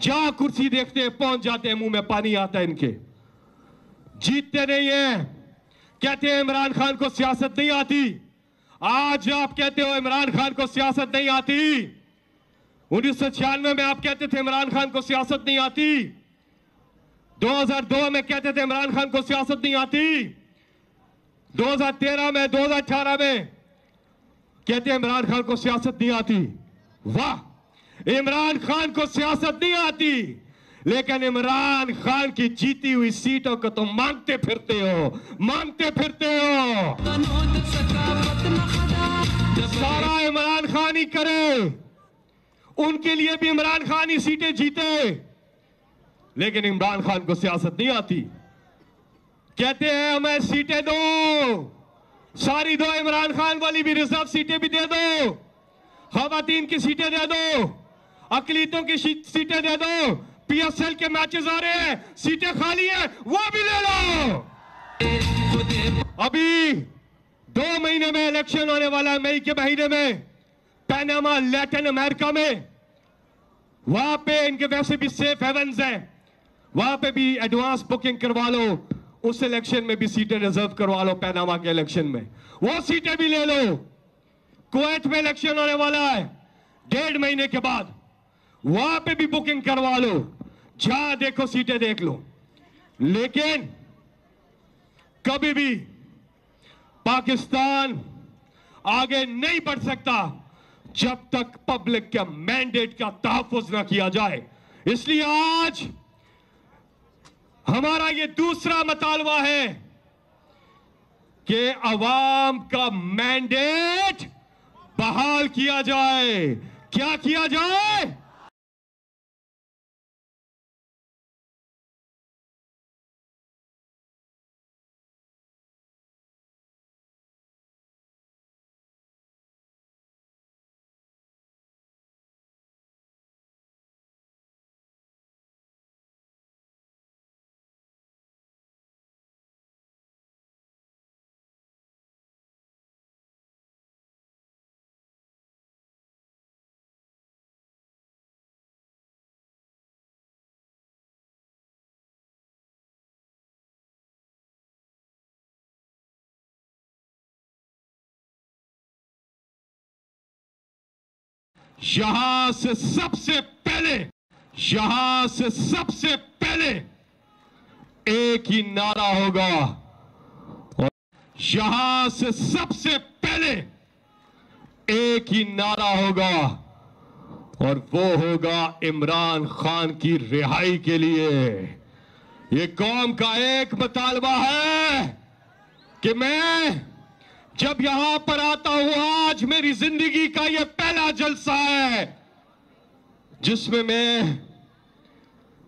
जहाँ कुर्सी देखते हैं, पहुँच जाते हैं, मुँह में पानी आता है इनके। जीतते नहीं है। कहते हैं, इमरान खान को सियासत नहीं आती। आज आप कहते हो, इमरान खान को सियासत नहीं आती। उन्नीस सौ छियानवे में आप कहते थे, इमरान खान को सियासत नहीं आती। 2002 में कहते थे, इमरान खान को सियासत नहीं आती। 2013 में 2018 में कहते इमरान खान को सियासत नहीं आती। वाह! इमरान खान को सियासत नहीं आती, लेकिन इमरान खान की जीती हुई सीटों को तुम मांगते फिरते हो मांगते फिरते हो। सारा इमरान खान ही करे, उनके लिए भी इमरान खान ही सीटें जीते, लेकिन इमरान खान को सियासत नहीं आती। कहते हैं, हमें सीटें दो, सारी दो इमरान खान वाली भी रिज़र्व सीटें भी दे दो, खातन की सीटें दे दो। अकलीतों की सीटें दे दो। पीएसएल के मैचेस आ रहे हैं। सीटें खाली हैं। वो भी ले लो। अभी दो महीने में इलेक्शन होने वाला है मई के महीने में। पैनामा लैटिन अमेरिका में। वहाँ पे इनके वैसे भी सेफ़ हेवंस हैं। वहाँ पे भी एडवांस बुकिंग करवा लो। उस इलेक्शन में भी सीटें रिज़र्व करवा लो पैनामा के इलेक्शन में। वो सीटें भी ले लो। कुवैत में इलेक्शन होने वाला है। डेढ़ महीने के बाद। वहाँ पे भी बुकिंग करवा लो। जहाँ देखो, सीटें देख लो। लेकिन कभी भी पाकिस्तान आगे नहीं बढ़ सकता जब तक पब्लिक के मैंडेट का तहफुज ना किया जाए। इसलिए आज हमारा ये दूसरा मतालबा है कि अवाम का मैंडेट बहाल किया जाए। क्या किया जाए? यहाँ से सबसे पहले, यहाँ से सबसे पहले एक ही नारा होगा। और यहाँ से सबसे पहले एक ही नारा होगा और वो होगा इमरान खान की रिहाई के लिए। ये कौम का एक मुतालबा है कि मैं जब यहाँ पर आता हूँ आज मेरी ज़िंदगी का यह पहला जलसा है, जिसमें मैं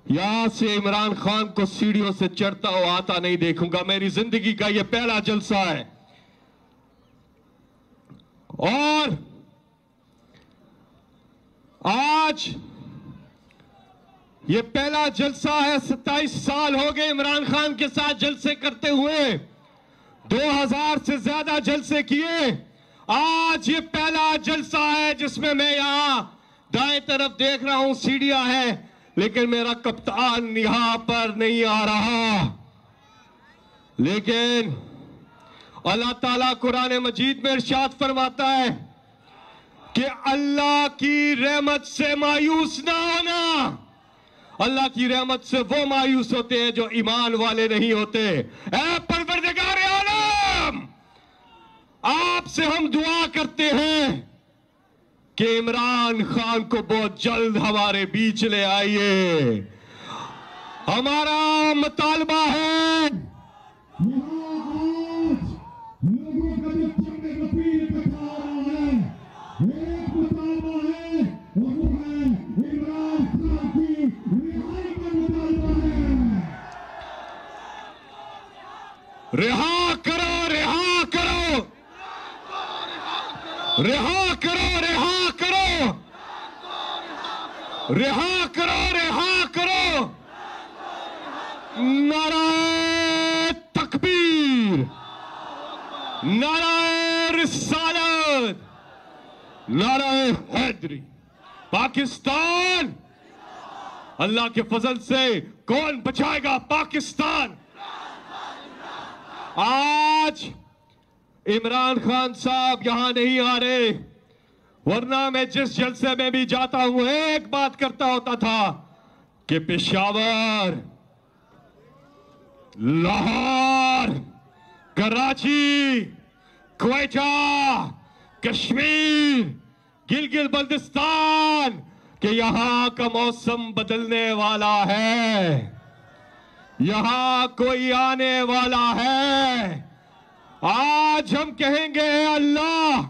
यहाँ से इमरान खान को सीढ़ियों से चढ़ता हुआ आता नहीं देखूँगा, मेरी ज़िंदगी का यह पहला जलसा है। और आज ये पहला जलसा है, सत्ताईस साल हो गए इमरान खान के साथ जलसे करते हुए। 2000 से ज़्यादा जलसे किए। आज ये पहला जलसा है जिसमें मैं यहाँ दाएँ तरफ़ देख रहा हूँ, सीढ़ियाँ है, लेकिन मेरा कप्तान यहाँ पर नहीं आ रहा। लेकिन अल्लाह ताला कुरान मजीद में इरशाद फरमाता है कि अल्लाह की रहमत से मायूस ना होना। अल्लाह की रहमत से वो मायूस होते हैं जो ईमान वाले नहीं होते। आपसे हम दुआ करते हैं कि इमरान खान को बहुत जल्द हमारे बीच ले आइए। हमारा मुतालबा है। रिहा का जो चमड़े का पीर कटा रहा है एक मुतालबा है और वो है इमरान खान की रिहाई का मुतालबा है रिहा करो रिहा करो रिहा करो रिहा करो। रिहा करो रिहा करो। नाराय तकबीर। नाराय रिसालत। नाराय हैदरी। पाकिस्तान। अल्लाह के फजल से कौन बचाएगा पाकिस्तान? आज इमरान खान साहब यहाँ नहीं आ रहे। वरना मैं जिस जलसे में भी जाता हूँ, एक बात करता होता था कि पेशावर, लाहौर, कराची, क्वेटा, कश्मीर, गिलगिल बल्दिस्तान कि यहाँ का मौसम बदलने वाला है। यहाँ कोई आने वाला है। आज हम कहेंगे, अल्लाह,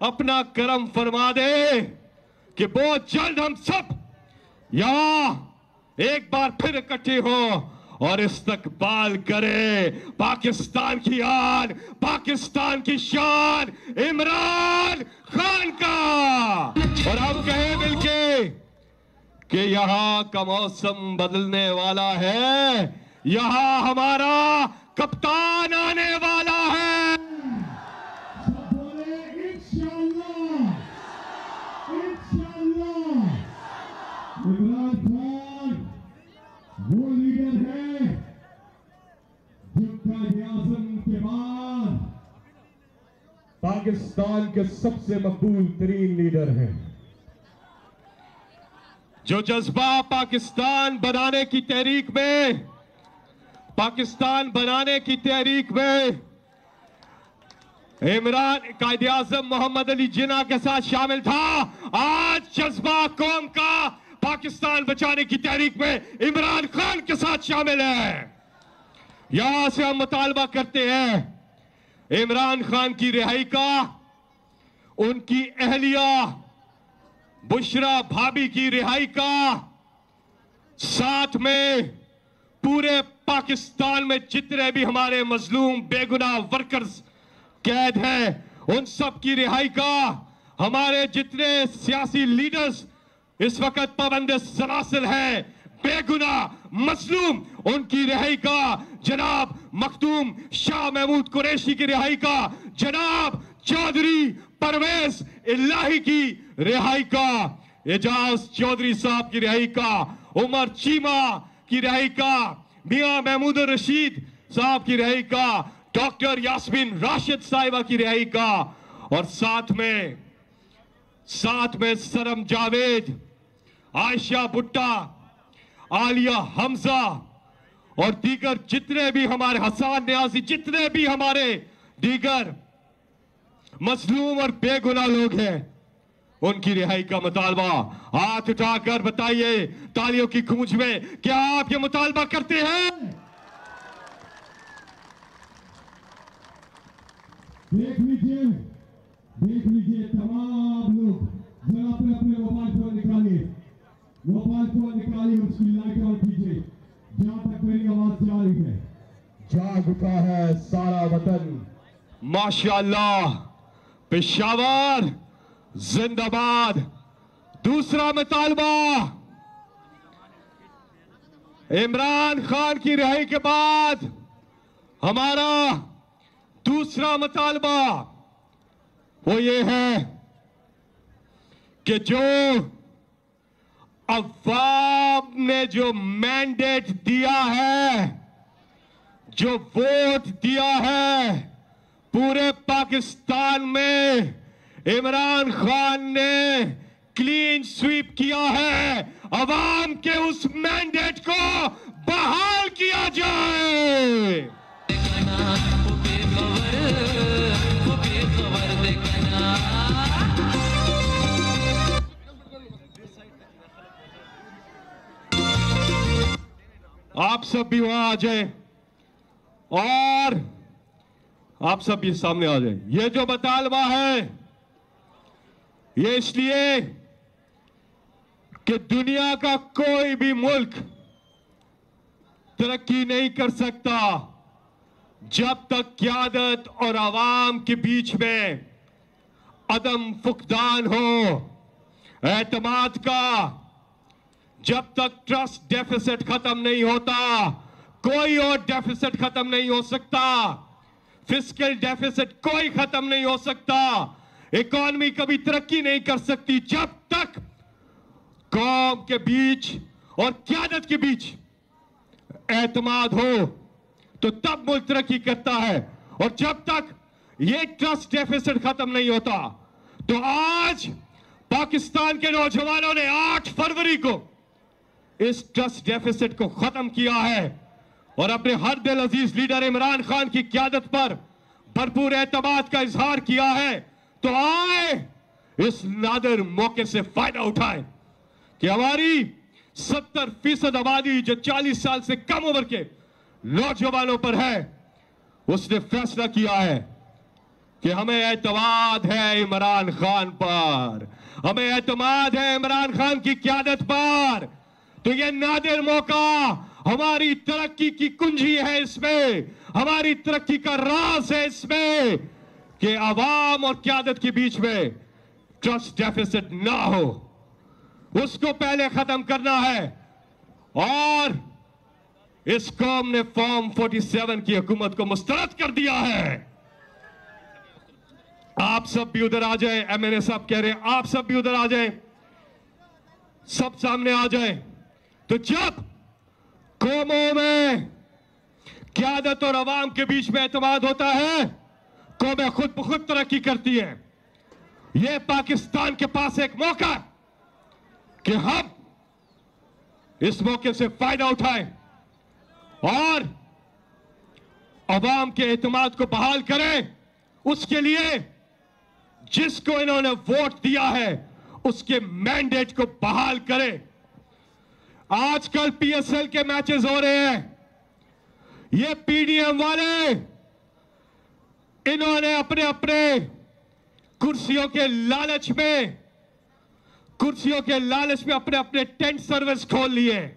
अपना करम फरमा दे कि बहुत जल्द हम सब यहाँ एक बार फिर इकट्ठे हो और इस्तकबाल करे। पाकिस्तान की आन, पाकिस्तान की शान, इमरान खान का। और हम कहें मिलके कि यहाँ का मौसम बदलने वाला है। यहाँ हमारा कप्तान आने वाला है। सब बोले इंशाअल्लाह इंशाअल्लाह इमरान खान वो लीडर है जिनका आज़म के बाद पाकिस्तान के सबसे मकबूल तरीन लीडर हैं। जो जज्बा पाकिस्तान बनाने की तहरीक में पाकिस्तान बनाने की तहरीक में इमरान कायदे आज़म, मोहम्मद अली जिना के साथ शामिल था। आज जज्बा कौम का पाकिस्तान बचाने की तहरीक में इमरान खान के साथ शामिल है। यहाँ से हम मुतालबा करते हैं, इमरान खान की रिहाई का, उनकी अहलिया बुशरा भाभी की रिहाई का, साथ में पूरे पाकिस्तान में जितने भी हमारे मजलूम, बेगुनाह वर्कर्स कैद हैं, उन सब की रिहाई का हमारे जितने सियासी लीडर्स इस वक्त पाबंद सलासिल हैं, बेगुनाह, मजलूम, उनकी रिहाई का जनाब मखदूम शाह महमूद कुरैशी की रिहाई का जनाब चौधरी परवेज इलाही की रिहाई का, एजाज चौधरी साहब की रिहाई का, उमर चीमा की रिहाई का मियाँ महमूद रशीद साहब की रिहाई का, डॉक्टर यास्मीन राशिद साहिबा की रिहाई का, और साथ में साथ में सरम जावेद, आयशा भुट्टा, आलिया हमजा, और दीगर जितने भी हमारे, हसान न्याजी जितने भी हमारे दीगर मजलूम और बेगुनाह लोग हैं उनकी रिहाई का मुतालबा। हाथ उठाकर बताइए तालियों की गूंज में क्या आप ये मुतालबा करते हैं? देख लीजिए देख लीजिए तमाम लोग जरा अपने अपने मोबाइल फ़ोन निकालिए। मोबाइल फ़ोन निकालिए उसकी लाइट ऑन कीजिए जहाँ तक मेरी आवाज़ जा रही है। जाग उठा है सारा वतन। माशाल्लाह पेशावर। जिंदाबाद। दूसरा मुतालबा। इमरान खान की रिहाई के बाद हमारा दूसरा मुतालबा वो ये है कि जो अवाम ने जो मैंडेट दिया है, जो वोट दिया है, पूरे पाकिस्तान में इमरान खान ने क्लीन स्वीप किया है। अवाम के उस मैंडेट को बहाल किया जाए। आप सब भी वहाँ आ जाए और आप सब भी सामने आ जाए। ये जो मुतालबा है ये इसलिए कि दुनिया का कोई भी मुल्क तरक्की नहीं कर सकता जब तक क्यादत और आवाम के बीच में अदम फुकदान हो, एतमाद का। जब तक ट्रस्ट डेफिसिट खत्म नहीं होता, कोई और डेफिसिट खत्म नहीं हो सकता। फ़िज़िकल डेफिसिट कोई खत्म नहीं हो सकता। इकॉनमी कभी तरक्की नहीं कर सकती जब तक कौम के बीच और क्यादत के बीच एतमाद हो तो तब मुल्क तरक्की करता है। और जब तक ये ट्रस्ट डेफिसिट खत्म नहीं होता तो आज पाकिस्तान के नौजवानों ने 8 फरवरी को इस ट्रस्ट डेफिसिट को खत्म किया है। और अपने हर दिल अज़ीज़ लीडर इमरान खान की क्यादत पर भरपूर एतमाद का इजहार किया है। तो आए इस नादर मौके से फ़ायदा उठाएँ कि हमारी 70 फ़ीसद आबादी जो 40 साल से कम उम्र के नौजवानों पर है, उसने फैसला किया है कि हमें एतमाद है इमरान खान पर। हमें एतमाद है इमरान खान की क्यादत पर। तो ये नादिर मौका हमारी तरक्की की कुंजी है इसमें, हमारी तरक्की का राज है इसमें। कि आवाम और क्यादत के बीच में ट्रस्ट डेफिसिट ना हो। उसको पहले खत्म करना है। और इस कौम ने फॉर्म 47 की हुकूमत को मुस्तरद कर दिया है। आप सब भी उधर आ जाए एमएनए साहब कह रहे हैं, आप सब भी उधर आ जाए, सब सामने आ जाए। तो जब कौमों में क्यादत और अवाम के बीच में एतमाद होता है कौमें खुद ब खुद तरक्की करती है। यह पाकिस्तान के पास एक मौका कि हम इस मौके से फ़ायदा उठाएँ और अवाम के एतमाद को बहाल करें। उसके लिए जिसको इन्होंने वोट दिया है, उसके मैंडेट को बहाल करें। आजकल पीएसएल के मैचेस हो रहे हैं। ये पीडीएम वाले इन्होंने अपने अपने कुर्सियों के लालच में, कुर्सियों के लालच में अपने अपने टेंट सर्विस खोल लिए।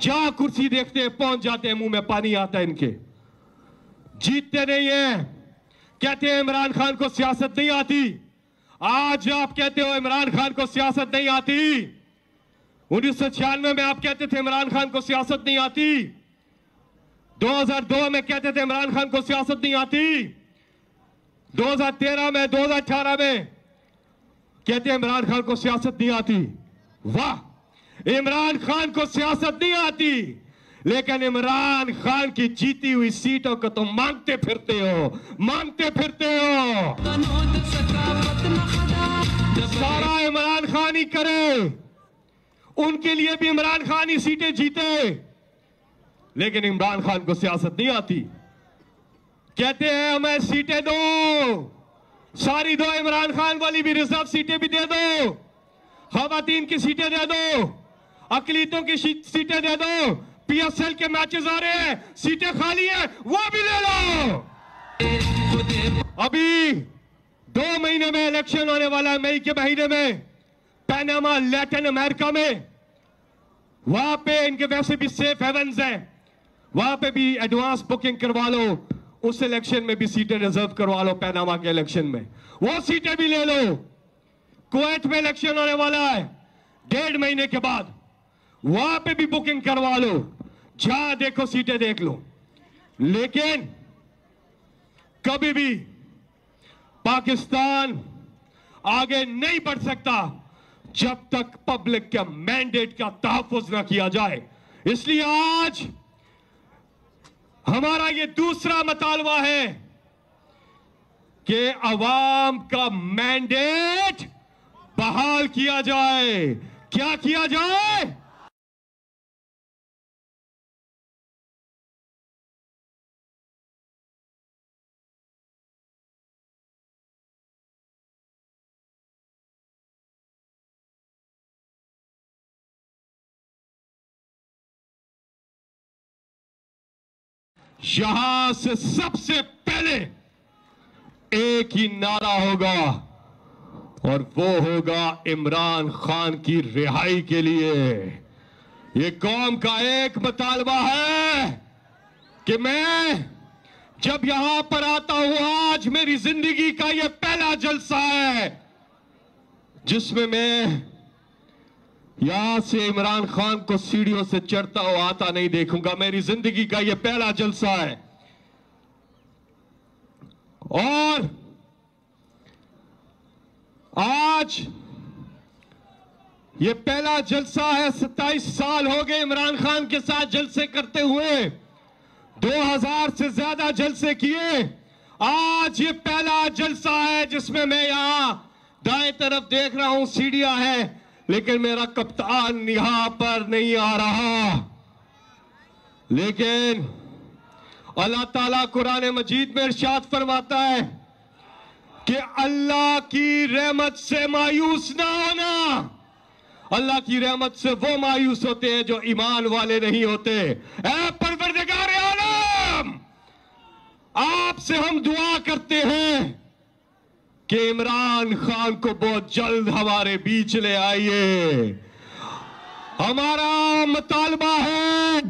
जहाँ कुर्सी देखते हैं, पहुँच जाते हैं, मुँह में पानी आता है इनके। जीतते नहीं है। कहते हैं, इमरान खान को सियासत नहीं आती। आज आप कहते हो, इमरान खान को सियासत नहीं आती। उन्नीस सौ छियानवे में आप कहते थे, इमरान खान को सियासत नहीं आती। 2002 में कहते थे, इमरान खान को सियासत नहीं आती। 2013 में 2018 में कहते इमरान खान को सियासत नहीं आती। वाह! इमरान खान को सियासत नहीं आती, लेकिन इमरान खान की जीती हुई सीटों को तुम मांगते फिरते हो मांगते फिरते हो। सारा इमरान खान ही करे, उनके लिए भी इमरान खान ही सीटें जीते। लेकिन इमरान खान को सियासत नहीं आती। कहते हैं, हमें सीटें दो। सारी दो, इमरान खान वाली भी रिज़र्व सीटें भी दे दो। खातन की सीटें दे दो। अकलीतों की सीटें दे दो। पीएसएल के मैचेस आ रहे हैं। सीटें खाली हैं, वो भी ले लो। अभी दो महीने में इलेक्शन होने वाला है मई के महीने में, पैनामा, लैटिन अमेरिका में। वहाँ पे इनके वैसे भी सेफ़ हेवंस हैं। वहाँ पे भी एडवांस बुकिंग करवा लो। उस इलेक्शन में भी सीटें रिज़र्व करवा लो, पैनामा के इलेक्शन में। वो सीटें भी ले लो। कुवैत में इलेक्शन होने वाला है। डेढ़ महीने के बाद वहाँ पे भी बुकिंग करवा लो। जहाँ देखो सीटें देख लो। लेकिन कभी भी पाकिस्तान आगे नहीं बढ़ सकता जब तक पब्लिक के मैंडेट का तहफुज ना किया जाए। इसलिए आज हमारा ये दूसरा मतालबा है कि अवाम का मैंडेट बहाल किया जाए। क्या किया जाए? यहाँ से सबसे पहले एक ही नारा होगा और वो होगा इमरान खान की रिहाई के लिए। ये कौम का एक मुतालबा है कि मैं जब यहाँ पर आता हूँ, आज मेरी ज़िंदगी का ये पहला जलसा है, जिसमें मैं यहाँ से इमरान खान को सीढ़ियों से चढ़ता हुआ आता नहीं देखूँगा। मेरी ज़िंदगी का यह पहला जलसा है। और आज ये पहला जलसा है, सत्ताईस साल हो गए इमरान खान के साथ जलसे करते हुए। 2000 से ज़्यादा जलसे किए। आज ये पहला जलसा है जिसमें मैं यहाँ दाएँ तरफ़ देख रहा हूँ, सीढ़ियाँ है। लेकिन मेरा कप्तान यहाँ पर नहीं आ रहा। लेकिन अल्लाह ताला कुरान मजीद में इरशाद फरमाता है कि अल्लाह की रहमत से मायूस ना होना। अल्लाह की रहमत से वो मायूस होते हैं जो ईमान वाले नहीं होते। आलम, आपसे हम दुआ करते हैं। कि इमरान खान को बहुत जल्द हमारे बीच ले आइए। हमारा मुतालबा है।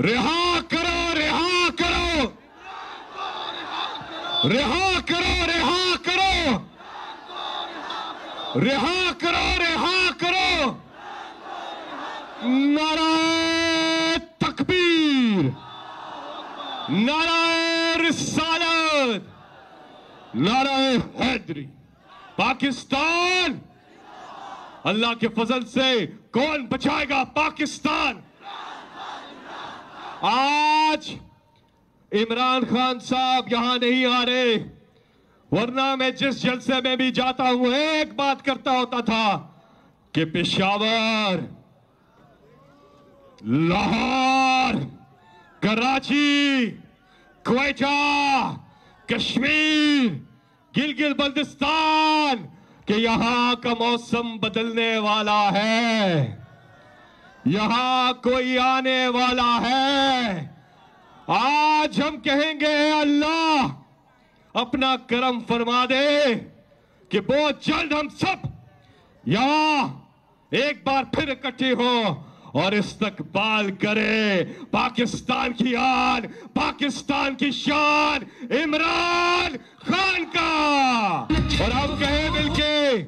रिहा करो रिहा करो। रिहा करो रिहा करो रिहा करो रिहा करो। नाराय तकबीर। नाराय रिसालत। नाराय हैदरी। पाकिस्तान। अल्लाह के फजल से कौन बचाएगा पाकिस्तान? आज इमरान खान साहब यहाँ नहीं आ रहे। वरना मैं जिस जलसे में भी जाता हूँ, एक बात करता होता था कि पेशावर, लाहौर, कराची क्वेटा कश्मीर गिलगित बल्तिस्तान, कि यहाँ का मौसम बदलने वाला है। यहाँ कोई आने वाला है। आज हम कहेंगे अल्लाह अपना कर्म फरमा दे कि बहुत जल्द हम सब यहाँ एक बार फिर इकट्ठे हो और इस्तकबाल करे। पाकिस्तान की आन, पाकिस्तान की शान, इमरान खान का। और हम कहें मिलके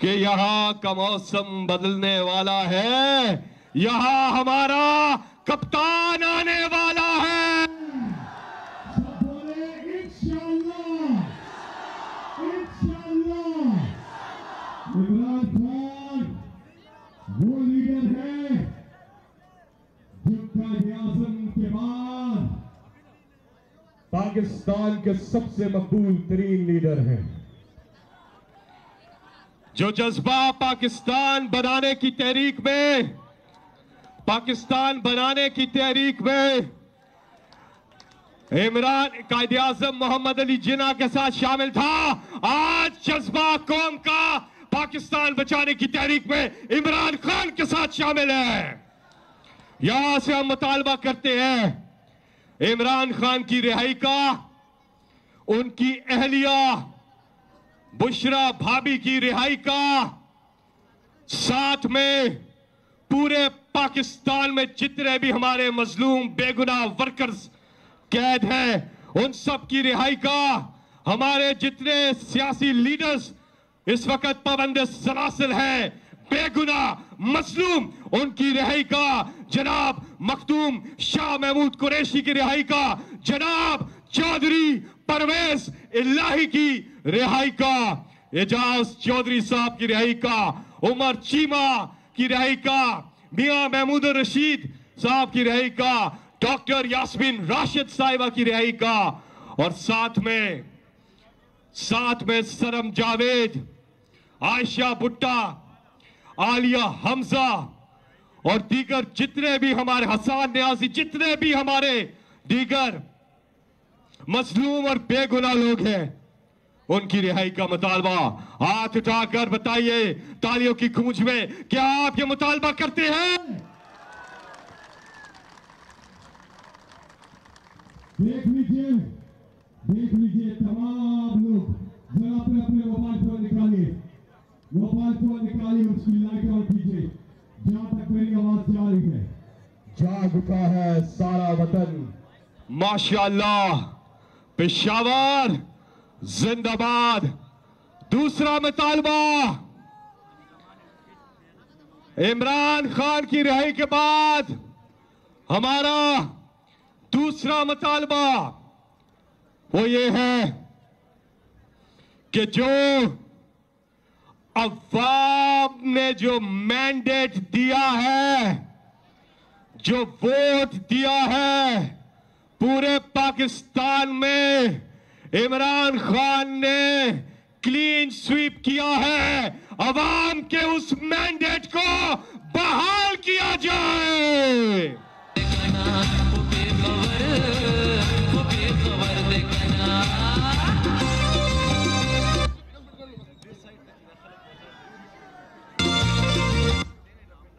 कि यहाँ का मौसम बदलने वाला है, यहाँ हमारा कप्तान आने वाला है सब बोले इंशाअल्लाह इंशाअल्लाह इमरान खान वो लीडर है जिनका आज़म के बाद पाकिस्तान के सबसे मकबूल तरीन लीडर हैं। जो जज्बा पाकिस्तान बनाने की तहरीक में, पाकिस्तान बनाने की तहरीक में, इमरान कायद आज़म मोहम्मद अली जिना के साथ शामिल था, आज जज्बा कौम का पाकिस्तान बचाने की तहरीक में इमरान खान के साथ शामिल है। यहाँ से हम मुतालबा करते हैं इमरान खान की रिहाई का, उनकी अहलिया बुशरा भाभी की रिहाई का, साथ में पूरे पाकिस्तान में जितने भी हमारे मजलूम बेगुनाह वर्कर्स कैद हैं, उन सब की रिहाई का, हमारे जितने सियासी लीडर्स इस वक्त पाबंद सलासिल हैं, बेगुनाह मजलूम, उनकी रिहाई का, जनाब मखदूम शाह महमूद कुरैशी की रिहाई का, जनाब चौधरी परवेज इलाही की रिहाई का, एजाज चौधरी साहब की रिहाई का, उमर चीमा की रिहाई का, मियाँ महमूद रशीद साहब की रिहाई का, डॉक्टर यास्मीन राशिद साहिबा की रिहाई का, और साथ में साथ में सरम जावेद, आयशा भुट्टा, आलिया हमजा और दीगर जितने भी हमारे हसान न्याजी जितने भी हमारे दीगर मजलूम और बेगुनाह लोग हैं, उनकी रिहाई का मुतालबा हाथ उठाकर बताइए तालियों की गूंज में, क्या आप ये मुतालबा करते हैं? देख लीजिए देख लीजिए तमाम लोग, जरा अपने अपने मोबाइल फ़ोन निकालिए। मोबाइल फ़ोन निकालिए उसकी लाइट ऑन कीजिए। जहाँ तक मेरी आवाज़ जा रही है। जाग उठा है सारा वतन। माशाल्लाह पेशावर जिंदाबाद। दूसरा मुतालबा। इमरान खान की रिहाई के बाद हमारा दूसरा मुतालबा वो ये है कि जो अवाम ने जो मैंडेट दिया है, जो वोट दिया है, पूरे पाकिस्तान में इमरान खान ने क्लीन स्वीप किया है। अवाम के उस मैंडेट को बहाल किया जाए।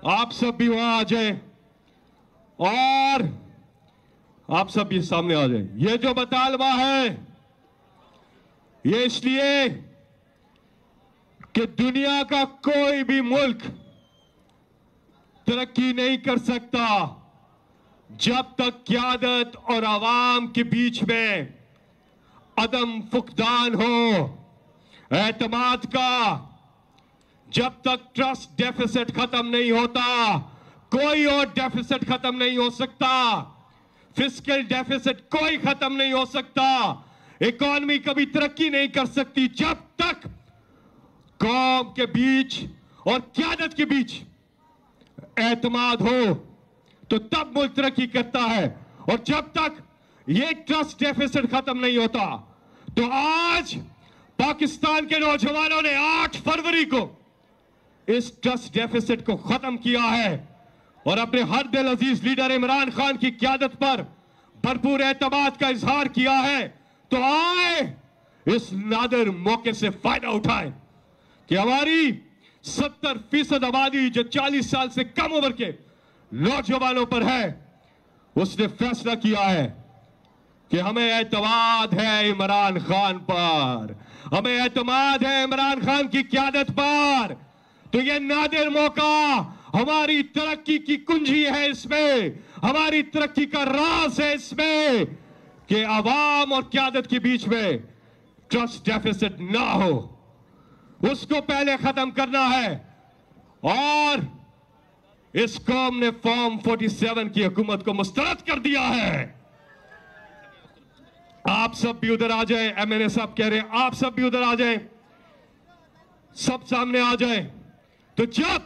आप सब भी वहाँ आ जाए और आप सब भी सामने आ जाए। ये जो मुतालबा है, ये इसलिए कि दुनिया का कोई भी मुल्क तरक्की नहीं कर सकता जब तक क्यादत और आवाम के बीच में अदम फुकदान हो, एतमाद का जब तक ट्रस्ट डेफिसिट खत्म नहीं होता, कोई और डेफिसिट खत्म नहीं हो सकता। फ़िज़िकल डेफिसिट कोई खत्म नहीं हो सकता। इकॉनमी कभी तरक्की नहीं कर सकती जब तक कौम के बीच और क्यादत के बीच एतमाद हो तो तब मुल्क तरक्की करता है। और जब तक ये ट्रस्ट डेफिसिट खत्म नहीं होता तो आज पाकिस्तान के नौजवानों ने 8 फरवरी को इस ट्रस्ट डेफिसिट को खत्म किया है और अपने हर दिल अज़ीज़ लीडर इमरान खान की क्यादत पर भरपूर एतमाद का इजहार किया है। तो आए इस नादर मौके से फ़ायदा उठाएँ कि हमारी 70 फ़ीसद आबादी जो 40 साल से कम उम्र के नौजवानों पर है, उसने फैसला किया है कि हमें एतमाद है इमरान खान पर। हमें एतमाद है इमरान खान की क्यादत पर। तो ये नादिर मौका हमारी तरक्की की कुंजी है इसमें। हमारी तरक्की का राज है इसमें कि आवाम और क्यादत के बीच में ट्रस्ट डेफिसिट ना हो। उसको पहले खत्म करना है। और इस कौम ने फॉर्म 47 की हुकूमत को मुस्तरद कर दिया है। आप सब भी उधर आ जाए एमएनए साहब कह रहे हैं, आप सब भी उधर आ जाए, सब सामने आ जाए। तो जब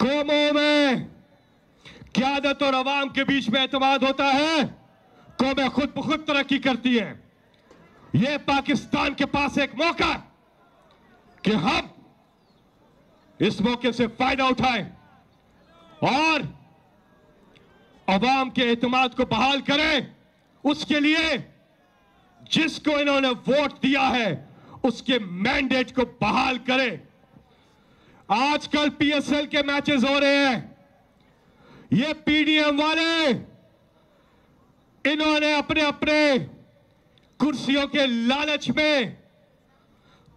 कौमों में क्यादत और अवाम के बीच में एतमाद होता है, कौमें खुद ब खुद तरक्की करती है। यह पाकिस्तान के पास एक मौका कि हम इस मौके से फ़ायदा उठाएँ और अवाम के एतमाद को बहाल करें। उसके लिए जिसको इन्होंने वोट दिया है, उसके मैंडेट को बहाल करें। आजकल पीएसएल के मैचेस हो रहे हैं। ये पीडीएम वाले, इन्होंने अपने अपने कुर्सियों के लालच में,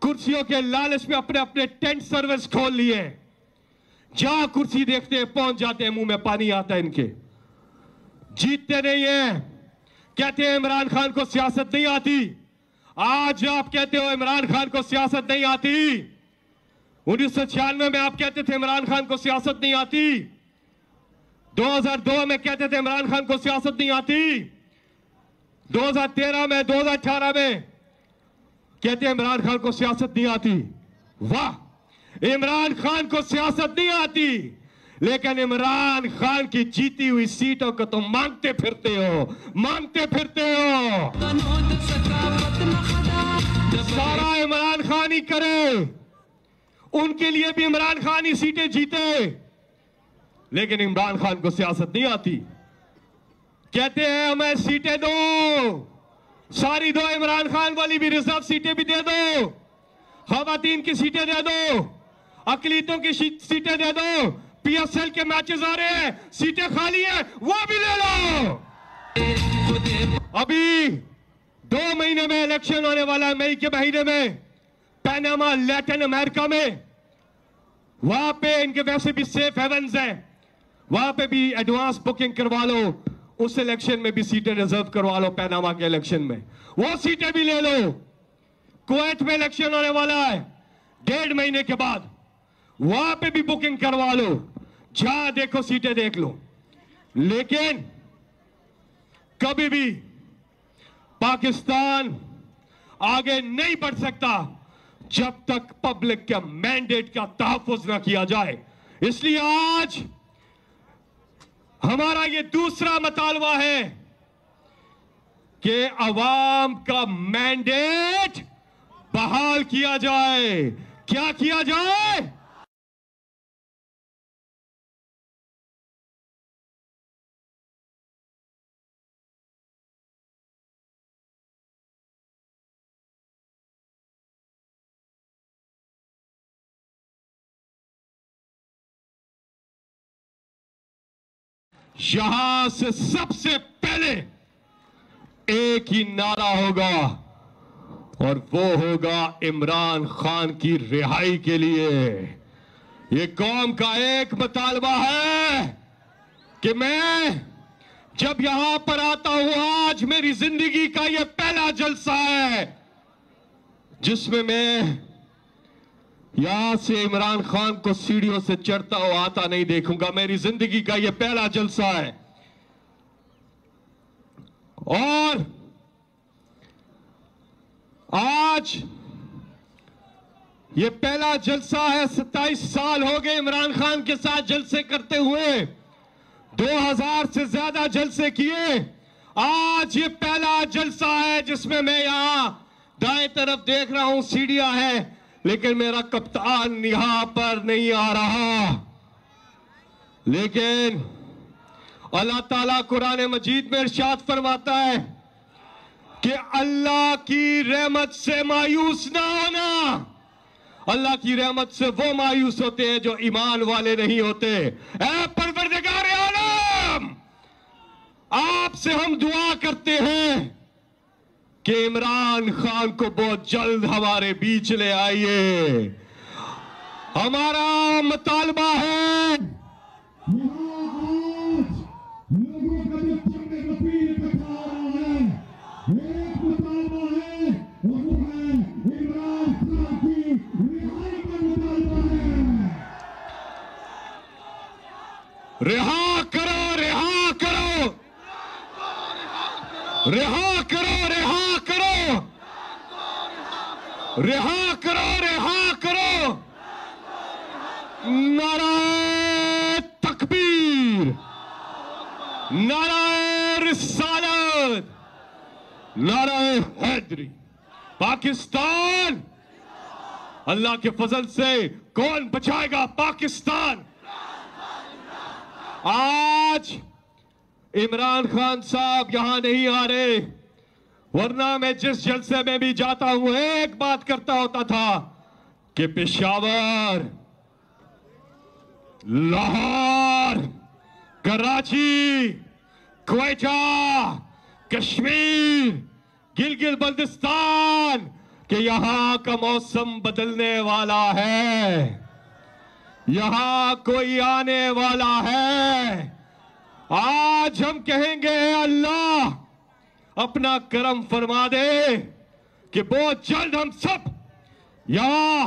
कुर्सियों के लालच में अपने अपने टेंट सर्विस खोल लिए। जहाँ कुर्सी देखते हैं, पहुँच जाते हैं, मुँह में पानी आता है इनके। जीतते नहीं है। कहते हैं, इमरान खान को सियासत नहीं आती। आज आप कहते हो, इमरान खान को सियासत नहीं आती। उन्नीस सौ छियानवे में आप कहते थे इमरान खान को सियासत नहीं आती। 2002 में कहते थे इमरान खान को सियासत नहीं आती। 2013 में 2018 में कहते इमरान खान को सियासत नहीं आती। वाह! इमरान खान को सियासत नहीं आती। लेकिन इमरान खान की जीती हुई सीटों को तुम मांगते फिरते हो मांगते फिरते हो। सारा इमरान खान ही करे। उनके लिए भी इमरान खान ही सीटें जीते। लेकिन इमरान खान को सियासत नहीं आती। कहते हैं, हमें सीटें दो। सारी दो, इमरान खान वाली भी रिज़र्व सीटें भी दे दो। खातन की सीटें दे दो। अकलीतों की सीटें दे दो। पीएसएल के मैचेस आ रहे हैं। सीटें खाली हैं। वो भी ले लो। अभी दो महीने में इलेक्शन होने वाला है मई के महीने में। पैनामा लैटिन अमेरिका में, वहाँ पे इनके वैसे भी सेफ़ हेवंस हैं। वहाँ पे भी एडवांस बुकिंग करवा लो। उस इलेक्शन में भी सीटें रिज़र्व करवा लो पैनामा के इलेक्शन में। वो सीटें भी ले लो। कुवैत में इलेक्शन होने वाला है। डेढ़ महीने के बाद वहाँ पे भी बुकिंग करवा लो। जहाँ देखो सीटें देख लो। लेकिन कभी भी पाकिस्तान आगे नहीं बढ़ सकता। जब तक पब्लिक के मैंडेट का तहफुज ना किया जाए। इसलिए आज हमारा ये दूसरा मतालबा है कि अवाम का मैंडेट बहाल किया जाए। क्या किया जाए? यहाँ से सबसे पहले एक ही नारा होगा और वो होगा इमरान खान की रिहाई के लिए। ये कौम का एक मुतालबा है कि मैं जब यहाँ पर आता हूँ, आज मेरी ज़िंदगी का ये पहला जलसा है, जिसमें मैं यहाँ से इमरान खान को सीढ़ियों से चढ़ता हुआ आता नहीं देखूँगा। मेरी ज़िंदगी का यह पहला जलसा है। और आज ये पहला जलसा है, सत्ताईस साल हो गए इमरान खान के साथ जलसे करते हुए। 2000 से ज़्यादा जलसे किए। आज ये पहला जलसा है जिसमें मैं यहाँ दाएँ तरफ़ देख रहा हूँ, सीढ़ियाँ है। लेकिन मेरा कप्तान यहाँ पर नहीं आ रहा। लेकिन अल्लाह ताला कुरान मजीद में इरशाद फरमाता है कि अल्लाह की रहमत से मायूस ना होना। अल्लाह की रहमत से वो मायूस होते हैं जो ईमान वाले नहीं होते। आलम, आपसे हम दुआ करते हैं। कि इमरान खान को बहुत जल्द हमारे बीच ले आइए। हमारा मुतालबा है। रिहा करो रिहा करो। रिहा करो रिहा करो रिहा करो रिहा करो। नाराय तकबीर। नाराय रिसालत। नाराय हैदरी। पाकिस्तान। अल्लाह के फजल से कौन बचाएगा पाकिस्तान? आज इमरान खान साहब यहाँ नहीं आ रहे। वरना मैं जिस जलसे में भी जाता हूँ, एक बात करता होता था कि पेशावर, लाहौर, कराची, क्वेटा, कश्मीर, गिलगित बल्तिस्तान, कि यहाँ का मौसम बदलने वाला है। यहाँ कोई आने वाला है। आज हम कहेंगे अल्लाह अपना कर्म फरमा दे कि बहुत जल्द हम सब यहाँ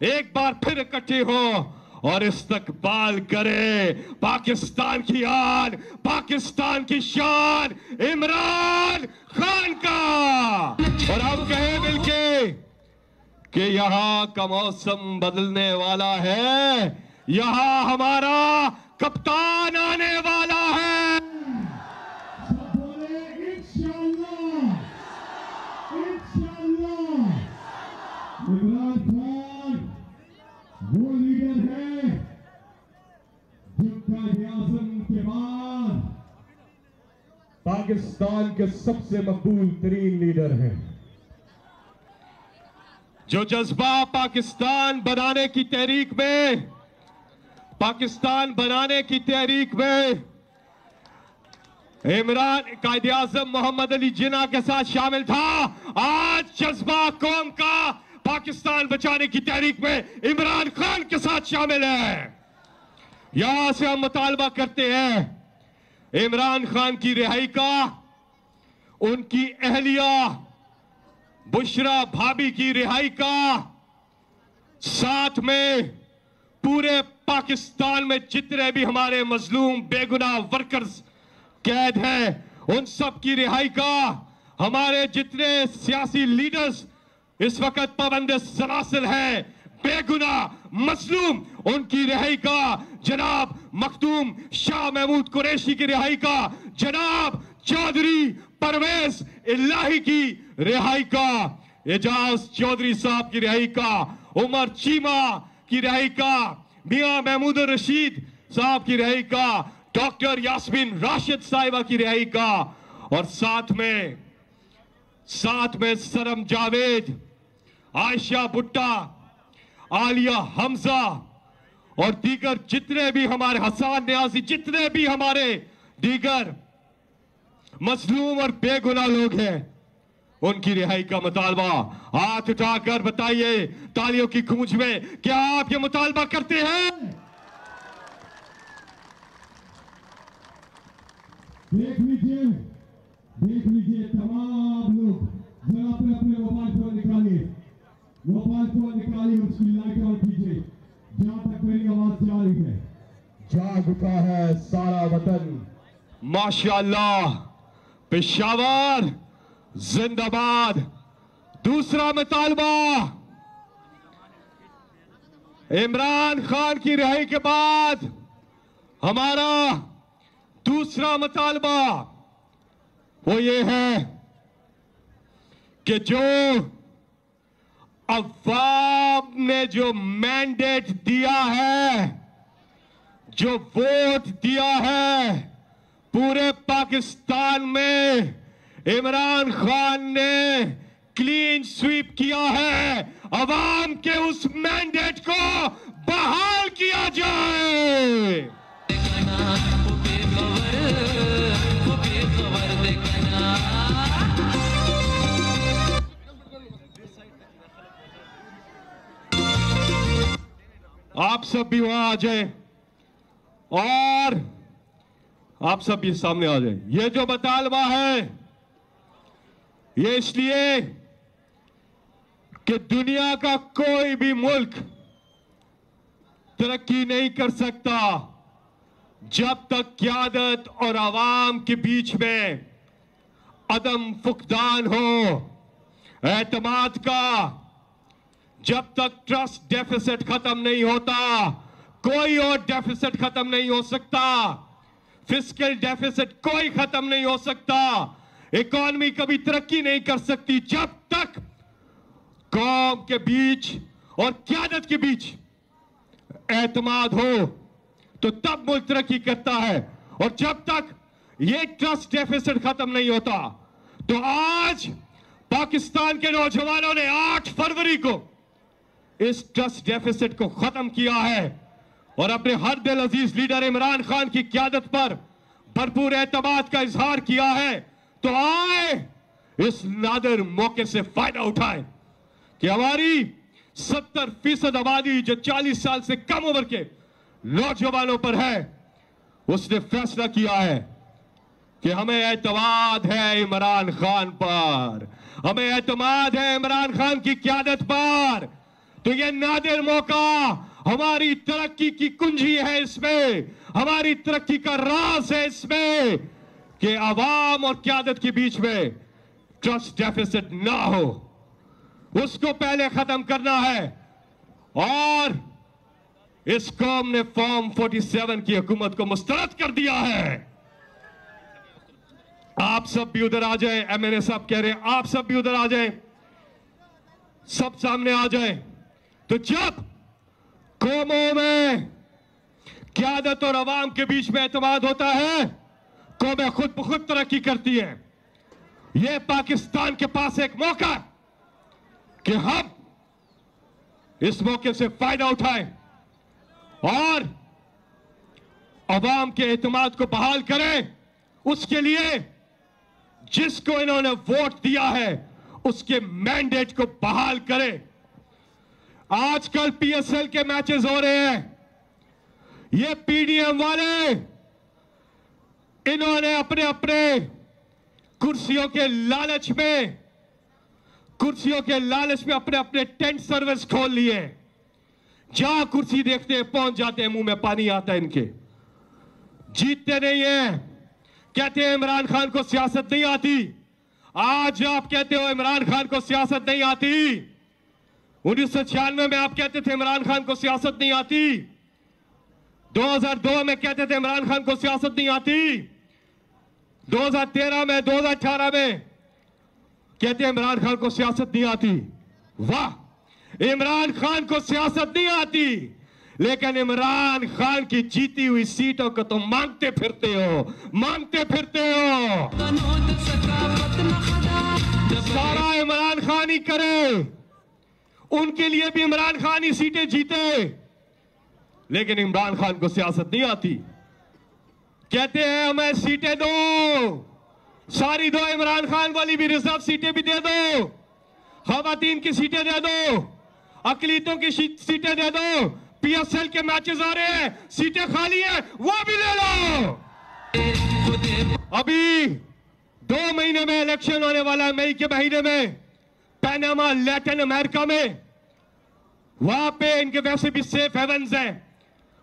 एक बार फिर इकट्ठे हो और इस्तकबाल करे। पाकिस्तान की आन, पाकिस्तान की शान, इमरान खान का। और हम कहें मिलके कि यहाँ का मौसम बदलने वाला है, यहाँ हमारा कप्तान आने वाला है सब बोले इंशाअल्लाह इंशाअल्लाह इमरान खान वो लीडर है जिनका आज़म के बाद पाकिस्तान के सबसे मकबूल तरीन लीडर हैं। जो जज्बा पाकिस्तान बनाने की तहरीक में, पाकिस्तान बनाने की तहरीक में, इमरान कायदे आज़म मोहम्मद अली जिना के साथ शामिल था, आज जज्बा कौम का पाकिस्तान बचाने की तहरीक में इमरान खान के साथ शामिल है। यहाँ से हम मुतालबा करते हैं इमरान खान की रिहाई का, उनकी अहलिया बुशरा भाभी की रिहाई का, साथ में पूरे पाकिस्तान में जितने भी हमारे मजलूम बेगुनाह वर्कर्स कैद हैं, उन सब की रिहाई का, हमारे जितने सियासी लीडर्स इस वक्त पाबंद सलासिल हैं, बेगुनाह मजलूम उनकी रिहाई का जनाब मखदूम शाह महमूद कुरैशी की रिहाई का जनाब चौधरी परवेज इलाही की रिहाई का, एजाज चौधरी साहब की रिहाई का, उमर चीमा की रिहाई का, मियाँ महमूद रशीद साहब की रिहाई का, डॉक्टर यास्मीन राशिद साहिबा की रिहाई का, और साथ में साथ में सरम जावेद, आयशा भुट्टा, आलिया हमजा और दीगर जितने भी हमारे हसान न्यासी, जितने भी हमारे दीगर मजलूम और बेगुनाह लोग हैं, उनकी रिहाई का मुतालबा हाथ उठाकर बताइए, तालियों की गूंज में क्या आप ये मुतालबा करते हैं? देख लीजिए देख लीजिए तमाम लोग, जरा अपने अपने मोबाइल फ़ोन निकालिए। मोबाइल फ़ोन निकालिए, उसकी लाइट ऑन कीजिए। जहाँ तक मेरी आवाज़ जा रही है। जाग उठा है सारा वतन। माशाल्लाह, पेशावर, जिंदाबाद। दूसरा मुतालबा। इमरान खान की रिहाई के बाद हमारा दूसरा मुतालबा वो ये है कि जो अवाम ने जो मैंडेट दिया है, जो वोट दिया है, पूरे पाकिस्तान में इमरान खान ने क्लीन स्वीप किया है। अवाम के उस मैंडेट को बहाल किया जाए। आप सब भी वहाँ आ जाए और आप सब भी सामने आ जाए। ये जो मुतालबा है, ये इसलिए कि दुनिया का कोई भी मुल्क तरक्की नहीं कर सकता जब तक क्यादत और आवाम के बीच में अदम फुकदान हो, एतमाद का जब तक ट्रस्ट डेफिसिट खत्म नहीं होता, कोई और डेफिसिट खत्म नहीं हो सकता। फ़िज़िकल डेफिसिट कोई खत्म नहीं हो सकता। इकॉनमी कभी तरक्की नहीं कर सकती जब तक कौम के बीच और क्यादत के बीच एतमाद हो तो तब मुल्क तरक्की करता है। और जब तक ये ट्रस्ट डेफिसिट खत्म नहीं होता तो आज पाकिस्तान के नौजवानों ने 8 फरवरी को इस ट्रस्ट डेफिसिट को खत्म किया है। और अपने हर दिल अज़ीज़ लीडर इमरान खान की क्यादत पर भरपूर एतमाद का इजहार किया है। तो आए, इस नादर मौके से फ़ायदा उठाए कि हमारी 70 फ़ीसद आबादी जो 40 साल से कम उम्र के नौजवानों पर है, उसने फैसला किया है कि हमें एतमाद है इमरान खान पर। हमें एतमाद है इमरान खान की क्यादत पर। तो ये नादिर मौका हमारी तरक्की की कुंजी है इसमें। हमारी तरक्की का राज है इसमें कि आवाम और क्यादत के बीच में ट्रस्ट डेफिसिट ना हो। उसको पहले खत्म करना है। और इस कौम ने फॉर्म 47 की हुकूमत को मुस्तरद कर दिया है। आप सब भी उधर आ जाए एमएनए साहब कह रहे हैं, आप सब भी उधर आ जाए, सब सामने आ जाए। तो जब कौमों में क्यादत और अवाम के बीच में एतमाद होता है, कौमें खुद ब खुद तरक्की करती है। यह पाकिस्तान के पास एक मौका कि हम इस मौके से फ़ायदा उठाएँ और अवाम के एतमाद को बहाल करें। उसके लिए जिसको इन्होंने वोट दिया है, उसके मैंडेट को बहाल करें। आजकल पीएसएल के मैचेस हो रहे हैं। ये पीडीएम वाले, इन्होंने अपने अपने कुर्सियों के लालच में, कुर्सियों के लालच में अपने अपने टेंट सर्विस खोल लिए। जहाँ कुर्सी देखते हैं, पहुँच जाते हैं, मुँह में पानी आता है इनके। जीतते नहीं है। कहते हैं, इमरान खान को सियासत नहीं आती। आज आप कहते हो, इमरान खान को सियासत नहीं आती। उन्नीस सौ छियानवे में आप कहते थे इमरान खान को सियासत नहीं आती। 2002 में कहते थे इमरान खान को सियासत नहीं आती। 2013 में 2018 में कहते हैं इमरान खान को सियासत नहीं आती। वाह! इमरान खान को सियासत नहीं आती। लेकिन इमरान खान की जीती हुई सीटों को तुम मांगते फिरते हो मांगते फिरते हो। सारा इमरान खान ही करे। उनके लिए भी इमरान खान ही सीटें जीते। लेकिन इमरान खान को सियासत नहीं आती। कहते हैं, हमें सीटें दो। सारी दो इमरान खान वाली भी रिज़र्व सीटें भी दे दो। खातन की सीटें दे दो। अकलीतों की सीटें दे दो। पीएसएल के मैचेस आ रहे हैं। सीटें खाली हैं। वो भी ले लो। अभी दो महीने में इलेक्शन होने वाला है मई के महीने में। पैनामा लैटिन अमेरिका में, वहाँ पे इनके वैसे भी सेफ़ हेवंस हैं।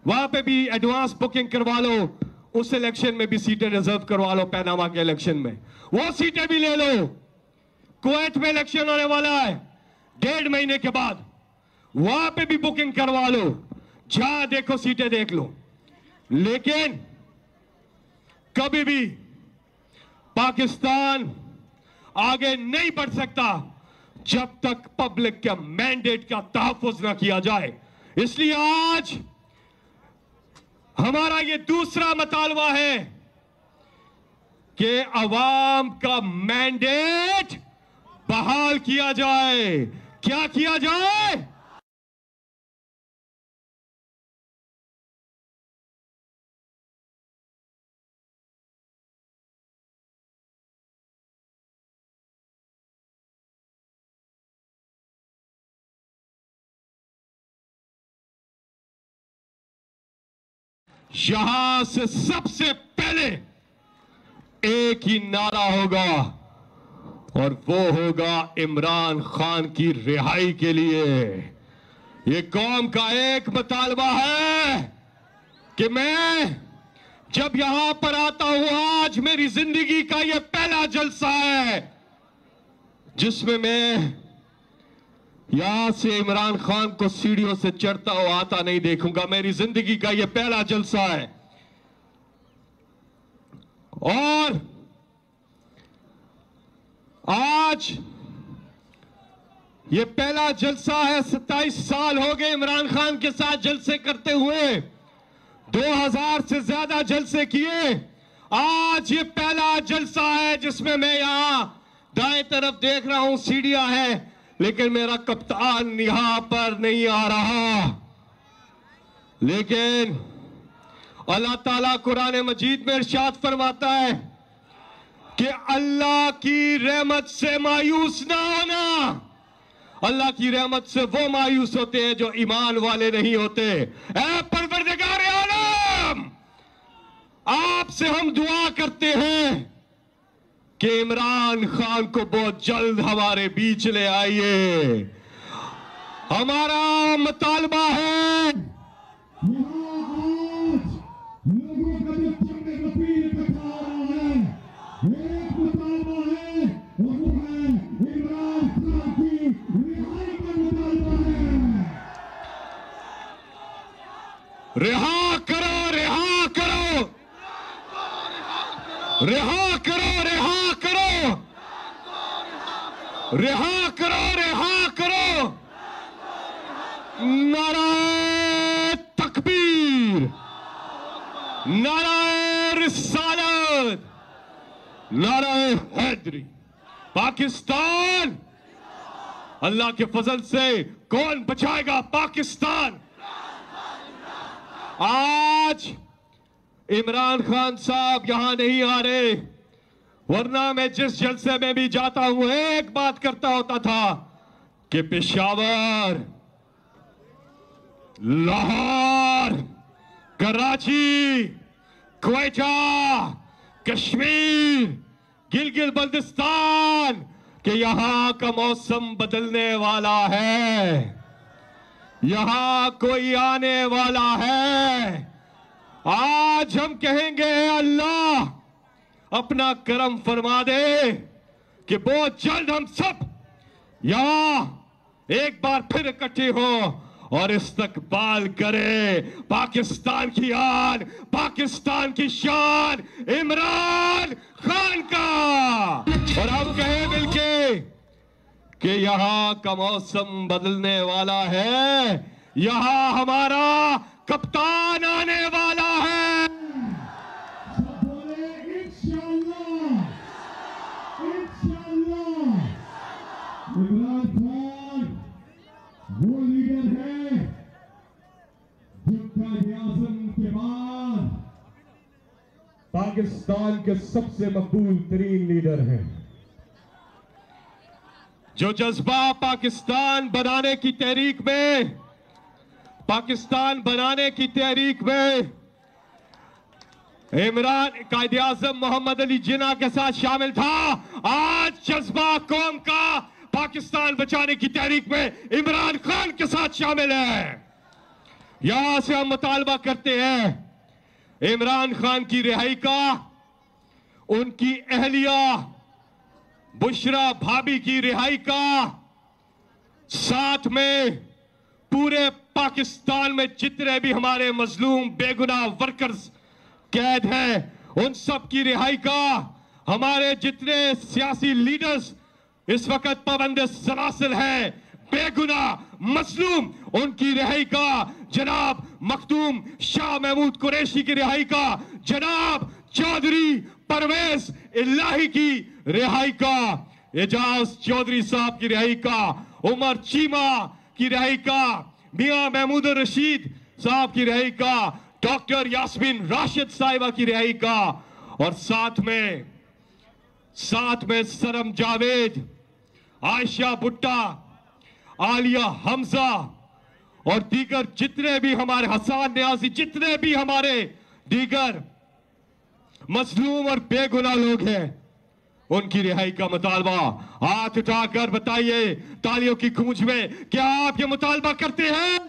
वहाँ पे भी एडवांस बुकिंग करवा लो। उस इलेक्शन में भी सीटें रिज़र्व करवा लो पैनामा के इलेक्शन में। वो सीटें भी ले लो। कुवैत में इलेक्शन होने वाला है। डेढ़ महीने के बाद वहाँ पे भी बुकिंग करवा लो। जहाँ देखो सीटें देख लो। लेकिन कभी भी पाकिस्तान आगे नहीं बढ़ सकता। जब तक पब्लिक के मैंडेट का तहफुज ना किया जाए। इसलिए आज हमारा ये दूसरा मतालबा है कि अवाम का मैंडेट बहाल किया जाए। क्या किया जाए? यहाँ से सबसे पहले एक ही नारा होगा और वो होगा इमरान खान की रिहाई के लिए। ये कौम का एक मुतालबा है कि मैं जब यहाँ पर आता हूँ, आज मेरी ज़िंदगी का ये पहला जलसा है, जिसमें मैं यहाँ से इमरान खान को सीढ़ियों से चढ़ता हुआ आता नहीं देखूँगा। मेरी ज़िंदगी का यह पहला जलसा है। और आज ये पहला जलसा है, सत्ताईस साल हो गए इमरान खान के साथ जलसे करते हुए। 2000 से ज़्यादा जलसे किए। आज ये पहला जलसा है जिसमें मैं यहाँ दाएँ तरफ़ देख रहा हूँ, सीढ़ियाँ है। लेकिन मेरा कप्तान यहाँ पर नहीं आ रहा। लेकिन अल्लाह ताला कुरान मजीद में इरशाद फरमाता है कि अल्लाह की रहमत से मायूस ना होना। अल्लाह की रहमत से वो मायूस होते हैं जो ईमान वाले नहीं होते। आलम, आपसे हम दुआ करते हैं। कि इमरान खान को बहुत जल्द हमारे बीच ले आइए। हमारा मुतालबा है। रिहा करो रिहा करो। रिहा करो रिहा करो रिहा करो रिहा करो। नाराय तकबीर। नाराय रिसालत। नाराय हैदरी। पाकिस्तान। अल्लाह के फजल से कौन बचाएगा पाकिस्तान? आज इमरान खान साहब यहाँ नहीं आ रहे। वरना मैं जिस जलसे में भी जाता हूँ, एक बात करता होता था कि पेशावर, लाहौर, कराची, क्वेटा, कश्मीर गिलगिल बल्तिस्तान, कि यहाँ का मौसम बदलने वाला है। यहाँ कोई आने वाला है। आज हम कहेंगे, अल्लाह अपना कर्म फरमा दे कि बहुत जल्द हम सब यहाँ एक बार फिर इकट्ठे हो और इस्तकबाल करे। पाकिस्तान की आन, पाकिस्तान की शान, इमरान खान का। और हम कहें मिलके कि यहाँ का मौसम बदलने वाला है, यहाँ हमारा कप्तान आने वाला है सब बोले इंशाअल्लाह इंशाअल्लाह इमरान खान वो लीडर है जो कायदे आज़म पाकिस्तान के सबसे मकबूल तरीन लीडर हैं। जो जज्बा पाकिस्तान बनाने की तहरीक में, पाकिस्तान बनाने की तहरीक में, इमरान कायदे आज़म मोहम्मद अली जिना के साथ शामिल था, आज जज्बा कौम का पाकिस्तान बचाने की तहरीक में इमरान खान के साथ शामिल है। यहाँ से हम मुतालबा करते हैं, इमरान खान की रिहाई का, उनकी अहलिया बुशरा भाभी की रिहाई का, साथ में पूरे पाकिस्तान में जितने भी हमारे मजलूम बेगुनाह वर्कर्स कैद हैं, उन सब की रिहाई का, हमारे जितने सियासी लीडर्स इस वक्त पाबंद सलासिल हैं, बेगुनाह, मजलूम, उनकी रिहाई का जनाब मखदूम शाह महमूद कुरैशी की रिहाई का, जनाब चौधरी परवेज इलाही की रिहाई का, एजाज चौधरी साहब की रिहाई का, उमर चीमा की रिहाई का, मियाँ महमूद रशीद साहब की रिहाई का, डॉक्टर यास्मीन राशिद साहिबा की रिहाई का, और साथ में साथ में सरम जावेद, आयशा भुट्टा, आलिया हमजा और दीगर जितने भी हमारे हसान न्याजी जितने भी हमारे दीगर मजलूम और बेगुनाह लोग हैं, उनकी रिहाई का मुतालबा हाथ उठाकर बताइए, तालियों की गूंज में क्या आप ये मुतालबा करते हैं?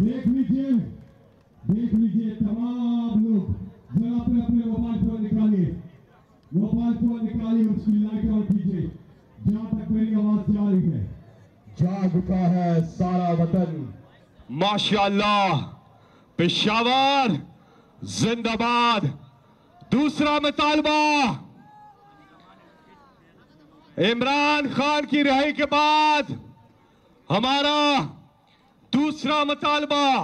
देख लीजिए देख लीजिए तमाम लोग, जरा अपने अपने मोबाइल फ़ोन निकालिए। मोबाइल फ़ोन निकालिए उसकी लाइट ऑन कीजिए। जहाँ तक मेरी आवाज़ जा रही है? जाग उठा है सारा वतन। माशाल्लाह, पेशावर, जिंदाबाद। दूसरा मुतालबा। इमरान खान की रिहाई के बाद हमारा दूसरा मुतालबा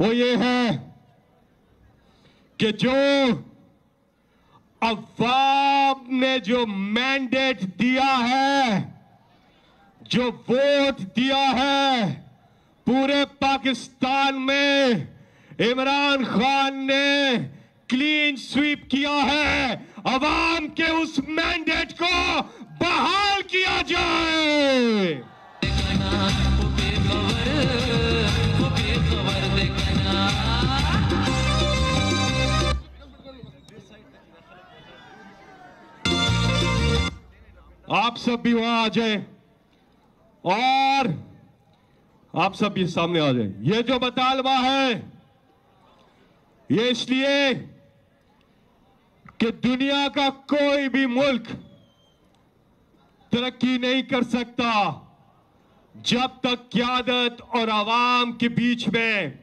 वो ये है कि जो अवाम ने जो मैंडेट दिया है, जो वोट दिया है, पूरे पाकिस्तान में इमरान खान ने क्लीन स्वीप किया है। अवाम के उस मैंडेट को बहाल किया जाए। आप सब भी वहाँ आ जाए और आप सब भी सामने आ जाए। ये जो मुतालबा है, ये इसलिए कि दुनिया का कोई भी मुल्क तरक्की नहीं कर सकता जब तक क्यादत और आवाम के बीच में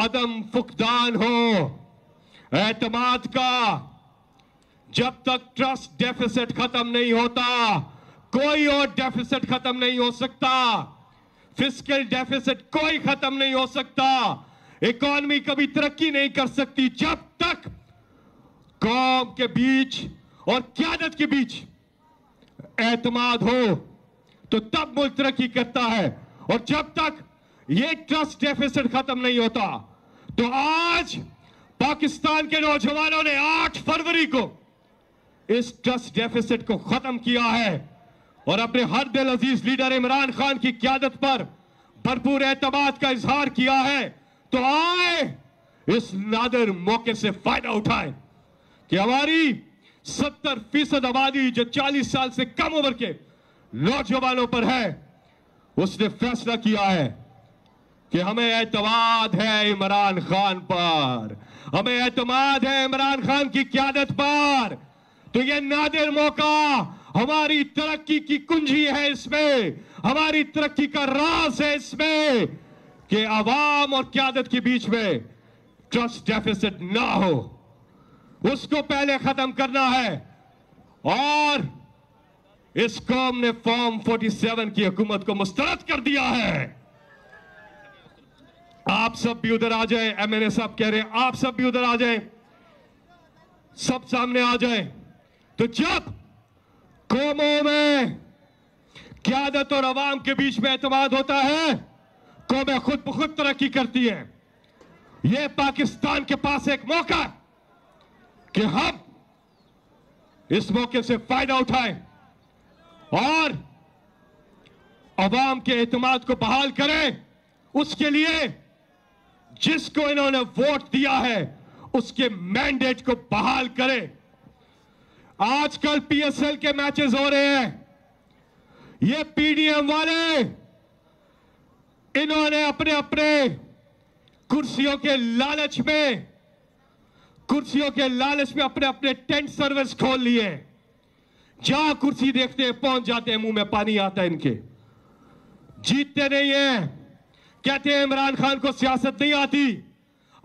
अदम फुकदान हो, एतमाद का जब तक ट्रस्ट डेफिसिट खत्म नहीं होता, कोई और डेफिसिट खत्म नहीं हो सकता। फ़िज़िकल डेफिसिट कोई खत्म नहीं हो सकता। इकॉनमी कभी तरक्की नहीं कर सकती जब तक कौम के बीच और क्यादत के बीच एतमाद हो तो तब मुल्क तरक्की करता है। और जब तक ये ट्रस्ट डेफिसिट खत्म नहीं होता तो आज पाकिस्तान के नौजवानों ने 8 फरवरी को इस ट्रस्ट डेफिसिट को खत्म किया है। और अपने हर दिल अज़ीज़ लीडर इमरान खान की क्यादत पर भरपूर एतमाद का इजहार किया है। तो आए, इस नादर मौके से फ़ायदा उठाए कि हमारी सत्तर फ़ीसद आबादी जो 40 साल से कम उम्र के नौजवानों पर है, उसने फैसला किया है कि हमें एतमाद है इमरान खान पर। हमें एतमाद है इमरान खान की क्यादत पर। तो ये नादिर मौका हमारी तरक्की की कुंजी है इसमें। हमारी तरक्की का राज है इसमें कि आवाम और क्यादत के बीच में ट्रस्ट डेफिसिट ना हो। उसको पहले खत्म करना है। और इस कौम ने फॉर्म 47 की हुकूमत को मुस्तरद कर दिया है। आप सब भी उधर आ जाएँ एमएनए साहब कह रहे हैं, आप सब भी उधर आ जाएँ, सब सामने आ जाएँ। तो जब कौमों में क्यादत और अवाम के बीच में एतमाद होता है, कौमें खुद ब खुद तरक्की करती है। यह पाकिस्तान के पास एक मौका कि हम इस मौके से फ़ायदा उठाएँ और अवाम के एतमाद को बहाल करें। उसके लिए जिसको इन्होंने वोट दिया है, उसके मैंडेट को बहाल करें। आजकल पीएसएल के मैचेस हो रहे हैं। ये पीडीएम वाले, इन्होंने अपने अपने कुर्सियों के लालच में, कुर्सियों के लालच में अपने अपने टेंट सर्विस खोल लिए। जहाँ कुर्सी देखते हैं, पहुँच जाते हैं, मुँह में पानी आता है इनके। जीतते नहीं है। कहते हैं, इमरान खान को सियासत नहीं आती।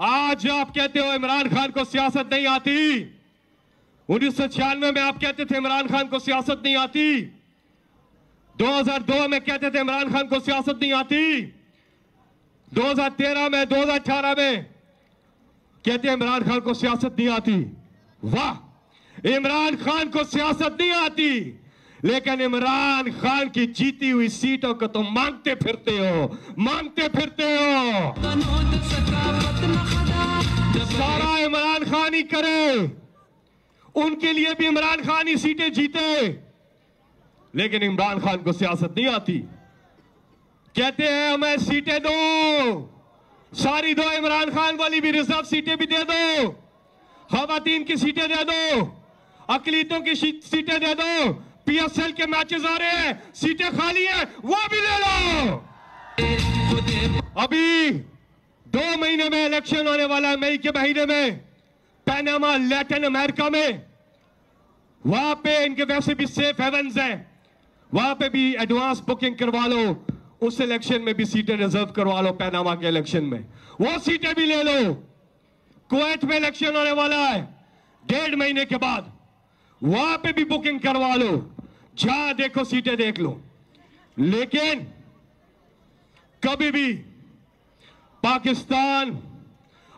आज आप कहते हो, इमरान खान को सियासत नहीं आती। उन्नीस सौ छियानवे में आप कहते थे इमरान खान को सियासत नहीं आती। 2002 में कहते थे इमरान खान को सियासत नहीं आती। 2013 में 2018 में कहते इमरान खान को सियासत नहीं आती। वाह! इमरान खान को सियासत नहीं आती। लेकिन इमरान खान की जीती हुई सीटों को तो मांगते फिरते हो। मांगते फिरते हो। सारा इमरान खान ही करे। उनके लिए भी इमरान खान ही सीटें जीते। लेकिन इमरान खान को सियासत नहीं आती। कहते हैं, हमें सीटें दो। सारी दो, इमरान खान वाली भी रिज़र्व सीटें भी दे दो। खातन की सीटें दे दो। अकलीतों की सीटें दे दो। पीएसएल के मैचेस आ रहे हैं। सीटें खाली हैं, वो भी ले लो। अभी दो महीने में इलेक्शन होने वाला है, मई के महीने में। पैनामा लैटिन अमेरिका में, वहाँ पे इनके वैसे भी सेफ़ हेवंस हैं। वहाँ पे भी एडवांस बुकिंग करवा लो। उस इलेक्शन में भी सीटें रिज़र्व करवा लो पैनामा के इलेक्शन में। वो सीटें भी ले लो। कुवैत में इलेक्शन होने वाला है। डेढ़ महीने के बाद वहाँ पे भी बुकिंग करवा लो। जहाँ देखो सीटें देख लो। लेकिन कभी भी पाकिस्तान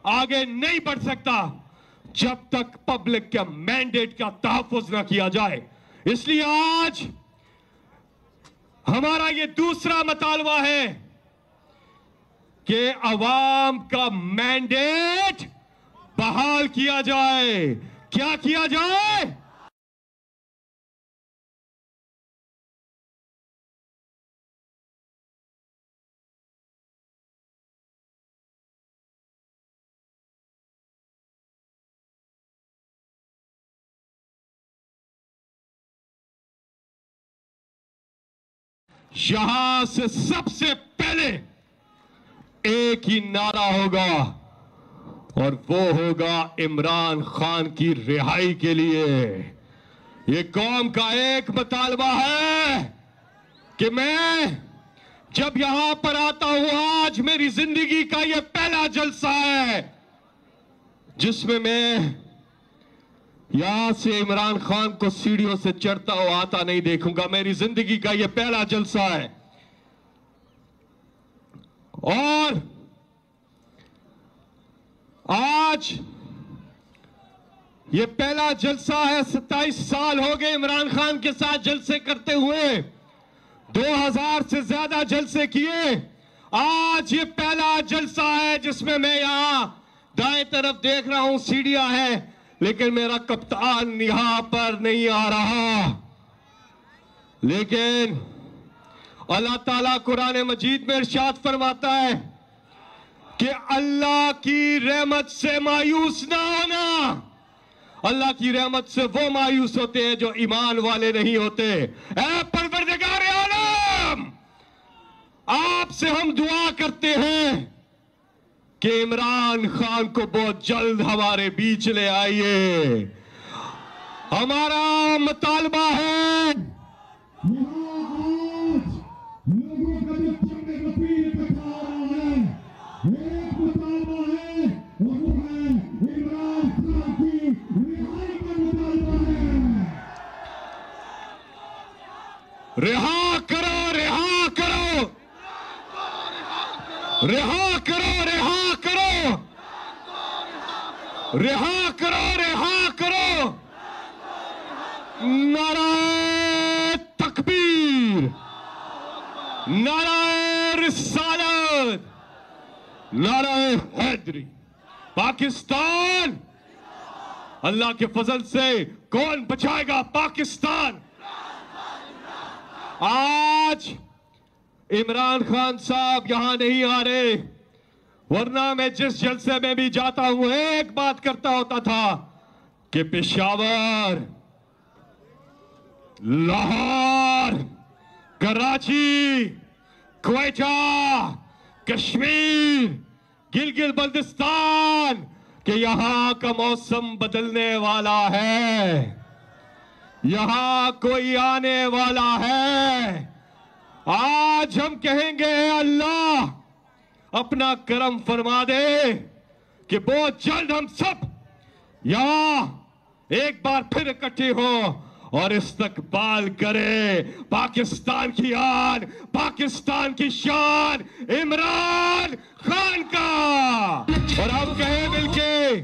आगे नहीं बढ़ सकता। जब तक पब्लिक के मैंडेट का तहफुज ना किया जाए। इसलिए आज हमारा ये दूसरा मतालबा है कि अवाम का मैंडेट बहाल किया जाए। क्या किया जाए? यहाँ से सबसे पहले एक ही नारा होगा और वो होगा इमरान खान की रिहाई के लिए। ये कौम का एक मुतालबा है कि मैं जब यहाँ पर आता हूँ, आज मेरी ज़िंदगी का ये पहला जलसा है, जिसमें मैं यहाँ से इमरान खान को सीढ़ियों से चढ़ता हुआ आता नहीं देखूँगा। मेरी ज़िंदगी का यह पहला जलसा है। और आज ये पहला जलसा है, सत्ताईस साल हो गए इमरान खान के साथ जलसे करते हुए। 2000 से ज़्यादा जलसे किए। आज ये पहला जलसा है जिसमें मैं यहाँ दाएँ तरफ़ देख रहा हूँ, सीढ़ियाँ है। लेकिन मेरा कप्तान यहाँ पर नहीं आ रहा। लेकिन अल्लाह ताला कुरान मजीद में इर्शाद फरमाता है कि अल्लाह की रहमत से मायूस ना होना। अल्लाह की रहमत से वो मायूस होते हैं जो ईमान वाले नहीं होते। आलम, आपसे हम दुआ करते हैं कि इमरान खान को बहुत जल्द हमारे बीच ले आइए। हमारा मुतालबा है। रिहा करो रिहा करो। रिहा करो रिहा करो रिहा करो रिहा करो। नाराय तकबीर। नाराय रिसालत। नाराय हैदरी। पाकिस्तान। अल्लाह के फजल से कौन बचाएगा पाकिस्तान? आज इमरान खान साहब यहाँ नहीं आ रहे। वरना मैं जिस जलसे में भी जाता हूँ, एक बात करता होता था कि पेशावर, लाहौर, कराची क्वेटा कश्मीर, गिलगिल बल्दिस्तान कि यहाँ का मौसम बदलने वाला है। यहाँ कोई आने वाला है। आज हम कहेंगे, अल्लाह अपना कर्म फरमा दे कि बहुत जल्द हम सब यहाँ एक बार फिर इकट्ठे हो और इस्तकबाल करे। पाकिस्तान की आन, पाकिस्तान की शान, इमरान खान का। और हम कहें मिलके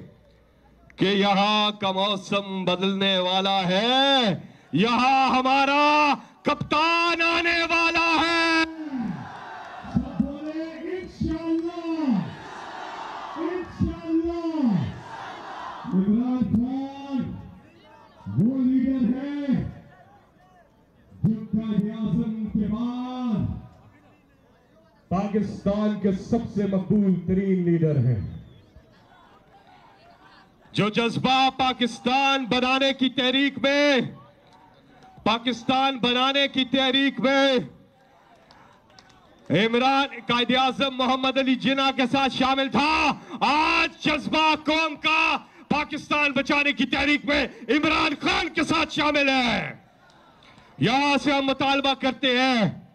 कि यहाँ का मौसम बदलने वाला है, यहाँ हमारा कप्तान आने वाला है सब बोले इंशाअल्लाह इंशाअल्लाह इमरान खान वो लीडर है जो कायदे आज़म के बाद पाकिस्तान के सबसे मकबूल तरीन लीडर हैं। जो जज्बा पाकिस्तान बनाने की तहरीक में, पाकिस्तान बनाने की तहरीक में, इमरान कायदे आज़म मोहम्मद अली जिना के साथ शामिल था, आज जज्बा कौम का पाकिस्तान बचाने की तहरीक में इमरान खान के साथ शामिल है। यहाँ से हम मुतालबा करते हैं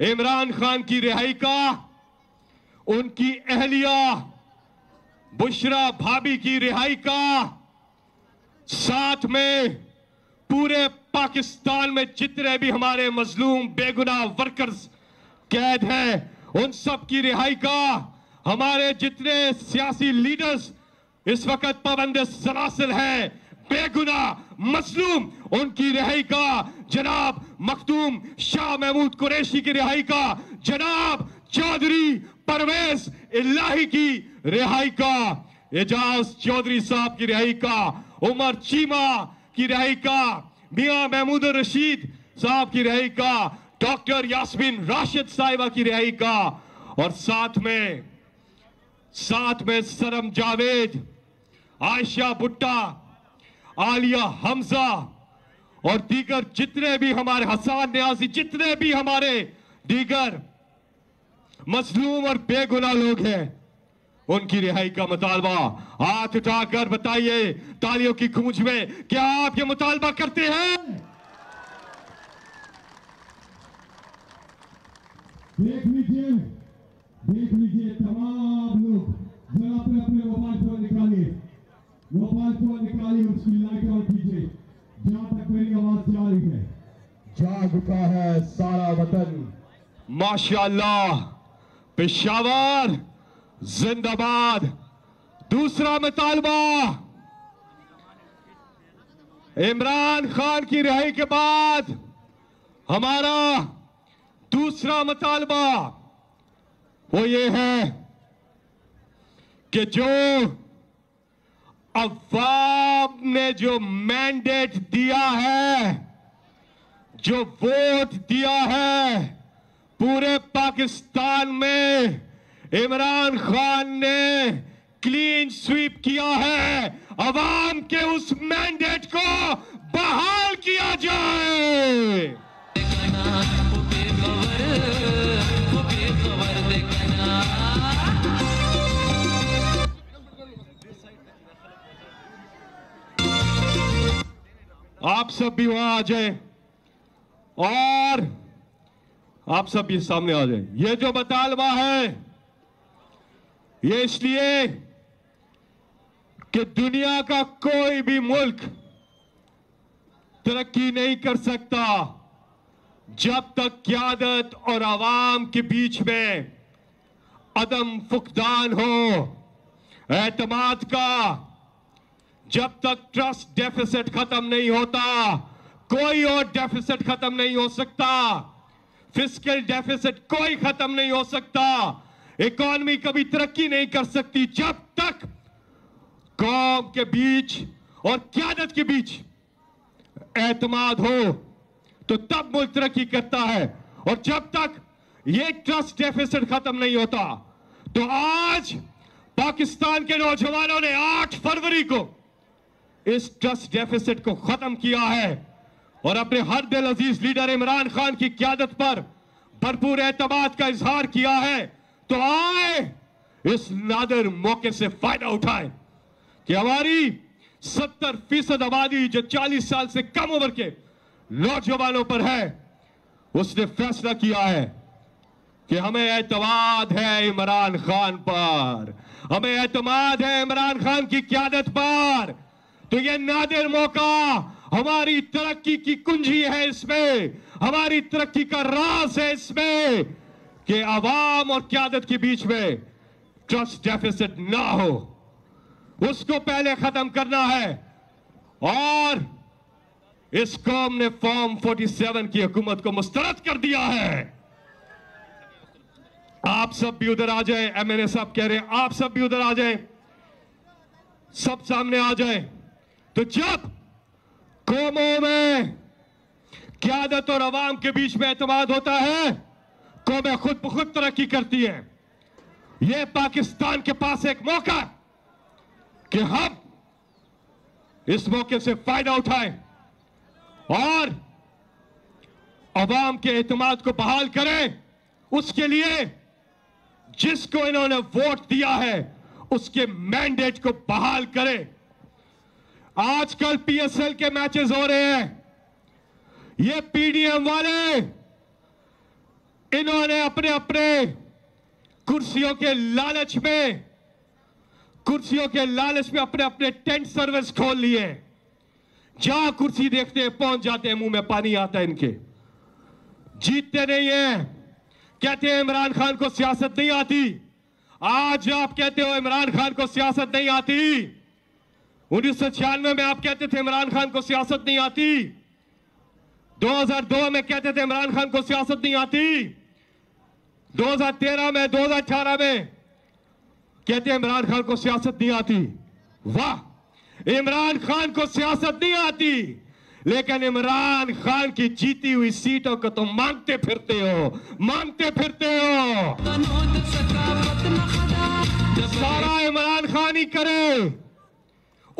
इमरान खान की रिहाई का, उनकी अहलिया बुशरा भाभी की रिहाई का, साथ में पूरे पाकिस्तान में जितने भी हमारे मजलूम बेगुनाह वर्कर्स कैद हैं, उन सब की रिहाई का, हमारे जितने सियासी लीडर्स इस वक्त पाबंद सलासिल हैं, बेगुनाह मजलूम, उनकी रिहाई का, जनाब मखदूम शाह महमूद कुरैशी की रिहाई का, जनाब चौधरी परवेज इलाही की रिहाई का, एजाज चौधरी साहब की रिहाई का, उमर चीमा की रिहाई का, मियाँ महमूद रशीद साहब की रिहाई का, डॉक्टर यास्मीन राशिद साहिबा की रिहाई का, और साथ में साथ में सरम जावेद, आयशा भुट्टा, आलिया हमजा और दीगर जितने भी हमारे हसान न्याजी जितने भी हमारे दीगर मजलूम और बेगुनाह लोग हैं, उनकी रिहाई का मुतालबा। हाथ उठाकर बताइए, तालियों की गूंज में क्या आप ये मुतालबा करते हैं? देख लीजिए देख लीजिए तमाम लोग, जरा अपने अपने मोबाइल फ़ोन निकालिए। मोबाइल फ़ोन निकालिए, उसकी लाइट ऑन कीजिए। जहाँ तक मेरी आवाज़ जा रही है जाग उठा है सारा वतन माशाल्लाह, पेशावर, जिंदाबाद, दूसरा मुतालबा, इमरान खान की रिहाई के बाद, हमारा दूसरा मुतालबा वो ये है कि जो अवाम ने जो मैंडेट दिया है, जो वोट दिया है, पूरे पाकिस्तान में इमरान खान ने क्लीन स्वीप किया है अवाम के उस मैंडेट को बहाल किया जाए। आप सब भी वहाँ आ जाए और आप सब भी सामने आ जाए। ये जो मुतालबा है, ये इसलिए कि दुनिया का कोई भी मुल्क तरक्की नहीं कर सकता जब तक क्यादत और आवाम के बीच में अदम फुकदान हो। एतमाद का जब तक ट्रस्ट डेफिसिट खत्म नहीं होता, कोई और डेफिसिट खत्म नहीं हो सकता। फ़िज़िकल डेफिसिट कोई खत्म नहीं हो सकता। इकॉनमी कभी तरक्की नहीं कर सकती जब तक कौम के बीच और क्यादत के बीच एतमाद हो तो तब मुल्क तरक्की करता है। और जब तक ये ट्रस्ट डेफिसिट खत्म नहीं होता तो आज पाकिस्तान के नौजवानों ने 8 फरवरी को इस ट्रस्ट डेफिसिट को खत्म किया है। और अपने हर दिल अज़ीज़ लीडर इमरान खान की क्यादत पर भरपूर एतमाद का इजहार किया है तो आए इस नादर मौके से फ़ायदा उठाए कि हमारी सत्तर फ़ीसद आबादी जो 40 साल से कम उम्र के नौजवानों पर है, उसने फैसला किया है कि हमें एतमाद है इमरान खान पर। हमें एतमाद है इमरान खान की क्यादत पर। तो ये नादिर मौका हमारी तरक्की की कुंजी है इसमें। हमारी तरक्की का राज है इसमें कि आवाम और क्यादत के बीच में ट्रस्ट डेफिसिट ना हो। उसको पहले खत्म करना है। और इस कौम ने फॉर्म 47 की हुकूमत को मुस्तरद कर दिया है। आप सब भी उधर आ जाए एमएनए साहब कह रहे हैं, आप सब भी उधर आ जाए, सब सामने आ जाए। तो जब कौमों में क्यादत और अवाम के बीच में एतमाद होता है। कौमें खुद ब खुद तरक्की करती है। यह पाकिस्तान के पास एक मौका कि हम इस मौके से फ़ायदा उठाएँ और अवाम के एतमाद को बहाल करें। उसके लिए जिसको इन्होंने वोट दिया है, उसके मैंडेट को बहाल करें। आजकल पीएसएल के मैचेस हो रहे हैं। ये पीडीएम वाले, इन्होंने अपने अपने कुर्सियों के लालच में, कुर्सियों के लालच में अपने अपने टेंट सर्विस खोल लिए। जहाँ कुर्सी देखते हैं पहुँच जाते हैं, मुँह में पानी आता है इनके। जीतते नहीं है। कहते हैं, इमरान खान को सियासत नहीं आती। आज आप कहते हो, इमरान खान को सियासत नहीं आती। उन्नीस सौ छियानवे में आप कहते थे इमरान खान को सियासत नहीं आती। 2002 में कहते थे इमरान खान को सियासत नहीं आती। 2013 में 2018 में कहते इमरान खान को सियासत नहीं आती। वाह! इमरान खान को सियासत नहीं आती। लेकिन इमरान खान की जीती हुई सीटों को तो मांगते फिरते हो। मांगते फिरते हो। सारा इमरान खान ही करे।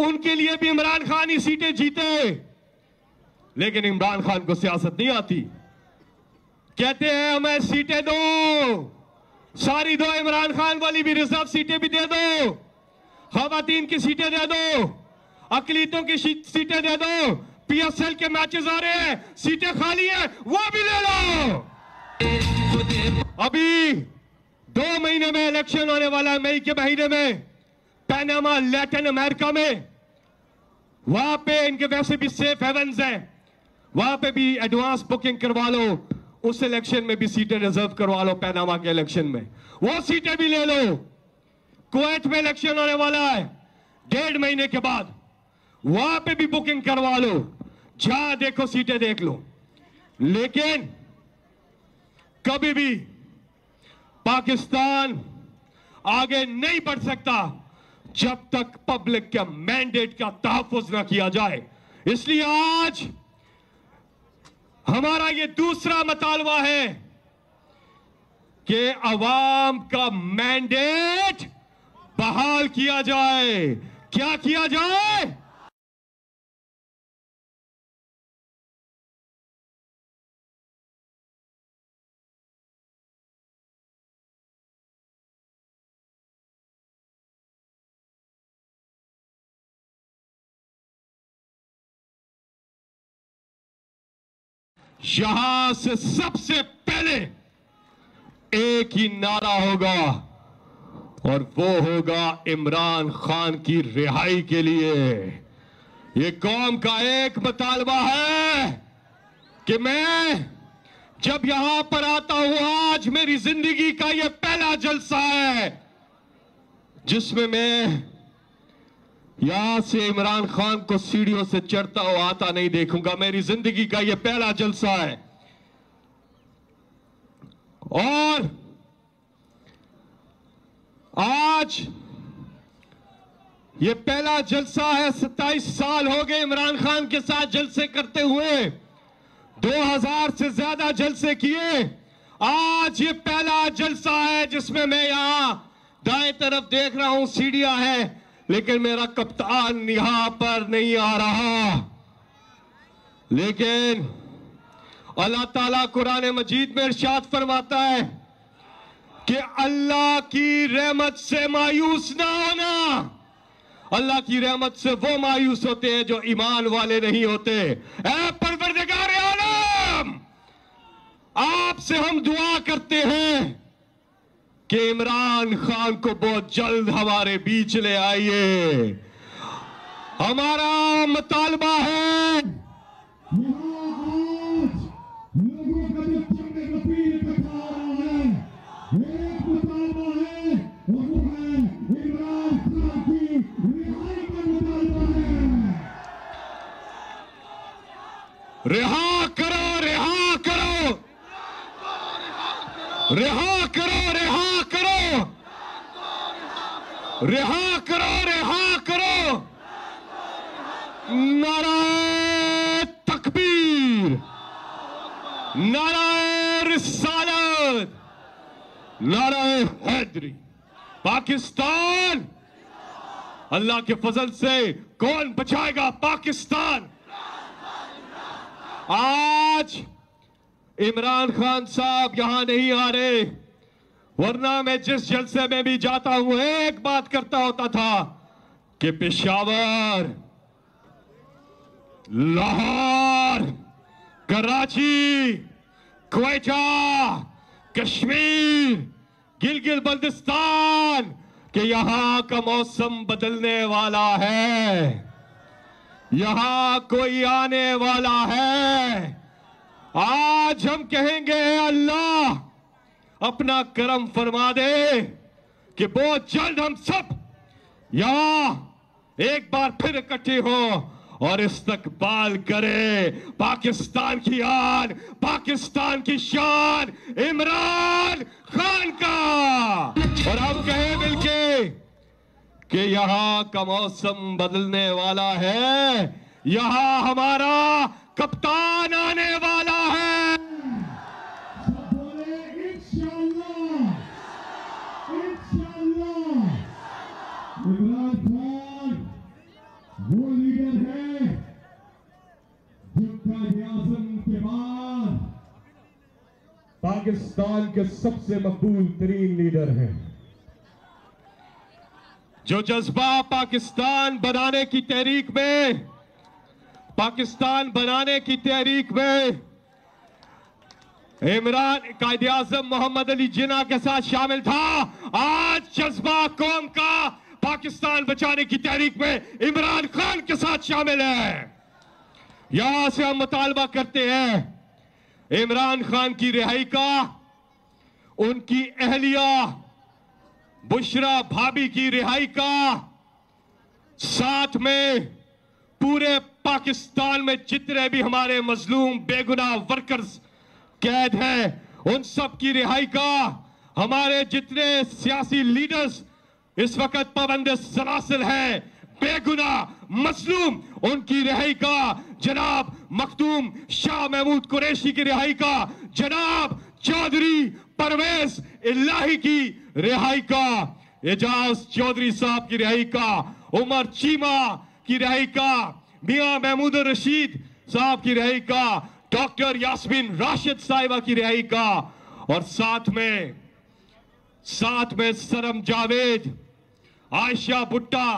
उनके लिए भी इमरान खान ही सीटें जीते। लेकिन इमरान खान को सियासत नहीं आती। कहते हैं, हमें सीटें दो। सारी दो इमरान खान वाली भी रिज़र्व सीटें भी दे दो। खातन की सीटें दे दो। अकलीतों की सीटें दे दो। पीएसएल के मैचेस आ रहे हैं। सीटें खाली हैं। वो भी ले लो। अभी दो महीने में इलेक्शन होने वाला है मई के महीने में। पैनामा लैटिन अमेरिका में, वहाँ पे इनके वैसे भी सेफ़ हेवंस हैं। वहाँ पे भी एडवांस बुकिंग करवा लो। उस इलेक्शन में भी सीटें रिज़र्व करवा लो पैनामा के इलेक्शन में। वो सीटें भी ले लो। कुवैत में इलेक्शन होने वाला है। डेढ़ महीने के बाद वहाँ पे भी बुकिंग करवा लो। जहाँ देखो सीटें देख लो। लेकिन कभी भी पाकिस्तान आगे नहीं बढ़ सकता। जब तक पब्लिक के मैंडेट का तहफुज ना किया जाए। इसलिए आज हमारा ये दूसरा मतालबा है कि अवाम का मैंडेट बहाल किया जाए। क्या किया जाए? यहाँ से सबसे पहले एक ही नारा होगा और वो होगा इमरान खान की रिहाई के लिए। ये कौम का एक मुतालबा है कि मैं जब यहाँ पर आता हूँ, आज मेरी ज़िंदगी का ये पहला जलसा है, जिसमें मैं यहाँ से इमरान खान को सीढ़ियों से चढ़ता हुआ आता नहीं देखूँगा। मेरी ज़िंदगी का यह पहला जलसा है। और आज ये पहला जलसा है, सत्ताईस साल हो गए इमरान खान के साथ जलसे करते हुए। 2000 से ज़्यादा जलसे किए। आज ये पहला जलसा है जिसमें मैं यहाँ दाएँ तरफ़ देख रहा हूँ, सीढ़ियाँ है। लेकिन मेरा कप्तान यहाँ पर नहीं आ रहा। लेकिन अल्लाह ताला कुरान मजीद में इरशाद फरमाता है कि अल्लाह की रहमत से मायूस ना होना। अल्लाह की रहमत से वो मायूस होते हैं जो ईमान वाले नहीं होते। आलम, आपसे हम दुआ करते हैं कि इमरान खान को बहुत जल्द हमारे बीच ले आइए। हमारा मुतालबा है। रिहा करो रिहा करो। रिहा करो रिहा करो रिहा करो रिहा करो। नाराय तकबीर। नाराय रिसालत। नाराय हैदरी। पाकिस्तान। अल्लाह के फजल से कौन बचाएगा पाकिस्तान? आज इमरान खान साहब यहाँ नहीं आ रहे। वरना मैं जिस जलसे में भी जाता हूँ, एक बात करता होता था कि पेशावर, लाहौर, कराची क्वेटा कश्मीर गिलगिल बल्दिस्तान कि यहाँ का मौसम बदलने वाला है। यहाँ कोई आने वाला है। आज हम कहेंगे अल्लाह। अपना कर्म फरमा दे कि बहुत जल्द हम सब यहाँ एक बार फिर इकट्ठे हो और इस्तकबाल करे। पाकिस्तान की आन, पाकिस्तान की शान, इमरान खान का। और हम कहें मिलके कि यहाँ का मौसम बदलने वाला है, यहाँ हमारा कप्तान आने वाला है सब बोले इंशाअल्लाह इंशाअल्लाह इमरान खान वो लीडर है जिनका आज़म के बाद पाकिस्तान के सबसे मकबूल तरीन लीडर हैं। जो जज्बा पाकिस्तान बनाने की तहरीक में, पाकिस्तान बनाने की तहरीक में, इमरान कायदे आज़म मोहम्मद अली जिना के साथ शामिल था, आज जज्बा कौम का पाकिस्तान बचाने की तहरीक में इमरान खान के साथ शामिल है। यहाँ से हम मुतालबा करते हैं इमरान खान की रिहाई का, उनकी अहलिया बुशरा भाभी की रिहाई का, साथ में पूरे पाकिस्तान में जितने भी हमारे मजलूम बेगुनाह वर्कर्स कैद हैं, उन सब की रिहाई का, हमारे जितने सियासी लीडर्स इस वक्त पाबंद सलासिल हैं बेगुनाह मजलूम, उनकी रिहाई का, जनाब मखदूम शाह महमूद कुरैशी की रिहाई का, जनाब चौधरी परवेज इलाही की रिहाई का, एजाज चौधरी साहब की रिहाई का, उमर चीमा की रिहाई का, मियाँ महमूद रशीद साहब की रिहाई का, डॉक्टर यास्मीन राशिद साहिबा की रिहाई का, और साथ में साथ में सरम जावेद, आयशा भुट्टा,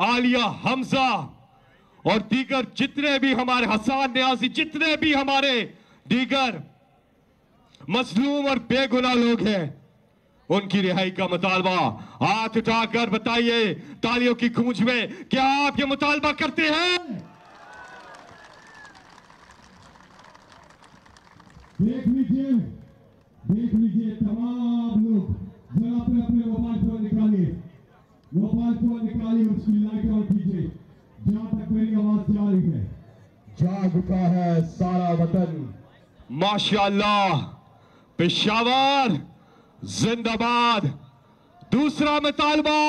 आलिया हमजा और दीगर जितने भी हमारे हसान न्याजी जितने भी हमारे दीगर मजलूम और बेगुनाह लोग हैं, उनकी रिहाई का मुतालबा। हाथ उठाकर बताइए तालियों की गूंज में, क्या आप ये मुतालबा करते हैं? देख लीजिए देख लीजिए तमाम लोग, जरा अपने अपने मोबाइल फ़ोन निकालिए। मोबाइल फ़ोन निकालिए उसकी लाइट ऑन कीजिए। जहाँ तक मेरी आवाज़ जा रही है है सारा वतन। माशाल्लाह, पेशावर, जिंदाबाद। दूसरा मुतालबा।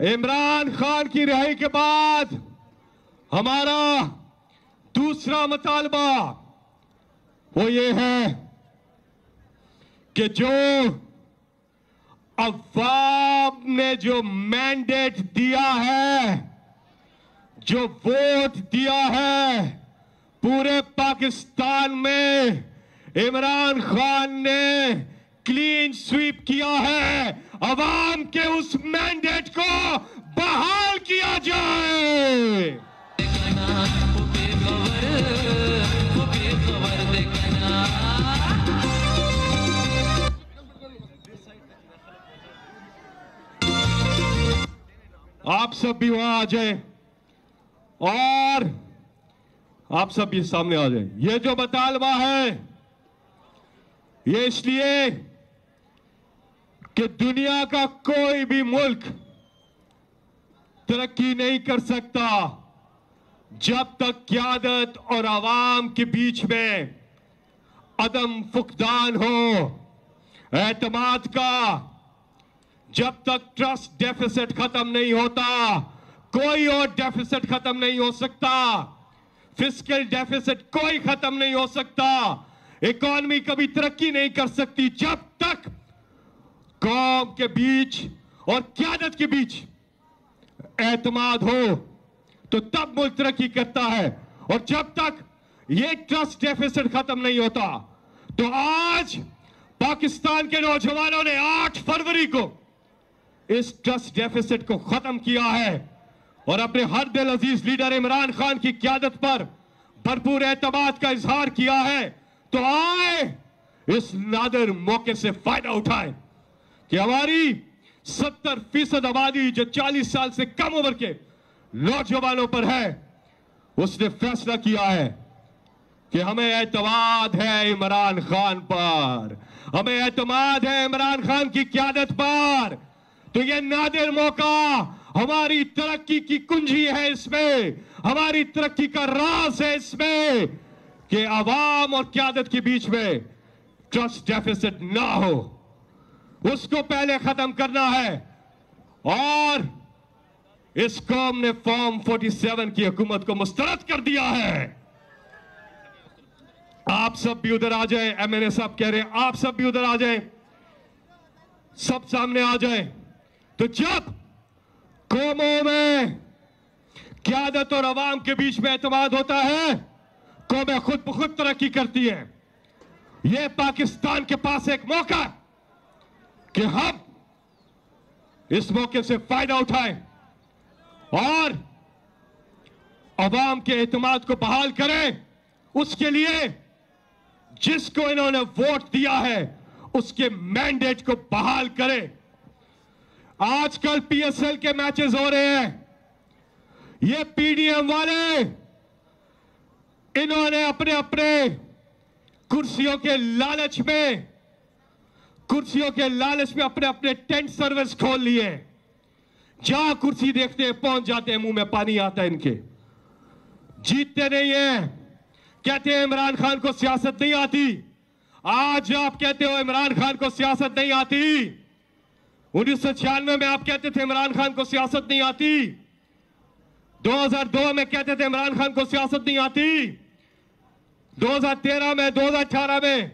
इमरान खान की रिहाई के बाद हमारा दूसरा मुतालबा वो ये है कि जो अवाम ने जो मैंडेट दिया है, जो वोट दिया है, पूरे पाकिस्तान में इमरान खान ने क्लीन स्वीप किया है। अवाम के उस मैंडेट को बहाल किया जाए। आप सब भी वहाँ आ जाए और आप सब भी सामने आ जाए। ये जो मुतालबा है, ये इसलिए कि दुनिया का कोई भी मुल्क तरक्की नहीं कर सकता जब तक क्यादत और आवाम के बीच में अदम फुकदान हो। एतमाद का जब तक ट्रस्ट डेफिसिट खत्म नहीं होता, कोई और डेफिसिट खत्म नहीं हो सकता। फ़िज़िकल डेफिसिट कोई खत्म नहीं हो सकता। इकॉनमी कभी तरक्की नहीं कर सकती जब तक कौम के बीच और क्यादत के बीच एतमाद हो तो तब मुल्क तरक्की करता है। और जब तक ये ट्रस्ट डेफिसिट खत्म नहीं होता तो आज पाकिस्तान के नौजवानों ने 8 फरवरी को इस ट्रस्ट डेफिसिट को खत्म किया है। और अपने हर दिल अज़ीज़ लीडर इमरान खान की क्यादत पर भरपूर एतमाद का इजहार किया है तो आए इस नादर मौके से फ़ायदा उठाए कि हमारी 70 फ़ीसद आबादी जो 40 साल से कम उम्र के नौजवानों पर है, उसने फैसला किया है कि हमें एतमाद है इमरान खान पर। हमें एतमाद है इमरान खान की क्यादत पर। तो ये नादिर मौका। हमारी तरक्की की कुंजी है इसमें। हमारी तरक्की का राज है इसमें कि आवाम और क्यादत के बीच में ट्रस्ट डेफिसिट ना हो। उसको पहले खत्म करना है। और इस कौम ने फॉर्म 47 की हुकूमत को मुस्तरद कर दिया है। आप सब भी उधर आ जाए। एमएनए साहब कह रहे हैं, आप सब भी उधर आ जाए। सब सामने आ जाए। तो जब कौमों में क्यादत और अवाम के बीच में एतमाद होता है, कौमें खुद ब खुद तरक्की करती है। यह पाकिस्तान के पास एक मौका कि हम इस मौके से फ़ायदा उठाएँ और अवाम के एतमाद को बहाल करें। उसके लिए जिसको इन्होंने वोट दिया है, उसके मैंडेट को बहाल करें। आजकल पीएसएल के मैचेस हो रहे हैं। ये पीडीएम वाले, इन्होंने अपने अपने कुर्सियों के लालच में, कुर्सियों के लालच में अपने अपने टेंट सर्विस खोल लिए। जहाँ कुर्सी देखते हैं पहुँच जाते हैं, मुँह में पानी आता है इनके। जीतते नहीं है। कहते हैं, इमरान खान को सियासत नहीं आती। आज आप कहते हो, इमरान खान को सियासत नहीं आती। उन्नीस सौ छियानवे में आप कहते थे इमरान खान को सियासत नहीं आती। 2002 में कहते थे इमरान खान को सियासत नहीं आती। 2013 में 2018 में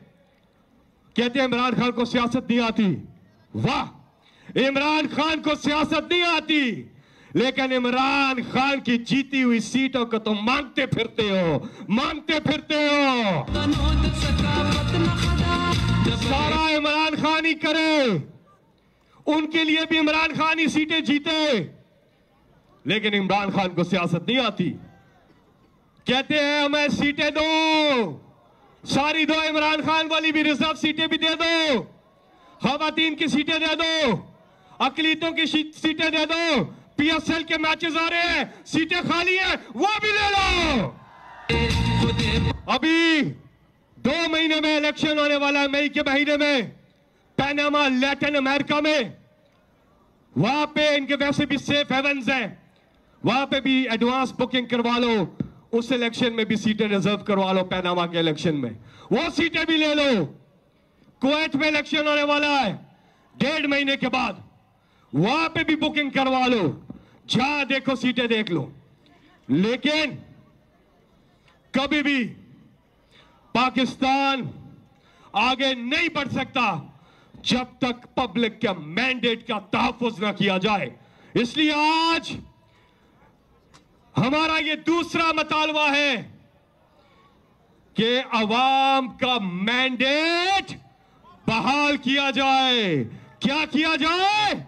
कहते इमरान खान को सियासत नहीं आती। वाह! इमरान खान को सियासत नहीं आती। लेकिन इमरान खान की जीती हुई सीटों को तुम मांगते फिरते हो। मांगते फिरते हो। सारा इमरान खान ही करे। उनके लिए भी इमरान खान ही सीटें जीते। लेकिन इमरान खान को सियासत नहीं आती। कहते हैं, हमें सीटें दो। सारी दो इमरान खान वाली भी रिज़र्व सीटें भी दे दो। खातन की सीटें दे दो। अकलीतों की सीटें दे दो। पीएसएल के मैचेस आ रहे हैं। सीटें खाली हैं। वो भी ले लो। अभी दो महीने में इलेक्शन होने वाला है मई के महीने में। पैनामा लैटिन अमेरिका में। वहाँ पे इनके वैसे भी सेफ़ हेवंस हैं। वहाँ पे भी एडवांस बुकिंग करवा लो। उस इलेक्शन में भी सीटें रिज़र्व करवा लो पैनामा के इलेक्शन में। वो सीटें भी ले लो। कुवैत में इलेक्शन होने वाला है। डेढ़ महीने के बाद वहाँ पे भी बुकिंग करवा लो। जहाँ देखो सीटें देख लो। लेकिन कभी भी पाकिस्तान आगे नहीं बढ़ सकता। जब तक पब्लिक के मैंडेट का तहफुज ना किया जाए। इसलिए आज हमारा ये दूसरा मतालबा है कि अवाम का मैंडेट बहाल किया जाए। क्या किया जाए?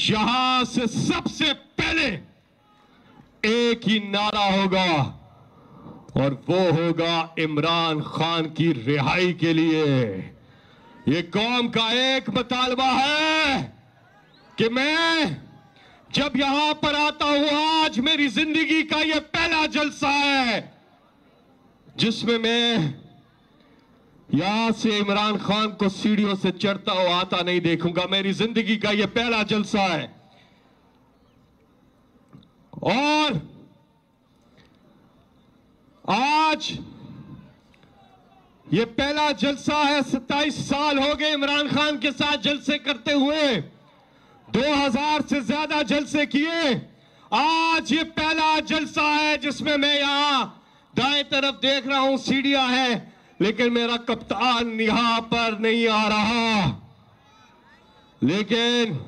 यहाँ से सबसे पहले एक ही नारा होगा और वो होगा इमरान खान की रिहाई के लिए। ये कौम का एक मुतालबा है कि मैं जब यहाँ पर आता हूँ, आज मेरी ज़िंदगी का ये पहला जलसा है, जिसमें मैं यहाँ से इमरान खान को सीढ़ियों से चढ़ता हुआ आता नहीं देखूँगा। मेरी ज़िंदगी का यह पहला जलसा है। और आज ये पहला जलसा है, सत्ताईस साल हो गए इमरान खान के साथ जलसे करते हुए। 2000 से ज़्यादा जलसे किए। आज ये पहला जलसा है जिसमें मैं यहाँ दाएँ तरफ़ देख रहा हूँ, सीढ़ियाँ हैं। लेकिन मेरा कप्तान यहाँ पर नहीं आ रहा। लेकिन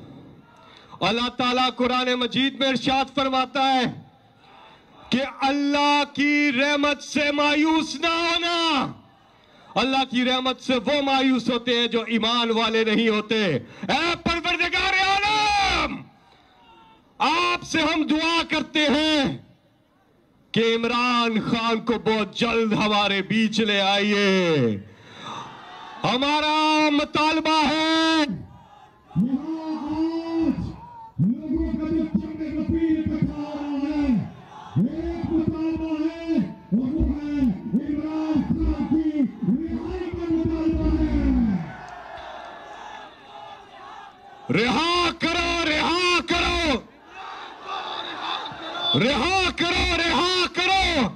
अल्लाह ताला कुरान मजीद में इरशाद फरमाता है कि अल्लाह की रहमत से मायूस ना होना। अल्लाह की रहमत से वो मायूस होते हैं जो ईमान वाले नहीं होते। आलम, आपसे हम दुआ करते हैं। कि इमरान खान को बहुत जल्द हमारे बीच ले आइए। हमारा मुतालबा है। रिहा करो रिहा करो। रिहा करो रिहा करो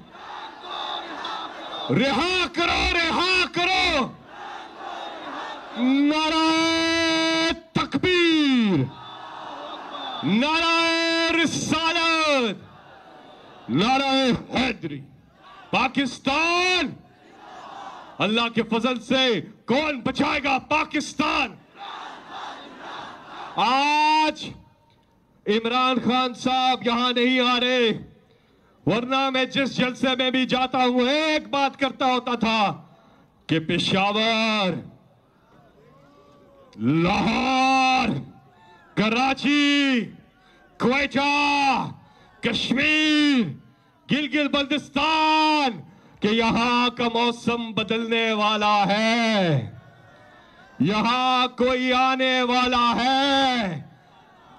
रिहा करो रिहा करो। नाराय तकबीर। नाराय रिसालत। नाराय हैदरी। पाकिस्तान। अल्लाह के फजल से कौन बचाएगा पाकिस्तान? आज इमरान खान साहब यहाँ नहीं आ रहे। वरना मैं जिस जलसे में भी जाता हूँ, एक बात करता होता था कि पेशावर, लाहौर, कराची क्वेटा कश्मीर, गिलगिल बल्दिस्तान कि यहाँ का मौसम बदलने वाला है। यहाँ कोई आने वाला है।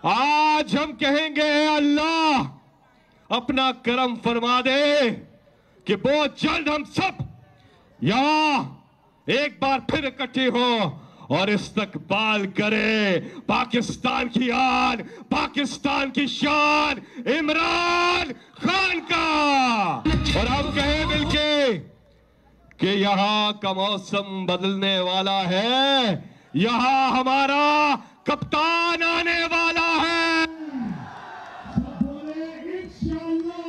आज हम कहेंगे अल्लाह अपना कर्म फरमा दे कि बहुत जल्द हम सब यहाँ एक बार फिर इकट्ठे हो और इस इस्तकबाल करे। पाकिस्तान की आन, पाकिस्तान की शान, इमरान खान का। और हम कहें मिलके कि यहाँ का मौसम बदलने वाला है, यहाँ हमारा कप्तान आने वाला है सब बोले इंशाअल्लाह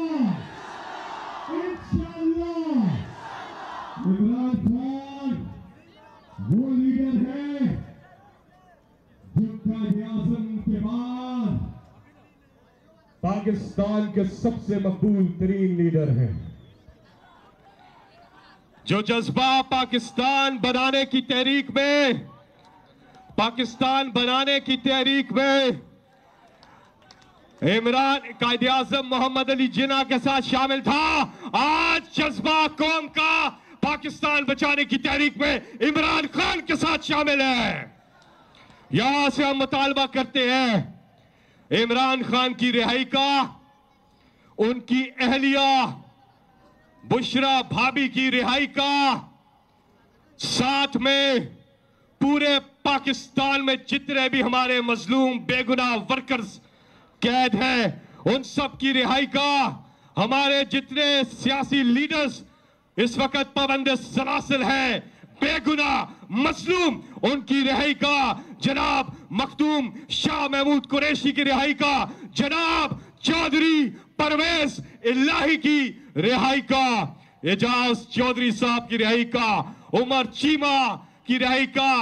इंशाअल्लाह इमरान खान वो लीडर है जिनका आज़म के बाद पाकिस्तान के सबसे मकबूल तरीन लीडर हैं। जो जज्बा पाकिस्तान बनाने की तहरीक में, पाकिस्तान बनाने की तहरीक में, इमरान कायदे आज़म मोहम्मद अली जिना के साथ शामिल था, आज जज्बा कौम का पाकिस्तान बचाने की तहरीक में इमरान खान के साथ शामिल है। यहाँ से हम मुतालबा करते हैं इमरान खान की रिहाई का, उनकी अहलिया बुशरा भाभी की रिहाई का, साथ में पूरे पाकिस्तान में जितने भी हमारे मजलूम बेगुनाह वर्कर्स कैद हैं, उन सब की रिहाई का, हमारे जितने सियासी लीडर्स इस वक्त पाबंद सरासिल हैं बेगुनाह मजलूम, उनकी रिहाई का, जनाब मखदूम शाह महमूद कुरैशी की रिहाई का, जनाब चौधरी परवेज इलाही की रिहाई का, एजाज चौधरी साहब की रिहाई का, उमर चीमा की रिहाई का,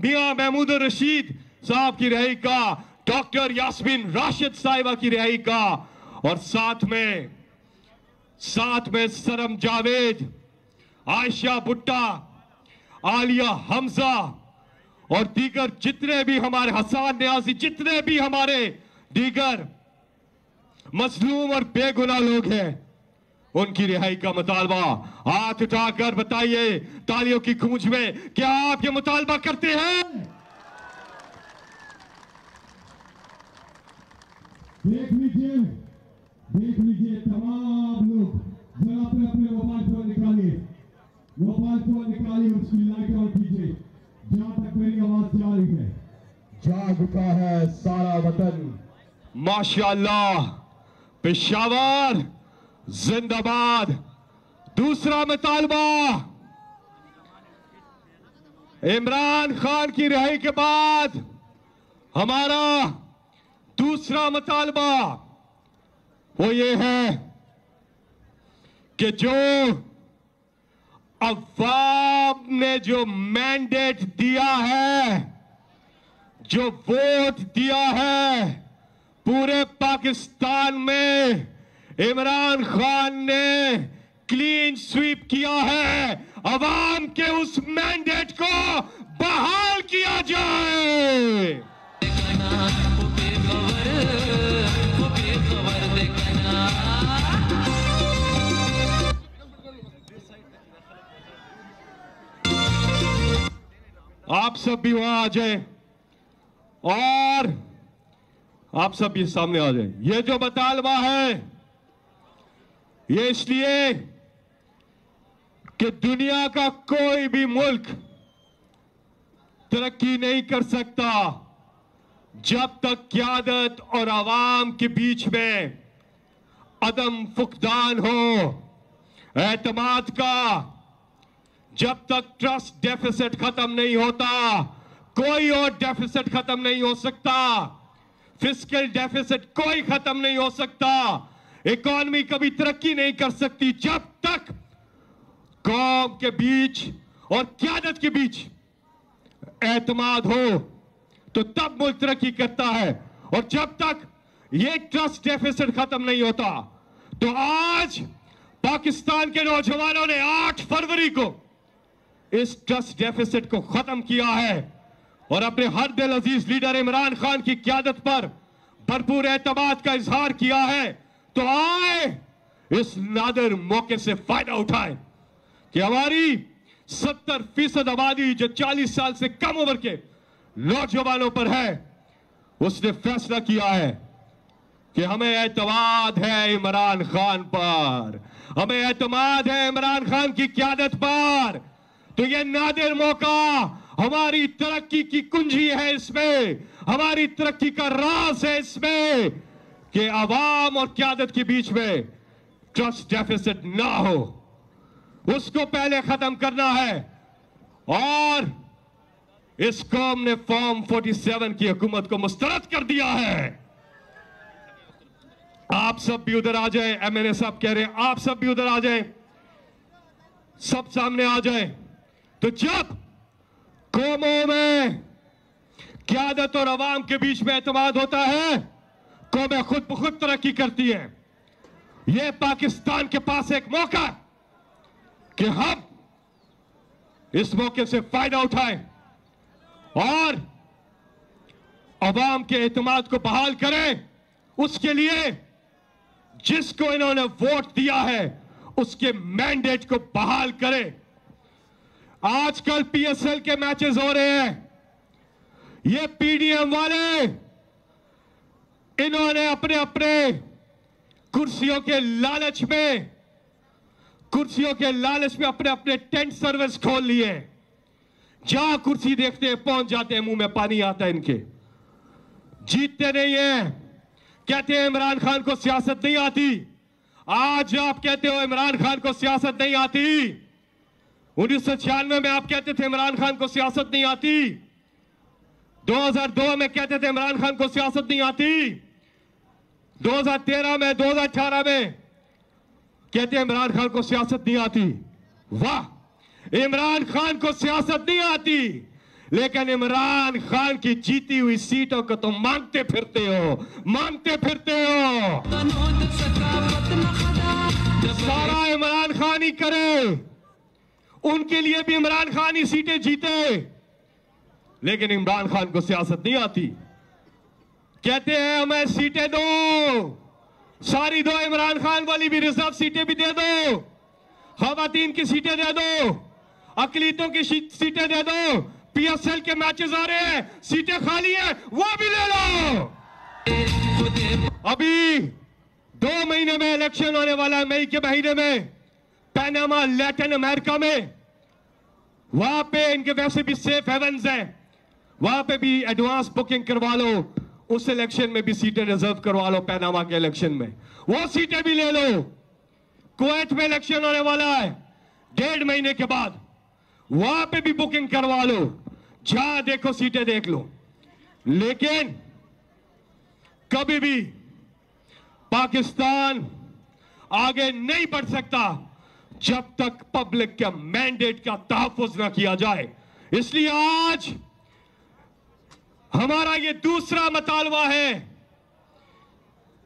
मियाँ महमूद रशीद साहब की रिहाई का, डॉक्टर यास्मीन राशिद साहिबा की रिहाई का, और साथ में साथ में सरम जावेद, आयशा भुट्टा, आलिया हमजा और दीगर जितने भी हमारे हसान न्याजी जितने भी हमारे दीगर मजलूम और बेगुनाह लोग हैं, उनकी रिहाई का मुतालबा हाथ उठाकर बताइए तालियों की गूंज में, क्या आप ये मुतालबा करते हैं? देख लीजिए देख लीजिए तमाम लोग, जरा अपने अपने मोबाइल फ़ोन निकालिए। मोबाइल फ़ोन निकालिए उसकी लाइट ऑन कीजिए। जहाँ तक मेरी आवाज़ जा रही है। जाग उठा है सारा वतन। माशाल्लाह पेशावर जिंदाबाद। दूसरा मुतालबा। इमरान खान की रिहाई के बाद हमारा दूसरा मुतालबा वो ये है कि जो अवाम ने जो मैंडेट दिया है, जो वोट दिया है, पूरे पाकिस्तान में इमरान खान ने क्लीन स्वीप किया है। अवाम के उस मैंडेट को बहाल किया जाए। आप सब भी वहाँ आ जाए और आप सब भी सामने आ जाए। ये जो मुतालबा है, ये इसलिए कि दुनिया का कोई भी मुल्क तरक्की नहीं कर सकता जब तक क्यादत और आवाम के बीच में अदम फुकदान हो। एतमाद का जब तक ट्रस्ट डेफिसिट खत्म नहीं होता, कोई और डेफिसिट खत्म नहीं हो सकता। फ़िज़िकल डेफिसिट कोई खत्म नहीं हो सकता। इकॉनमी कभी तरक्की नहीं कर सकती जब तक कौम के बीच और क्यादत के बीच एतमाद हो तो तब मुल्क तरक्की करता है। और जब तक ये ट्रस्ट डेफिसिट खत्म नहीं होता तो आज पाकिस्तान के नौजवानों ने 8 फरवरी को इस ट्रस्ट डेफिसिट को खत्म किया है। और अपने हर दिल अज़ीज़ लीडर इमरान खान की क्यादत पर भरपूर एतमाद का इजहार किया है तो आए इस नादर मौके से फ़ायदा उठाए कि हमारी 70 फ़ीसद आबादी जो 40 साल से कम उम्र के नौजवानों पर है, उसने फैसला किया है कि हमें एतवाद है इमरान खान पर। हमें एतमाद है इमरान खान की क्यादत पर। तो ये नादिर मौका हमारी तरक्की की कुंजी है इसमें। हमारी तरक्की का राज है इसमें कि आवाम और क्यादत के बीच में ट्रस्ट डेफिसिट ना हो। उसको पहले खत्म करना है। और इस कौम ने फॉर्म 47 की हुकूमत को मुस्तरद कर दिया है। आप सब भी उधर आ जाए एमएनए साहब कह रहे हैं, आप सब भी उधर आ जाए, सब सामने आ जाए। तो जब कौमों में क्यादत और अवाम के बीच में एतमाद होता है, कौमें खुद ब खुद तरक्की करती है। यह पाकिस्तान के पास एक मौका कि हम इस मौके से फ़ायदा उठाएँ और अवाम के एतमाद को बहाल करें। उसके लिए जिसको इन्होंने वोट दिया है, उसके मैंडेट को बहाल करें। आजकल पीएसएल के मैचेस हो रहे हैं। ये पीडीएम वाले, इन्होंने अपने अपने कुर्सियों के लालच में, कुर्सियों के लालच में अपने अपने टेंट सर्विस खोल लिए। जहाँ कुर्सी देखते हैं पहुँच जाते हैं, मुँह में पानी आता है इनके। जीतते नहीं है। कहते हैं, इमरान खान को सियासत नहीं आती। आज आप कहते हो, इमरान खान को सियासत नहीं आती। उन्नीस सौ छियानवे में आप कहते थे इमरान खान को सियासत नहीं आती। 2002 में कहते थे इमरान खान को सियासत नहीं आती। 2013 में 2018 में कहते इमरान खान को सियासत नहीं आती। वाह! इमरान खान को सियासत नहीं आती। लेकिन इमरान खान की जीती हुई सीटों को तो मांगते फिरते हो। मांगते फिरते हो। सारा इमरान खान ही करे। उनके लिए भी इमरान खान ही सीटें जीते। लेकिन इमरान खान को सियासत नहीं आती। कहते हैं, हमें सीटें दो। सारी दो, इमरान खान वाली भी रिज़र्व सीटें भी दे दो। खातन की सीटें दे दो। अकलीतों की सीटें दे दो। पीएसएल के मैचेस आ रहे हैं। सीटें खाली हैं। वो भी ले लो। अभी दो महीने में इलेक्शन होने वाला है मई के महीने में। पैनामा लैटिन अमेरिका में, वहाँ पे इनके वैसे भी सेफ़ हेवंस हैं। वहाँ पे भी एडवांस बुकिंग करवा लो। उस इलेक्शन में भी सीटें रिज़र्व करवा लो पैनामा के इलेक्शन में। वो सीटें भी ले लो। कुवैत में इलेक्शन होने वाला है। डेढ़ महीने के बाद वहाँ पे भी बुकिंग करवा लो। जहाँ देखो सीटें देख लो। लेकिन कभी भी पाकिस्तान आगे नहीं बढ़ सकता। जब तक पब्लिक के मैंडेट का तहफुज ना किया जाए। इसलिए आज हमारा ये दूसरा मतालबा है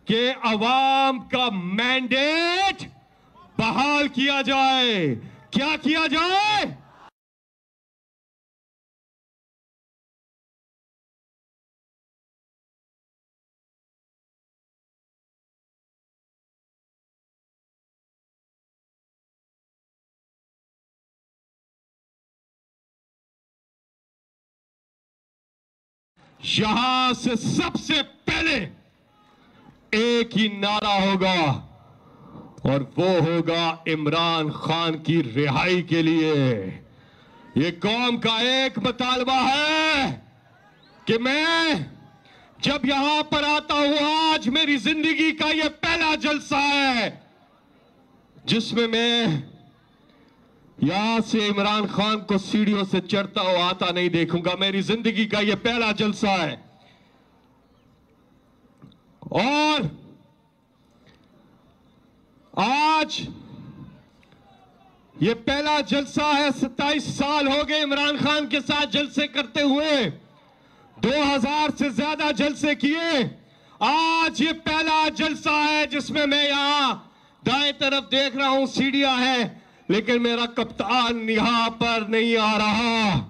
कि अवाम का मैंडेट बहाल किया जाए। क्या किया जाए? यहाँ से सबसे पहले एक ही नारा होगा और वो होगा इमरान खान की रिहाई के लिए। ये कौम का एक मुतालबा है कि मैं जब यहाँ पर आता हूँ, आज मेरी ज़िंदगी का ये पहला जलसा है, जिसमें मैं यहाँ से इमरान खान को सीढ़ियों से चढ़ता हुआ आता नहीं देखूँगा। मेरी ज़िंदगी का यह पहला जलसा है। और आज ये पहला जलसा है, सत्ताईस साल हो गए इमरान खान के साथ जलसे करते हुए। 2000 से ज़्यादा जलसे किए। आज ये पहला जलसा है जिसमें मैं यहाँ दाएँ तरफ़ देख रहा हूँ, सीढ़ियाँ हैं। लेकिन मेरा कप्तान यहाँ पर नहीं आ रहा।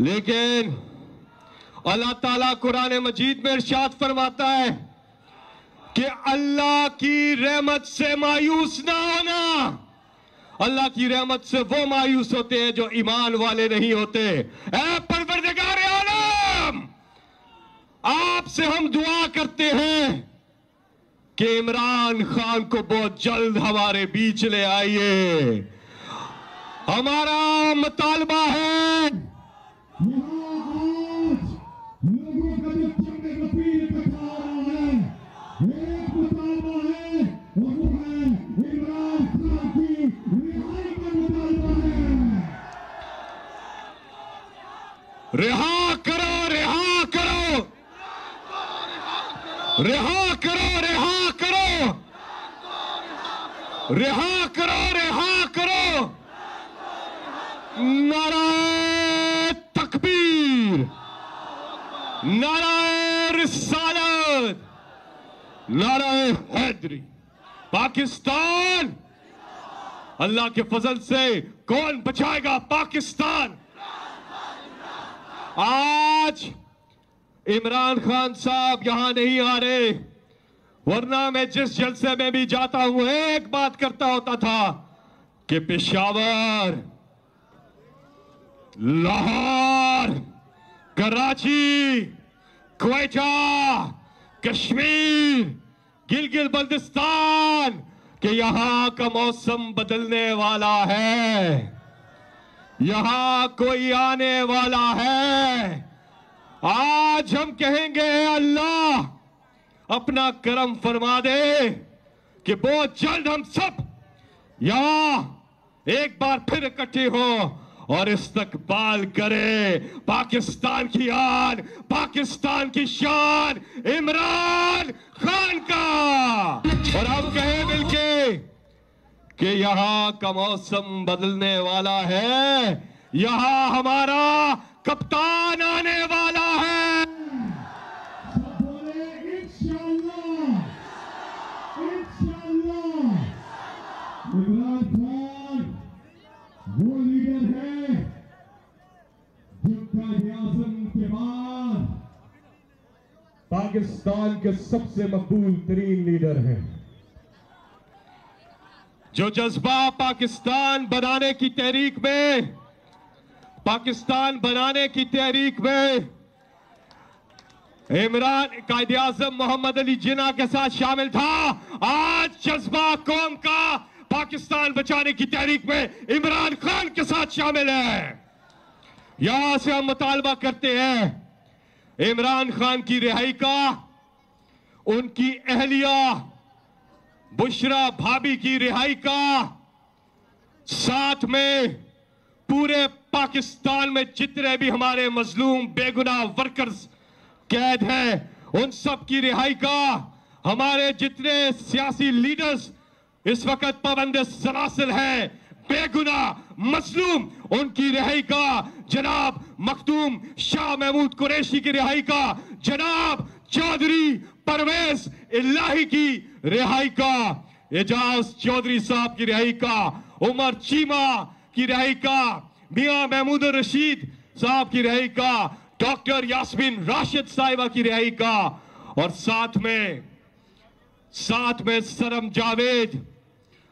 लेकिन अल्लाह ताला कुरान मजीद में इरशाद फरमाता है कि अल्लाह की रहमत से मायूस ना होना। अल्लाह की रहमत से वो मायूस होते हैं जो ईमान वाले नहीं होते। आलम, आपसे हम दुआ करते हैं। कि इमरान खान को बहुत जल्द हमारे बीच ले आइए। हमारा मुतालबा है। रिहा करो रिहा करो। रिहा करो रिहा करो रिहा करो रिहा करो। नाराय तकबीर। नाराय रिसालत। नाराय हैदरी। पाकिस्तान। अल्लाह के फजल से कौन बचाएगा पाकिस्तान? आज इमरान खान साहब यहाँ नहीं आ रहे। वरना मैं जिस जलसे में भी जाता हूँ, एक बात करता होता था कि पेशावर, लाहौर, कराची क्वेटा कश्मीर, गिलगित बल्दिस्तान कि यहाँ का मौसम बदलने वाला है। यहाँ कोई आने वाला है। आज हम कहेंगे अल्लाह अपना कर्म फरमा दे कि बहुत जल्द हम सब यहाँ एक बार फिर इकट्ठे हो और इस इस्तकबाल करे। पाकिस्तान की आन, पाकिस्तान की शान, इमरान खान का। और हम कहें मिलके कि यहाँ का मौसम बदलने वाला है, यहाँ हमारा कप्तान आने वाला है सब बोले इंशाअल्लाह इंशाअल्लाह इमरान खान वो लीडर है जिनका आज़म के बाद पाकिस्तान के सबसे मकबूल तरीन लीडर हैं। जो जज्बा पाकिस्तान बनाने की तहरीक में, पाकिस्तान बनाने की तहरीक में, इमरान कायदे आज़म मोहम्मद अली जिना के साथ शामिल था, आज जज्बा कौम का पाकिस्तान बचाने की तहरीक में इमरान खान के साथ शामिल है। यहाँ से हम मुतालबा करते हैं इमरान खान की रिहाई का, उनकी अहलिया बुशरा भाभी की रिहाई का, साथ में पूरे पाकिस्तान में जितने भी हमारे मजलूम बेगुनाह वर्कर्स कैद हैं, उन सब की रिहाई का, हमारे जितने सियासी लीडर्स इस वक्त पाबंद सलासिल हैं, बेगुनाह मजलूम उनकी रिहाई का जनाब मखदूम शाह महमूद कुरैशी की रिहाई का जनाब चौधरी परवेज इलाही की रिहाई का, एजाज चौधरी साहब की रिहाई का, उमर चीमा की रिहाई का, मियाँ महमूद रशीद साहब की रिहाई का, डॉक्टर यास्मीन राशिद साहिबा की रिहाई का, और साथ में साथ में सरम जावेद,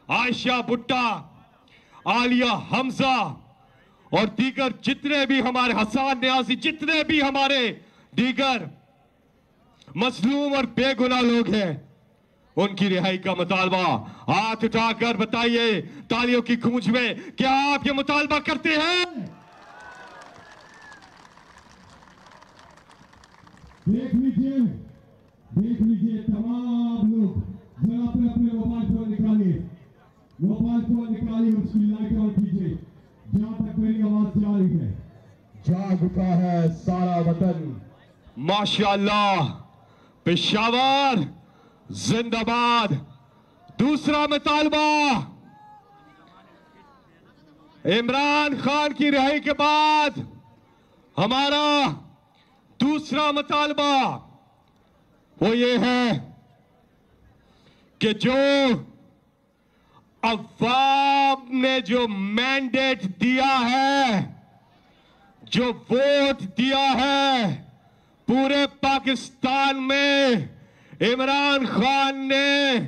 आयशा भुट्टा, आलिया हमजा और दीगर जितने भी हमारे हसान न्याजी जितने भी हमारे दीगर मजलूम और बेगुनाह लोग हैं, उनकी रिहाई का मुतालबा हाथ उठाकर बताइए तालियों की गूंज में, क्या आप ये मुतालबा करते हैं? देख लीजिए देख लीजिए तमाम लोग, जरा अपने अपने मोबाइल फ़ोन निकालिए। मोबाइल फ़ोन निकालिए उसकी लाइट ऑन कीजिए। जहाँ तक मेरी आवाज़ जा रही है। जाग उठा है सारा वतन। माशाल्लाह पेशावर जिंदाबाद। दूसरा मुतालबा। इमरान खान की रिहाई के बाद हमारा दूसरा मुतालबा वो ये है कि जो अवाम ने जो मैंडेट दिया है, जो वोट दिया है, पूरे पाकिस्तान में इमरान खान ने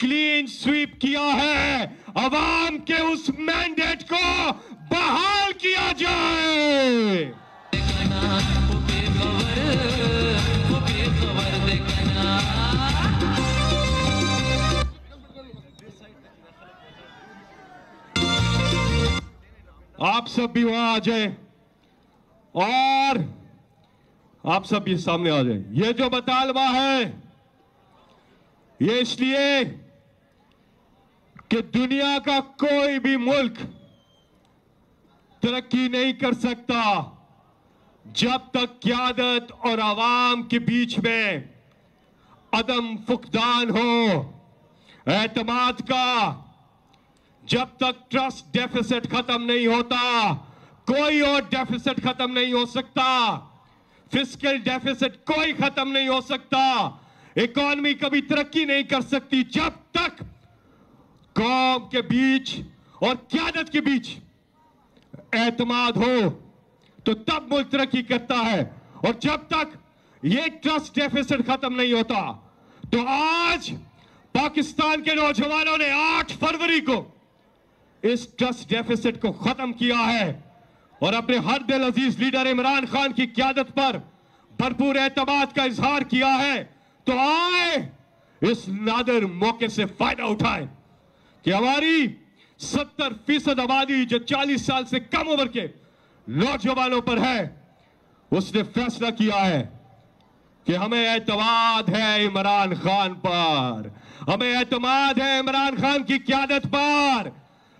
क्लीन स्वीप किया है। अवाम के उस मैंडेट को बहाल किया जाए। आप सब भी वहाँ आ जाए और आप सब ये सामने आ जाए। ये जो बतालवा है, ये इसलिए कि दुनिया का कोई भी मुल्क तरक्की नहीं कर सकता जब तक क्यादत और आवाम के बीच में अदम फुकदान हो। एतमाद का जब तक ट्रस्ट डेफिसिट खत्म नहीं होता, कोई और डेफिसिट खत्म नहीं हो सकता। फ़िज़िकल डेफिसिट कोई खत्म नहीं हो सकता। इकॉनमी कभी तरक्की नहीं कर सकती जब तक कौम के बीच और क्यादत के बीच एतमाद हो तो तब मुल्क तरक्की करता है। और जब तक ये ट्रस्ट डेफिसिट खत्म नहीं होता तो आज पाकिस्तान के नौजवानों ने 8 फरवरी को इस ट्रस्ट डेफिसिट को खत्म किया है। और अपने हर दिल अज़ीज़ लीडर इमरान खान की क्यादत पर भरपूर एतमाद का इजहार किया है तो आए इस नादर मौके से फ़ायदा उठाएँ कि हमारी 70 फ़ीसद आबादी जो 40 साल से कम उम्र के नौजवानों पर है, उसने फैसला किया है कि हमें एतवाद है इमरान खान पर। हमें एतमाद है इमरान खान की क्यादत पर।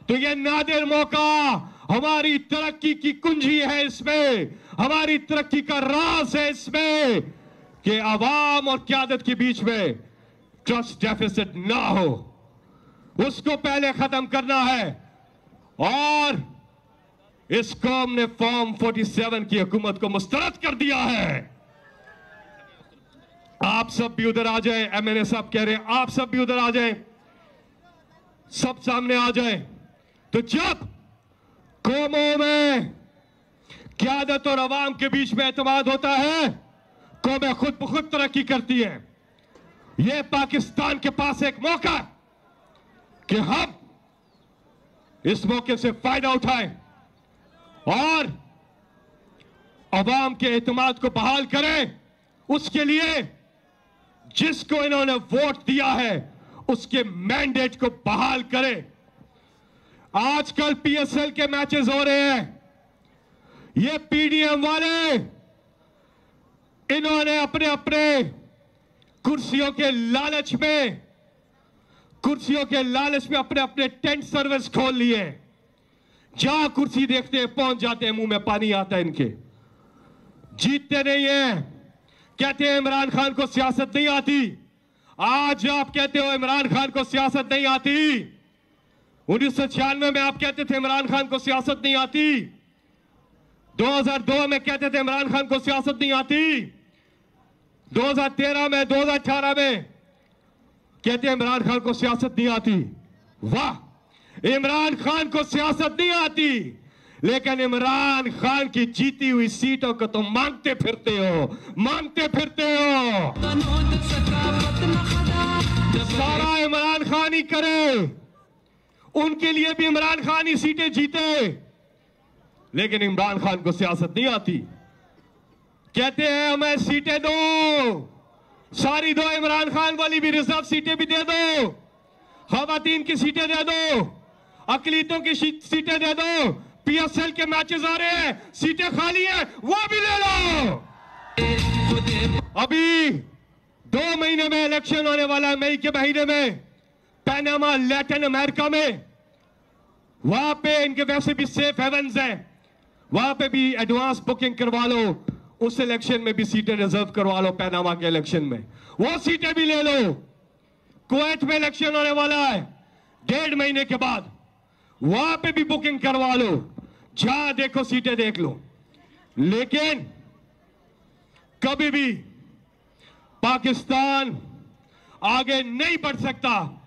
तो ये नादिर मौका हमारी तरक्की की कुंजी है इसमें। हमारी तरक्की का राज है इसमें कि आवाम और क्यादत के बीच में ट्रस्ट डेफिसिट ना हो। उसको पहले खत्म करना है। और इस कौम ने फॉर्म 47 की हुकूमत को मुस्तरद कर दिया है। आप सब भी उधर आ जाएँ एमएनए साहब कह रहे हैं, आप सब भी उधर आ जाए, सब सामने आ जाएँ। तो जब कौमों में क्यादत और अवाम के बीच में एतमाद होता है, कौमें खुद ब खुद तरक्की करती है। यह पाकिस्तान के पास एक मौका कि हम इस मौके से फ़ायदा उठाएँ और अवाम के एतमाद को बहाल करें। उसके लिए जिसको इन्होंने वोट दिया है, उसके मैंडेट को बहाल करें। आजकल पीएसएल के मैचेस हो रहे हैं। ये पीडीएम वाले, इन्होंने अपने अपने कुर्सियों के लालच में, कुर्सियों के लालच में अपने अपने टेंट सर्विस खोल लिए। जहाँ कुर्सी देखते हैं, पहुँच जाते हैं, मुँह में पानी आता है इनके। जीतते नहीं है। कहते हैं, इमरान खान को सियासत नहीं आती। आज आप कहते हो, इमरान खान को सियासत नहीं आती। उन्नीस सौ छियानवे में आप कहते थे इमरान खान को सियासत नहीं आती। 2002 में कहते थे इमरान खान को सियासत नहीं आती। 2013 में 2018 में कहते इमरान खान को सियासत नहीं आती। वाह! इमरान खान को सियासत नहीं आती। लेकिन इमरान खान की जीती हुई सीटों को तो मांगते फिरते हो मांगते फिरते हो। सारा इमरान खान ही करे। उनके लिए भी इमरान खान ही सीटें जीते। लेकिन इमरान खान को सियासत नहीं आती। कहते हैं, हमें सीटें दो। सारी दो, इमरान खान वाली भी रिज़र्व सीटें भी दे दो। खातन की सीटें दे दो। अकलीतों की सीटें दे दो। पीएसएल के मैचेस आ रहे हैं। सीटें खाली हैं। वो भी ले लो। अभी दो महीने में इलेक्शन होने वाला है मई के महीने में। पैनामा लैटिन अमेरिका में, वहाँ पे इनके वैसे भी सेफ़ हेवंस हैं। वहाँ पे भी एडवांस बुकिंग करवा लो। उस इलेक्शन में भी सीटें रिज़र्व करवा लो पैनामा के इलेक्शन में। वो सीटें भी ले लो। कुवैत में इलेक्शन होने वाला है। डेढ़ महीने के बाद वहाँ पे भी बुकिंग करवा लो। जहाँ देखो सीटें देख लो। लेकिन कभी भी पाकिस्तान आगे नहीं बढ़ सकता।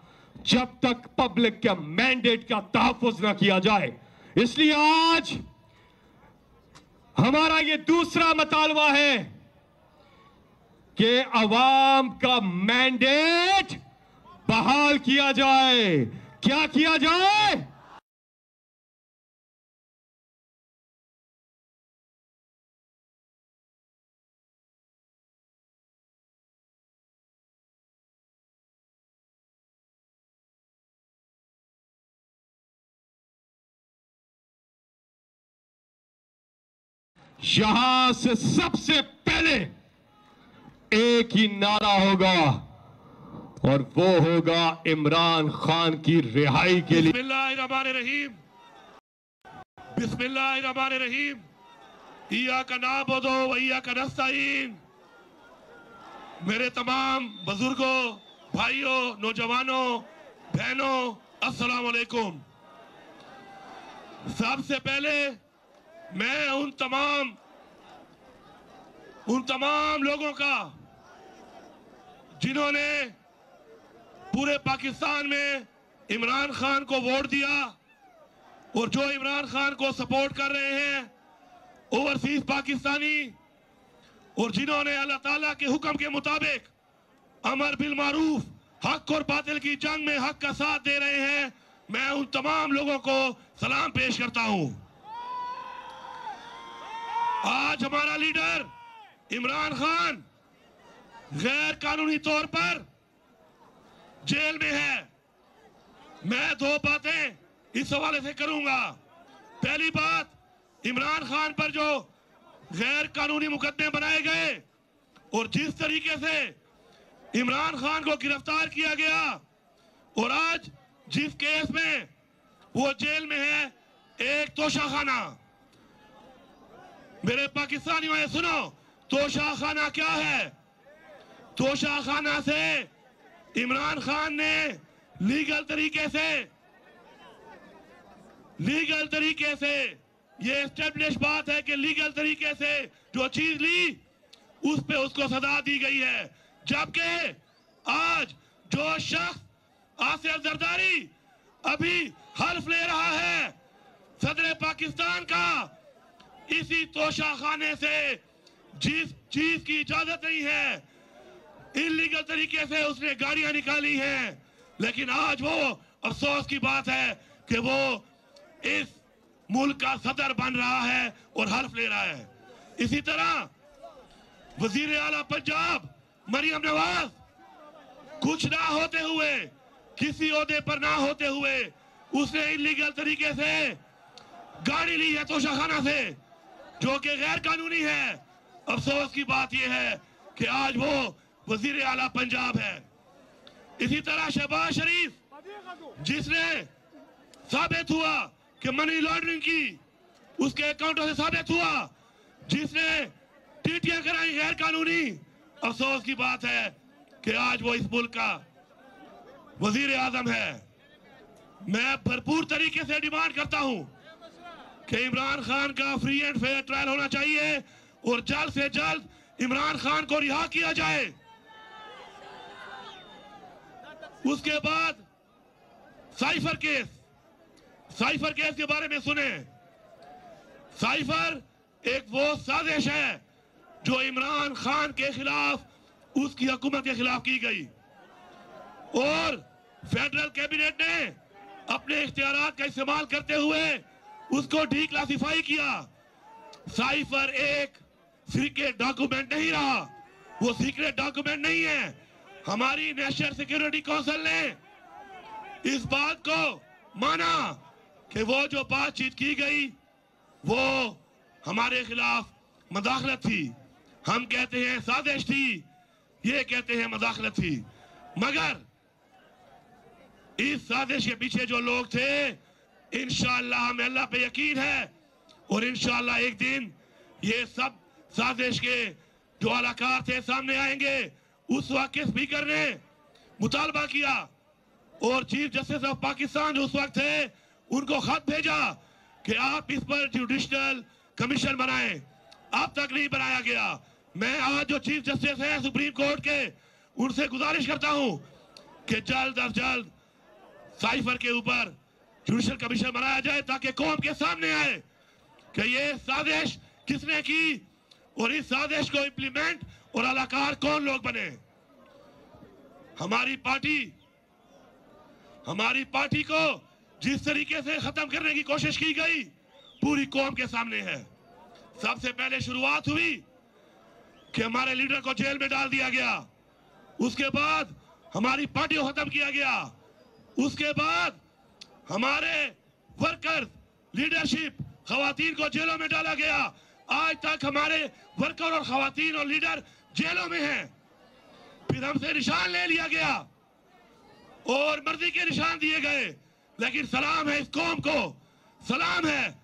जब तक पब्लिक के मैंडेट का तहफुज ना किया जाए। इसलिए आज हमारा ये दूसरा मतालबा है कि अवाम का मैंडेट बहाल किया जाए। क्या किया जाए? यहाँ से सबसे पहले एक ही नारा होगा और वो होगा इमरान खान की रिहाई के लिए। रहीम। बिस्मिल्लाहिर्रहमानिर्रहीम बिस्मिल्लाहिर्रहमानिर्रहीम ईया का नाबुदो वैया का नस्ताइन मेरे तमाम बुज़ुर्गों, भाइयों, नौजवानों, बहनों अस्सलाम वालेकुम सबसे पहले मैं उन तमाम उन तमाम लोगों का, जिन्होंने पूरे पाकिस्तान में इमरान खान को वोट दिया और जो इमरान खान को सपोर्ट कर रहे हैं, ओवरसीज पाकिस्तानी, और जिन्होंने अल्लाह ताला के हुक्म के मुताबिक अमर बिल मारूफ, हक और बातिल की जंग में हक का साथ दे रहे हैं, मैं उन तमाम लोगों को सलाम पेश करता हूँ। आज हमारा लीडर इमरान खान गैर कानूनी तौर पर जेल में है। मैं दो बातें इस हवाले से करूँगा। पहली बात, इमरान खान पर जो गैर कानूनी मुकदमे बनाए गए और जिस तरीके से इमरान खान को गिरफ़्तार किया गया और आज जिस केस में वो जेल में है, एक तोशा खाना मेरे पाकिस्तानियों ने सुनो, तोशा खाना क्या है? तोशा खाना से इमरान खान ने लीगल तरीके से, लीगल तरीके से, ये स्टेब्लिश बात है कि लीगल तरीके से जो चीज़ ली, उस पे उसको सजा दी गई है। जबकि आज जो शख्स आसिफ जरदारी अभी हल्फ ले रहा है, सदर पाकिस्तान का इसी तोशा खाने से जिस चीज़ की इजाज़त नहीं है। इलीगल तरीके से उसने गाड़ियाँ निकाली हैं। लेकिन आज वो, अफसोस की बात है कि वो इस मुल्क का सदर बन रहा है और हल्फ ले रहा है। इसी तरह वज़ीर आला पंजाब, मरियम नवाज़, कुछ ना होते हुए, किसी ओहदे पर ना होते हुए, उसने इलीगल तरीके से गाड़ी ली है तोशाखाना से। जो कि गैर कानूनी है। अफसोस की बात यह है कि आज वो वज़ीर आला पंजाब है। इसी तरह शहबाज शरीफ, जिसने साबित हुआ कि मनी लॉन्ड्रिंग की, उसके अकाउंटों से साबित हुआ, जिसने टीटियाँ कराई गैर कानूनी अफसोस की बात है कि आज वो इस मुल्क का वज़ीर आज़म है। मैं भरपूर तरीके से डिमांड करता हूँ कि इमरान खान का फ्री एंड फेयर ट्रायल होना चाहिए और जल्द से जल्द इमरान खान को रिहा किया जाए। उसके बाद साइफर केस। साइफर केस के बारे में सुने। साइफर एक वो साजिश है जो इमरान खान के खिलाफ, उसकी हुकूमत के खिलाफ की गई। और फेडरल कैबिनेट ने अपने इख्तियार का इस्तेमाल करते हुए उसको डी क्लासिफाई किया। साइफर एक सीक्रेट डॉक्यूमेंट नहीं रहा। वो सीक्रेट डॉक्यूमेंट नहीं है। हमारी नेशनल सिक्योरिटी काउंसिल ने इस बात को माना कि वो जो बातचीत की गई, वो हमारे खिलाफ मदाखलत थी। हम कहते हैं साजिश थी, ये कहते हैं मदाखलत थी। मगर इस साजिश के पीछे जो लोग थे इंशाला हमें अल्लाह पे यकीन है। और इंशाला एक दिन ये सब साजिश के जो अलाकार थे सामने आएँगे। उस वक्त के स्पीकर ने मुतालबा किया। और चीफ जस्टिस ऑफ़ पाकिस्तान जो उस वक्त थे, उनको खत भेजा कि आप इस पर जुडिशनल कमीशन बनाएँ। अब तक नहीं बनाया गया। मैं आज जो चीफ जस्टिस है सुप्रीम कोर्ट के, उनसे गुजारिश करता हूँ कि जल्द अज जल्द साइफर के ऊपर जुडिशल कमीशन बनाया जाए ताकि कौम के सामने आए कि ये साजिश किसने की और इस साजिश को इंप्लीमेंट और अलाकार कौन लोग बने? हमारी पार्टी हमारी पार्टी को जिस तरीके से खत्म करने की कोशिश की गई, पूरी कौम के सामने है। सबसे पहले शुरुआत हुई कि हमारे लीडर को जेल में डाल दिया गया। उसके बाद हमारी पार्टी को खत्म किया गया। उसके बाद हमारे वर्कर्स लीडरशिप खातन को जेलों में डाला गया। आज तक हमारे वर्कर और खातन और लीडर जेलों में हैं। फिर हमसे निशान ले लिया गया और मर्ज़ी के निशान दिए गए। लेकिन सलाम है इस कौम को। सलाम है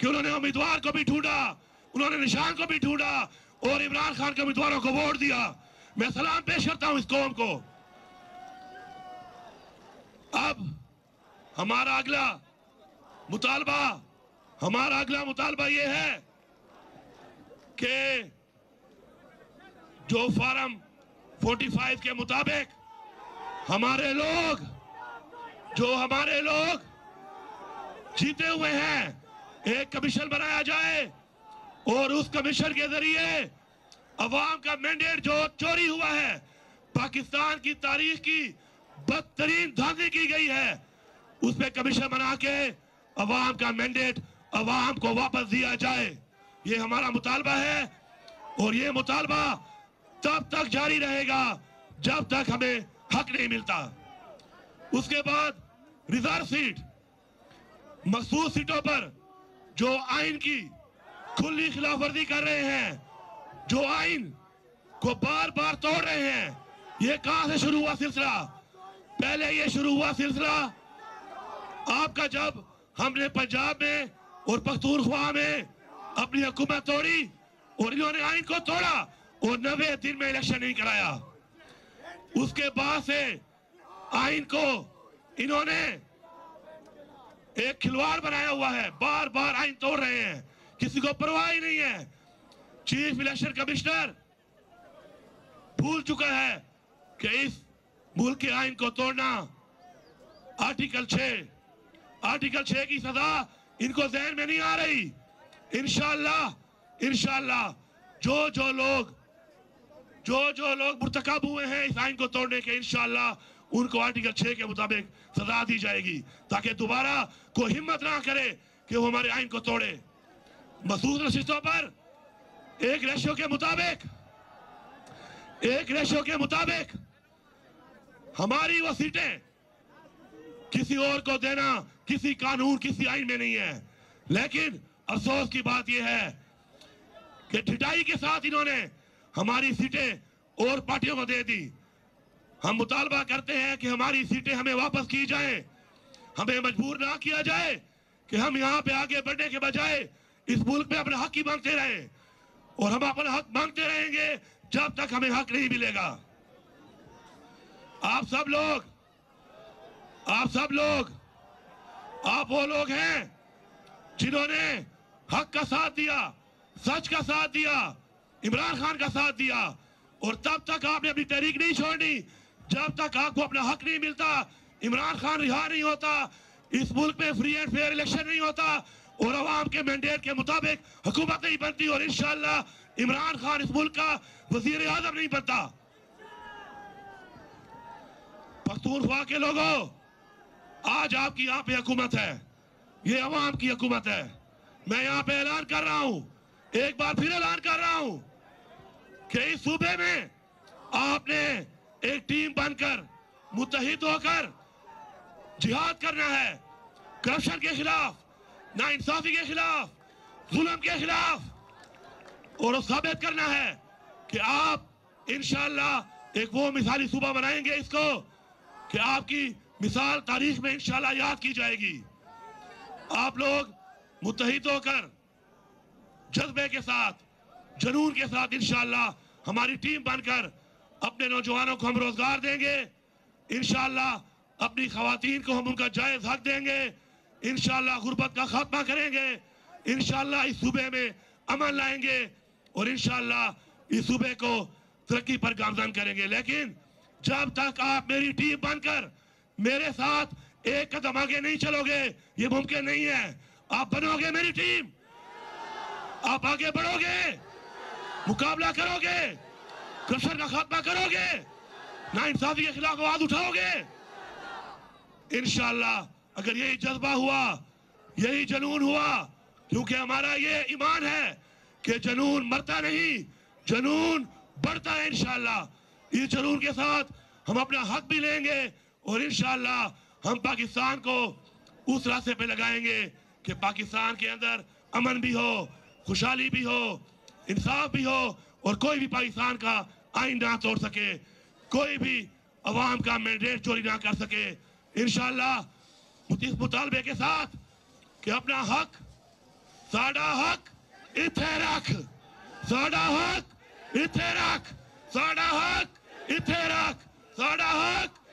कि उन्होंने उम्मीदवार को भी ढूंढा, उन्होंने निशान को भी ढूंढा और इमरान खान के उम्मीदवारों को वोट दिया। मैं सलाम पेश करता हूँ इस कौम को। अब हमारा अगला मुतालबा, हमारा अगला मुतालबा ये है कि जो फार्म 45 के मुताबिक हमारे लोग, जो हमारे लोग जीते हुए हैं, एक कमीशन बनाया जाए और उस कमीशन के ज़रिए अवाम का मैंडेट जो चोरी हुआ है, पाकिस्तान की तारीख की बदतरीन धांधली की गई है। उस पर कमीशन बना के अवाम का मैंडेट अवाम को वापस दिया जाए। ये हमारा मुतालबा है और ये मुतालबा तब तक जारी रहेगा जब तक हमें हक नहीं मिलता। उसके बाद रिज़र्व सीट मखसूस सीटों पर जो आइन की खुली खिलाफ वर्जी कर रहे हैं, जो आइन को बार बार तोड़ रहे हैं, ये कहाँ से शुरू हुआ सिलसिला? पहले ये शुरू हुआ सिलसिला आपका जब हमने पंजाब में और पख्तूनख्वा में अपनी हुकूमत तोड़ी और इन्होंने आइन को तोड़ा और नबे दिन में इलेक्शन नहीं कराया, उसके बाद से आइन को इन्होंने एक खिलवाड़ बनाया हुआ है बार बार आइन तोड़ रहे हैं, किसी को परवाह ही नहीं है। चीफ इलेक्शन कमिश्नर भूल चुका है कि इस मुल्क के आइन को तोड़ना आर्टिकल छह आर्टिकल छह की सजा इनको जहन में नहीं आ रही। इनशाला इनशाला जो जो लोग, जो जो लोग मुर्तकब हुए हैं इस आइन को तोड़ने के इनशाला उनको आर्टिकल छह के मुताबिक सजा दी जाएगी, ताकि दोबारा कोई हिम्मत ना करे कि वो हमारे आइन को तोड़े। मसूद नशिस्तों पर, एक रेशो के मुताबिक, एक रेशो के मुताबिक, हमारी वो सीटें किसी और को देना किसी कानून, किसी आइन में नहीं है। लेकिन अफसोस की बात यह है कि ढिटाई के साथ इन्होंने हमारी सीटें और पार्टियों को दे दी। हम मुतालबा करते हैं कि हमारी सीटें हमें वापस की जाए। हमें मजबूर ना किया जाए कि हम यहाँ पे आगे बढ़ने के बजाय इस मुल्क में अपना हक ही मांगते रहे। और हम अपना हक मांगते रहेंगे जब तक हमें हक नहीं मिलेगा। आप सब लोग, आप सब लोग आप वो लोग हैं जिन्होंने हक का साथ दिया, सच का साथ दिया, इमरान खान का साथ दिया, और तब तक आपने अपनी तहरीक नहीं छोड़नी। जब तक आपको अपना हक नहीं मिलता, इमरान खान रिहा नहीं होता, इस मुल्क में फ्री एंड फेयर इलेक्शन नहीं होता, और अवाम के मैंडेट के मुताबिक हुकूमत नहीं बनती, और इंशाला इमरान खान इस मुल्क का वज़ीर आज़म नहीं बनता। पख्तूनख्वा के लोगों आज आपकी यहाँ पे हुकूमत है। ये अवाम की हुकूमत है। मैं यहाँ पे ऐलान कर रहा हूँ। एक बार फिर ऐलान कर रहा हूँ कि इस सूबे में आपने एक टीम बनकर मुतहिद होकर जिहाद करना है। करप्शन के खिलाफ ना इंसाफी के खिलाफ, जुल्म के खिलाफ। और साबित करना है कि आप इंशाला एक वो मिसाली सूबा बनाएँगे इसको कि आपकी मिसाल तारीख में इंशाल्लाह याद की जाएगी। आप लोग मुतहिद होकर, जज्बे के साथ जनून के साथ इंशाल्लाह हमारी टीम बनकर अपने नौजवानों को हम रोज़गार देंगे। इंशाल्लाह अपनी खातन को हम उनका जायज़ हक देंगे। इंशाल्लाह गुर्बत का खात्मा करेंगे। इंशाल्लाह इस सूबे में अमन लाएँगे और इंशाल्लाह इस सूबे को तरक्की पर गामजन करेंगे। लेकिन जब तक आप मेरी टीम बनकर मेरे साथ एक कदम आगे नहीं चलोगे, ये मुमकिन नहीं है। आप बनोगे मेरी टीम। आप आगे बढ़ोगे। मुकाबला करोगे। करप्शन का खात्मा करोगे। ना इंसाफी के खिलाफ आवाज़ उठाओगे। इनशाला अगर यही जज्बा हुआ, यही जनून हुआ, क्योंकि हमारा ये ईमान है कि जनून मरता नहीं, जनून बढ़ता है इनशाला इस जनून के साथ हम अपना हक भी लेंगे और इनशाला हम पाकिस्तान को उस रास्ते पे लगाएँगे कि पाकिस्तान के अंदर अमन भी हो, खुशहाली भी हो, इंसाफ भी हो और कोई भी पाकिस्तान का आइन ना तोड़ सके, कोई भी अवाम का मैंडेट चोरी ना कर सके। इंशाल्लाह इस मुतालबे के साथ कि अपना हक, साडा हक इथे रख, साडा हक इथे रख, साडा हक इथे रख, साडा हक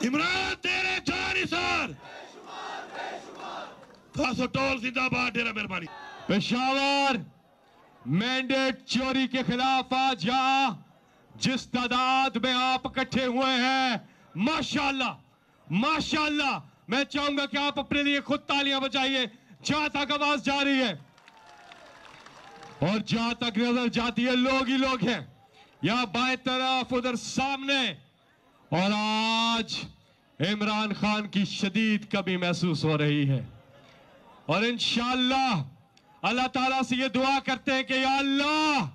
इमरान, तेरे जारी सर। खासो टोल जिंदाबाद डेरा मेहरबानी। पेशावर मैंडेट चोरी के खिलाफ आज यहाँ जिस तादाद में आप इकट्ठे हुए हैं, माशाल्लाह माशाल्लाह, मैं चाहूँगा कि आप अपने लिए खुद तालियाँ बजाइए, जहाँ तक आवाज़ जा रही है। और जहाँ तक नज़र जाती है, लोग ही लोग हैं। यहाँ बाएँ तरफ़, उधर सामने और आज इमरान खान की शदीद कमी महसूस हो रही है। और इंशाल्लाह अल्लाह ताला से ये दुआ करते हैं कि अल्लाह,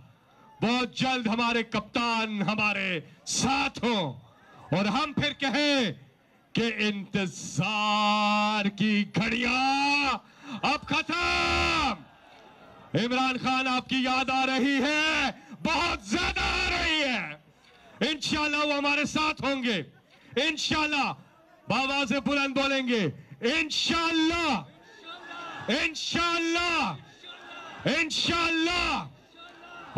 बहुत जल्द हमारे कप्तान हमारे साथ हो। और हम फिर कहें कि इंतज़ार की घड़िया अब खत्म। इमरान खान, आपकी याद आ रही है? बहुत ज़्यादा आ रही है। इंशाल्लाह वो हमारे साथ होंगे। इंशाल्लाह बाबा से बुलंद बोलेंगे, इंशाल्लाह इंशाल्लाह इंशाल्लाह।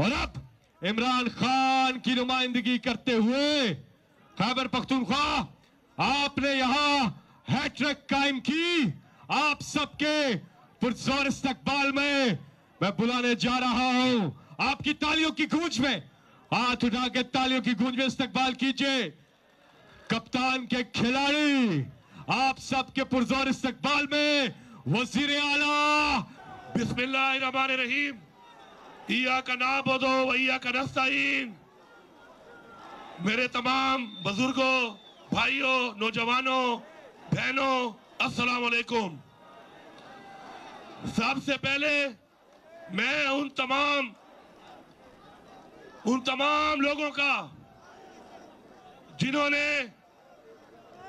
और अब इमरान खान की नुमाइंदगी करते हुए खैबर पख्तूनख्वा, आपने यहाँ हैट्रिक कायम की। आप सबके पुरजोर इस्तकबाल में मैं बुलाने जा रहा हूँ। आपकी तालियों की गूंज में हाथ उठा के तालियों की गूंज में इस्तकबाल कीजिए। कप्तान के खिलाड़ी, आप सबके पुरजोर इस्तकबाल में, वज़ीर आला। बिस्मिल्लाहिर्रहमानिर्रहीम इया का नाबुदो व इया का नस्तईन। मेरे तमाम बुज़ुर्गों, भाइयों, नौजवानों, बहनों, अस्सलाम वालेकुम सबसे पहले मैं उन तमाम उन तमाम लोगों का, जिन्होंने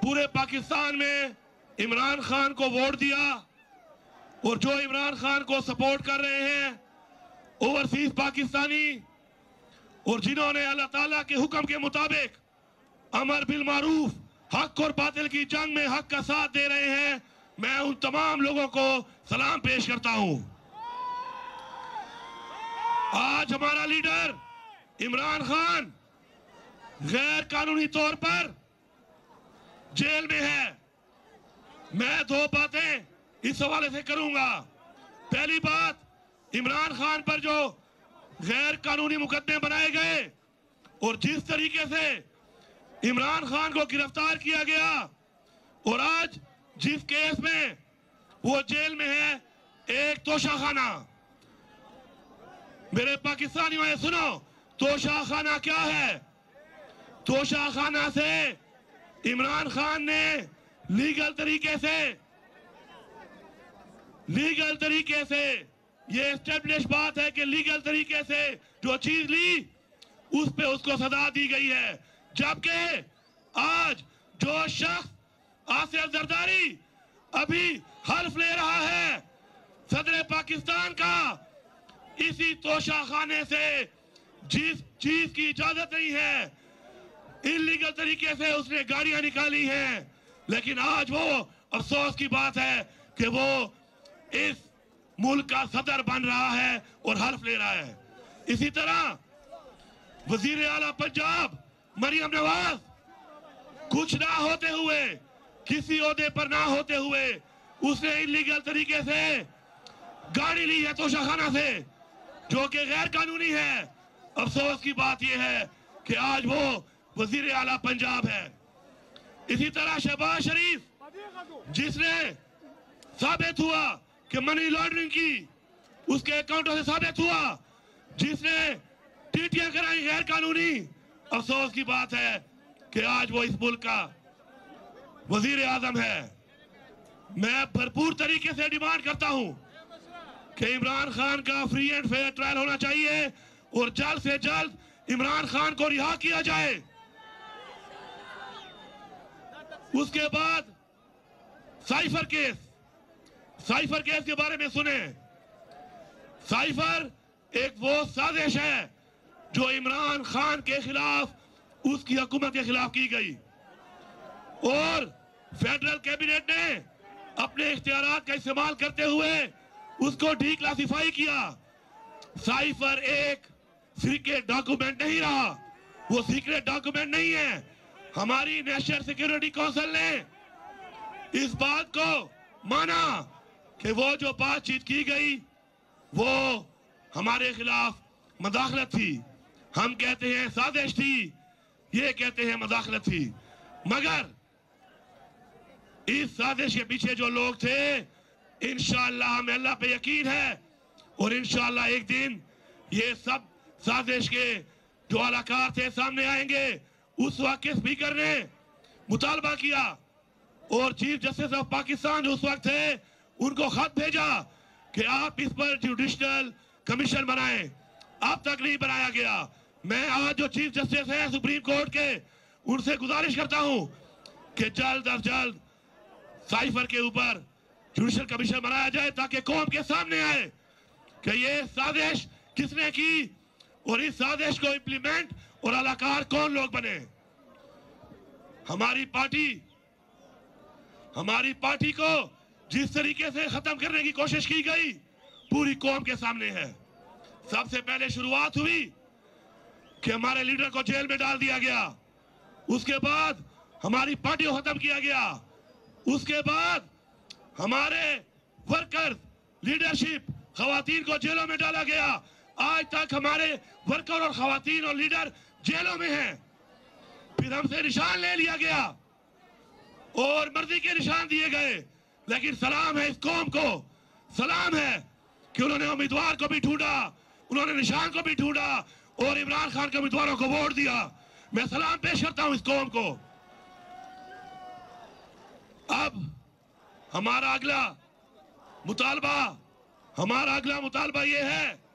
पूरे पाकिस्तान में इमरान खान को वोट दिया और जो इमरान खान को सपोर्ट कर रहे हैं, ओवरसीज पाकिस्तानी और जिन्होंने अल्लाह ताला के हुक्म के मुताबिक अमर बिल मारूफ, हक और बातिल की जंग में हक का साथ दे रहे हैं, मैं उन तमाम लोगों को सलाम पेश करता हूँ। आज हमारा लीडर इमरान खान गैर कानूनी तौर पर जेल में है। मैं दो बातें इस हवाले से करूँगा। पहली बात, इमरान खान पर जो गैर कानूनी मुकदमे बनाए गए और जिस तरीके से इमरान खान को गिरफ़्तार किया गया और आज जिस केस में वो जेल में है, एक तोशाखाना। मेरे पाकिस्तानियों सुनो तोशाखाना क्या है? तोशाखाना से इमरान खान ने लीगल तरीके से, लीगल तरीके से, ये एस्टेब्लिश बात है कि लीगल तरीके से जो चीज़ ली, उस पे उसको सजा दी गई है। जबकि आज जो शख्स आसिफ जरदारी अभी हल्फ ले रहा है, सदर पाकिस्तान का, इसी तोशा खाने से जिस चीज़ की इजाज़त नहीं है। इलीगल तरीके से उसने गाड़ियाँ निकाली हैं। लेकिन आज वो, अफसोस की बात है कि वो इस मुल्क का सदर बन रहा है और हल्फ ले रहा है। इसी तरह, वज़ीर आला पंजाब, मरियम नवाज़, कुछ ना होते हुए, किसी ओहदे पर ना होते हुए, उसने इलीगल तरीके से गाड़ी ली है तोशाखाना से, जो कि गैर कानूनी है। अफसोस की बात यह है कि आज वो वज़ीर आला पंजाब है। इसी तरह शहबाज शरीफ, जिसने साबित हुआ कि मनी लॉन्ड्रिंग की, उसके अकाउंटों से साबित हुआ, जिसने टीटियाँ कराई गैर कानूनी अफसोस की बात है कि आज वो इस मुल्क का वज़ीर आज़म है। मैं भरपूर तरीके से डिमांड करता हूँ कि इमरान खान का फ्री एंड फेयर ट्रायल होना चाहिए। और जल्द से जल्द इमरान खान को रिहा किया जाए। उसके बाद साइफर केस। साइफर केस के बारे में सुने। साइफर एक वो साजिश है जो इमरान खान के खिलाफ, उसकी हुकूमत के खिलाफ की गई। और फेडरल कैबिनेट ने अपने इख्तियार का इस्तेमाल करते हुए उसको डी क्लासीफाई किया। साइफर एक सीक्रेट डॉक्यूमेंट नहीं रहा। वो सीक्रेट डॉक्यूमेंट नहीं है। हमारी नेशनल सिक्योरिटी काउंसिल ने इस बात को माना कि वो जो बातचीत की गई, वो हमारे खिलाफ मदाखलत थी। हम कहते हैं साजिश थी, ये कहते हैं मदाखलत थी। मगर इस साजिश के पीछे जो लोग थे इंशाला हमें अल्लाह पे यकीन है और इंशाला एक दिन ये सब साजिश के जो अलाकार थे सामने आएँगे। उस वक्त के स्पीकर ने मुतालबा किया और चीफ जस्टिस ऑफ़ पाकिस्तान जो उस वक्त थे, उनको खत भेजा कि आप इस पर जुडिशनल कमीशन बनाएँ। अब तक नहीं बनाया गया। मैं आज जो चीफ जस्टिस है सुप्रीम कोर्ट के, उनसे गुजारिश करता हूँ कि जल्द अज जल्द साइफर के ऊपर जुडिशल कमीशन बनाया जाए ताकि कौम के सामने आए कि ये साजिश किसने की और इस आदेश को इंप्लीमेंट और अलाकार कौन लोग बने? हमारी पार्टी हमारी पार्टी को जिस तरीके से खत्म करने की कोशिश की गई, पूरी कौम के सामने है। सबसे पहले शुरुआत हुई कि हमारे लीडर को जेल में डाल दिया गया। उसके बाद हमारी पार्टी को खत्म किया गया। उसके बाद हमारे वर्कर्स लीडरशिप खातन को जेलों में डाला गया। आज तक हमारे वर्कर और खातन और लीडर जेलों में हैं। फिर हमसे निशान ले लिया गया और मर्ज़ी के निशान दिए गए। लेकिन सलाम है इस कौम को। सलाम है कि उन्होंने उम्मीदवार को भी ढूंढा, उन्होंने निशान को भी ढूंढा और इमरान खान के उम्मीदवारों को वोट दिया। मैं सलाम पेश करता हूँ इस कौम को। अब हमारा अगला मुतालबा, हमारा अगला मुतालबा ये है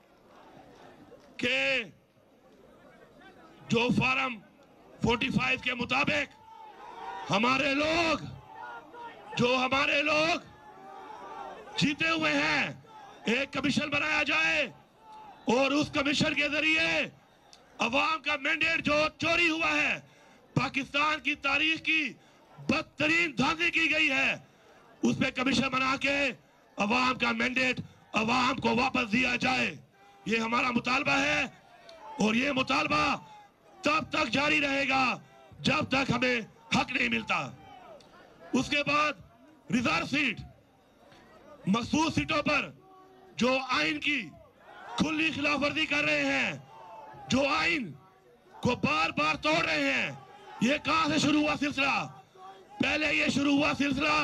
कि जो फार्म 45 के मुताबिक हमारे लोग, जो हमारे लोग जीते हुए हैं, एक कमीशन बनाया जाए और उस कमीशन के ज़रिए अवाम का मैंडेट जो चोरी हुआ है, पाकिस्तान की तारीख की बदतरीन धांधली की गई है उस पर कमीशन बना के अवाम का मैंडेट अवाम को वापस दिया जाए। ये हमारा मुतालबा है और ये मुतालबा तब तक जारी रहेगा, जब तक हमें हक नहीं मिलता। उसके बाद रिज़र्व सीट, मखसूस सीटों पर जो आइन की खुली खिलाफ वर्जी कर रहे हैं, जो आइन को बार बार तोड़ रहे हैं, ये कहाँ से शुरू हुआ सिलसिला? पहले ये शुरू हुआ सिलसिला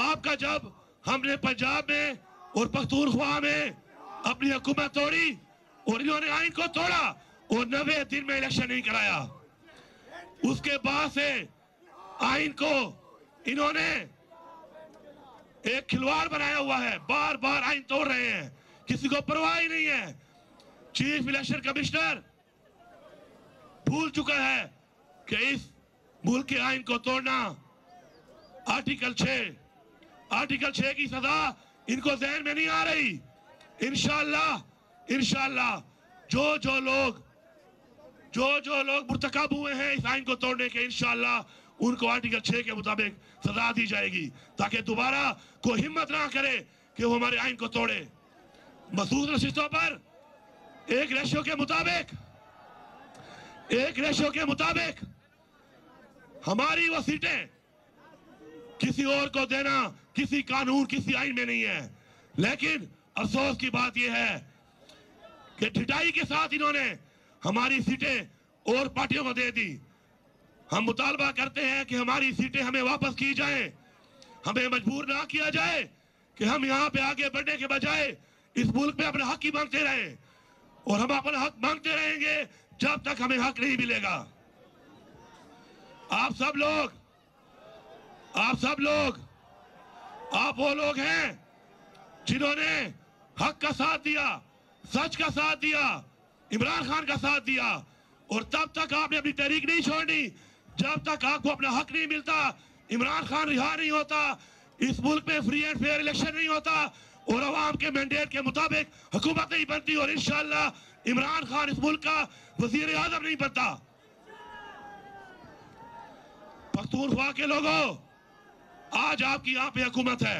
आपका जब हमने पंजाब में और पख्तूनख्वा में अपनी हुकूमत तोड़ी और इन्होंने आइन को तोड़ा और नबे दिन में इलेक्शन नहीं कराया। उसके बाद से आइन को इन्होंने एक खिलवाड़ बनाया हुआ है। बार बार आइन तोड़ रहे हैं। किसी को परवाह ही नहीं है। चीफ इलेक्शन कमिश्नर भूल चुका है कि इस मुल्क के आइन को तोड़ना आर्टिकल छह आर्टिकल छह की सजा इनको जहन में नहीं आ रही। इनशाला इनशाला जो जो लोग, जो जो लोग मुर्तकब हुए हैं इस आइन को तोड़ने के इनशाला उनको आर्टिकल छह के मुताबिक सजा दी जाएगी, ताकि दोबारा कोई हिम्मत ना करे कि वो हमारे आइन को तोड़े। मसूद नशिस्तों पर, एक रेशो के मुताबिक, एक रेशो के मुताबिक, हमारी वो सीटें किसी और को देना, किसी कानून, किसी आइन में नहीं है। लेकिन अफसोस की बात यह है कि ठिटाई के साथ इन्होंने हमारी सीटें और पार्टियों को दे दी। हम मुतालबा करते हैं कि हमारी सीटें हमें वापस की जाए। हमें मजबूर ना किया जाए कि हम यहाँ पे आगे बढ़ने के बजाय इस मुल्क में अपने हक ही मांगते रहे और हम अपना हक मांगते रहेंगे जब तक हमें हक नहीं मिलेगा। आप सब लोग, आप सब लोग, आप वो लोग हैं जिन्होंने हक का साथ दिया, सच का साथ दिया, इमरान खान का साथ दिया। और तब तक आपने अपनी तहरीक नहीं छोड़नी। जब तक आपको अपना हक नहीं मिलता, इमरान खान रिहा नहीं होता, इस मुल्क में फ्री एंड फेयर इलेक्शन नहीं होता, और अवाम के मैंडेट के मुताबिक हुकूमत नहीं बनती, और इंशाल्लाह इमरान खान इस मुल्क का वज़ीर आज़म नहीं बनता। पख्तूनख्वा के लोगों, आज आपकी यहाँ पे हुकूमत है।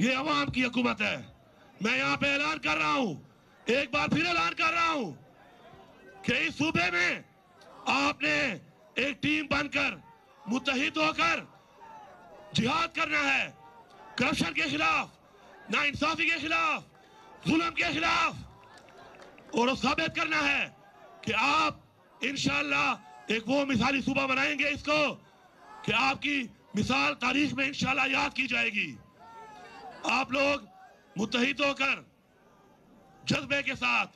ये अवाम की हुकूमत है। मैं यहाँ पे ऐलान कर रहा हूँ। एक बार फिर ऐलान कर रहा हूँ कि इस सूबे में आपने एक टीम बनकर मुतहिद होकर जिहाद करना है। करप्शन के खिलाफ, नाइंसाफी के खिलाफ, जुल्म के खिलाफ। और साबित करना है कि आप इंशाल्लाह एक वो मिसाली सूबा बनाएँगे इसको कि आपकी मिसाल तारीख में इंशाल्लाह याद की जाएगी। आप लोग मुतहिद होकर, जज्बे के साथ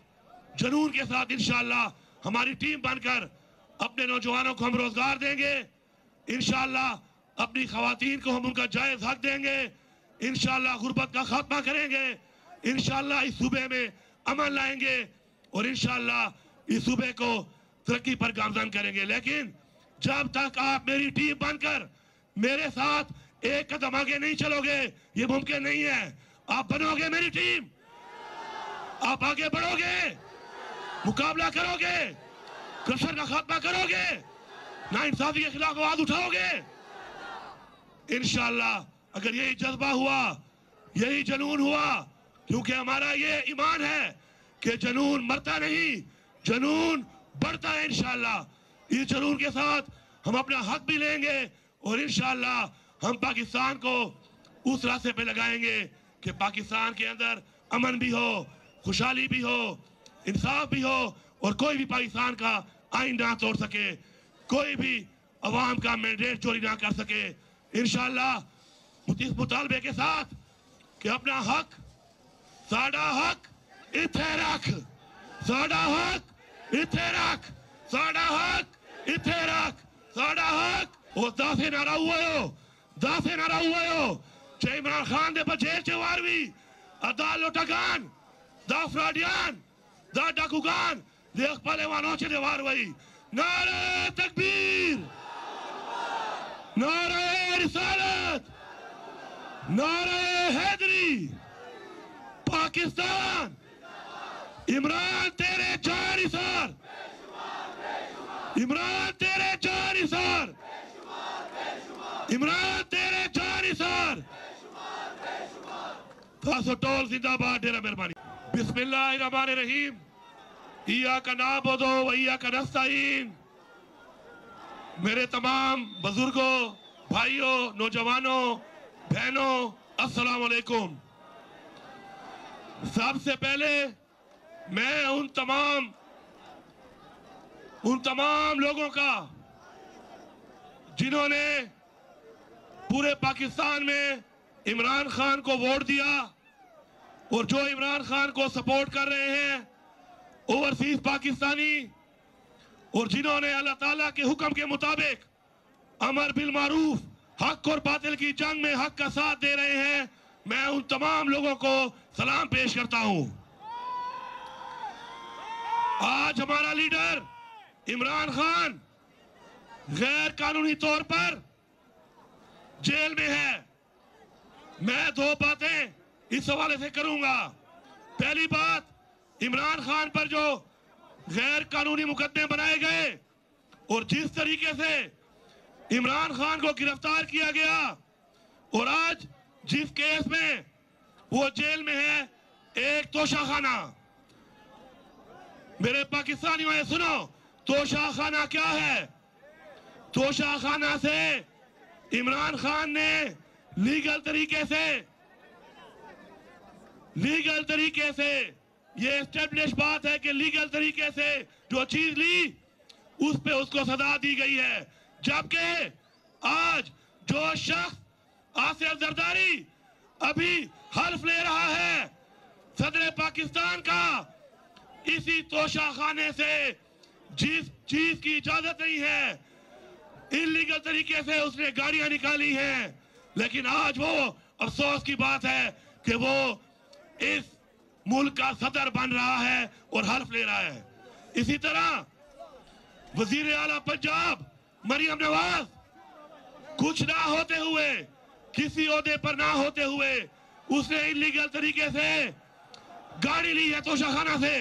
जनून के साथ इंशाल्लाह हमारी टीम बनकर अपने नौजवानों को हम रोज़गार देंगे। इंशाल्लाह अपनी खातन को हम उनका जायज़ हक देंगे। इंशाल्लाह गुर्बत का खात्मा करेंगे। इंशाल्लाह इस सूबे में अमन लाएँगे और इंशाल्लाह इस सूबे को तरक्की पर गामजन करेंगे। लेकिन जब तक आप मेरी टीम बनकर मेरे साथ एक कदम आगे नहीं चलोगे, ये मुमकिन नहीं है। आप बनोगे मेरी टीम। आप आगे बढ़ोगे, मुकाबला करोगे करप्शन का खात्मा करोगे ना इंसाफी के खिलाफ आवाज़ उठाओगे। इनशाला अगर यही जज्बा हुआ, यही जनून हुआ, क्योंकि हमारा ये ईमान है कि जनून मरता नहीं, जनून बढ़ता है इनशाला इस जनून के साथ हम अपना हक भी लेंगे और इनशाला हम पाकिस्तान को उस रास्ते पे लगाएँगे। कि पाकिस्तान के अंदर अमन भी हो, खुशहाली भी हो, इंसाफ भी हो और कोई भी पाकिस्तान का आइन ना तोड़ सके, कोई भी अवाम का मैंडेट चोरी ना कर सके। इन इस मुतालबे के साथ कि अपना हक, साडा हक इथे रख, साडा हक इथे रख, साडा हक इथे रख, साडा हक और दासे नारा हुआ हो, दासे नारा हुआ हो Imran Khan de bajer che warwi ada lotagan da fradian da dakugan de khpale wano che de warwi nare takbir nare risalat nare Hydari Pakistan Imran तेरे जारी सर इमरान तेरे जारी सर इमरान तेरे जारी सर जिंदाबाद डेरा मेहरबानी बिस्मिल्लाहिर्रहमानिर्रहीम इया का नाबुदो व इया का नस्ताइन मेरे तमाम बुज़ुर्गों, भाइयों, नौजवानों, बहनों, अस्सलाम वालेकुम। सबसे पहले मैं उन तमाम उन तमाम लोगों का, जिन्होंने पूरे पाकिस्तान में इमरान खान को वोट दिया और जो इमरान खान को सपोर्ट कर रहे हैं, ओवरसीज पाकिस्तानी और जिन्होंने अल्लाह ताला के हुक्म के मुताबिक अमर बिल मारूफ, हक और बातिल की जंग में हक का साथ दे रहे हैं, मैं उन तमाम लोगों को सलाम पेश करता हूँ। आज हमारा लीडर इमरान खान गैर कानूनी तौर पर जेल में है। मैं दो बातें इस हवाले से करूँगा। पहली बात, इमरान खान पर जो गैर कानूनी मुकदमे बनाए गए और जिस तरीके से इमरान खान को गिरफ़्तार किया गया और आज जिस केस में वो जेल में है, एक तोशाखाना। मेरे पाकिस्तानी ने सुनो, तोशाखाना क्या है? तोशाखाना से इमरान खान ने लीगल तरीके से, लीगल तरीके से, ये एस्टेब्लिश बात है कि लीगल तरीके से जो चीज़ ली, उस पे उसको सजा दी गई है। जबकि आज जो शख्स आसिफ जरदारी अभी हल्फ ले रहा है, सदर पाकिस्तान का, इसी तोशा खाने से जिस चीज़ की इजाज़त नहीं है इलीगल तरीके से उसने गाड़ियाँ निकाली हैं। लेकिन आज वो अफसोस की बात है कि वो इस मुल्क का सदर बन रहा है और हल्फ ले रहा है। इसी तरह वज़ीर आला पंजाब, मरियम नवाज़, कुछ ना होते हुए, किसी ओहदे पर ना होते हुए, उसने इलीगल तरीके से गाड़ी ली है तोशाखाना से,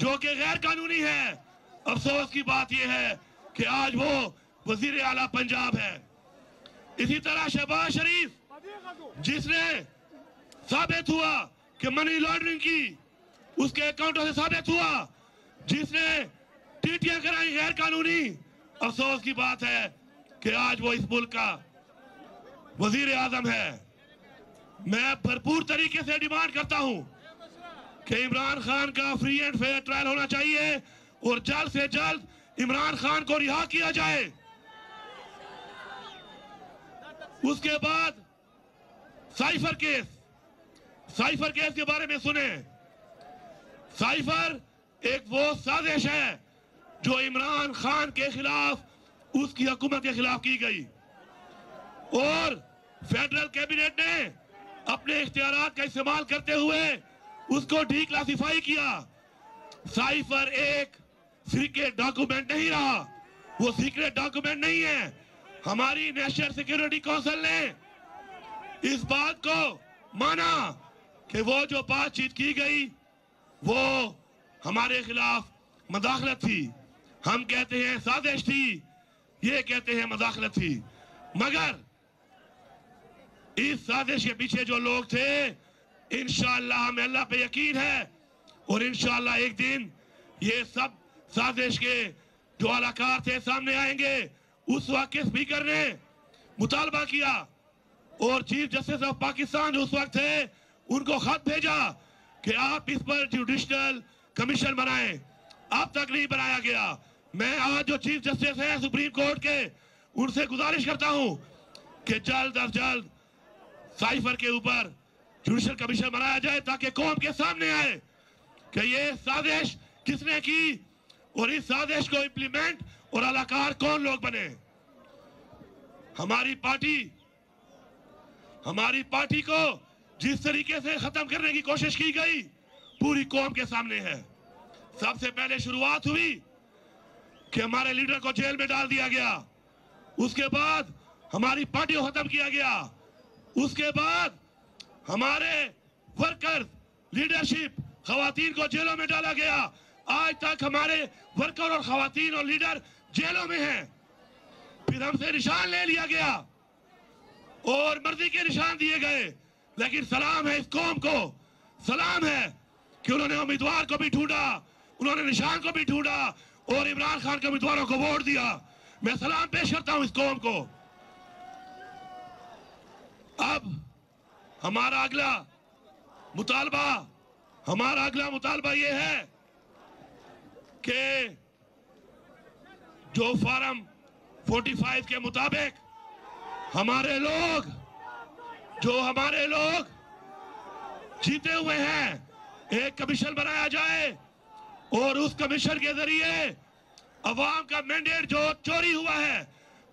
जो कि गैर कानूनी है। अफसोस की बात यह है कि आज वो वज़ीर आला पंजाब है। इसी तरह शहबाज शरीफ, जिसने साबित हुआ कि मनी लॉन्ड्रिंग की, उसके अकाउंटों से साबित हुआ, जिसने टीटियाँ कराई गैर कानूनी अफसोस की बात है कि आज वो इस मुल्क का वज़ीर आज़म है। मैं भरपूर तरीके से डिमांड करता हूँ कि इमरान खान का फ्री एंड फेयर ट्रायल होना चाहिए और जल्द से जल्द इमरान खान को रिहा किया जाए। उसके बाद साइफर केस। साइफर केस के बारे में सुने। साइफर एक वो साजिश है जो इमरान खान के खिलाफ, उसकी हुकूमत के खिलाफ की गई। और फेडरल कैबिनेट ने अपने इख्तियार का इस्तेमाल करते हुए उसको डी क्लासीफाई किया। साइफर एक सीक्रेट डॉक्यूमेंट नहीं रहा। वो सीक्रेट डॉक्यूमेंट नहीं है। हमारी नेशनल सिक्योरिटी काउंसिल ने इस बात को माना कि वो जो बातचीत की गई, वो हमारे खिलाफ मदाखलत थी। हम कहते हैं साजिश थी, ये कहते हैं मदाखलत थी। मगर इस साजिश के पीछे जो लोग थे इंशाला हमें अल्लाह पे यकीन है और इंशाला एक दिन ये सब साजिश के जो अलाकार थे सामने आएँगे। उस वक्त स्पीकर ने मुतालबा किया? और चीफ जस्टिस ऑफ़ पाकिस्तान जो उस वक्त थे, उनको खत भेजा कि आप इस पर जुडिशल कमीशन बनाएँ। अब तक नहीं बनाया गया। मैं आज जो चीफ जस्टिस है सुप्रीम कोर्ट के, उनसे गुजारिश करता हूँ कि जल्द अज जल्द साइफर के ऊपर जुडिशल कमीशन बनाया जाए, ताकि कौम के सामने आए कि ये साजिश किसने की? और इस साजिश को इंप्लीमेंट और अलाकार कौन लोग बने? हमारी पार्टी हमारी पार्टी को जिस तरीके से खत्म करने की कोशिश की गई, पूरी कौम के सामने है। सबसे पहले शुरुआत हुई कि हमारे लीडर को जेल में डाल दिया गया। उसके बाद हमारी पार्टी को खत्म किया गया। उसके बाद हमारे वर्कर्स लीडरशिप खातन को जेलों में डाला गया। आज तक हमारे वर्कर और खातन और लीडर जेलों में हैं। फिर हमसे निशान ले लिया गया और मर्ज़ी के निशान दिए गए। लेकिन सलाम है इस कौम को। सलाम है कि उन्होंने उम्मीदवार को भी ढूंढा, उन्होंने निशान को भी ढूंढा और इमरान खान के उम्मीदवारों को वोट दिया। मैं सलाम पेश करता हूँ इस कौम को। अब हमारा अगला मुतालबा, हमारा अगला मुतालबा यह है कि जो फार्म 45 के मुताबिक हमारे लोग, जो हमारे लोग जीते हुए हैं, एक कमीशन बनाया जाए और उस कमीशन के ज़रिए अवाम का मैंडेट जो चोरी हुआ है,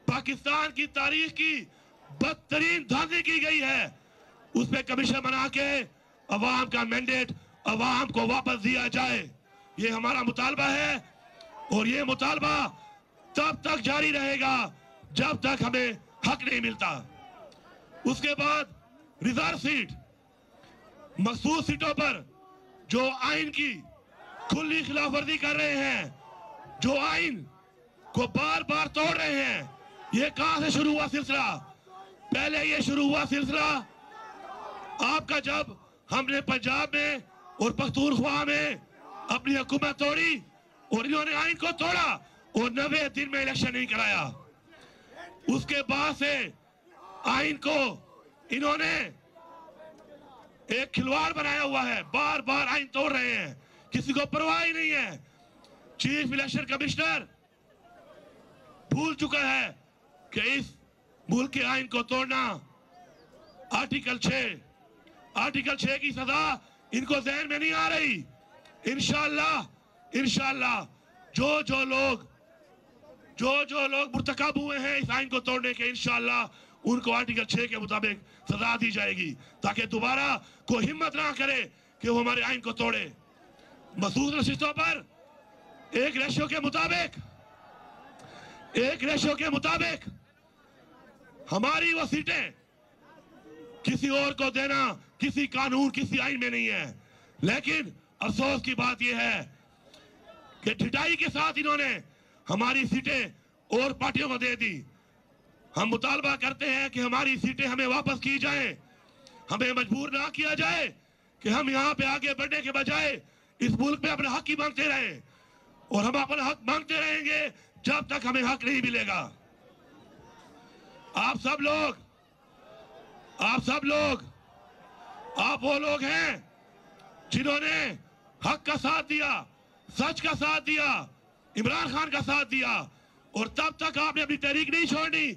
पाकिस्तान की तारीख की बदतरीन धांधली की गई है उस पर कमीशन बना के अवाम का मैंडेट अवाम को वापस दिया जाए। ये हमारा मुतालबा है और ये मुतालबा तब तक जारी रहेगा जब तक हमें हक नहीं मिलता। उसके बाद रिज़र्व सीट मखसूस सीटों पर जो आइन की खुली खिलाफ वर्जी कर रहे हैं, जो आइन को बार बार तोड़ रहे हैं, ये कहाँ से शुरू हुआ सिलसिला? पहले ये शुरू हुआ सिलसिला आपका जब हमने पंजाब में और पख्तूनख्वा में अपनी हुकूमत तोड़ी और इन्होंने आइन को तोड़ा और नबे दिन में इलेक्शन नहीं कराया। उसके बाद से आइन को इन्होंने एक खिलवाड़ बनाया हुआ है। बार बार आइन तोड़ रहे हैं। किसी को परवाह ही नहीं है। चीफ इलेक्शन कमिश्नर भूल चुका है कि इस मुल्क के आइन को तोड़ना आर्टिकल 6 आर्टिकल 6 की सजा इनको जहन में नहीं आ रही। इनशाला इनशाला जो जो लोग जो जो लोग मुर्तकब हुए हैं इस आइन को तोड़ने के इंशाला उनको आर्टिकल छह के मुताबिक सजा दी जाएगी, ताकि दोबारा कोई हिम्मत ना करे कि वो हमारे आइन को तोड़े। मसूद नशिस्तों पर, एक रेशो के मुताबिक, एक रेशो के मुताबिक, हमारी वो सीटें किसी और को देना किसी कानून, किसी आइन में नहीं है। लेकिन अफसोस की बात यह है कि ठिटाई के साथ इन्होंने हमारी सीटें और पार्टियों को दे दी। हम मुतालबा करते हैं कि हमारी सीटें हमें वापस की जाए। हमें मजबूर ना किया जाए कि हम यहाँ पे आगे बढ़ने के बजाय इस मुल्क में अपना हक ही मांगते रहे। और हम अपना हक मांगते रहेंगे जब तक हमें हक नहीं मिलेगा। आप सब लोग, आप सब लोग, आप वो लोग हैं जिन्होंने हक का साथ दिया, सच का साथ दिया इमरान खान का साथ दिया। और तब तक आपने अपनी तहरीक नहीं छोड़नी।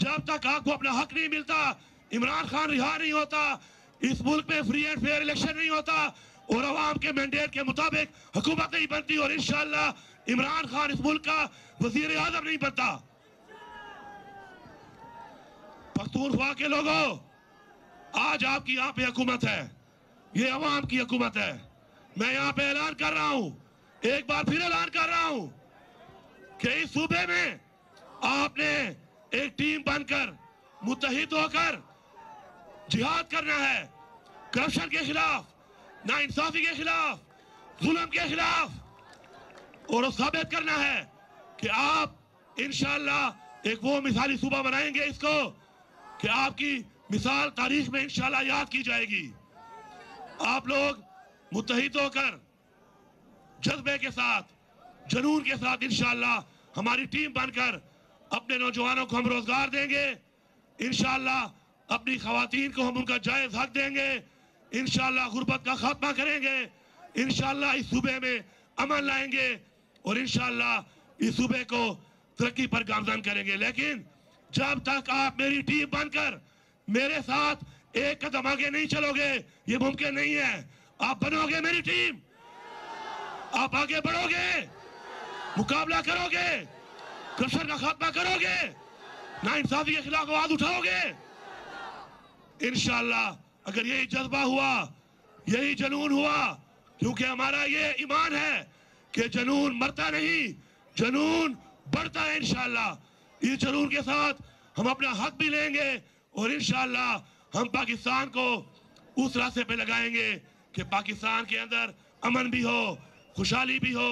जब तक आपको अपना हक नहीं मिलता, इमरान खान रिहा नहीं होता, इस मुल्क में फ्री एंड फेयर इलेक्शन नहीं होता, और अवाम के मैंडेट के मुताबिक हुकूमत नहीं बनती, और इंशाल्लाह इमरान खान इस मुल्क का वज़ीर आज़म नहीं बनता। पख्तूनख्वा के लोगों, आज आपकी यहाँ पे हुकूमत है। ये अवाम की हुकूमत है। मैं यहाँ पे ऐलान कर रहा हूँ। एक बार फिर ऐलान कर रहा हूँ। कि इस सूबे में आपने एक टीम बनकर मुतहिद होकर जिहाद करना है। करप्शन के खिलाफ ना इंसाफी के खिलाफ, जुल्म के खिलाफ। और साबित करना है कि आप इंशाल्लाह एक वो मिसाली सूबा बनाएँगे इसको कि आपकी मिसाल तारीख में इंशाल्लाह याद की जाएगी। आप लोग मुतहिद होकर जज्बे के साथ जनून के साथ, इंशाल्लाह, हमारी टीम बनकर अपने नौजवानों को हम रोज़गार देंगे। इंशाल्लाह, अपनी खातन को हम उनका जायज़ हक देंगे। इंशाल्लाह, गुर्बत का खात्मा करेंगे। इंशाल्लाह, इस सूबे में अमन लाएँगे और इंशाल्लाह, इस सूबे को तरक्की पर गामजन करेंगे। लेकिन जब तक आप मेरी टीम बनकर मेरे साथ एक कदम आगे नहीं चलोगे, ये मुमकिन नहीं है। आप बनोगे मेरी टीम। आप आगे बढ़ोगे। मुकाबला करोगे करप्शन का खात्मा करोगे ना इंसाफी के खिलाफ आवाज़ उठाओगे। इंशाल्लाह, अगर यही जज्बा हुआ, यही जनून हुआ, क्योंकि हमारा ये ईमान है कि जनून मरता नहीं, जनून बढ़ता है इंशाल्लाह। इस जनून के साथ हम अपना हक भी लेंगे और इंशाल्लाह हम पाकिस्तान को उस रास्ते पे लगाएँगे कि पाकिस्तान के अंदर अमन भी हो, खुशहाली भी हो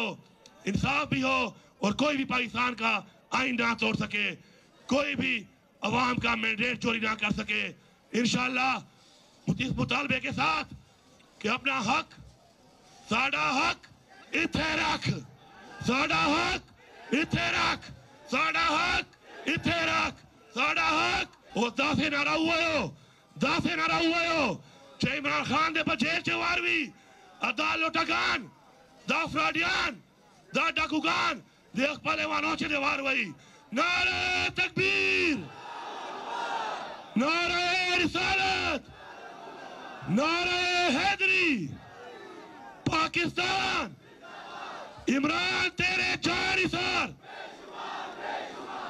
इंसाफ भी हो और कोई भी पाकिस्तान का आइन ना तोड़ सके, कोई भी अवाम का मैंडेट चोरी ना कर सके। इन इस मुतालबे के साथ कि अपना हक, साडा हक इथे रख। साडा हक इथे रख। साडा हक इथे रख। साडा हक और दाफे नारा हुए हो, दाफे नारा हुए हो। चाहे इमरान खान दे बचे भी अदालो टकान दाफराडियान दे अखबाले वानों चे दे वारवई नारे तकबीर। नारे रिसालत। नारे हैदरी। पाकिस्तान। इमरान तेरे चार इसार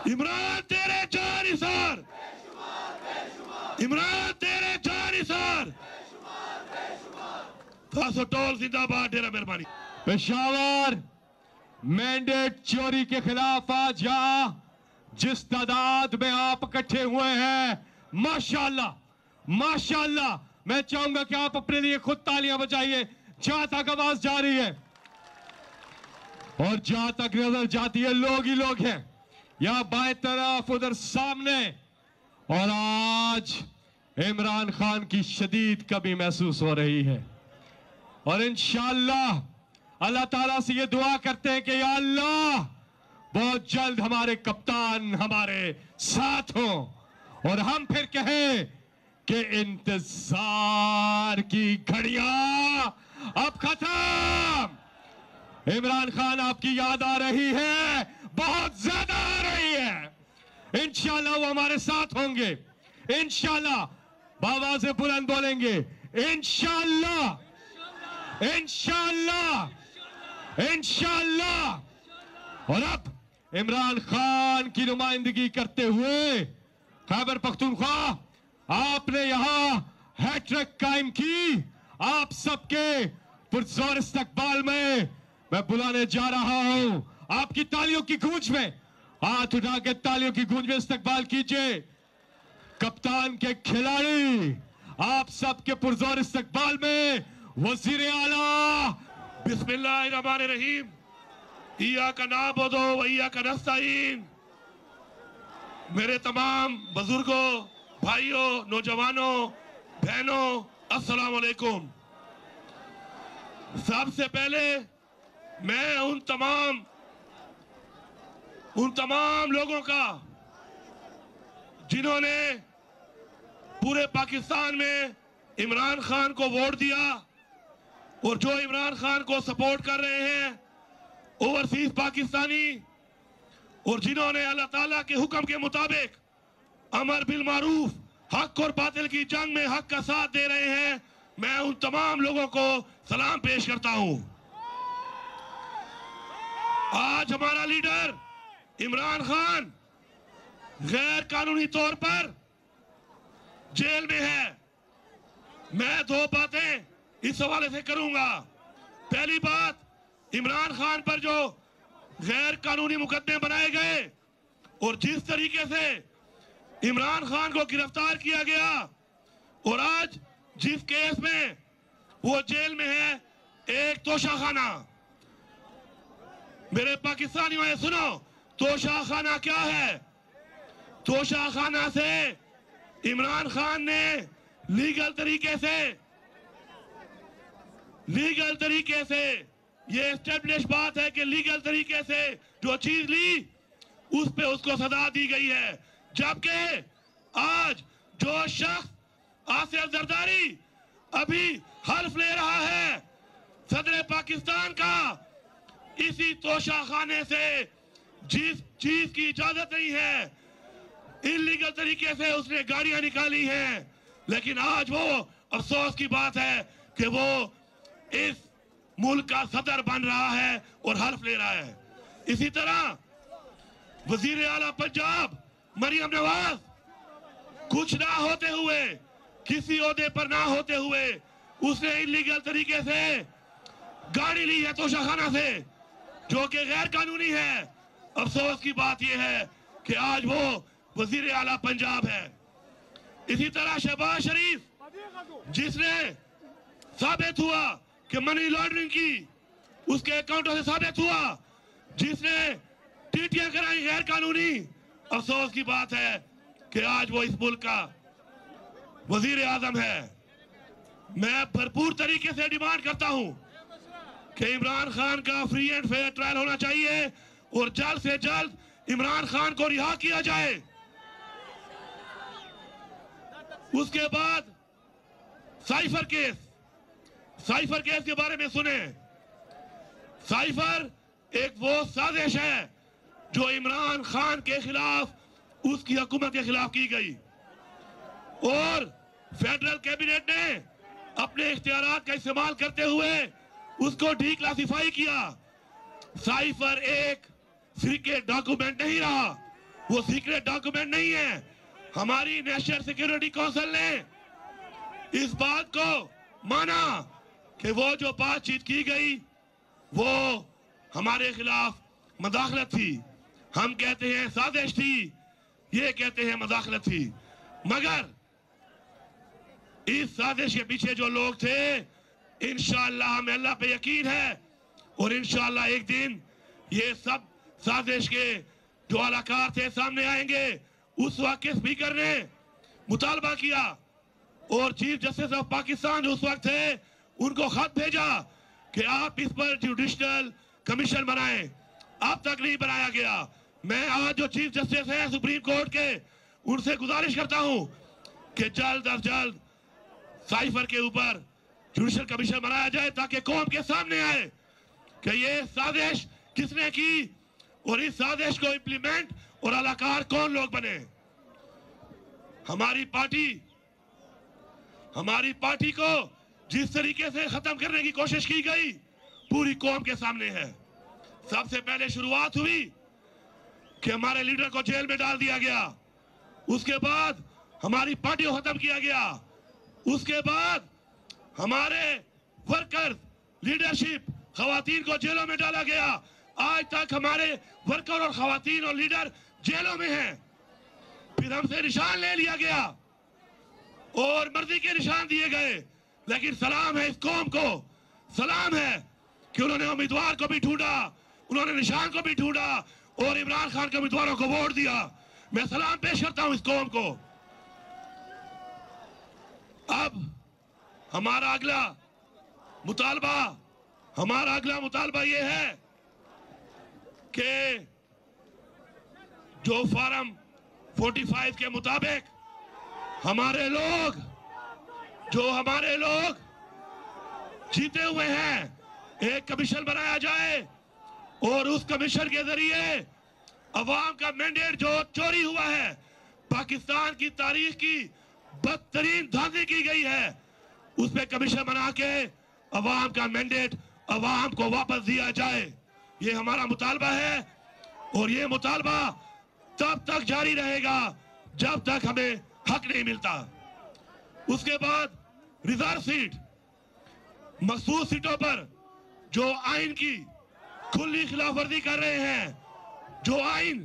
इमरान तेरे चार इसार इमरान तेरे चार इसार टोल जिंदाबाद, डेरा मेहरबानी। पेशावर। मैंडेट चोरी के खिलाफ आज यहाँ जिस तादाद में आप इकट्ठे हुए हैं, माशाल्लाह माशाल्लाह, मैं चाहूँगा कि आप अपने लिए खुद तालियाँ बजाइए। जहाँ तक आवाज़ जा रही है, और जहाँ तक नज़र जाती है, लोग ही लोग हैं। यहाँ बाएँ तरफ़, उधर सामने, और आज इमरान खान की शदीद कमी महसूस हो रही है। और इंशाल्लाह अल्लाह ताला से ये दुआ करते हैं कि अल्लाह, बहुत जल्द हमारे कप्तान हमारे साथ हो। और हम फिर कहें कि इंतज़ार की घड़िया अब खत्म। इमरान खान, आपकी याद आ रही है? बहुत ज़्यादा आ रही है। इंशाल्लाह वो हमारे साथ होंगे। इंशाल्लाह बाबा से बुलंद बोलेंगे। इंशाल्लाह। इंशाल्लाह। इंशाल्लाह। और अब इमरान खान की नुमाइंदगी करते हुए खैबर पख्तूनख्वा, आपने यहाँ हैट्रिक कायम की। आप सबके पुरजोर इस्तकबाल में मैं बुलाने जा रहा हूँ। आपकी तालियों की गूंज में, हाथ उठा के तालियों की गूंज में इस्तकबाल कीजिए। कप्तान के खिलाड़ी, आप सबके पुरजोर इस्तकबाल में वज़ीर आला बिस्मिल्लाहिर्रहमानिर्रहीम। ईया का नाबुदो वैया का नस्ताइन मेरे तमाम बुज़ुर्गों, भाइयों, नौजवानों, बहनों अस्सलाम वालेकुम सबसे पहले मैं उन तमाम उन तमाम लोगों का, जिन्होंने पूरे पाकिस्तान में इमरान खान को वोट दिया और जो इमरान खान को सपोर्ट कर रहे हैं, ओवरसीज पाकिस्तानी, और जिन्होंने अल्लाह ताला के हुक्म के मुताबिक अमर बिल मारूफ, हक और बातिल की जंग में हक का साथ दे रहे हैं, मैं उन तमाम लोगों को सलाम पेश करता हूँ। आज हमारा लीडर इमरान खान गैर कानूनी तौर पर जेल में है। मैं दो बातें इस हवाले से करूँगा। पहली बात, इमरान खान पर जो गैर कानूनी मुकदमे बनाए गए और जिस तरीके से इमरान खान को गिरफ़्तार किया गया और आज जिस केस में वो जेल में है, एक तोशा खाना मेरे पाकिस्तानी भाई, सुनो तोशा खाना क्या है? तोशा खाना से इमरान खान ने लीगल तरीके से लीगल तरीके से, ये एस्टेब्लिश बात है कि लीगल तरीके से जो चीज़ ली, उस पे उसको सजा दी गई है। जबकि आज जो शख्स आसिफ जरदारी अभी हल्फ ले रहा है, सदर पाकिस्तान का, इसी तोशा खाने से जिस चीज़ की इजाज़त नहीं है इलीगल तरीके से उसने गाड़ियाँ निकाली हैं। लेकिन आज वो, अफसोस की बात है कि वो इस मुल्क का सदर बन रहा है और हल्फ ले रहा है। इसी तरह वज़ीर आला पंजाब, मरियम नवाज़, कुछ ना होते हुए, किसी ओहदे पर ना होते हुए, उसने इलीगल तरीके से गाड़ी ली है तोशाखाना से, जो कि गैर कानूनी है। अफसोस की बात यह है कि आज वो वज़ीर आला पंजाब है। इसी तरह शहबाज शरीफ, जिसने साबित हुआ कि मनी लॉन्ड्रिंग की, उसके अकाउंटों से साबित हुआ, जिसने टीटियाँ कराई गैर कानूनी अफसोस की बात है कि आज वो इस मुल्क का वज़ीर आज़म है। मैं भरपूर तरीके से डिमांड करता हूँ कि इमरान खान का फ्री एंड फेयर ट्रायल होना चाहिए और जल्द से जल्द इमरान खान को रिहा किया जाए। उसके बाद साइफर केस साइफर केस के बारे में सुने। साइफर एक वो साजिश है जो इमरान खान के खिलाफ, उसकी हुकूमत के खिलाफ की गई। और फेडरल कैबिनेट ने अपने इख्तियार का इस्तेमाल करते हुए उसको डी क्लासिफाई किया। साइफर एक सीक्रेट डॉक्यूमेंट नहीं रहा। वो सीक्रेट डॉक्यूमेंट नहीं है। हमारी नेशनल सिक्योरिटी काउंसिल ने इस बात को माना कि वो जो बातचीत की गई, वो हमारे खिलाफ मदाखलत थी। हम कहते हैं साजिश थी, ये कहते हैं मदाखलत थी। मगर इस साजिश के पीछे जो लोग थे इनशाला हमें अल्लाह पे यकीन है और इनशाला एक दिन ये सब साजिश के जो अलाकार थे सामने आएँगे। उस वक्त के स्पीकर ने मुतालबा किया? और चीफ जस्टिस ऑफ़ पाकिस्तान उस वक्त थे उनको खत भेजा कि आप इस पर जुडिशनल कमीशन बनाए। अब तक नहीं बनाया गया। मैं आज जो चीफ जस्टिस है सुप्रीम कोर्ट के, उनसे गुजारिश करता हूँ कि जल्द अज जल्द साइफर के ऊपर जुडिशल कमीशन बनाया जाए ताकि कौम के सामने आए कि ये साजिश किसने की और इस साजिश को इंप्लीमेंट और अलाकार कौन लोग बने। हमारी पार्टी हमारी पार्टी को जिस तरीके से खत्म करने की कोशिश की गई, पूरी कौम के सामने है। सबसे पहले शुरुआत हुई कि हमारे लीडर को जेल में डाल दिया गया। उसके बाद हमारी पार्टी को खत्म किया गया। उसके बाद हमारे वर्कर लीडरशिप खवातीन को जेलों में डाला गया। आज तक हमारे वर्कर और खवातीन और लीडर जेलों में हैं। फिर हमसे निशान ले लिया गया और मर्ज़ी के निशान दिए गए। लेकिन सलाम है इस कौम को। सलाम है कि उन्होंने उम्मीदवार को भी ढूंढा, उन्होंने निशान को भी ढूंढा और इमरान खान के उम्मीदवारों को वोट दिया। मैं सलाम पेश करता हूँ इस कौम को। अब हमारा अगला मुतालबा, हमारा अगला मुतालबा यह है कि जो फार्म 45 के मुताबिक हमारे लोग जो हमारे लोग जीते हुए हैं, एक कमीशन बनाया जाए और उस कमीशन के ज़रिए अवाम का मैंडेट जो चोरी हुआ है, पाकिस्तान की तारीख की बदतरीन धांधली की गई है, उस पर कमीशन बना के अवाम का मैंडेट अवाम को वापस दिया जाए। ये हमारा मुतालबा है और ये मुतालबा तब तक जारी रहेगा जब तक हमें हक नहीं मिलता। उसके बाद रिज़र्व सीट मखसूस सीटों पर जो आइन की खुली खिलाफ वर्जी कर रहे हैं, जो आइन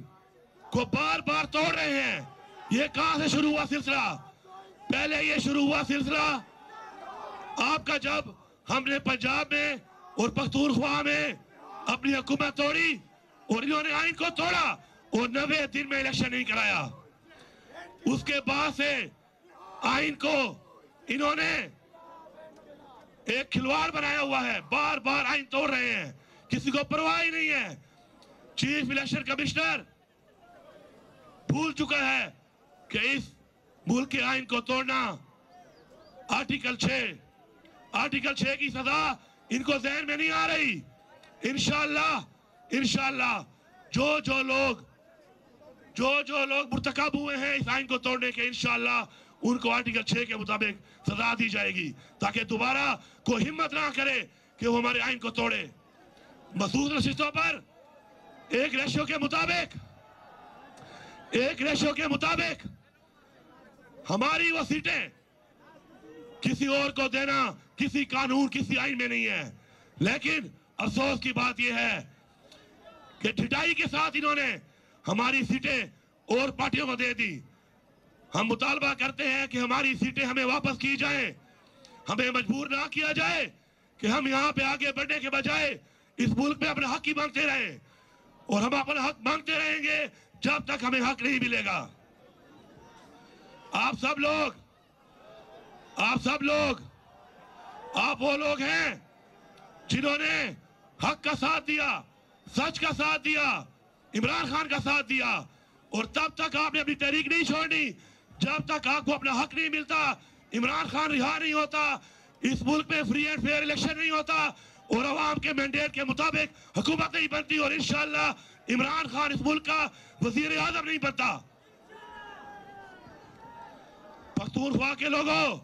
को बार बार तोड़ रहे हैं, ये कहाँ से शुरू हुआ सिलसिला? पहले ये शुरू हुआ सिलसिला आपका जब हमने पंजाब में और पख्तूनख्वा में अपनी हुकूमत तोड़ी और इन्होंने आइन को तोड़ा और नबे दिन में इलेक्शन नहीं कराया। उसके बाद से आइन को इन्होंने एक खिलवाड़ बनाया हुआ है। बार बार आइन तोड़ रहे हैं। किसी को परवाह ही नहीं है। चीफ इलेक्शन कमिश्नर भूल चुका है कि इस मुल्क के आइन को तोड़ना आर्टिकल छह आर्टिकल छह की सजा इनको जहन में नहीं आ रही। इनशाला इनशाला जो जो लोग जो जो लोग मुर्तकब हुए हैं इस आइन को तोड़ने के इनशाला उनको आर्टिकल छह के मुताबिक सजा दी जाएगी, ताकि दोबारा कोई हिम्मत ना करे कि वो हमारे आइन को तोड़े। मसूद नशिस्तों पर एक रेशो के मुताबिक, एक रेशो के मुताबिक हमारी वो सीटें किसी और को देना किसी कानून, किसी आइन में नहीं है। लेकिन अफसोस की बात यह है कि ठिटाई के साथ इन्होंने हमारी सीटें और पार्टियों को दे दी। हम मुतालबा करते हैं कि हमारी सीटें हमें वापस की जाए। हमें मजबूर ना किया जाए कि हम यहाँ पे आगे बढ़ने के बजाय इस मुल्क में अपना हक ही मांगते रहे। और हम अपना हक मांगते रहेंगे जब तक हमें हक नहीं मिलेगा। आप सब लोग, आप सब लोग, आप वो लोग हैं जिन्होंने हक का साथ दिया, सच का साथ दिया, इमरान खान का साथ दिया, और तब तक आपने अपनी तहरीक नहीं छोड़नी। जब तक आपको अपना हक नहीं मिलता, इमरान खान रिहा नहीं होता, इस मुल्क में फ्री एंड फेयर इलेक्शन नहीं होता, और अवाम के मैंडेट के मुताबिक हुकूमत नहीं बनती, और इंशाला इमरान खान इस मुल्क का वज़ीर आज़म नहीं बनता। पख्तूनख्वा के लोगों,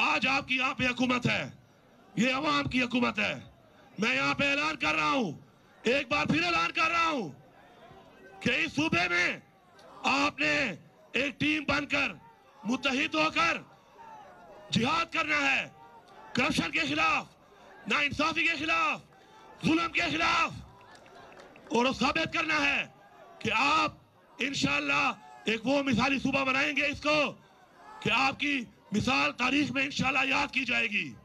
आज आपकी यहाँ पे हुकूमत है। ये अवाम की हुकूमत है। मैं यहाँ पे ऐलान कर रहा हूँ। एक बार फिर ऐलान कर रहा हूँ कि इस सूबे में आपने एक टीम बनकर मुतहिद होकर जिहाद करना है। करप्शन के खिलाफ ना इंसाफी के खिलाफ, जुल्म के खिलाफ। और साबित करना है कि आप इंशाला एक वो मिसाली सूबा बनाएँगे इसको कि आपकी मिसाल तारीख में इंशाल्लाह याद की जाएगी।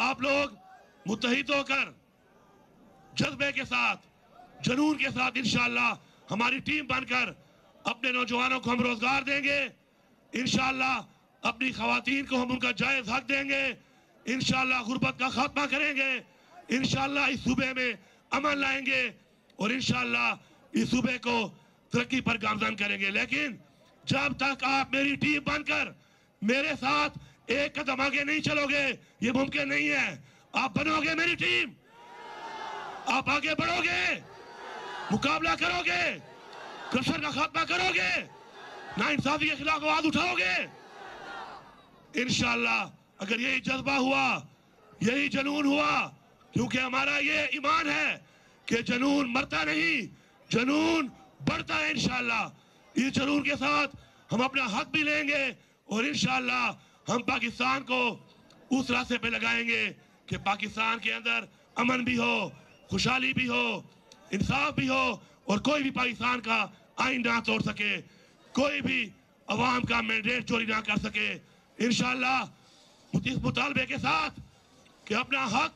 आप लोग मुतहिद होकर, जज्बे के साथ, जनून के साथ इंशाल्लाह हमारी टीम बनकर अपने नौजवानों को हम रोज़गार देंगे। इंशाल्लाह अपनी खातन को हम उनका जायज़ हक देंगे। इंशाल्लाह गुर्बत का खात्मा करेंगे। इंशाल्लाह इस सूबे में अमन लाएँगे और इंशाल्लाह इस सूबे को तरक्की पर गामजन करेंगे। लेकिन जब तक आप मेरी टीम बनकर मेरे साथ एक कदम आगे नहीं चलोगे, ये मुमकिन नहीं है। आप बनोगे मेरी टीम। आप आगे बढ़ोगे। मुकाबला करोगे। करप्शन का खात्मा करोगे? ना इंसाफी के खिलाफ आवाज़ उठाओगे? इंशाल्लाह, अगर यही जज्बा हुआ, यही जनून हुआ, क्योंकि हमारा ये ईमान है कि जनून मरता नहीं, जनून बढ़ता है इंशाल्लाह। इस जनून के साथ हम अपना हक भी लेंगे और इंशाल्लाह हम पाकिस्तान को उस रास्ते पे लगाएँगे कि पाकिस्तान के अंदर अमन भी हो, खुशहाली भी हो, इंसाफ भी हो और कोई भी पाकिस्तान का आइन ना तोड़ सके कोई भी अवाम का मैंडेट चोरी ना कर सके इंशाल्लाह इस मुतालबे के साथ कि अपना हक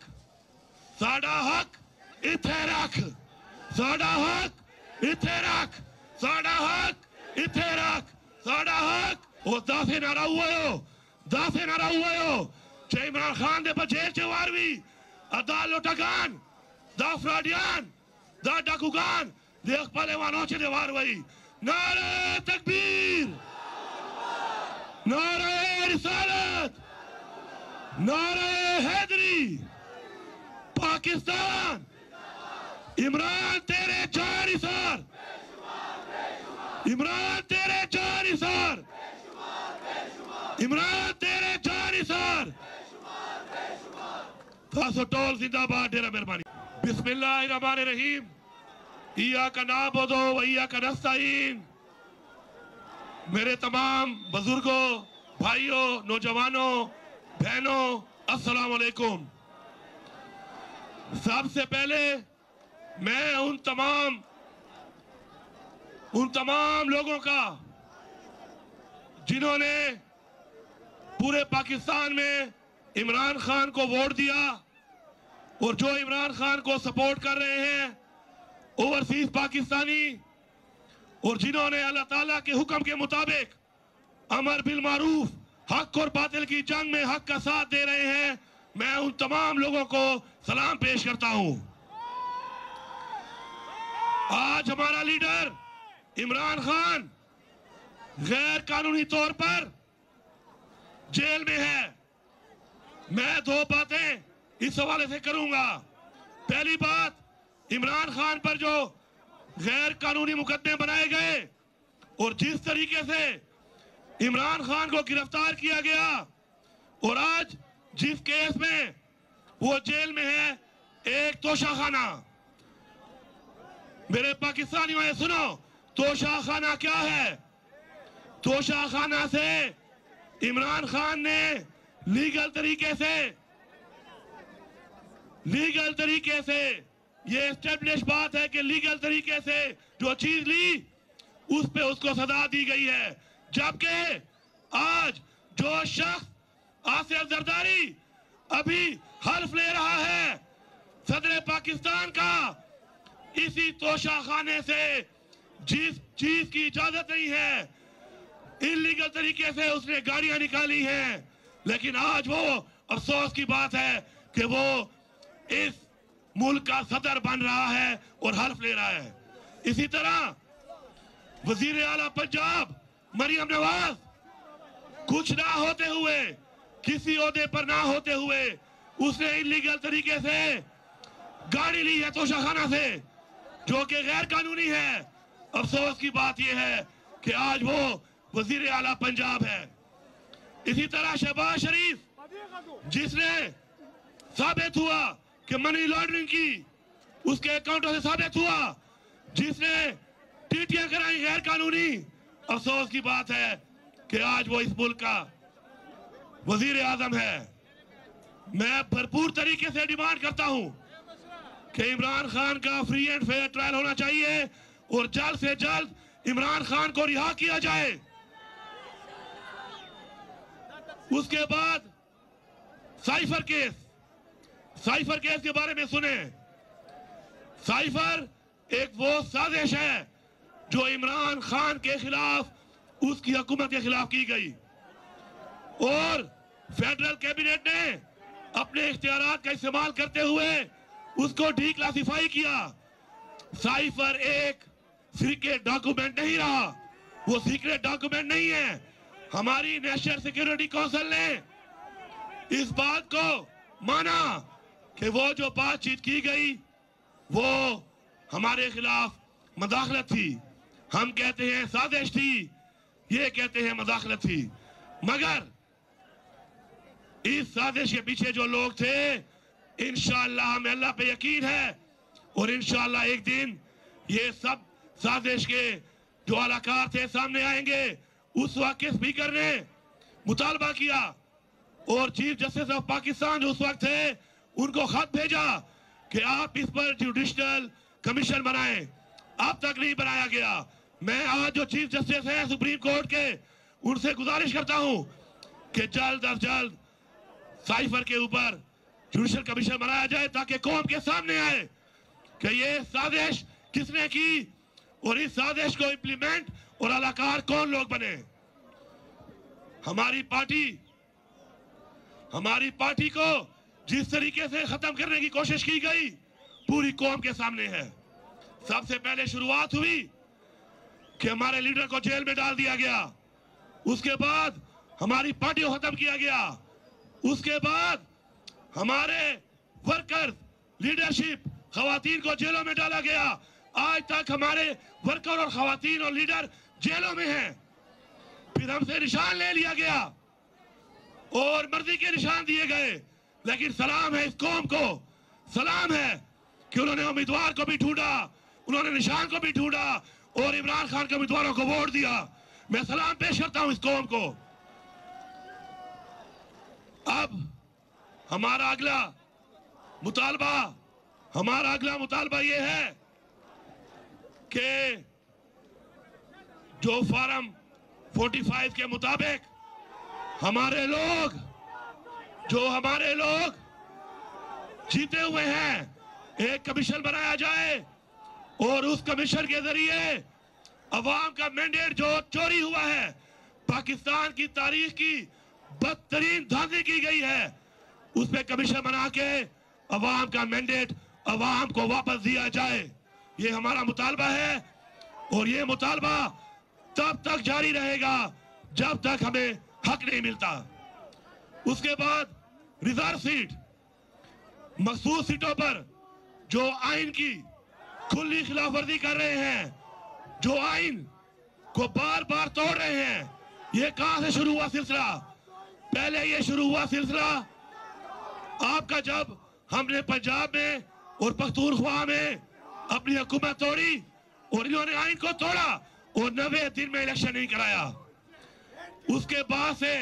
साडा हक इथे रख साडा हक इथे रख साडा हक इथे रख साडा हक ਉਹ ਦਾਸੇ ਨਾਰਾ ਹੋਇਓ ਦਾਸੇ ਨਾਰਾ ਹੋਇਓ che Imran Khan de bajer che warwi ada lotagan da fradian da de khpale wano che de warwi nare takbir nare risalat nare Hydari. Pakistan. Imran तेरे चार सर। इमरान तेरे चार सर। इमरान तेरे जारी सर। खासो टोल जिंदाबाद, डेरा मेहरबानी। बिस्मिल्लाहिर्रहमानिर रहीम। इया का नाबुदो व इया का मेरे तमाम बुज़ुर्गों, भाइयों, नौजवानों, बहनों, अस्सलाम वालेकुम। सबसे पहले मैं उन तमाम उन तमाम लोगों का, जिन्होंने पूरे पाकिस्तान में इमरान खान को वोट दिया और जो इमरान खान को सपोर्ट कर रहे हैं ओवरसीज पाकिस्तानी और जिन्होंने अल्लाह ताला के हुक्म के मुताबिक अमर बिल मारूफ, हक और बातिल की जंग में हक का साथ दे रहे हैं, मैं उन तमाम लोगों को सलाम पेश करता हूँ। आज हमारा लीडर इमरान खान गैर कानूनी तौर पर जेल में है। मैं दो बातें इस हवाले से करूँगा। पहली बात इमरान खान पर जो गैर कानूनी मुकदमे बनाए गए, और जिस तरीके से इमरान खान को गिरफ़्तार किया गया, और आज जिस केस में वो जेल में है, एक तोशाखाना। मेरे पाकिस्तानी ने सुनो, तोशाखाना क्या है? तोशाखाना से इमरान खान ने लीगल तरीके से, लीगल तरीके से ये स्टेब्लिश बात है कि लीगल तरीके से जो चीज़ ली, उस पे उसको सजा दी गई है। जबकि आज जो शख्स आसिफ जरदारी अभी हल्फ ले रहा है, सदर पाकिस्तान का, इसी तोशा खाने से जिस चीज़ की इजाज़त नहीं है इलीगल तरीके से उसने गाड़ियाँ निकाली हैं। लेकिन आज वो, अफसोस की बात है कि वो इस मुल्क का सदर बन रहा है और हल्फ ले रहा है। इसी तरह वज़ीर आला पंजाब, मरियम नवाज़, कुछ ना होते हुए, किसी ओहदे पर ना होते हुए, उसने इलीगल तरीके से गाड़ी ली है तोशाखाना से, जो कि गैर कानूनी है। अफसोस की बात यह है कि आज वो वज़ीर आला पंजाब है। इसी तरह शहबाज शरीफ, जिसने साबित हुआ कि मनी लॉन्ड्रिंग की, उसके अकाउंटों से साबित हुआ, जिसने टीटियाँ कराई गैर कानूनी। अफसोस की बात है कि आज वो इस मुल्क का वज़ीर आज़म है। मैं भरपूर तरीके से डिमांड करता हूँ कि इमरान खान का फ्री एंड फेयर ट्रायल होना चाहिए और जल्द से जल्द इमरान खान को रिहा किया जाए। उसके बाद साइफर केस साइफर केस के बारे में सुने। साइफर एक वो साजिश है जो इमरान खान के खिलाफ, उसकी हुकूमत के खिलाफ की गई। और फेडरल कैबिनेट ने अपने इख्तियार का इस्तेमाल करते हुए उसको डी क्लासिफाई किया। साइफर एक सीक्रेट डॉक्यूमेंट नहीं रहा। वो सीक्रेट डॉक्यूमेंट नहीं है। हमारी नेशनल सिक्योरिटी काउंसिल ने इस बात को माना कि वो जो बातचीत की गई, वो हमारे खिलाफ मदाखलत थी। हम कहते हैं, साजिश थी, ये कहते हैं मदाखलत थी। मगर इस साजिश के पीछे जो लोग थे इंशाल्लाह हमें अल्लाह पे यकीन है, और इंशाल्लाह एक दिन ये सब साजिश के जो अलाकार थे सामने आएँगे। उस वक्त के स्पीकर ने मुतालबा किया, और चीफ जस्टिस ऑफ़ पाकिस्तान उस वक्त थे उनको खत भेजा कि आप इस पर जुडिशनल कमीशन बनाएँ। अब तक नहीं बनाया गया। मैं आज जो चीफ जस्टिस हैं सुप्रीम कोर्ट के, उनसे गुजारिश करता हूँ कि जल्द अज जल्द साइफर के ऊपर जुडिशल कमीशन बनाया जाए ताकि कौम के सामने आए कि ये साजिश किसने की और इस साजिश को इम्प्लीमेंट और अलाकार कौन लोग बने। हमारी पार्टी हमारी पार्टी को जिस तरीके से खत्म करने की कोशिश की गई, पूरी कौम के सामने है। सबसे पहले शुरुआत हुई कि हमारे लीडर को जेल में डाल दिया गया। उसके बाद हमारी पार्टी को खत्म किया गया। उसके बाद हमारे वर्कर्स लीडरशिप खातन को जेलों में डाला गया। आज तक हमारे वर्कर और खातन और लीडर जेलों में हैं। फिर हमसे निशान ले लिया गया और मर्ज़ी के निशान दिए गए। लेकिन सलाम है इस कौम को। सलाम है कि उन्होंने उम्मीदवार को भी ढूंढा, उन्होंने निशान को भी ढूंढा और इमरान खान के उम्मीदवारों को वोट दिया। मैं सलाम पेश करता हूँ इस कौम को। अब हमारा अगला मुतालबा, हमारा अगला मुतालबा ये है कि जो फार्म 45 के मुताबिक हमारे लोग जो हमारे लोग जीते हुए हैं, एक कमीशन बनाया जाए और उस कमीशन के ज़रिए अवाम का मैंडेट जो चोरी हुआ है, पाकिस्तान की तारीख की बदतरीन धांधली की गई है, उस पर कमीशन बना के अवाम का मैंडेट अवाम को वापस दिया जाए। ये हमारा मुतालबा है और ये मुतालबा तब तक जारी रहेगा जब तक हमें हक नहीं मिलता। उसके बाद रिज़र्व सीट मखसूस सीटों पर जो आइन की खुली खिलाफ वर्जी कर रहे हैं, जो आइन को बार बार तोड़ रहे हैं, ये कहाँ से शुरू हुआ सिलसिला? पहले ये शुरू हुआ सिलसिला आपका जब हमने पंजाब में और पख्तूनख्वा में अपनी हुकूमत तोड़ी और इन्होंने आइन को तोड़ा और नवे दिन में इलेक्शन नहीं कराया। उसके बाद से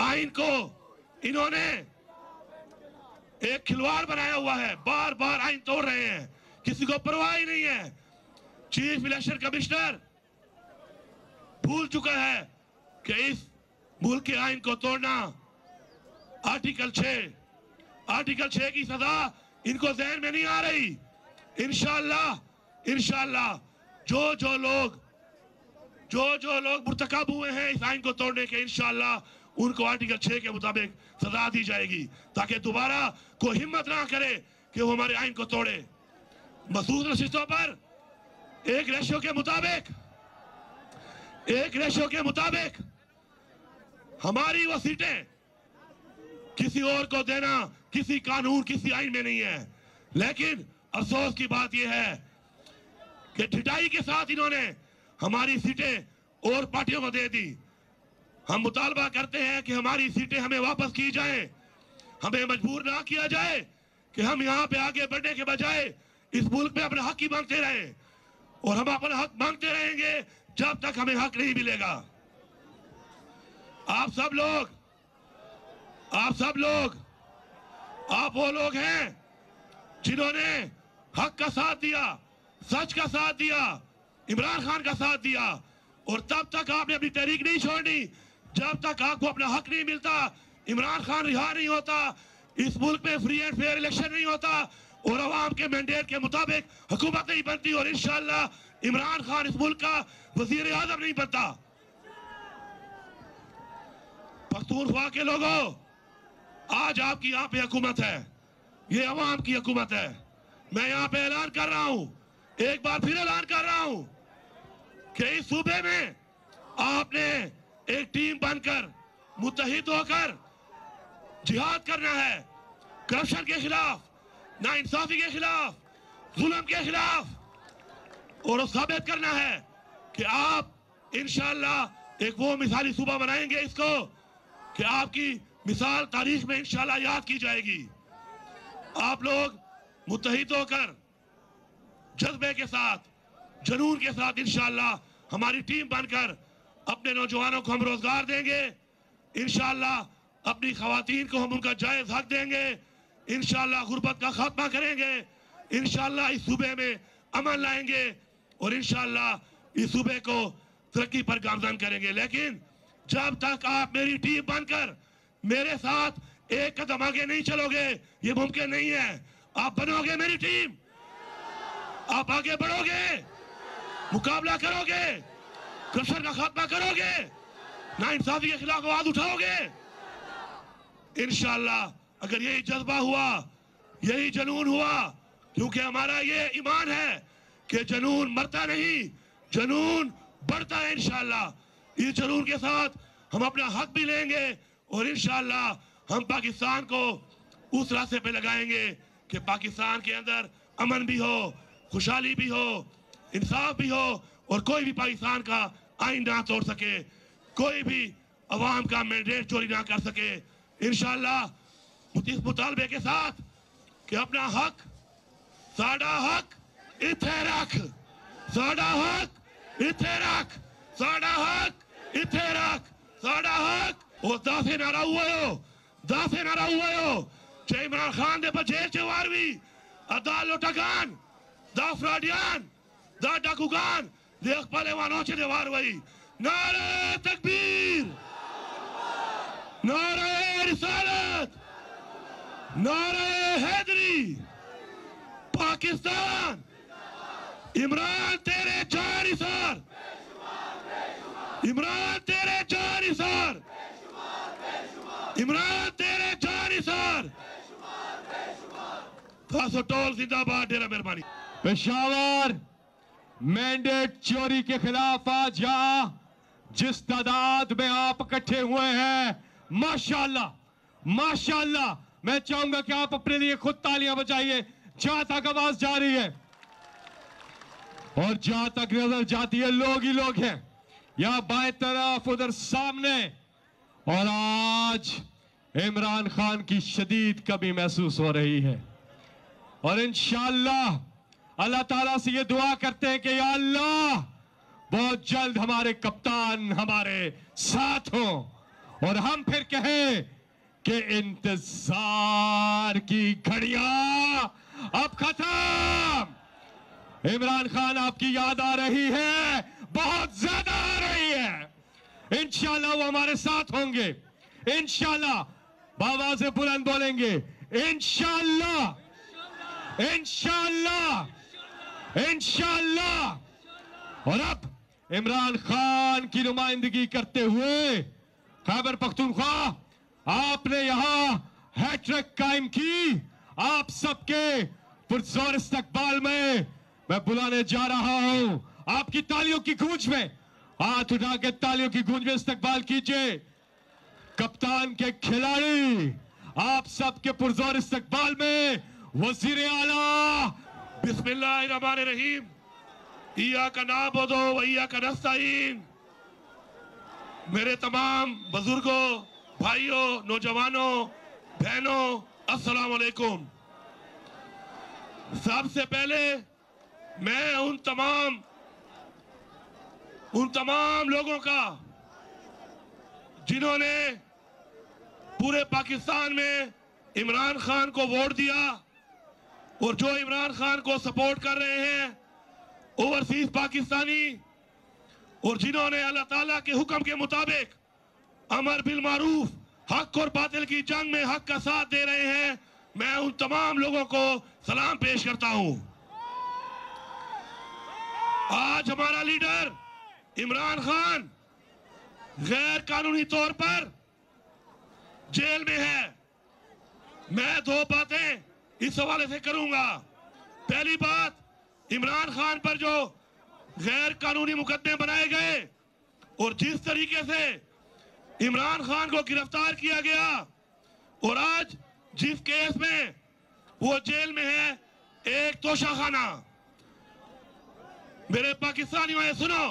आइन को इन्होंने एक खिलवाड़ बनाया हुआ है। बार बार आइन तोड़ रहे हैं। किसी को परवाह ही नहीं है। चीफ इलेक्शन कमिश्नर भूल चुका है कि इस मुल्क के आइन को तोड़ना आर्टिकल 6 आर्टिकल 6 की सजा इनको जहन में नहीं आ रही। इनशाला इनशाला जो जो लोग, जो जो लोग मुर्तकब हुए हैं इस आइन को तोड़ने के इनशाला उनको आर्टिकल 6 के मुताबिक सजा दी जाएगी, ताकि दोबारा कोई हिम्मत ना करे कि वो हमारे आइन को तोड़े। मसूद नशिस्तों पर एक रेशो के मुताबिक, एक रेशो के मुताबिक हमारी वो सीटें किसी और को देना किसी कानून, किसी आइन में नहीं है। लेकिन अफसोस की बात यह है कि ठिटाई के साथ इन्होंने हमारी सीटें और पार्टियों को दे दी। हम मुतालबा करते हैं कि हमारी सीटें हमें वापस की जाए। हमें मजबूर ना किया जाए कि हम यहाँ पे आगे बढ़ने के बजाय इस मुल्क में अपना हक ही मांगते रहे और हम अपना हक मांगते रहेंगे जब तक हमें हक नहीं मिलेगा। आप सब लोग, आप सब लोग, आप वो लोग हैं जिन्होंने हक का साथ दिया, सच का साथ दिया, इमरान खान का साथ दिया और तब तक आपने अपनी तहरीक नहीं छोड़नी। जब तक आपको अपना हक नहीं मिलता, इमरान खान रिहा नहीं होता, इस मुल्क में फ्री एंड फेयर इलेक्शन नहीं होता, और अवाम के मैंडेट के मुताबिक हुकूमत नहीं बनती, और इंशाल्लाह इमरान खान इस मुल्क का वज़ीर आज़म नहीं बनता। पख्तूनख्वा के लोगों, आज आपकी यहाँ पे हुकूमत है। ये अवाम की हुकूमत है। मैं यहाँ पे ऐलान कर रहा हूँ। एक बार फिर ऐलान कर रहा हूँ कि इस सूबे में आपने एक टीम बनकर मुतहिद होकर जिहाद करना है। करप्शन के खिलाफ, नाइंसाफी के खिलाफ, जुल्म के खिलाफ। और साबित करना है कि आप इंशाल्लाह एक वो मिसाली सूबा बनाएँगे इसको कि आपकी मिसाल तारीख में इंशाल्लाह याद की जाएगी। आप लोग मुतहिद होकर जज्बे के साथ, जनून के साथ इंशाल्लाह हमारी टीम बनकर अपने नौजवानों को हम रोज़गार देंगे। इंशाल्लाह अपनी खातन को हम उनका जायज़ हक देंगे। इंशाल्लाह गुर्बत का खात्मा करेंगे। इंशाल्लाह इस सूबे में अमन लाएँगे और इंशाल्लाह इस सूबे को तरक्की पर गामजन करेंगे। लेकिन जब तक आप मेरी टीम बनकर मेरे साथ एक कदम आगे नहीं चलोगे, ये मुमकिन नहीं है। आप बनोगे मेरी टीम। आप आगे बढ़ोगे। मुकाबला करोगे। करप्शन का खात्मा करोगे? ना इंसाफी के खिलाफ आवाज़ उठाओगे? इंशाल्लाह, अगर यही जज्बा हुआ, यही जनून हुआ, क्योंकि हमारा ये ईमान है कि जनून मरता नहीं, जनून बढ़ता है इंशाल्लाह। इस जनून के साथ हम अपना हक भी लेंगे और इंशाल्लाह हम पाकिस्तान को उस रास्ते पे लगाएँगे कि पाकिस्तान के अंदर अमन भी हो, खुशहाली भी हो, इंसाफ भी हो और कोई भी पाकिस्तान का आइन ना तोड़ सके, कोई भी अवाम का मैंडेट चोरी ना कर सके। इन इस मुतालबे के साथ कि अपना हक, साडा हक इथे रख, साडा हक इथे रख, साडा हक इथे रख, साडा हक। वो दासे नारा हुआ हो, दासे नारा हुआ हो। चाहे इमरान खान दे बचेर चवारवी अदालो टकान दा फ्राडियान, दा डाकूगान khpale wano che de warwi nare takbir nare risalat nare hedri Pakistan. Imran तेरे जारी सर इमरान तेरे जारी सर इमरान तेरे जारी सर खासो टोल जिंदाबाद, डेरा मेहरबानी। पेशावर। मैंडेट चोरी के खिलाफ आज यहाँ जिस तादाद में आप इकट्ठे हुए हैं, माशाल्लाह माशाल्लाह, मैं चाहूँगा कि आप अपने लिए खुद तालियाँ बजाइए। जहाँ तक आवाज़ जा रही है, और जहाँ तक नज़र जाती है, लोग ही लोग हैं। यहाँ बाएँ तरफ़, उधर सामने, और आज इमरान खान की शदीद कमी महसूस हो रही है। और इंशाल्लाह अल्लाह ताला से ये दुआ करते हैं कि या अल्लाह, बहुत जल्द हमारे कप्तान हमारे साथ हो। और हम फिर कहें कि इंतज़ार की घड़िया अब खत्म। इमरान खान, आपकी याद आ रही है? बहुत ज़्यादा आ रही है। इंशाल्लाह वो हमारे साथ होंगे। इंशाल्लाह बाबा से बुलंद बोलेंगे। इंशाल्लाह। इंशाल्लाह। इंशाल्लाह। और अब इमरान खान की नुमाइंदगी करते हुए खैबर पख्तूनख्वा, आपने यहाँ हैट्रिक कायम की। आप सबके पुरजोर इस्तकबाल में मैं बुलाने जा रहा हूँ। आपकी तालियों की गूंज में, हाथ उठा के तालियों की गूंज में इस्तकबाल कीजिए। कप्तान के खिलाड़ी, आप सबके पुरजोर इस्तकबाल में वज़ीर आला बिस्मिल्लाहिर्रहमानिर्रहीम। ईया का नाम बोदो वैया का नस्ताइन मेरे तमाम बुज़ुर्गों, भाइयों, नौजवानों, बहनों अस्सलाम वालेकुम सबसे पहले मैं उन तमाम उन तमाम लोगों का, जिन्होंने पूरे पाकिस्तान में इमरान खान को वोट दिया और जो इमरान खान को सपोर्ट कर रहे हैं ओवरसीज पाकिस्तानी, और जिन्होंने अल्लाह ताला के हुक्म के मुताबिक अमर बिल मारूफ, हक और बातिल की जंग में हक का साथ दे रहे हैं, मैं उन तमाम लोगों को सलाम पेश करता हूँ। आज हमारा लीडर इमरान खान गैर कानूनी तौर पर जेल में है। मैं दो बातें इस हवाले से करूँगा। पहली बात, इमरान खान पर जो गैर कानूनी मुकदमे बनाए गए और जिस तरीके से इमरान खान को गिरफ़्तार किया गया और आज जिस केस में वो जेल में है, एक तोशा खाना मेरे पाकिस्तानियों ने सुनो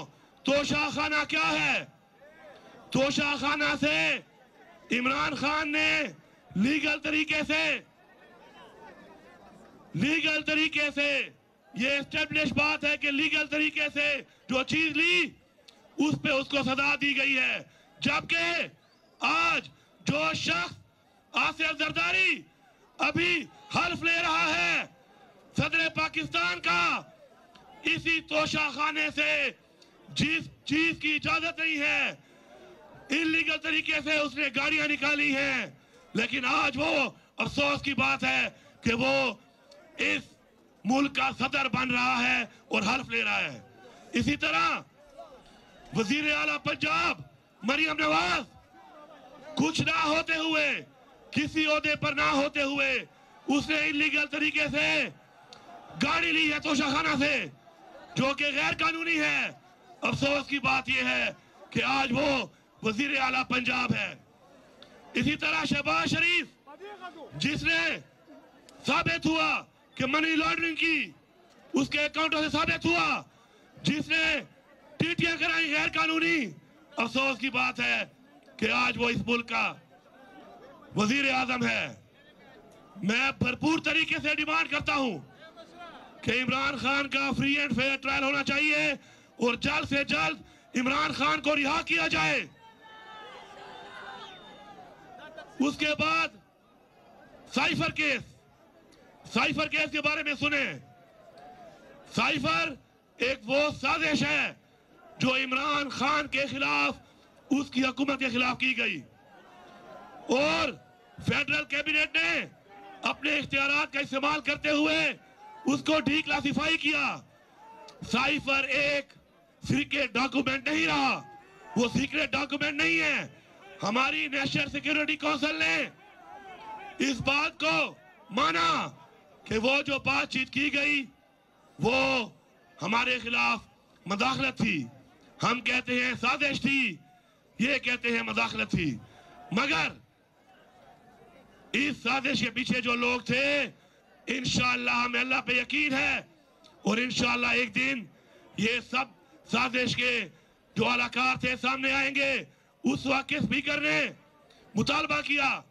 तोशा खाना क्या है? तोशा खाना से इमरान खान ने लीगल तरीके से लीगल तरीके से, ये एस्टेब्लिश बात है कि लीगल तरीके से जो चीज़ ली, उस पे उसको सजा दी गई है। जबकि आज जो शख्स आसिफ जरदारी अभी हल्फ ले रहा है, सदर पाकिस्तान का, इसी तोशा खाने से जिस चीज़ की इजाज़त नहीं है इलीगल तरीके से उसने गाड़ियाँ निकाली हैं। लेकिन आज वो, अफसोस की बात है कि वो इस मुल्क का सदर बन रहा है और हल्फ ले रहा है। इसी तरह वज़ीर आला पंजाब मरियम नवाज़, कुछ ना होते हुए, किसी ओहदे पर ना होते हुए, उसने इलीगल तरीके से गाड़ी ली है तोशाखाना से, जो कि गैर कानूनी है। अफसोस की बात यह है कि आज वो वज़ीर आला पंजाब है। इसी तरह शहबाज शरीफ, जिसने साबित हुआ कि मनी लॉन्ड्रिंग की, उसके अकाउंटों से साबित हुआ, जिसने टीटियाँ कराई गैर कानूनी। अफसोस की बात है कि आज वो इस मुल्क का वज़ीर आज़म है। मैं भरपूर तरीके से डिमांड करता हूँ कि इमरान खान का फ्री एंड फेयर ट्रायल होना चाहिए और जल्द से जल्द इमरान खान को रिहा किया जाए। उसके बाद साइफर केस। साइफर केस के बारे में सुने। साइफर एक वो साजिश है जो इमरान खान के खिलाफ, उसकी हुकूमत के खिलाफ की गई। और फेडरल कैबिनेट ने अपने इख्तियार का इस्तेमाल करते हुए उसको डी क्लासिफाई किया। साइफर एक सीक्रेट डॉक्यूमेंट नहीं रहा। वो सीक्रेट डॉक्यूमेंट नहीं है। हमारी नेशनल सिक्योरिटी काउंसिल ने इस बात को माना कि वो जो बातचीत की गई, वो हमारे खिलाफ मदाखलत थी। हम कहते हैं, साजिश थी। ये कहते हैं, मदाखलत थी। मगर इस साजिश के पीछे जो लोग थे इंशाला हमें अल्लाह पे यकीन है और इंशाला एक दिन ये सब साजिश के जो अलाकार थे सामने आएँगे। उस वक्त के स्पीकर ने मुतालबा किया?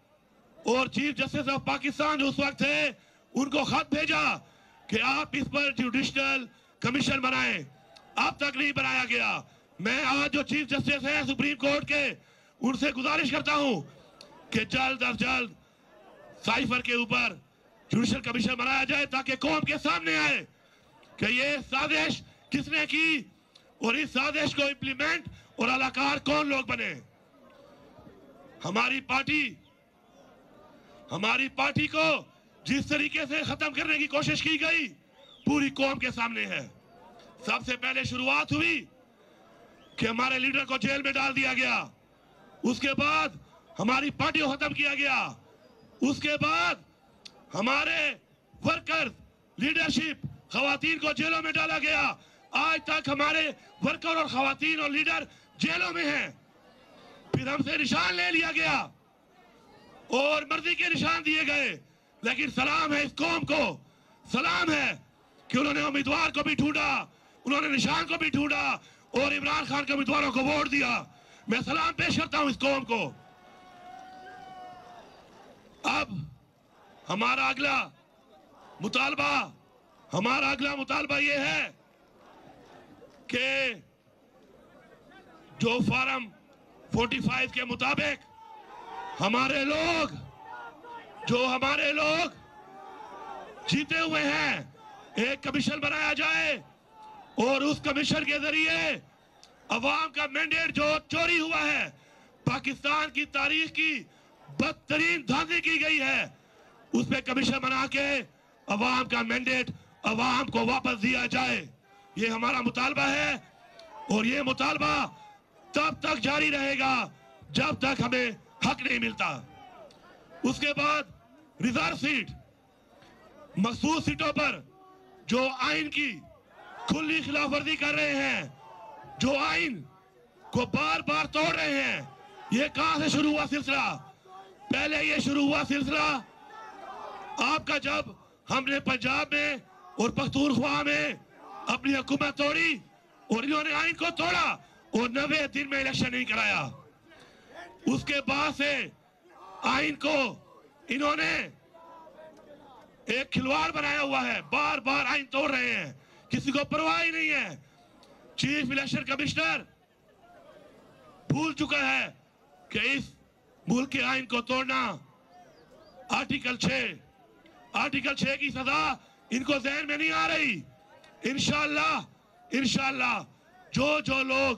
और चीफ जस्टिस ऑफ़ पाकिस्तान जो उस वक्त थे उनको खत भेजा कि आप इस पर जुडिशनल कमीशन बनाएँ। अब तक नहीं बनाया गया। मैं आज जो चीफ जस्टिस हैं सुप्रीम कोर्ट के, उनसे गुजारिश करता हूँ कि जल्द अज जल्द साइफर के ऊपर जुडिशल कमीशन बनाया जाए ताकि कौम के सामने आए कि ये साजिश किसने की और इस साजिश को इम्प्लीमेंट और अलाकार कौन लोग बने। हमारी पार्टी हमारी पार्टी को जिस तरीके से खत्म करने की कोशिश की गई, पूरी कौम के सामने है। सबसे पहले शुरुआत हुई कि हमारे लीडर को जेल में डाल दिया गया। उसके बाद हमारी पार्टी को खत्म किया गया। उसके बाद हमारे वर्कर लीडरशिप खातन को जेलों में डाला गया। आज तक हमारे वर्कर और खातन और लीडर जेलों में हैं। फिर हमसे निशान ले लिया गया और मर्ज़ी के निशान दिए गए। लेकिन सलाम है इस कौम को। सलाम है कि उन्होंने उम्मीदवार को भी ढूंढा, उन्होंने निशान को भी ढूंढा और इमरान खान के उम्मीदवारों को वोट दिया। मैं सलाम पेश करता हूँ इस कौम को। अब हमारा अगला मुतालबा, हमारा अगला मुतालबा यह है कि जो फार्म 45 के मुताबिक हमारे लोग जो हमारे लोग जीते हुए हैं, एक कमीशन बनाया जाए और उस कमीशन के ज़रिए अवाम का मैंडेट जो चोरी हुआ है, पाकिस्तान की तारीख की बदतरीन धांधली की गई है उस पर कमीशन बना के अवाम का मैंडेट अवाम को वापस दिया जाए। ये हमारा मुतालबा है और ये मुतालबा तब तक जारी रहेगा जब तक हमें हक नहीं मिलता। उसके बाद रिज़र्व सीट मखसूस सीटों पर जो आइन की खुली खिलाफ वर्जी कर रहे हैं, जो आइन को बार बार तोड़ रहे हैं, ये कहाँ से शुरू हुआ सिलसिला? पहले ये शुरू हुआ सिलसिला आपका जब हमने पंजाब में और पख्तूनख्वा में अपनी हुकूमत तोड़ी और इन्होंने आइन को तोड़ा और नबे दिन में इलेक्शन नहीं कराया। उसके बाद से आइन को इन्होंने एक खिलवाड़ बनाया हुआ है। बार बार आइन तोड़ रहे हैं। किसी को परवाह ही नहीं है। चीफ इलेक्शन कमिश्नर भूल चुका है कि इस मुल्क के आइन को तोड़ना आर्टिकल 6 आर्टिकल 6 की सजा इनको जहन में नहीं आ रही। इंशाला इंशाला जो जो लोग,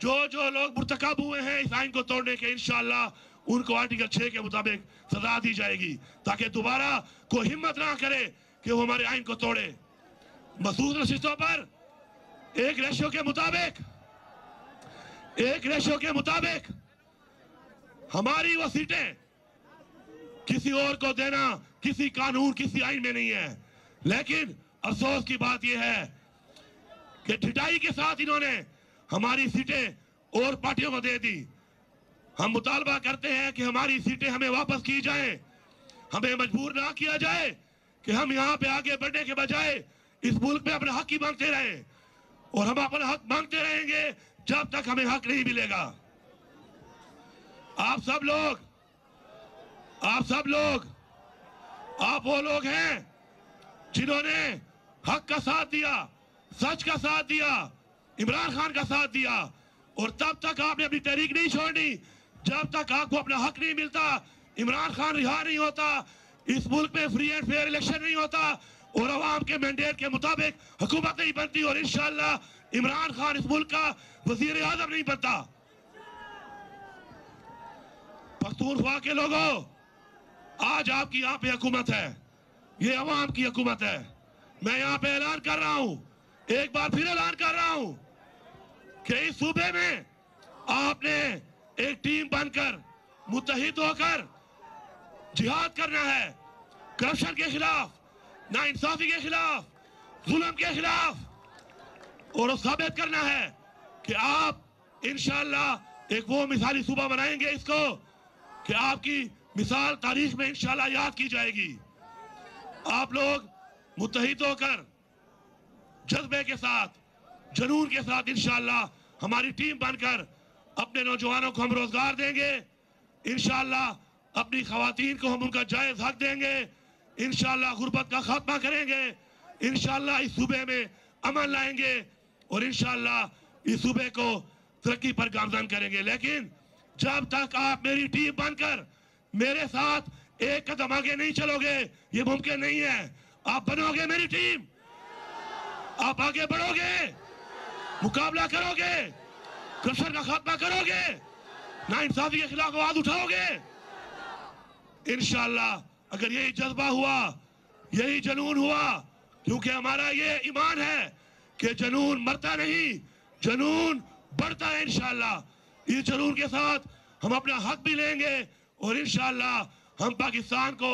जो जो लोग मुर्तकब हुए हैं इस आइन को तोड़ने के इंशाला उनको आर्टिकल 6 के मुताबिक सजा दी जाएगी, ताकि दोबारा कोई हिम्मत ना करे कि वो हमारे आइन को तोड़े। मसूद नशिस्तों पर एक रेशो के मुताबिक, एक रेशो के मुताबिक हमारी वो सीटें किसी और को देना किसी कानून, किसी आइन में नहीं है। लेकिन अफसोस की बात यह है कि ठिटाई के साथ इन्होंने हमारी सीटें और पार्टियों को दे दी। हम मुतालबा करते हैं कि हमारी सीटें हमें वापस की जाएँ। हमें मजबूर ना किया जाए कि हम यहाँ पे आगे बढ़ने के बजाय इस मुल्क में अपना हक ही मांगते रहें। और हम अपना हक मांगते रहेंगे जब तक हमें हक नहीं मिलेगा। आप सब लोग, आप सब लोग, आप वो लोग हैं जिन्होंने हक का साथ दिया, सच का साथ दिया, इमरान खान का साथ दिया, और तब तक आपने अपनी तहरीक नहीं छोड़नी। जब तक आपको अपना हक नहीं मिलता, इमरान खान रिहा नहीं होता, इस मुल्क में फ्री एंड फेयर इलेक्शन नहीं होता, और अवाम के मैंडेट के मुताबिक हुकूमत नहीं बनती, और इंशाला इमरान खान इस मुल्क का वज़ीर आज़म नहीं बनता। पख्तूनख्वा के लोगों, आज आपकी यहाँ पे हुकूमत है। ये अवाम की हुकूमत है। मैं यहाँ पे ऐलान कर रहा हूँ। एक बार फिर ऐलान कर रहा हूँ कि इस सूबे में आपने एक टीम बनकर मुतहिद होकर जिहाद करना है। करप्शन के खिलाफ ना इंसाफी के खिलाफ, जुल्म के खिलाफ और साबित करना है कि आप इंशाला एक वो मिसाली सूबा बनाएँगे इसको कि आपकी मिसाल तारीख में इंशाल्लाह याद की जाएगी। आप लोग मुतहिद होकर जज्बे के साथ, जनून के साथ इंशाल्लाह हमारी टीम बनकर अपने नौजवानों को हम रोज़गार देंगे। इंशाल्लाह अपनी खातन को हम उनका जायज़ हक देंगे। इंशाल्लाह गुर्बत का खात्मा करेंगे। इंशाल्लाह इस सूबे में अमन लाएँगे और इंशाल्लाह इस सूबे को तरक्की पर गामजन करेंगे। लेकिन जब तक आप मेरी टीम बनकर मेरे साथ एक कदम आगे नहीं चलोगे, ये मुमकिन नहीं है। आप बनोगे मेरी टीम। आप आगे बढ़ोगे। मुकाबला करोगे। करप्शन का खात्मा करोगे? ना इंसाफी के खिलाफ आवाज़ उठाओगे? इनशाला अगर यही जज्बा हुआ, यही जनून हुआ, क्योंकि हमारा ये ईमान है कि जनून मरता नहीं, जनून बढ़ता है इंशाला इस जनून के साथ हम अपना हक भी लेंगे और इंशाला हम पाकिस्तान को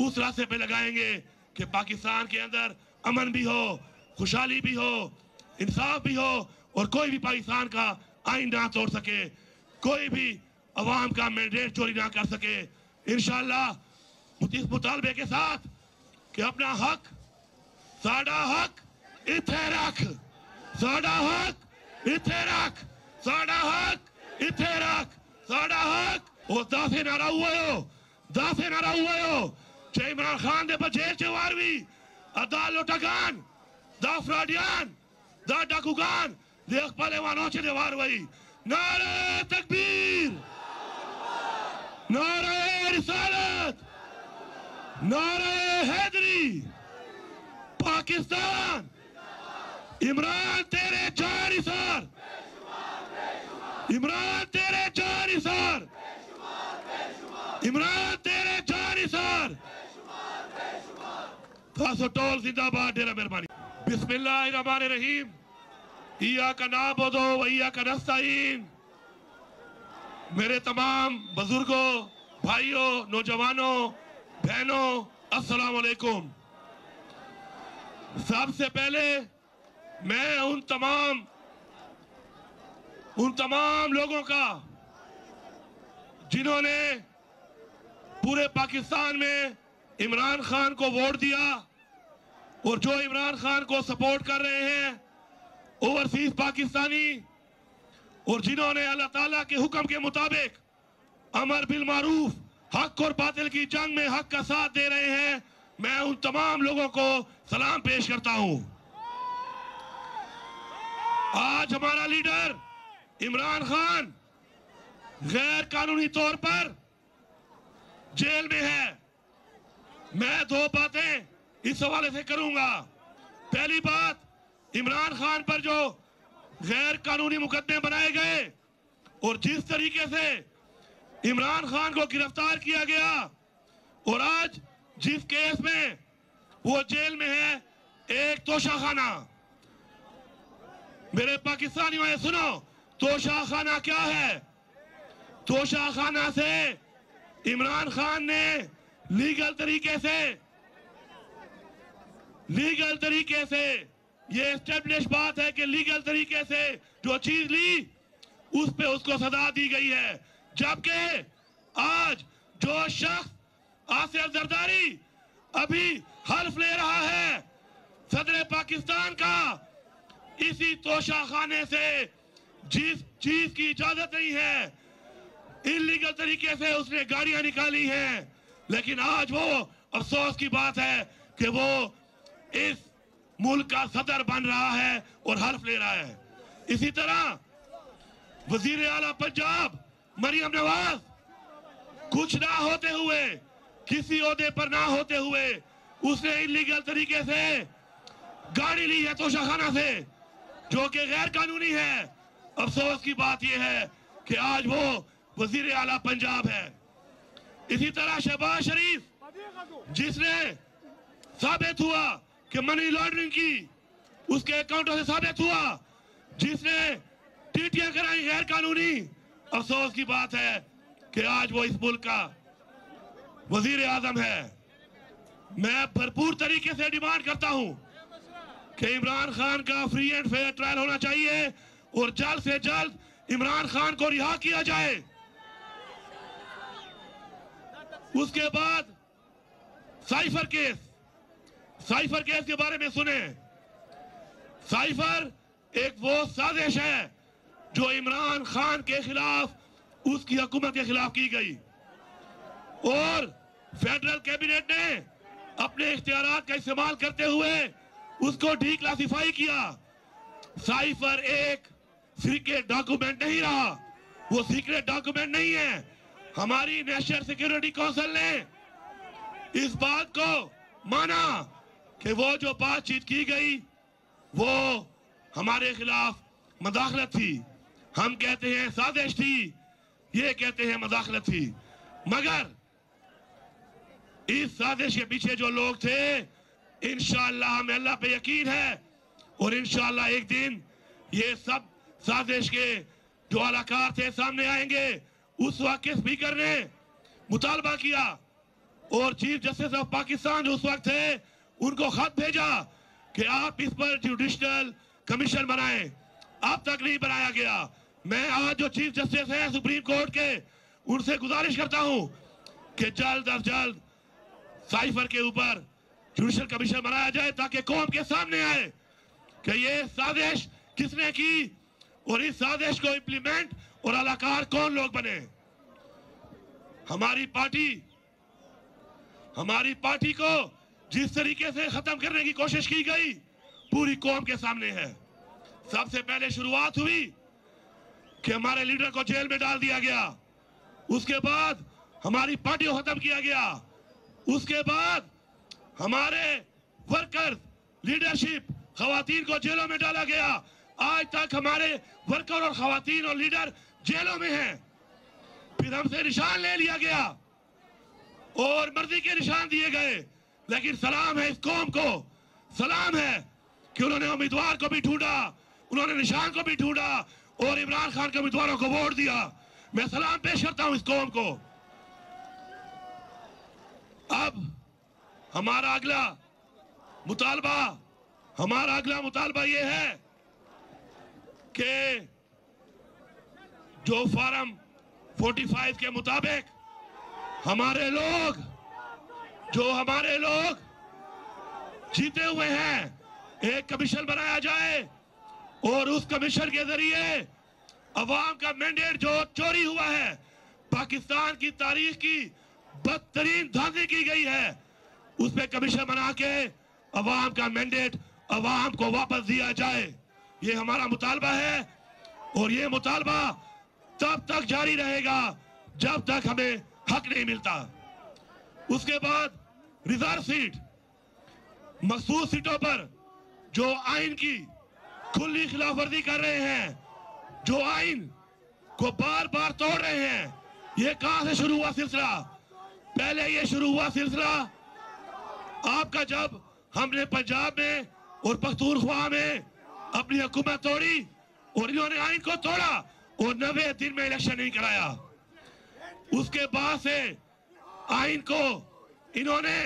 उस रास्ते पे लगाएँगे कि पाकिस्तान के अंदर अमन भी हो, खुशहाली भी हो, इंसाफ भी हो और कोई भी पाकिस्तान का आइन ना तोड़ सके, कोई भी अवाम का मैंडेट चोरी ना कर सके। इन इस मुतालबे के साथ कि अपना हक, साडा हक इथे रख। साडा हक इथे रख। साडा हक इथे रख। साडा हक और दासे नारा हुए हो, दासे नारा हुए हो। चे इमरान खान दे बचे चवारवी अदा लोटागान दा फ्राडियान, दा डाकूगान akpale wano che de warwi nare takbir. Nare risalat. Nare Hydari Pakistan Imran तेरे चार सर इमरान तेरे चार सर इमरान तेरे जारी सर खासो टोल जिंदाबाद डेरा मेहरबानी बिस्मिल्लाहिर्रहमानिर्रहीम इया का नाबुदो व इया का नस्ताईन मेरे तमाम बुज़ुर्गों, भाइयों, नौजवानों, बहनों अस्सलाम वालेकुम सबसे पहले मैं उन तमाम उन तमाम लोगों का, जिन्होंने पूरे पाकिस्तान में इमरान खान को वोट दिया और जो इमरान खान को सपोर्ट कर रहे हैं ओवरसीज पाकिस्तानी और जिन्होंने अल्लाह ताला के हुक्म के मुताबिक अमर बिल मारूफ, हक और बातिल की जंग में हक का साथ दे रहे हैं, मैं उन तमाम लोगों को सलाम पेश करता हूँ। आज हमारा लीडर इमरान खान गैर कानूनी तौर पर जेल में है। मैं दो बातें इस हवाले से करूँगा। पहली बात इमरान खान पर जो गैर कानूनी मुकदमे बनाए गए, और जिस तरीके से इमरान खान को गिरफ़्तार किया गया, और आज जिस केस में वो जेल में है, एक तोशा खाना मेरे पाकिस्तानियों ये सुनो तोशा खाना क्या है? तोशा खाना से इमरान खान ने लीगल तरीके से, लीगल तरीके से ये एस्टेब्लिश बात है कि लीगल तरीके से जो चीज़ ली, उस पे उसको सजा दी गई है। जबकि आज जो शख्स आसिफ जरदारी अभी हल्फ ले रहा है, सदर पाकिस्तान का, इसी तोशा खाने से जिस चीज़ की इजाज़त नहीं है इलीगल तरीके से उसने गाड़ियाँ निकाली हैं। लेकिन आज वो, अफसोस की बात है कि वो इस मुल्क का सदर बन रहा है और हल्फ ले रहा है। इसी तरह वज़ीर आला पंजाब, मरियम नवाज़, कुछ ना होते हुए, किसी ओहदे पर ना होते हुए, उसने इलीगल तरीके से गाड़ी ली है तोशाखाना से, जो कि गैर कानूनी है। अफसोस की बात यह है कि आज वो वज़ीर आला पंजाब है। इसी तरह शहबाज शरीफ, जिसने साबित हुआ कि मनी लॉन्ड्रिंग की, उसके अकाउंटों से साबित हुआ, जिसने टीटियाँ कराई गैर कानूनी। अफसोस की बात है कि आज वो इस मुल्क का वज़ीर आज़म है। मैं भरपूर तरीके से डिमांड करता हूँ कि इमरान खान का फ्री एंड फेयर ट्रायल होना चाहिए और जल्द से जल्द इमरान खान को रिहा किया जाए। उसके बाद साइफर केस साइफर केस के बारे में सुने। साइफर एक वो साजिश है जो इमरान खान के खिलाफ, उसकी हुकूमत के खिलाफ की गई। और फेडरल कैबिनेट ने अपने इख्तियार का इस्तेमाल करते हुए उसको डी क्लासिफाई किया। साइफर एक सीक्रेट डॉक्यूमेंट नहीं रहा। वो सीक्रेट डॉक्यूमेंट नहीं है। हमारी नेशनल सिक्योरिटी काउंसिल ने इस बात को माना कि वो जो बातचीत की गई, वो हमारे खिलाफ मदाखलत थी। हम कहते हैं साजिश थी, ये कहते हैं मदाखलत थी। मगर इस साजिश के पीछे जो लोग थे इंशाला हमें अल्लाह पे यकीन है और इंशाला एक दिन ये सब साजिश के जो अलाकार थे सामने आएँगे। उस वक्त के स्पीकर ने मुतालबा किया? और चीफ जस्टिस ऑफ़ पाकिस्तान जो उस वक्त थे उनको खत भेजा कि आप इस पर जुडिशनल कमीशन बनाए। अब तक नहीं बनाया गया। मैं आज जो चीफ जस्टिस है सुप्रीम कोर्ट के, उनसे गुजारिश करता हूँ कि जल्द अज जल्द साइफर के ऊपर जुडिशल कमीशन बनाया जाए ताकि कौम के सामने आए कि ये साजिश किसने की और इस साजिश को इंप्लीमेंट और अलाकार कौन लोग बने। हमारी पार्टी हमारी पार्टी को जिस तरीके से खत्म करने की कोशिश की गई, पूरी कौम के सामने है। सबसे पहले शुरुआत हुई कि हमारे लीडर को जेल में डाल दिया गया। उसके बाद हमारी पार्टी को खत्म किया गया। उसके बाद हमारे वर्कर लीडरशिप खातन को जेलों में डाला गया। आज तक हमारे वर्कर और खातन और लीडर जेलों में हैं। फिर हमसे निशान ले लिया गया और मर्ज़ी के निशान दिए गए। लेकिन सलाम है इस कौम को। सलाम है कि उन्होंने उम्मीदवार को भी ढूंढा, उन्होंने निशान को भी ढूंढा और इमरान खान के उम्मीदवारों को वोट दिया। मैं सलाम पेश करता हूँ इस कौम को। अब हमारा अगला मुतालबा, हमारा अगला मुतालबा यह है कि जो फार्म 45 के मुताबिक हमारे लोग जो हमारे लोग जीते हुए हैं, एक कमीशन बनाया जाए और उस कमीशन के ज़रिए अवाम का मैंडेट जो चोरी हुआ है, पाकिस्तान की तारीख की बदतरीन धांधली की गई है उस पर कमीशन बना के अवाम का मैंडेट अवाम को वापस दिया जाए। ये हमारा मुतालबा है और ये मुतालबा तब तक जारी रहेगा जब तक हमें हक नहीं मिलता। उसके बाद रिज़र्व सीट मखसूस सीटों पर जो आइन की खुली खिलाफ वर्जी कर रहे हैं, जो आइन को बार बार तोड़ रहे हैं, ये कहाँ से शुरू हुआ सिलसिला? पहले ये शुरू हुआ सिलसिला आपका जब हमने पंजाब में और पख्तूनख्वा में अपनी हुकूमत तोड़ी और इन्होंने आइन को तोड़ा और नबे दिन में इलेक्शन नहीं कराया। उसके बाद से आइन को इन्होंने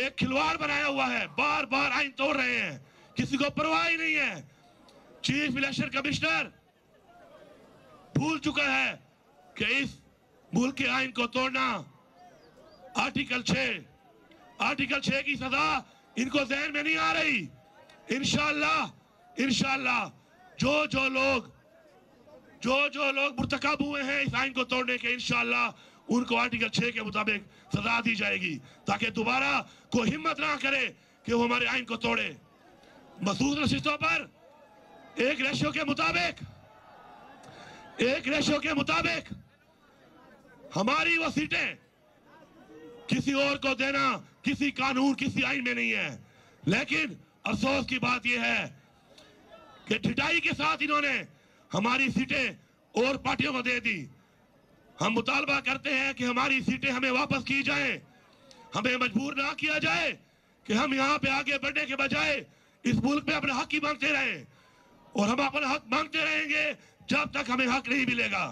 एक खिलवाड़ बनाया हुआ है। बार बार आइन तोड़ रहे हैं। किसी को परवाह ही नहीं है। चीफ इलेक्शन कमिश्नर भूल चुका है कि इस मुल्क के आइन को तोड़ना आर्टिकल छह आर्टिकल छह की सजा इनको जहन में नहीं आ रही। इनशाला इनशाला जो जो लोग जो जो लोग मुर्तकब हुए हैं इस आइन को तोड़ने के इनशाला उनको आर्टिकल छह के मुताबिक सजा दी जाएगी, ताकि दोबारा कोई हिम्मत ना करे कि वो हमारे आइन को तोड़े। मसूद नशिस्तों पर एक रेशो के मुताबिक, एक रेशो के मुताबिक हमारी वो सीटें किसी और को देना किसी कानून, किसी आइन में नहीं है। लेकिन अफसोस की बात यह है कि ढिटाई के साथ इन्होंने हमारी सीटें और पार्टियों को दे दी। हम मुतालबा करते हैं कि हमारी सीटें हमें वापस की जाए। हमें मजबूर ना किया जाए कि हम यहाँ पे आगे बढ़ने के बजाय इस मुल्क में अपना हक ही मांगते रहे। और हम अपना हक मांगते रहेंगे जब तक हमें हक नहीं मिलेगा।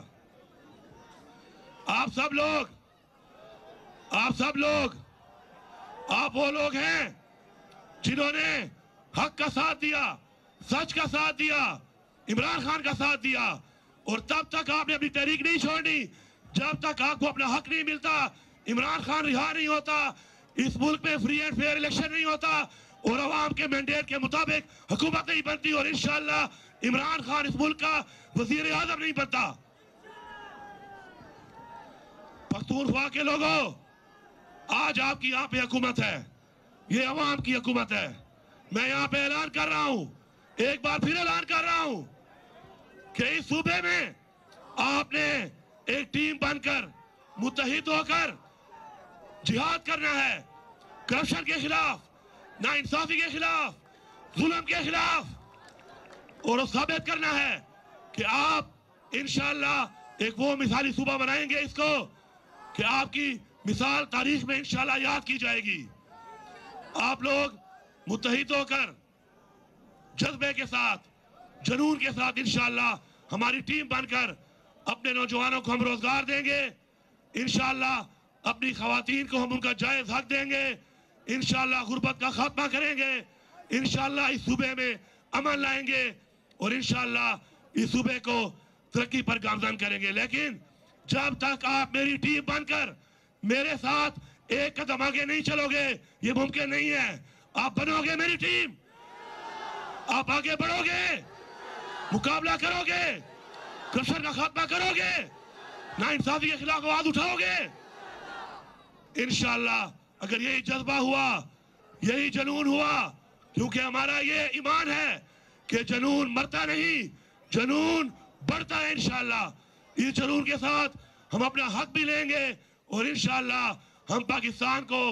आप सब लोग, आप सब लोग, आप वो लोग हैं जिन्होंने हक का साथ दिया, सच का साथ दिया, इमरान खान का साथ दिया, और तब तक आपने अपनी तहरीक नहीं छोड़नी। जब तक आपको अपना हक नहीं मिलता, इमरान खान रिहा नहीं होता, इस मुल्क में फ्री एंड फेयर इलेक्शन नहीं होता, और अवाम के मैंडेट के मुताबिक हुकूमत नहीं बनती, और इंशाला इमरान खान इस मुल्क का वज़ीर आज़म नहीं बनता। पख्तूनख्वा के लोगों, आज आपकी यहाँ पे हुकूमत है। ये अवाम की हुकूमत है। मैं यहाँ पे ऐलान कर रहा हूँ। एक बार फिर ऐलान कर रहा हूँ कि इस सूबे में आपने एक टीम बनकर मुतहिद होकर जिहाद करना है। करप्शन के खिलाफ ना इंसाफी के खिलाफ, जुल्म के खिलाफ। और साबित करना है कि आप इंशाला एक वो मिसाली सूबा बनाएँगे इसको कि आपकी मिसाल तारीख में इंशाल्लाह याद की जाएगी। आप लोग मुतहिद होकर, जज्बे के साथ, जनून के साथ इंशाल्लाह हमारी टीम बनकर अपने नौजवानों को हम रोज़गार देंगे। इंशाल्लाह अपनी खातन को हम उनका जायज़ हक देंगे। इंशाल्लाह गुर्बत का खात्मा करेंगे। इंशाल्लाह इस सूबे में अमन लाएँगे और इंशाल्लाह इस सूबे को तरक्की पर गामजन करेंगे। लेकिन जब तक आप मेरी टीम बनकर मेरे साथ एक कदम आगे नहीं चलोगे, ये मुमकिन नहीं है। आप बनोगे मेरी टीम। आप आगे बढ़ोगे। मुकाबला करोगे। करप्शन का खात्मा करोगे? ना इंसाफी के खिलाफ आवाज़ उठाओगे? इनशाला अगर यही जज्बा हुआ, यही जनून हुआ, क्योंकि हमारा ये ईमान है कि जनून मरता नहीं, जनून बढ़ता है इनशाला इस जनून के साथ हम अपना हक भी लेंगे और इनशाला हम पाकिस्तान को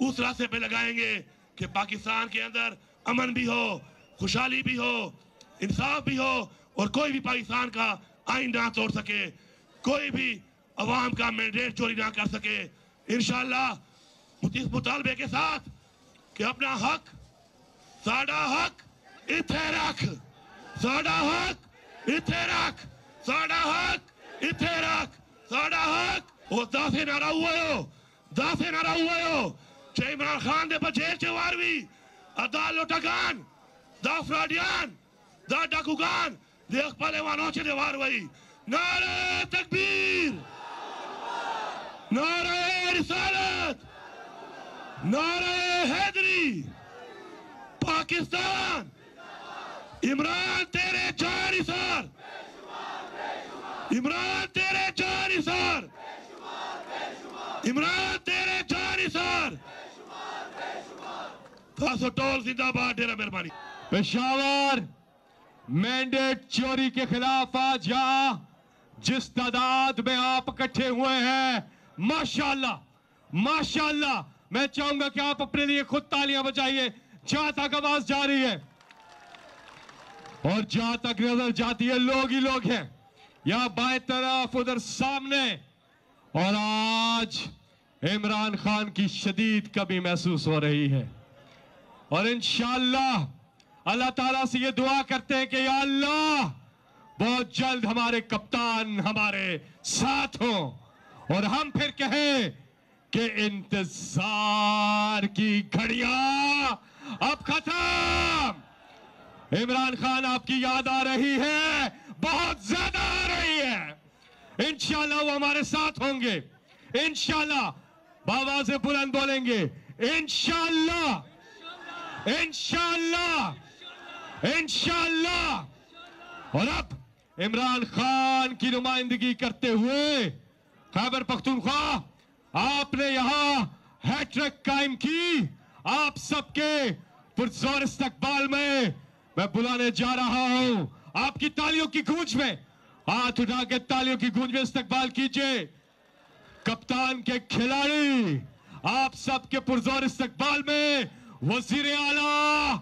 उस रास्ते पे लगाएँगे कि पाकिस्तान के अंदर अमन भी हो, खुशहाली भी हो, इंसाफ भी हो और कोई भी पाकिस्तान का आइन ना तोड़ सके कोई भी अवाम का मैंडेट चोरी ना कर सके इनशाला इस मुतालबे के साथ कि अपना हक साडा हक इथे रख साडा हक इथे रख साडा हक इथे रख साडा हक ਉਹ ਦਾਸੇ ਨਾਰਾ ਹੋਇਓ ਦਾਸੇ ਨਾਰਾ ਹੋਇਓ ਚਾਹੇ ਇਮਰਾਨ ਖਾਨ ਦੇ ਬਜੇਲ ਚ ਵਾਰਵੀ ਅਦਾ ਲੋਟਗਾਨ ਦਾ ਫਰਾਡੀਆਨ ਦਾ ਡਾਕੂਗਾਨ देख पाले वालों से देवार वही नारे तकबीर। नारे रिसालत। नारे हैदरी। पाकिस्तान। इमरान तेरे चार इसार इमरान तेरे चार इसार इमरान तेरे चार इसार खासो टोल जिंदाबाद, डेरा मेहरबानी। पेशावर। मैंडेट चोरी के खिलाफ आज यहाँ जिस तादाद में आप इकट्ठे हुए हैं, माशाल्लाह माशाल्लाह, मैं चाहूँगा कि आप अपने लिए खुद तालियाँ बजाइए। जहाँ तक आवाज़ जा रही है, और जहाँ तक नज़र जाती है, लोग ही लोग हैं। यहाँ बाएँ तरफ़, उधर सामने, और आज इमरान खान की शदीद कमी महसूस हो रही है। और इंशाल्लाह अल्लाह ताला से ये दुआ करते हैं कि अल्लाह, बहुत जल्द हमारे कप्तान हमारे साथ हो। और हम फिर कहें कि इंतज़ार की घड़िया अब खत्म। इमरान खान, आपकी याद आ रही है? बहुत ज़्यादा आ रही है। इंशाल्लाह वो हमारे साथ होंगे। इंशाल्लाह बाबा से बुलंद बोलेंगे। इंशाल्लाह इंशाल्लाह। इंशाल्लाह। और अब इमरान खान की नुमाइंदगी करते हुए खैबर पख्तूनख्वा, आपने यहाँ हैट्रिक कायम की। आप सबके पुरजोर इस्तकबाल में मैं बुलाने जा रहा हूँ। आपकी तालियों की गूंज में, हाथ उठा के तालियों की गूंज में इस्तकबाल कीजिए। कप्तान के खिलाड़ी, आप सबके पुरजोर इस्तकबाल में वज़ीर आला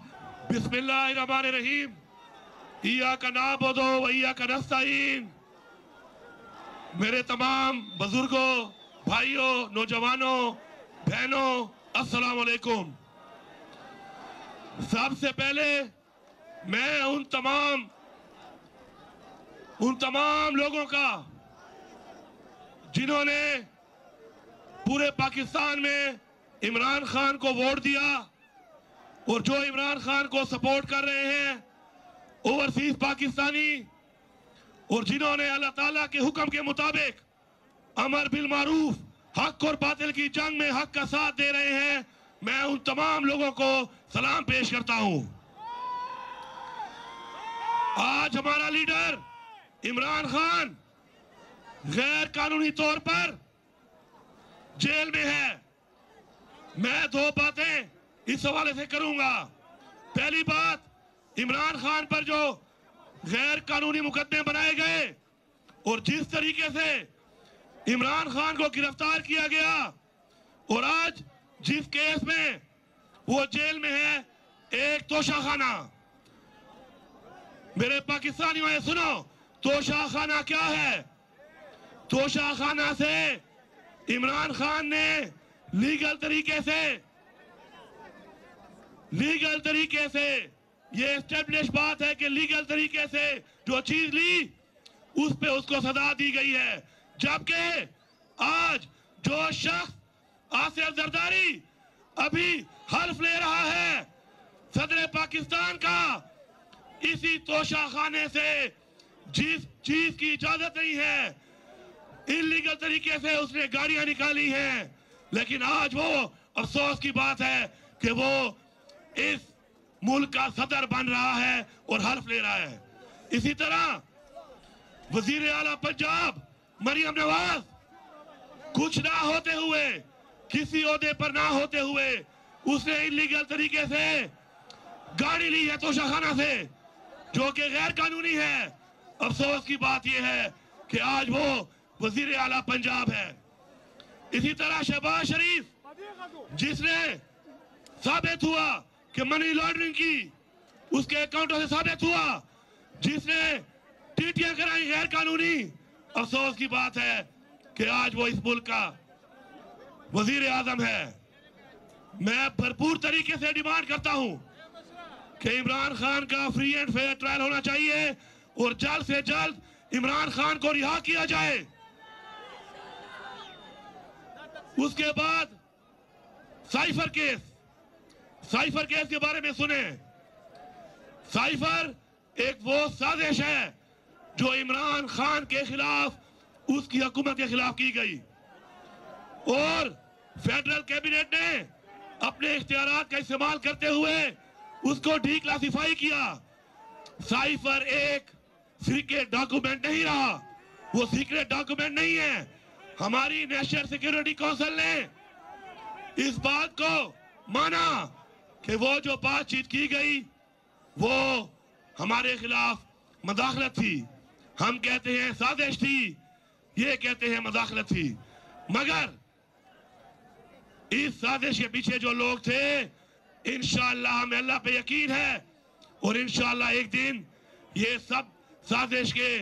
बिस्मिल्लाहिर्रहमानिर्रहीम। ईया का नाबुदो व ईया का नस्ताईन। मेरे तमाम बुज़ुर्गों, भाइयों, नौजवानों, बहनों अस्सलाम वालेकुम सबसे पहले मैं उन तमाम उन तमाम लोगों का, जिन्होंने पूरे पाकिस्तान में इमरान खान को वोट दिया और जो इमरान खान को सपोर्ट कर रहे हैं ओवरसीज पाकिस्तानी, और जिन्होंने अल्लाह ताला के हुक्म के मुताबिक अमर बिल मारूफ, हक और बातिल की जंग में हक का साथ दे रहे हैं, मैं उन तमाम लोगों को सलाम पेश करता हूँ। आज हमारा लीडर इमरान खान गैर कानूनी तौर पर जेल में है। मैं दो बातें इस हवाले से करूँगा। पहली बात, इमरान खान पर जो गैर कानूनी मुकदमे बनाए गए और जिस तरीके से इमरान खान को गिरफ़्तार किया गया और आज जिस केस में वो जेल में है, एक तोशाखाना। मेरे पाकिस्तानियों ने सुनो, तोशाखाना क्या है? तोशाखाना से इमरान खान ने लीगल तरीके से लीगल तरीके से, ये एस्टेब्लिश बात है कि लीगल तरीके से जो चीज़ ली, उस पे उसको सजा दी गई है। जबकि आज जो शख्स आसिफ जरदारी अभी हल्फ ले रहा है, सदर पाकिस्तान का, इसी तोशा खाने से जिस चीज़ की इजाज़त नहीं है इलीगल तरीके से उसने गाड़ियाँ निकाली हैं। लेकिन आज वो, अफसोस की बात है कि वो इस मुल्क का सदर बन रहा है और हल्फ ले रहा है। इसी तरह वज़ीर आला पंजाब, मरियम नवाज़, कुछ ना होते हुए, किसी ओहदे पर ना होते हुए, उसने इलीगल तरीके से गाड़ी ली है तोशाखाना से, जो कि गैर कानूनी है। अफसोस की बात यह है कि आज वो वज़ीर आला पंजाब है। इसी तरह शहबाज शरीफ, जिसने साबित हुआ कि मनी लॉन्ड्रिंग की, उसके अकाउंटों से साबित हुआ, जिसने टीटियाँ कराई गैर कानूनी। अफसोस की बात है कि आज वो इस मुल्क का वज़ीर आज़म है। मैं भरपूर तरीके से डिमांड करता हूँ कि इमरान खान का फ्री एंड फेयर ट्रायल होना चाहिए और जल्द से जल्द इमरान खान को रिहा किया जाए। उसके बाद साइफर केस साइफर केस के बारे में सुने। साइफर एक वो साजिश है जो इमरान खान के खिलाफ, उसकी हुकूमत के खिलाफ की गई। और फेडरल कैबिनेट ने अपने इख्तियार का इस्तेमाल करते हुए उसको डी क्लासिफाई किया। साइफर एक सीक्रेट डॉक्यूमेंट नहीं रहा। वो सीक्रेट डॉक्यूमेंट नहीं है। हमारी नेशनल सिक्योरिटी काउंसिल ने इस बात को माना कि वो जो बातचीत की गई, वो हमारे खिलाफ मदाखलत थी। हम कहते हैं साजिश थी, ये कहते हैं मदाखलत थी। मगर इस साजिश के पीछे जो लोग थे इंशाला हमें अल्लाह पे यकीन है और इंशाला एक दिन ये सब साजिश के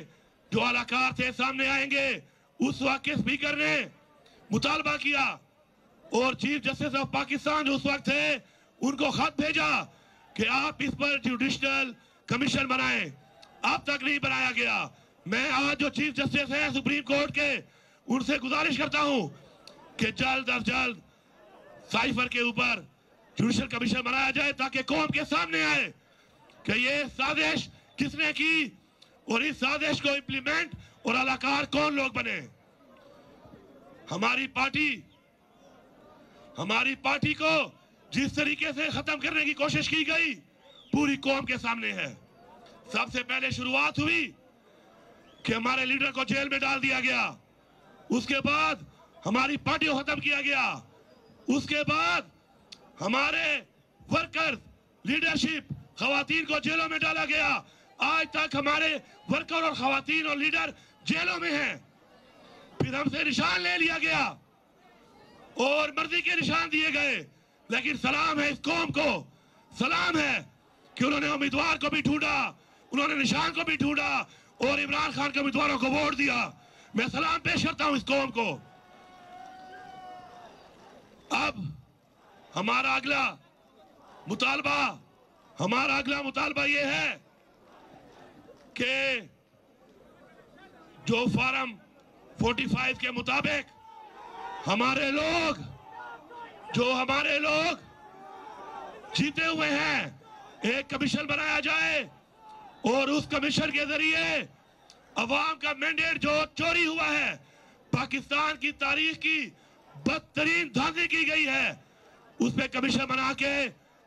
जो अलाकार थे सामने आएँगे। उस वक्त के स्पीकर ने मुतालबा किया? और चीफ जस्टिस ऑफ़ पाकिस्तान उस वक्त थे उनको खत भेजा कि आप इस पर जुडिशनल कमीशन बनाएँ। अब तक नहीं बनाया गया। मैं आज जो चीफ जस्टिस है सुप्रीम कोर्ट के, उनसे गुजारिश करता हूँ कि जल्द अज जल्द साइफर के ऊपर जुडिशल कमीशन बनाया जाए ताकि कौम के सामने आए कि ये साजिश किसने की और इस साजिश को इंप्लीमेंट और अलाकार कौन लोग बने। हमारी पार्टी हमारी पार्टी को जिस तरीके से खत्म करने की कोशिश की गई, पूरी कौम के सामने है। सबसे पहले शुरुआत हुई कि हमारे लीडर को जेल में डाल दिया गया। उसके बाद हमारी पार्टी को खत्म किया गया। उसके बाद हमारे वर्कर्स लीडरशिप खातन को जेलों में डाला गया। आज तक हमारे वर्कर और खातन और लीडर जेलों में हैं। फिर हमसे निशान ले लिया गया और मर्ज़ी के निशान दिए गए। लेकिन सलाम है इस कौम को। सलाम है कि उन्होंने उम्मीदवार को भी ढूंढा, उन्होंने निशान को भी ढूंढा और इमरान खान के उम्मीदवारों को वोट दिया। मैं सलाम पेश करता हूँ इस कौम को। अब हमारा अगला मुतालबा, हमारा अगला मुतालबा ये है कि जो फार्म 45 के मुताबिक हमारे लोग जो हमारे लोग जीते हुए हैं, एक कमीशन बनाया जाए और उस कमीशन के ज़रिए अवाम का मैंडेट जो चोरी हुआ है, पाकिस्तान की तारीख की बदतरीन धांधली की गई है उस पर कमीशन बना के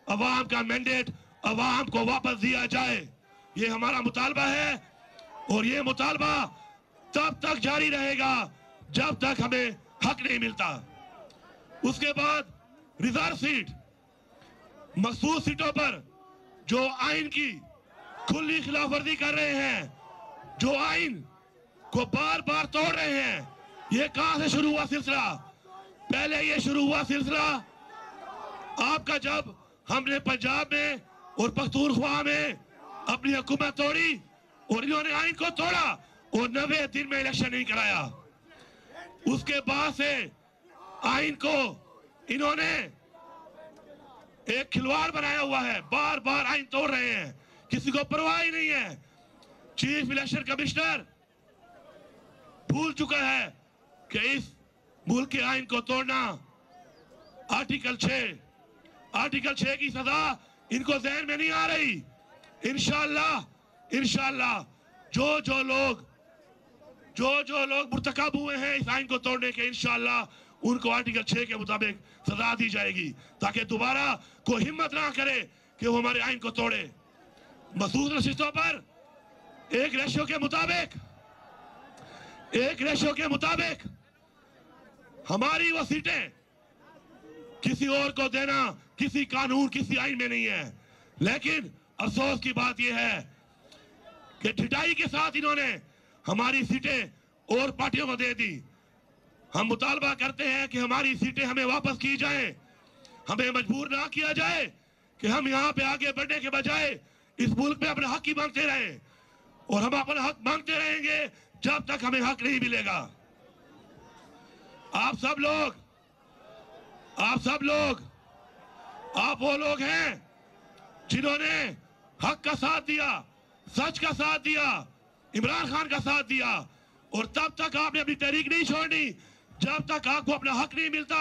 अवाम का मैंडेट अवाम को वापस दिया जाए। ये हमारा मुतालबा है और ये मुतालबा तब तक जारी रहेगा जब तक हमें हक नहीं मिलता। उसके बाद रिज़र्व सीट मखसूस सीटों पर जो आइन की खुली खिलाफ वर्जी कर रहे हैं, जो आइन को बार बार तोड़ रहे हैं, ये कहाँ से शुरू हुआ सिलसिला? पहले ये शुरू हुआ सिलसिला आपका जब हमने पंजाब में और पख्तूनख्वा में अपनी हुकूमत तोड़ी और इन्होंने आइन को तोड़ा और नबे दिन में इलेक्शन नहीं कराया। उसके बाद से आइन को इन्होंने एक खिलवाड़ बनाया हुआ है। बार बार आइन तोड़ रहे हैं। किसी को परवाह ही नहीं है। चीफ इलेक्शन कमिश्नर भूल चुका है कि इस मुल्क के आइन को तोड़ना आर्टिकल छह आर्टिकल छह की सजा इनको जहन में नहीं आ रही। इनशाला इनशाला जो जो लोग जो जो लोग मुर्तकब हुए हैं इस आइन को तोड़ने के इनशाला उनको आर्टिकल छह के मुताबिक सजा दी जाएगी, ताकि दोबारा कोई हिम्मत ना करे कि वो हमारे आइन को तोड़े। मसूद नशिस्तों पर एक रेशो के मुताबिक, एक रेशो के मुताबिक हमारी वो सीटें किसी और को देना किसी कानून, किसी आइन में नहीं है। लेकिन अफसोस की बात यह है कि ठिटाई के साथ इन्होंने हमारी सीटें और पार्टियों को दे दी। हम मुतालबा करते हैं कि हमारी सीटें हमें वापस की जाए। हमें मजबूर ना किया जाए कि हम यहाँ पे आगे बढ़ने के बजाय इस मुल्क में अपना हक ही मांगते रहे। और हम अपना हक मांगते रहेंगे जब तक हमें हक नहीं मिलेगा। आप सब लोग, आप सब लोग, आप वो लोग हैं जिन्होंने हक का साथ दिया, सच का साथ दिया, इमरान खान का साथ दिया, और तब तक आपने अपनी तहरीक नहीं छोड़नी। जब तक आपको अपना हक नहीं मिलता,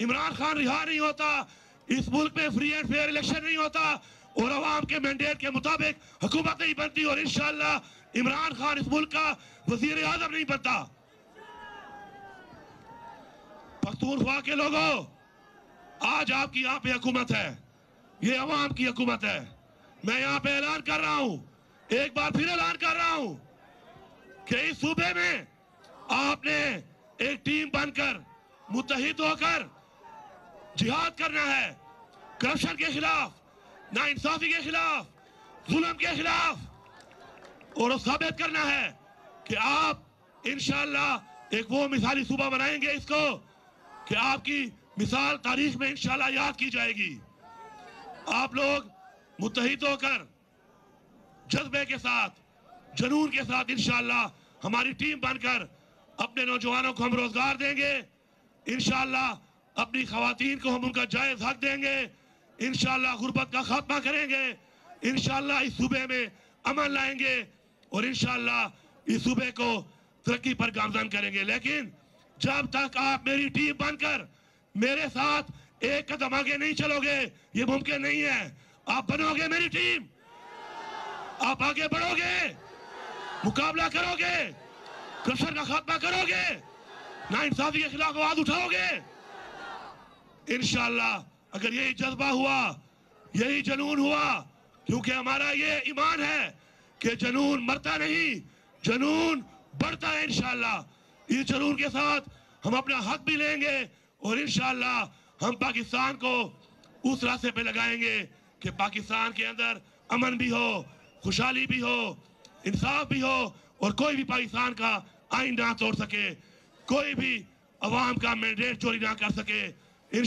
इमरान खान रिहा नहीं होता, इस मुल्क में फ्री एंड फेयर इलेक्शन नहीं होता, और अवाम के मैंडेट के मुताबिक हुकूमत नहीं बनती, और इंशाला इमरान खान इस मुल्क का वज़ीर आज़म नहीं बनता। पख्तूनख्वा के लोगों, आज आपकी यहाँ पे हुकूमत है। ये अवाम की हुकूमत है। मैं यहाँ पे ऐलान कर रहा हूँ। एक बार फिर ऐलान कर रहा हूँ कि इस सूबे में आपने एक टीम बनकर मुतहिद होकर जिहाद करना है। करप्शन के खिलाफ नाइंसाफी के खिलाफ, जुल्म के खिलाफ। और साबित करना है कि आप इंशाल्लाह एक वो मिसाली सूबा बनाएँगे इसको कि आपकी मिसाल तारीख में इंशाल्लाह याद की जाएगी। आप लोग मुतहिद होकर जज्बे के साथ, जनून के साथ इंशाल्लाह हमारी टीम बनकर अपने नौजवानों को हम रोज़गार देंगे। इंशाल्लाह अपनी खातन को हम उनका जायज़ हक देंगे। इंशाल्लाह गुर्बत का खात्मा करेंगे। इंशाल्लाह इस सूबे में अमन लाएँगे और इंशाल्लाह इस सूबे को तरक्की पर गामजन करेंगे। लेकिन जब तक आप मेरी टीम बनकर मेरे साथ एक कदम आगे नहीं चलोगे, ये मुमकिन नहीं है। आप बनोगे मेरी टीम। आप आगे बढ़ोगे। मुकाबला करोगे। करप्शन का खात्मा करोगे? ना इंसाफी के खिलाफ आवाज़ उठाओगे? इंशाल्लाह, अगर यही जज्बा हुआ, यही जनून हुआ, क्योंकि हमारा ये ईमान है कि जनून मरता नहीं, जनून बढ़ता है इंशाल्लाह। इस जनून के साथ हम अपना हक भी लेंगे और इंशाल्लाह हम पाकिस्तान को उस रास्ते पे लगाएँगे कि पाकिस्तान के अंदर अमन भी हो, खुशहाली भी हो, इंसाफ भी हो और कोई भी पाकिस्तान का आइन ना तोड़ सके, कोई भी अवाम का मैंडेट चोरी ना कर सके। इन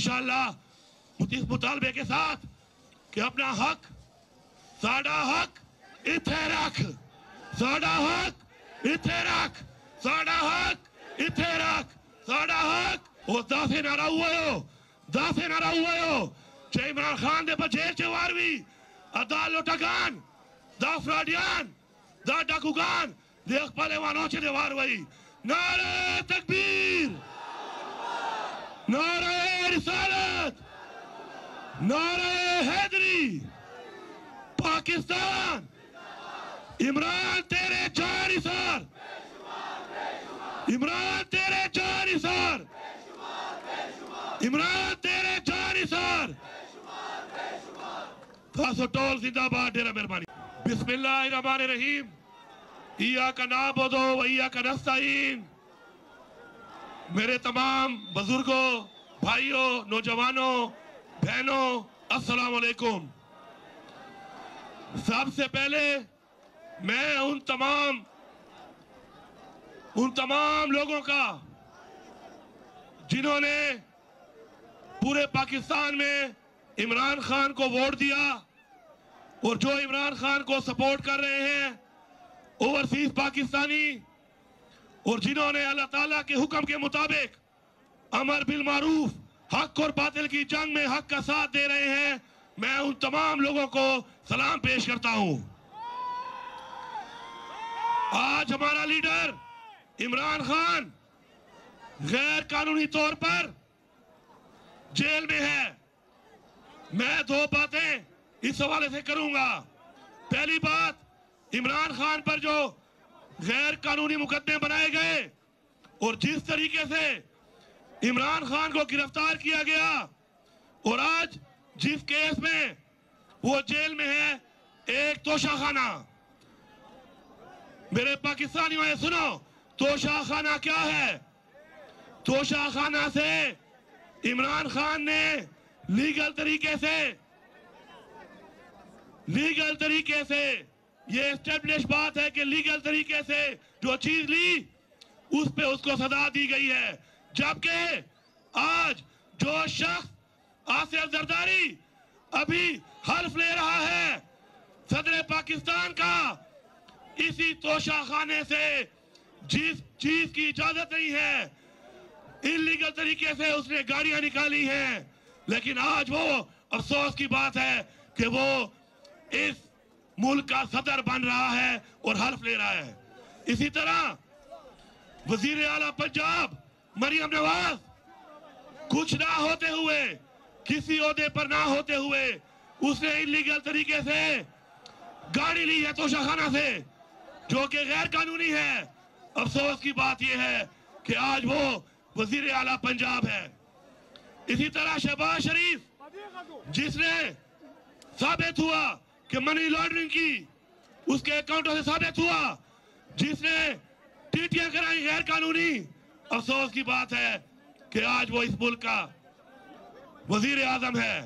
इस मुतालबे के साथ कि अपना हक, साडा हक इथे रख, साडा हक इथे रख, साडा हक इथे रख, साडा हक, ओ दाफे नारा हुआ हो दाफे नारा हुआ हो चाहे इमरान खान दे बचेर छे वारवी अदाल लोटागान दा फ्राडियान, दा de khpale wano che de warwi nare takbir. Nare risalat. Nare Hydari Pakistan Imran तेरे चार सर इमरान तेरे चार सर इमरान तेरे चार सर खासो टोल जिंदाबाद डेरा मेहरबानी बिस्मिल्लाह रहमान रहीम का नाम बोदो वैया का नस्ताइन मेरे तमाम बुज़ुर्गों, भाइयों, नौजवानों, बहनों, अस्सलाम वालेकुम। सबसे पहले मैं उन तमाम उन तमाम लोगों का, जिन्होंने पूरे पाकिस्तान में इमरान खान को वोट दिया और जो इमरान खान को सपोर्ट कर रहे हैं ओवरसीज पाकिस्तानी और जिन्होंने अल्लाह ताला के हुक्म के मुताबिक अमर बिल मारूफ, हक और बातिल की जंग में हक का साथ दे रहे हैं। मैं उन तमाम लोगों को सलाम पेश करता हूँ। आज हमारा लीडर इमरान खान गैर कानूनी तौर पर जेल में है। मैं दो बातें इस हवाले से करूँगा। पहली बात इमरान खान पर जो गैर कानूनी मुकदमे बनाए गए और जिस तरीके से इमरान खान को गिरफ़्तार किया गया और आज जिस केस में वो जेल में है, एक तोशा खाना मेरे पाकिस्तानियों ने सुनो तोशा खाना क्या है? तोशा खाना से इमरान खान ने लीगल तरीके से, लीगल तरीके से ये एस्टेब्लिश बात है कि लीगल तरीके से जो चीज़ ली, उस पे उसको सजा दी गई है। जबकि आज जो शख्स आसिफ जरदारी अभी हल्फ ले रहा है, सदर पाकिस्तान का, इसी तोशा खाने से जिस चीज़ की इजाज़त नहीं है इलीगल तरीके से उसने गाड़ियाँ निकाली हैं। लेकिन आज वो, अफसोस की बात है कि वो इस मुल्क का सदर बन रहा है और हल्फ ले रहा है। इसी तरह वज़ीर आला पंजाब, मरियम नवाज़, कुछ ना होते हुए, किसी ओहदे पर ना होते हुए, उसने इलीगल तरीके से गाड़ी ली है तोशाखाना से, जो कि गैर कानूनी है। अफसोस की बात यह है कि आज वो वज़ीर आला पंजाब है। इसी तरह शहबाज शरीफ, जिसने साबित हुआ कि मनी लॉन्ड्रिंग की, उसके अकाउंटों से साबित हुआ, जिसने टीटियाँ कराई गैर कानूनी। अफसोस की बात है कि आज वो इस मुल्क का वज़ीर आज़म है।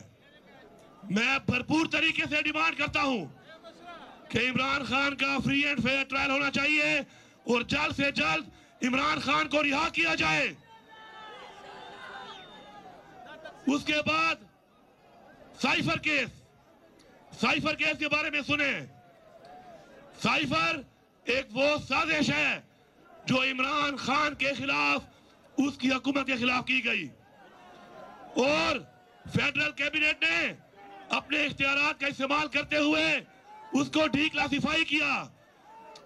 मैं भरपूर तरीके से डिमांड करता हूँ कि इमरान खान का फ्री एंड फेयर ट्रायल होना चाहिए और जल्द से जल्द इमरान खान को रिहा किया जाए। उसके बाद साइफर केस। साइफर केस के बारे में सुने। साइफर एक वो साजिश है जो इमरान खान के खिलाफ, उसकी हुकूमत के खिलाफ की गई। और फेडरल कैबिनेट ने अपने इख्तियार का इस्तेमाल करते हुए उसको डी क्लासिफाई किया।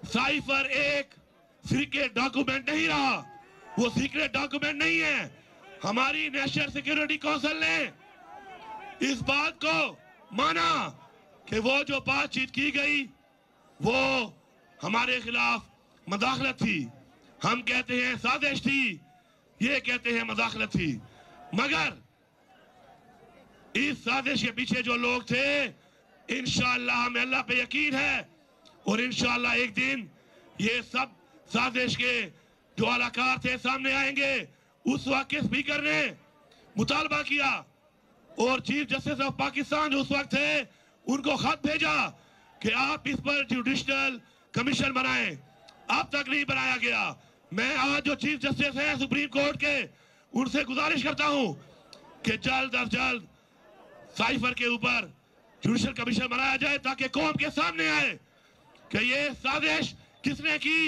साइफर एक सीक्रेट डॉक्यूमेंट नहीं रहा। वो सीक्रेट डॉक्यूमेंट नहीं है। हमारी नेशनल सिक्योरिटी काउंसिल ने इस बात को माना कि वो जो बातचीत की गई, वो हमारे खिलाफ मदाखलत थी। हम कहते हैं, साजिश थी। ये कहते हैं, मदाखलत थी। मगर इस साजिश के पीछे जो लोग थे इंशाला हमें अल्लाह पे यकीन है और इंशाला एक दिन ये सब साजिश के जो अलाकार थे सामने आएँगे। उस वक्त स्पीकर ने मुतालबा किया? और चीफ जस्टिस ऑफ़ पाकिस्तान जो उस वक्त थे उनको खत भेजा कि आप इस पर जुडिशनल कमीशन बनाएँ। अब तक नहीं बनाया गया। मैं आज जो चीफ जस्टिस हैं सुप्रीम कोर्ट के, उनसे गुजारिश करता हूँ कि जल्द अज जल्द साइफर के ऊपर जुडिशल कमीशन बनाया जाए ताकि कौम के सामने आए कि ये साजिश किसने की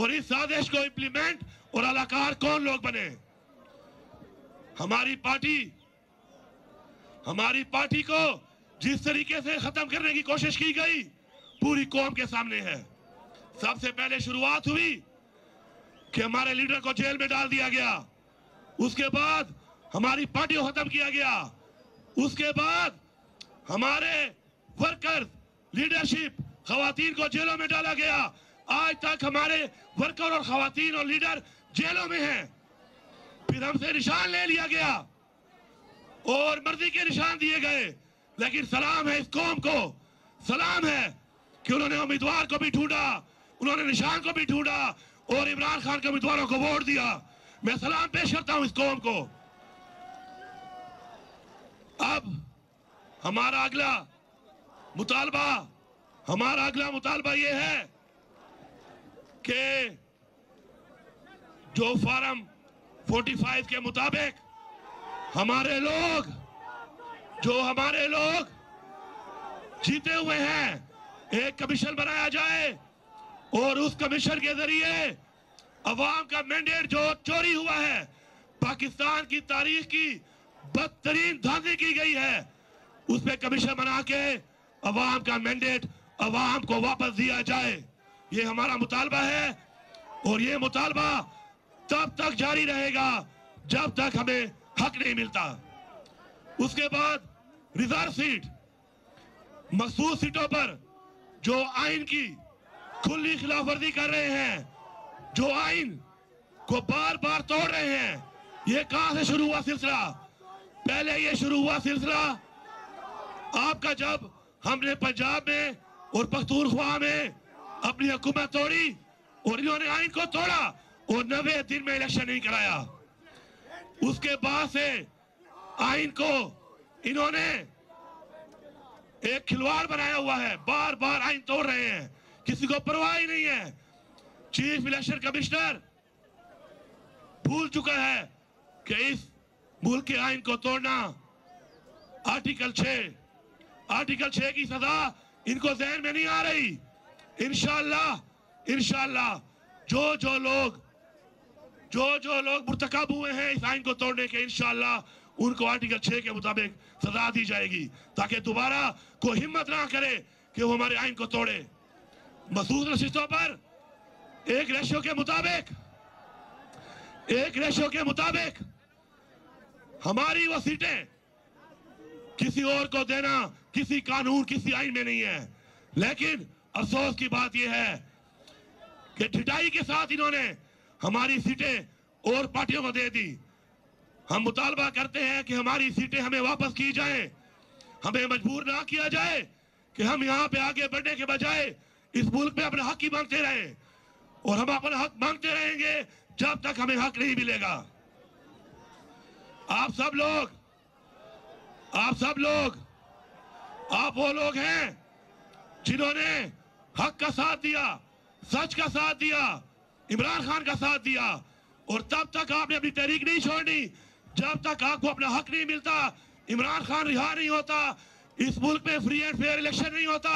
और इस साजिश को इंप्लीमेंट और अलाकार कौन लोग बने। हमारी पार्टी हमारी पार्टी को जिस तरीके से खत्म करने की कोशिश की गई, पूरी कौम के सामने है। सबसे पहले शुरुआत हुई कि हमारे लीडर को जेल में डाल दिया गया। उसके बाद हमारी पार्टी को खत्म किया गया। उसके बाद हमारे वर्कर लीडरशिप खातन को जेलों में डाला गया। आज तक हमारे वर्कर और खातन और लीडर जेलों में हैं। फिर हमसे निशान ले लिया गया और मर्ज़ी के निशान दिए गए। लेकिन सलाम है इस कौम को। सलाम है कि उन्होंने उम्मीदवार को भी ढूंढा, उन्होंने निशान को भी ढूंढा और इमरान खान के उम्मीदवारों को वोट दिया। मैं सलाम पेश करता हूँ इस कौम को। अब हमारा अगला मुतालबा, हमारा अगला मुतालबा यह है कि जो फार्म 45 के मुताबिक हमारे लोग जो हमारे लोग जीते हुए हैं, एक कमीशन बनाया जाए और उस कमीशन के ज़रिए अवाम का मैंडेट जो चोरी हुआ है, पाकिस्तान की तारीख की बदतरीन धांधली की गई है उस पर कमीशन बना के अवाम का मैंडेट अवाम को वापस दिया जाए। ये हमारा मुतालबा है और ये मुतालबा तब तक जारी रहेगा जब तक हमें हक नहीं मिलता। उसके बाद रिज़र्व सीट मखसूस सीटों पर जो आइन की खुली खिलाफ वर्जी कर रहे हैं, जो आइन को बार बार तोड़ रहे हैं, ये कहाँ से शुरू हुआ सिलसिला? पहले ये शुरू हुआ सिलसिला आपका जब हमने पंजाब में और पख्तूनख्वा में अपनी हुकूमत तोड़ी और इन्होंने आइन को तोड़ा और नबे दिन में इलेक्शन नहीं कराया। उसके बाद से आइन को इन्होंने एक खिलवाड़ बनाया हुआ है। बार बार आइन तोड़ रहे हैं। किसी को परवाह ही नहीं है। चीफ इलेक्शन कमिश्नर भूल चुका है कि इस मुल्क के आइन को तोड़ना आर्टिकल छह आर्टिकल छह की सजा इनको जहन में नहीं आ रही। इनशाला इनशाला जो जो लोग, जो जो लोग मुर्तकब हुए हैं इस आइन को तोड़ने के इनशाला उनको आर्टिकल छह के मुताबिक सजा दी जाएगी, ताकि दोबारा कोई हिम्मत ना करे कि वो हमारे आइन को तोड़े। मसूद नशिस्तों पर एक रेशो के मुताबिक, एक रेशो के मुताबिक हमारी वो सीटें किसी और को देना किसी कानून, किसी आइन में नहीं है। लेकिन अफसोस की बात यह है कि ठिटाई के साथ इन्होंने हमारी सीटें और पार्टियों को दे दी। हम मुतालबा करते हैं कि हमारी सीटें हमें वापस की जाएँ। हमें मजबूर ना किया जाए कि हम यहाँ पे आगे बढ़ने के बजाय इस मुल्क में अपना हक ही मांगते रहे। और हम अपना हक मांगते रहेंगे जब तक हमें हक नहीं मिलेगा। आप सब लोग, आप सब लोग, आप वो लोग हैं जिन्होंने हक का साथ दिया, सच का साथ दिया, इमरान खान का साथ दिया, और तब तक आपने अपनी तहरीक नहीं छोड़नी। जब तक आपको अपना हक नहीं मिलता, इमरान खान रिहा नहीं होता, इस मुल्क में फ्री एंड फेयर इलेक्शन नहीं होता,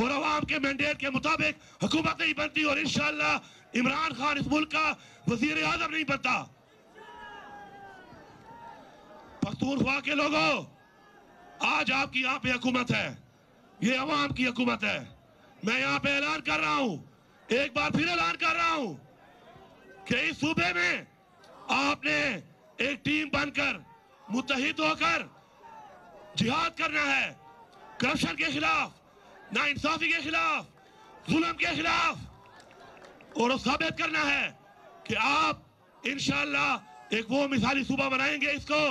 और अवाम के मैंडेट के मुताबिक हुकूमत नहीं बनती, और इंशाल्लाह इमरान खान इस मुल्क का वज़ीर आज़म नहीं बनता। पख्तूनख्वा के लोगों, आज आपकी यहाँ पे हुकूमत है। ये अवाम की हुकूमत है। मैं यहाँ पे ऐलान कर रहा हूँ। एक बार फिर ऐलान कर रहा हूँ कि इस सूबे में आपने एक टीम बनकर मुतहिद होकर जिहाद करना है। करप्शन के खिलाफ ना इंसाफी के खिलाफ, जुल्म के खिलाफ और साबित करना है कि आप इंशाल्लाह एक वो मिसाली सूबा बनाएँगे इसको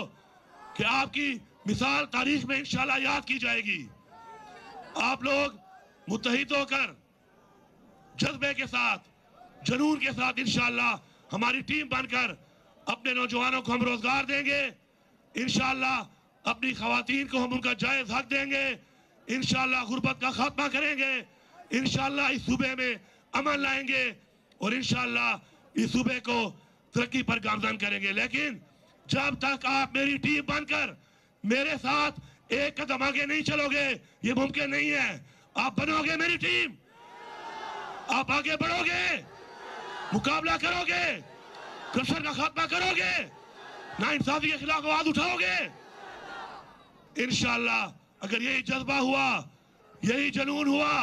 कि आपकी मिसाल तारीख में इंशाल्लाह याद की जाएगी। आप लोग मुतहिद होकर जज्बे के साथ, जनून के साथ इंशाल्लाह हमारी टीम बनकर अपने नौजवानों को हम रोज़गार देंगे। इंशाल्लाह अपनी खातन को हम उनका जायज़ हक देंगे। इंशाल्लाह गुर्बत का खात्मा करेंगे। इंशाल्लाह इस सूबे में अमन लाएँगे और इंशाल्लाह इस सूबे को तरक्की पर गामजन करेंगे। लेकिन जब तक आप मेरी टीम बनकर मेरे साथ एक कदम आगे नहीं चलोगे, ये मुमकिन नहीं है। आप बनोगे मेरी टीम। आप आगे बढ़ोगे। मुकाबला करोगे। करप्शन का खात्मा करोगे? ना इंसाफी के खिलाफ आवाज़ उठाओगे? इंशाल्लाह, अगर यही जज्बा हुआ, यही जनून हुआ,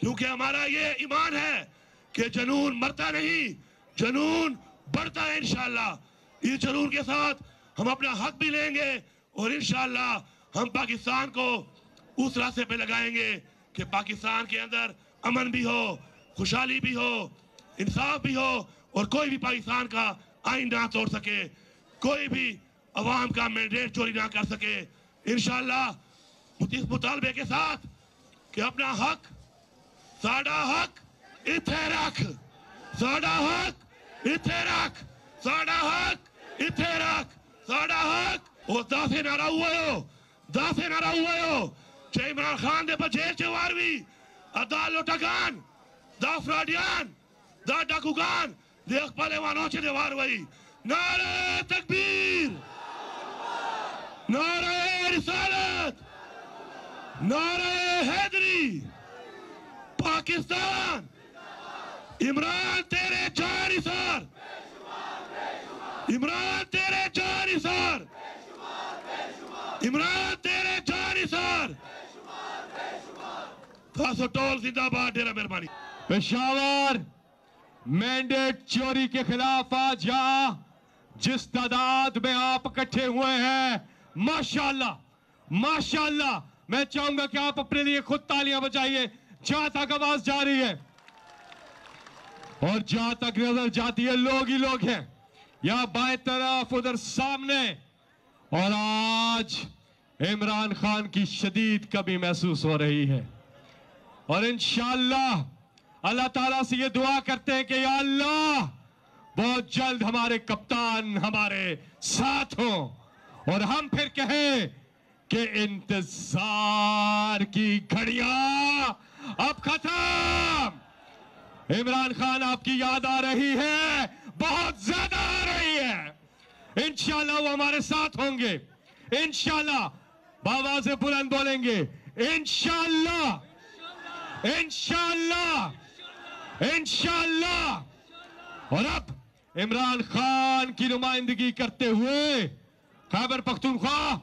क्योंकि हमारा ये ईमान है कि जनून मरता नहीं, जनून बढ़ता है इंशाल्लाह। इस जनून के साथ हम अपना हक भी लेंगे और इंशाल्लाह हम पाकिस्तान को उस रास्ते पे लगाएँगे कि पाकिस्तान के अंदर अमन भी हो, खुशहाली भी हो, इंसाफ भी हो और कोई भी पाकिस्तान का आइंदा तोड़ सके। कोई भी अवाम का मैंडेट चोरी ना कर सके। इन मुतालबे के साथ कि अपना हक, साडा हक इथे रख। साडा हक इथे रख। साडा हक इथे रख। साडा हक, ओ दाफे नारा हुआ हो। दाफे नारा हुआ हो। चे इमरान खान दे बचे चवारवी अदालो टगान दा फ्राडियान, दा डाकूगान wano che de warwi nare takbir nare risalat nare Hydari. Pakistan. Imran तेरे चार सर। इमरान तेरे चार सर। इमरान तेरे जारी सर। खासो टोल जिंदाबाद, डेरा मेहरबानी। पेशावर। मैंडेट चोरी के खिलाफ आज यहाँ जिस तादाद में आप इकट्ठे हुए हैं, माशाल्लाह माशाल्लाह, मैं चाहूँगा कि आप अपने लिए खुद तालियाँ बजाइए। जहाँ तक आवाज़ जा रही है। और जहाँ तक नज़र जाती है, लोग ही लोग हैं। यहाँ बाएँ तरफ़, उधर सामने। और आज इमरान खान की शदीद कमी महसूस हो रही है। और इंशाल्लाह अल्लाह ताला से ये दुआ करते हैं कि अल्लाह, बहुत जल्द हमारे कप्तान हमारे साथ हो। और हम फिर कहें कि इंतज़ार की घड़िया अब खत्म। इमरान खान, आपकी याद आ रही है? बहुत ज़्यादा आ रही है। इंशाल्लाह वो हमारे साथ होंगे। इंशाल्लाह बाबा से बुलंद बोलेंगे। इंशाल्लाह। इंशाल्लाह। इंशाल्लाह। और अब इमरान खान की नुमाइंदगी करते हुए खैबर पख्तूनख्वा,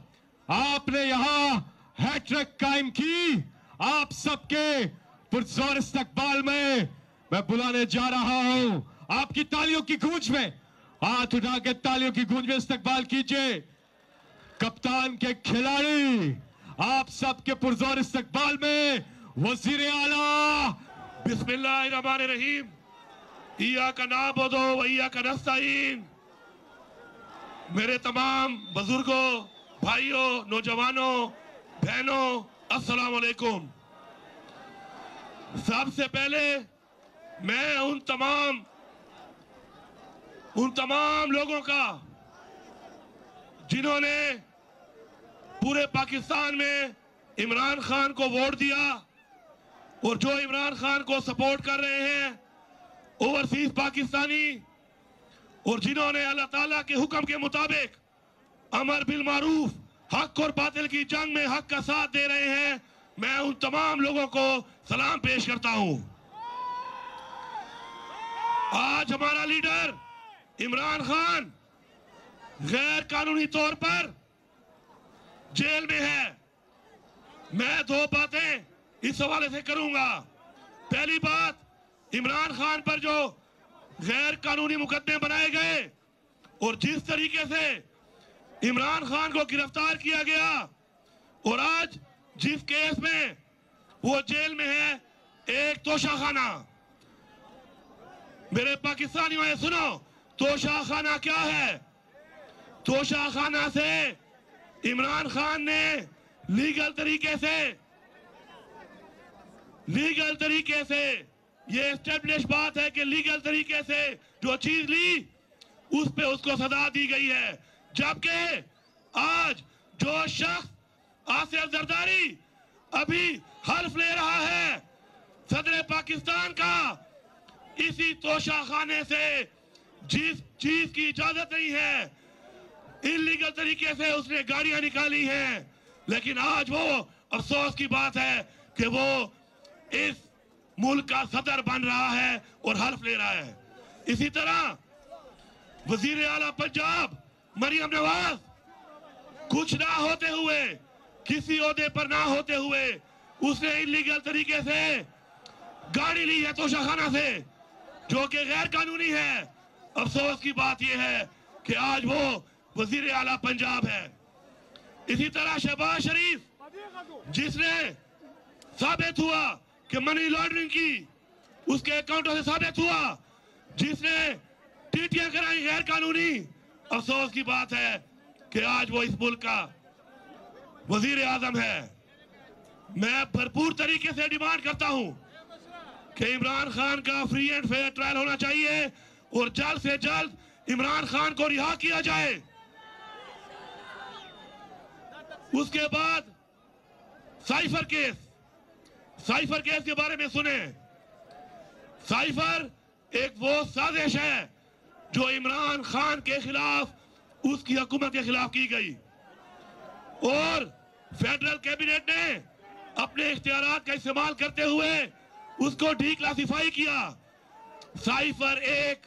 आपने यहाँ हैट्रिक कायम की। आप सबके पुरजोर इस्तकबाल में मैं बुलाने जा रहा हूँ। आपकी तालियों की गूंज में, हाथ उठा के तालियों की गूंज में इस्तकबाल कीजिए। कप्तान के खिलाड़ी, आप सबके पुरजोर इस्तकबाल में वज़ीर आला बिस्मिल्लाहिर्रहमानिर्रहीम। ईया का नाबुदो वैया का नस्ताइन मेरे तमाम बुज़ुर्गों, भाइयों, नौजवानों, बहनों अस्सलाम वालेकुम सबसे पहले मैं उन तमाम उन तमाम लोगों का, जिन्होंने पूरे पाकिस्तान में इमरान खान को वोट दिया और जो इमरान खान को सपोर्ट कर रहे हैं, ओवरसीज पाकिस्तानी, और जिन्होंने अल्लाह ताला के हुक्म के मुताबिक अमर बिल मारूफ, हक और बातिल की जंग में हक का साथ दे रहे हैं, मैं उन तमाम लोगों को सलाम पेश करता हूँ। आज हमारा लीडर इमरान खान गैर कानूनी तौर पर जेल में है। मैं दो बातें इस हवाले से करूँगा। पहली बात, इमरान खान पर जो गैर कानूनी मुकदमे बनाए गए और जिस तरीके से इमरान खान को गिरफ़्तार किया गया और आज जिस केस में वो जेल में है, एक तोशा खाना मेरे पाकिस्तानियों ने सुनो तोशा खाना क्या है? तोशा खाना से इमरान खान ने लीगल तरीके से लीगल तरीके से, ये एस्टेब्लिश बात है कि लीगल तरीके से जो चीज़ ली, उस पे उसको सजा दी गई है। जबकि आज जो शख्स आसिफ जरदारी अभी हल्फ ले रहा है, सदर पाकिस्तान का, इसी तोशा खाने से जिस चीज़ की इजाज़त नहीं है इलीगल तरीके से उसने गाड़ियाँ निकाली हैं। लेकिन आज वो, अफसोस की बात है कि वो इस मुल्क का सदर बन रहा है और हल्फ ले रहा है। इसी तरह वज़ीर आला पंजाब, मरियम नवाज़, कुछ ना होते हुए, किसी ओहदे पर ना होते हुए, उसने इलीगल तरीके से गाड़ी ली है तोशाखाना से, जो कि गैर कानूनी है। अफसोस की बात यह है कि आज वो वज़ीर आला पंजाब है। इसी तरह शहबाज शरीफ, जिसने साबित हुआ कि मनी लॉन्ड्रिंग की, उसके अकाउंटों से साबित हुआ, जिसने टीटियाँ कराई गैर कानूनी अफसोस की बात है कि आज वो इस मुल्क का वज़ीर आज़म है। मैं भरपूर तरीके से डिमांड करता हूँ कि इमरान खान का फ्री एंड फेयर ट्रायल होना चाहिए और जल्द से जल्द इमरान खान को रिहा किया जाए। उसके बाद साइफर केस साइफर केस के बारे में सुने। साइफर एक वो साजिश है जो इमरान खान के खिलाफ, उसकी हुकूमत के खिलाफ की गई। और फेडरल कैबिनेट ने अपने इख्तियार का इस्तेमाल करते हुए उसको डी क्लासिफाई किया। साइफर एक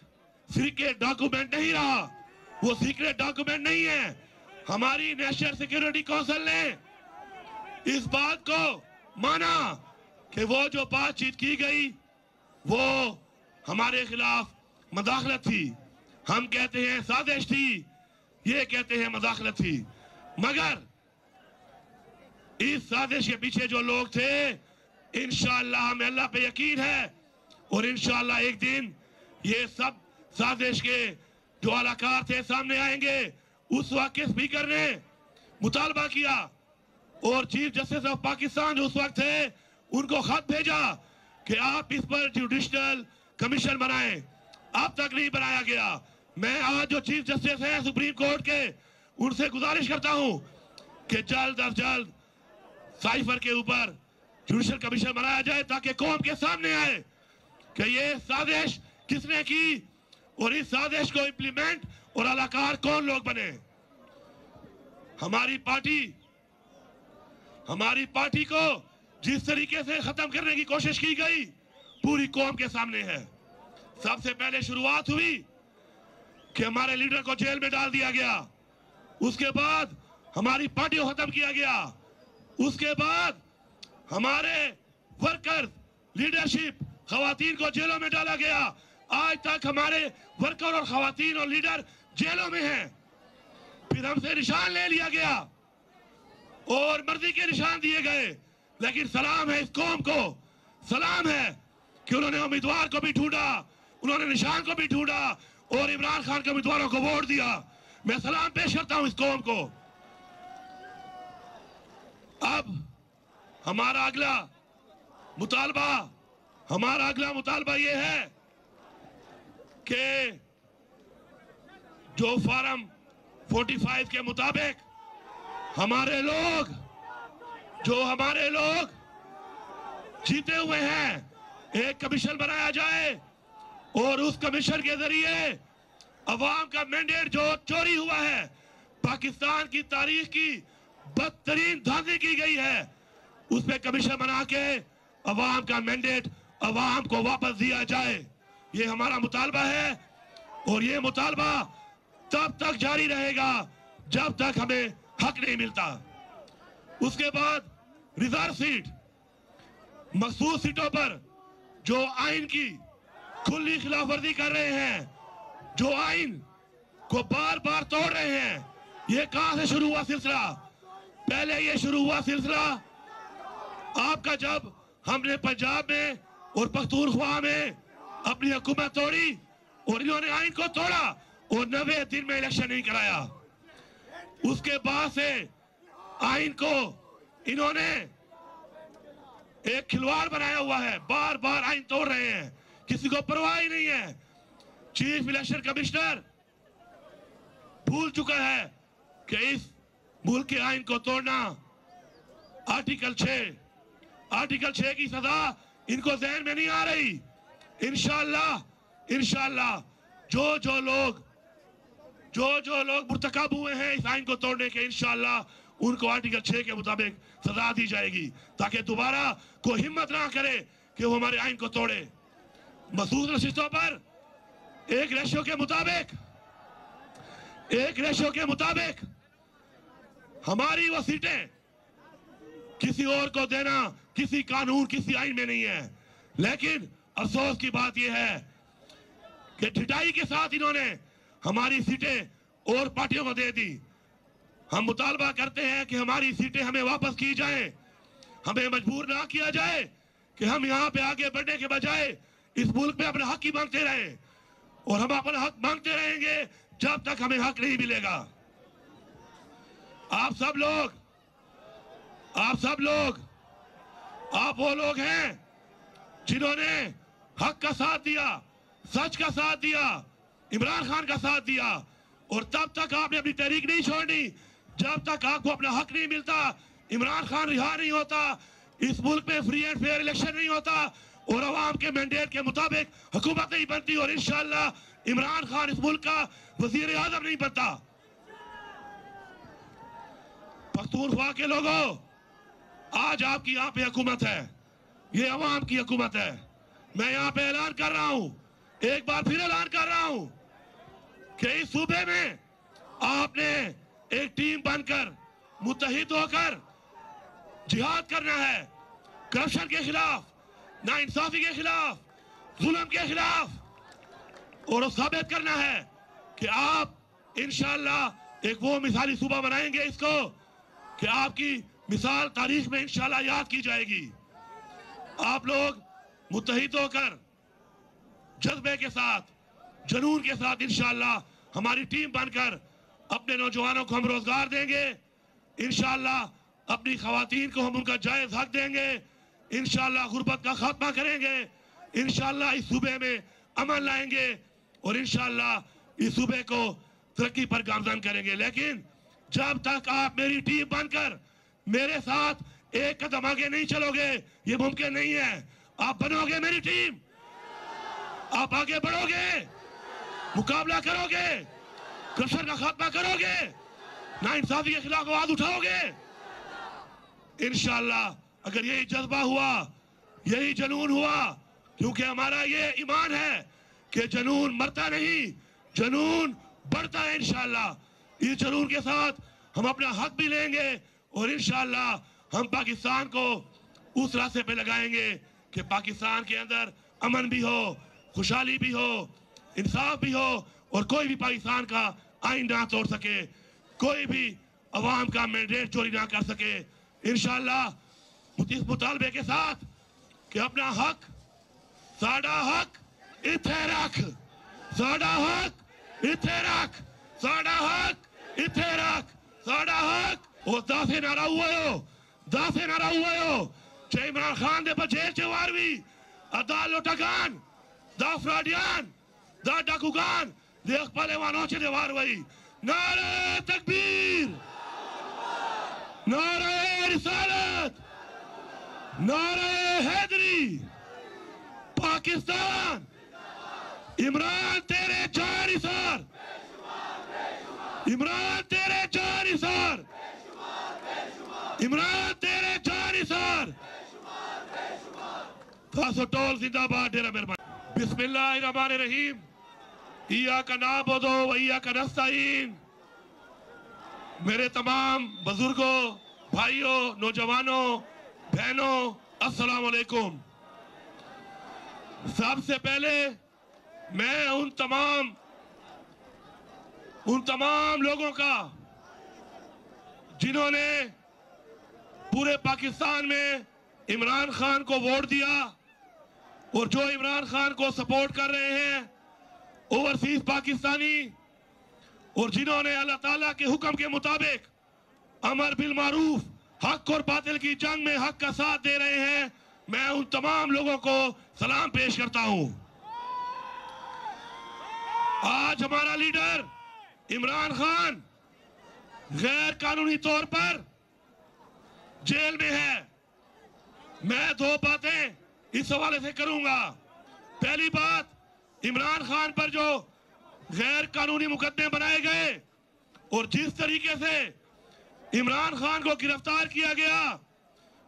सीक्रेट डॉक्यूमेंट नहीं रहा। वो सीक्रेट डॉक्यूमेंट नहीं है। हमारी नेशनल सिक्योरिटी काउंसिल ने इस बात को माना कि वो जो बातचीत की गई, वो हमारे खिलाफ मदाखलत थी। हम कहते हैं, साजिश थी। ये कहते हैं, मदाखलत थी। मगर इस साजिश के पीछे जो लोग थे इंशाला हमें अल्लाह पे यकीन है और इंशाला एक दिन ये सब साजिश के जो अलाकार थे सामने आएँगे। उस वक्त के स्पीकर ने मुतालबा किया? और चीफ जस्टिस ऑफ़ पाकिस्तान उस वक्त थे उनको खत भेजा कि आप इस पर जुडिशल कमीशन बनाएँ। अब तक नहीं बनाया गया। मैं आज जो चीफ जस्टिस है सुप्रीम कोर्ट के, उनसे गुजारिश करता हूँ कि जल्द अज जल्द साइफर के ऊपर जुडिशल कमीशन बनाया जाए ताकि कौम के सामने आए कि ये साजिश किसने की और इस साजिश को इंप्लीमेंट और अलाकार कौन लोग बने। हमारी पार्टी हमारी पार्टी को जिस तरीके से खत्म करने की कोशिश की गई, पूरी कौम के सामने है। सबसे पहले शुरुआत हुई कि हमारे लीडर को जेल में डाल दिया गया। उसके बाद हमारी पार्टी को खत्म किया गया। उसके बाद हमारे वर्कर लीडरशिप खातन को जेलों में डाला गया। आज तक हमारे वर्कर और खातन और लीडर जेलों में हैं। फिर हमसे निशान ले लिया गया और मर्ज़ी के निशान दिए गए। लेकिन सलाम है इस कौम को। सलाम है कि उन्होंने उम्मीदवार को भी ढूंढा, उन्होंने निशान को भी ढूंढा और इमरान खान के उम्मीदवारों को वोट दिया। मैं सलाम पेश करता हूँ इस कौम को। अब हमारा अगला मुतालबा, हमारा अगला मुतालबा यह है कि जो फार्म 45 के मुताबिक हमारे लोग जो हमारे लोग जीते हुए हैं, एक कमीशन बनाया जाए और उस कमीशन के ज़रिए अवाम का मैंडेट जो चोरी हुआ है, पाकिस्तान की तारीख की बदतरीन धांधली की गई है उस पर कमीशन बना के अवाम का मैंडेट अवाम को वापस दिया जाए। ये हमारा मुतालबा है और ये मुतालबा तब तक जारी रहेगा जब तक हमें हक नहीं मिलता। उसके बाद रिज़र्व सीट मखसूस सीटों पर जो आइन की खुली खिलाफ वर्जी कर रहे हैं, जो आइन को बार बार तोड़ रहे हैं, ये कहाँ से शुरू हुआ सिलसिला? पहले ये शुरू हुआ सिलसिला आपका जब हमने पंजाब में और पख्तूनख्वा में अपनी हुकूमत तोड़ी और इन्होंने आइन को तोड़ा और नबे दिन में इलेक्शन नहीं कराया। उसके बाद से आइन को इन्होंने एक खिलवाड़ बनाया हुआ है। बार बार आइन तोड़ रहे हैं। किसी को परवाह ही नहीं है। चीफ इलेक्शन कमिश्नर भूल चुका है कि इस मुल्क के आइन को तोड़ना आर्टिकल छह आर्टिकल छह की सजा इनको जहन में नहीं आ रही। इनशाला इनशाला जो जो लोग जो जो लोग मुर्तकब हुए हैं इस आइन को तोड़ने के इंशाला उनको आर्टिकल छह के मुताबिक सजा दी जाएगी, ताकि दोबारा कोई हिम्मत ना करे कि वो हमारे आइन को तोड़े। मसूद नशिस्तों पर एक रेशो के मुताबिक, एक रेशो के मुताबिक हमारी वो सीटें किसी और को देना किसी कानून, किसी आइन में नहीं है। लेकिन अफसोस की बात यह है कि ढिटाई के साथ इन्होंने हमारी सीटें और पार्टियों को दे दी। हम मुतालबा करते हैं कि हमारी सीटें हमें वापस की जाए। हमें मजबूर ना किया जाए कि हम यहाँ पे आगे बढ़ने के बजाय इस मुल्क में अपना हक ही मांगते रहे। और हम अपना हक मांगते रहेंगे जब तक हमें हक नहीं मिलेगा। आप सब लोग, आप सब लोग, आप वो लोग हैं जिन्होंने हक का साथ दिया, सच का साथ दिया, इमरान खान का साथ दिया, और तब तक आपने अपनी तहरीक नहीं छोड़नी। जब तक आपको अपना हक नहीं मिलता, इमरान खान रिहा नहीं होता, इस मुल्क में फ्री एंड फेयर इलेक्शन नहीं होता, और अवाम के मैंडेट के मुताबिक हुकूमत नहीं बनती, और इंशाला इमरान खान इस मुल्क का वज़ीर आज़म नहीं बनता। पख्तूनख्वा के लोगों, आज आपकी यहाँ पे हुकूमत है। ये अवाम की हुकूमत है। मैं यहाँ पे ऐलान कर रहा हूँ। एक बार फिर ऐलान कर रहा हूँ कि इस सूबे में आपने एक टीम बनकर मुतहिद होकर जिहाद करना है। करप्शन के खिलाफ ना इंसाफी के खिलाफ, जुल्म के खिलाफ। और साबित करना है कि आप इंशाला एक वो मिसाली सूबा बनाएँगे इसको कि आपकी मिसाल तारीख में इंशाल्लाह याद की जाएगी। आप लोग मुतहिद होकर, जज्बे के साथ, जनून के साथ इंशाल्लाह हमारी टीम बनकर अपने नौजवानों को हम रोज़गार देंगे। इंशाल्लाह अपनी खातन को हम उनका जायज़ हक देंगे। इंशाल्लाह गुर्बत का खात्मा करेंगे। इंशाल्लाह इस सूबे में अमन लाएँगे और इंशाल्लाह इस सूबे को तरक्की पर गामजन करेंगे। लेकिन जब तक आप मेरी टीम बनकर मेरे साथ एक कदम आगे नहीं चलोगे, ये मुमकिन नहीं है। आप बनोगे मेरी टीम। आप आगे बढ़ोगे। मुकाबला करोगे। करप्शन का खात्मा करोगे? ना इंसाफी के खिलाफ आवाज़ उठाओगे? इनशाला अगर यही जज्बा हुआ, यही जनून हुआ, क्योंकि हमारा ये ईमान है कि जनून मरता नहीं, जनून बढ़ता है इंशाला इस जनून के साथ हम अपना हक भी लेंगे और इंशाला हम पाकिस्तान को उस रास्ते पे लगाएँगे कि पाकिस्तान के अंदर अमन भी हो, खुशहाली भी हो, इंसाफ भी हो और कोई भी पाकिस्तान का आइन ना तोड़ सके कोई भी अवाम का मैंडेट चोरी ना कर सके इनशाला इस मुतालबे के साथ कि अपना हक साडा हक इथे रख साडा हक इथे रख साडा हक इथे रख साडा हक ਉਹ ਦਾਸੇ ਨਾਰਾ ਹੋਇਓ ਦਾਸੇ ਨਾਰਾ ਹੋਇਓ che Imran Khan de bajer che warwi ada lotagan da fradian da dakugan देख पहलवानों दीवार वही। नारे तकबीर। नारे रिसालत। नारे हैदरी। पाकिस्तान। इमरान तेरे चार सर। इमरान तेरे चार सर। इमरान तेरे चार सर। खासो टोल जिंदाबाद, डेरा मेहरबान। बिस्मिल्लाह रहीम ईया का नाबोदो वैया का नस्ताइन मेरे तमाम बुज़ुर्गों, भाइयों, नौजवानों, बहनों अस्सलाम वालेकुम सबसे पहले मैं उन तमाम उन तमाम लोगों का, जिन्होंने पूरे पाकिस्तान में इमरान खान को वोट दिया और जो इमरान खान को सपोर्ट कर रहे हैं ओवरसीज पाकिस्तानी और जिन्होंने अल्लाह ताला के हुक्म के मुताबिक अमर बिल मारूफ, हक और बातिल की जंग में हक का साथ दे रहे हैं, मैं उन तमाम लोगों को सलाम पेश करता हूँ। आज हमारा लीडर इमरान खान गैर कानूनी तौर पर जेल में है। मैं दो बातें इस हवाले से करूँगा। पहली बात इमरान खान पर जो गैर कानूनी मुकदमे बनाए गए और जिस तरीके से इमरान खान को गिरफ़्तार किया गया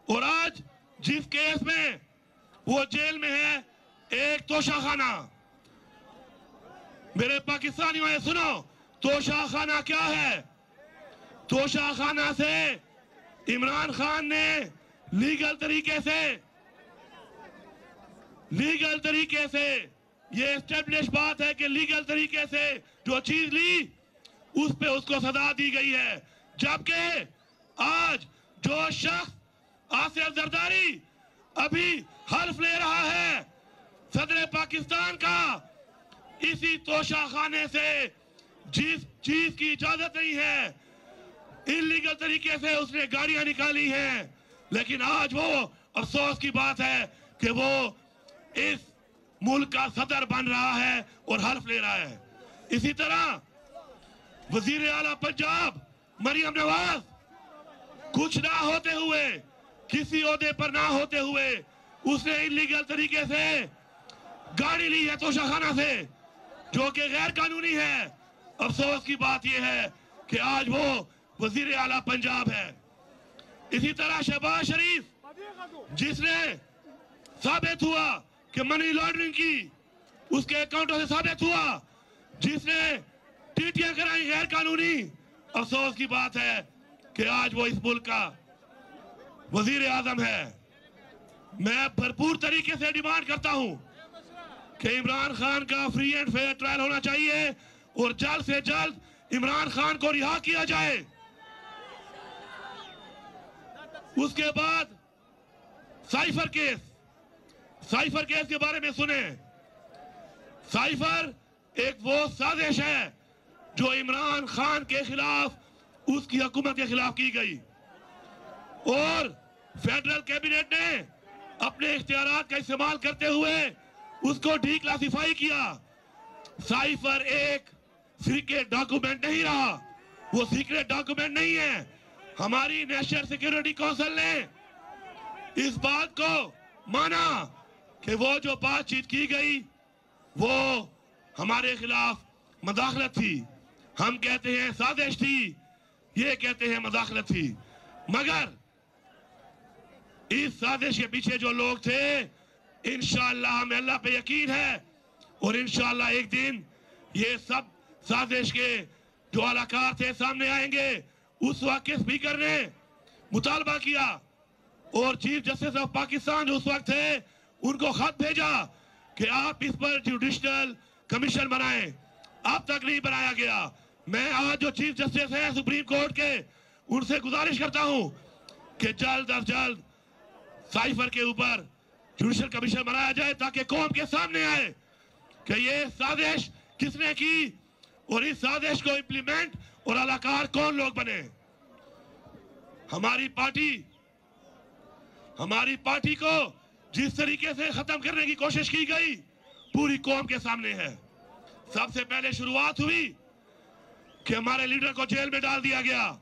और आज जिस केस में वो जेल में है, एक तोशा खाना मेरे पाकिस्तानियों ने सुनो तोशा खाना क्या है? तोशा खाना से इमरान खान ने लीगल तरीके से, लीगल तरीके से ये स्टेब्लिश बात है कि लीगल तरीके से जो चीज़ ली, उस पे उसको सजा दी गई है। जबकि आज जो शख्स आसिफ जरदारी अभी हल्फ ले रहा है, सदर पाकिस्तान का, इसी तोशा खाने से जिस चीज़ की इजाज़त नहीं है इलीगल तरीके से उसने गाड़ियाँ निकाली हैं। लेकिन आज वो, अफसोस की बात है कि वो इस मुल्क का सदर बन रहा है और हल्फ ले रहा है। इसी तरह वज़ीर आला पंजाब, मरियम नवाज़, कुछ ना होते हुए, किसी ओहदे पर ना होते हुए, उसने इलीगल तरीके से गाड़ी ली है तोशाखाना से, जो कि गैर कानूनी है। अफसोस की बात यह है कि आज वो वज़ीर आला पंजाब है। इसी तरह शहबाज शरीफ, जिसने साबित हुआ कि मनी लॉन्ड्रिंग की, उसके अकाउंटों से साबित हुआ, जिसने टीटियाँ कराई गैर कानूनी। अफसोस की बात है कि आज वो इस मुल्क का वज़ीर आज़म है। मैं भरपूर तरीके से डिमांड करता हूँ कि इमरान खान का फ्री एंड फेयर ट्रायल होना चाहिए और जल्द से जल्द इमरान खान को रिहा किया जाए। उसके बाद साइफर केस साइफर केस के बारे में सुने। साइफर एक वो साजिश है जो इमरान खान के खिलाफ, उसकी हुकूमत के खिलाफ की गई। और फेडरल कैबिनेट ने अपने इख्तियार का इस्तेमाल करते हुए उसको डी क्लासिफाई किया। साइफर एक सीक्रेट डॉक्यूमेंट नहीं रहा। वो सीक्रेट डॉक्यूमेंट नहीं है। हमारी नेशनल सिक्योरिटी काउंसिल ने इस बात को माना कि वो जो बातचीत की गई, वो हमारे खिलाफ मदाखलत थी। हम कहते हैं साजिश थी, ये कहते हैं मदाखलत थी। मगर इस साजिश के पीछे जो लोग थे इंशाला हमें अल्लाह पे यकीन है और इंशाला एक दिन ये सब साजिश के जो अलाकार थे सामने आएँगे। उस वक्त के स्पीकर ने मुतालबा किया? और चीफ जस्टिस ऑफ़ पाकिस्तान उस वक्त थे उनको खत भेजा कि आप इस पर जुडिशनल कमीशन बनाएँ। अब तक नहीं बनाया गया। मैं आज जो चीफ जस्टिस है सुप्रीम कोर्ट के, उनसे गुजारिश करता हूँ कि जल्द अज जल्द साइफर के ऊपर जुडिशल कमीशन बनाया जाए ताकि कौम के सामने आए कि ये साजिश किसने की और इस साजिश को इंप्लीमेंट और अलाकार कौन लोग बने। हमारी पार्टी हमारी पार्टी को जिस तरीके से खत्म करने की कोशिश की गई, पूरी कौम के सामने है। सबसे पहले शुरुआत हुई कि हमारे लीडर को जेल में डाल दिया गया।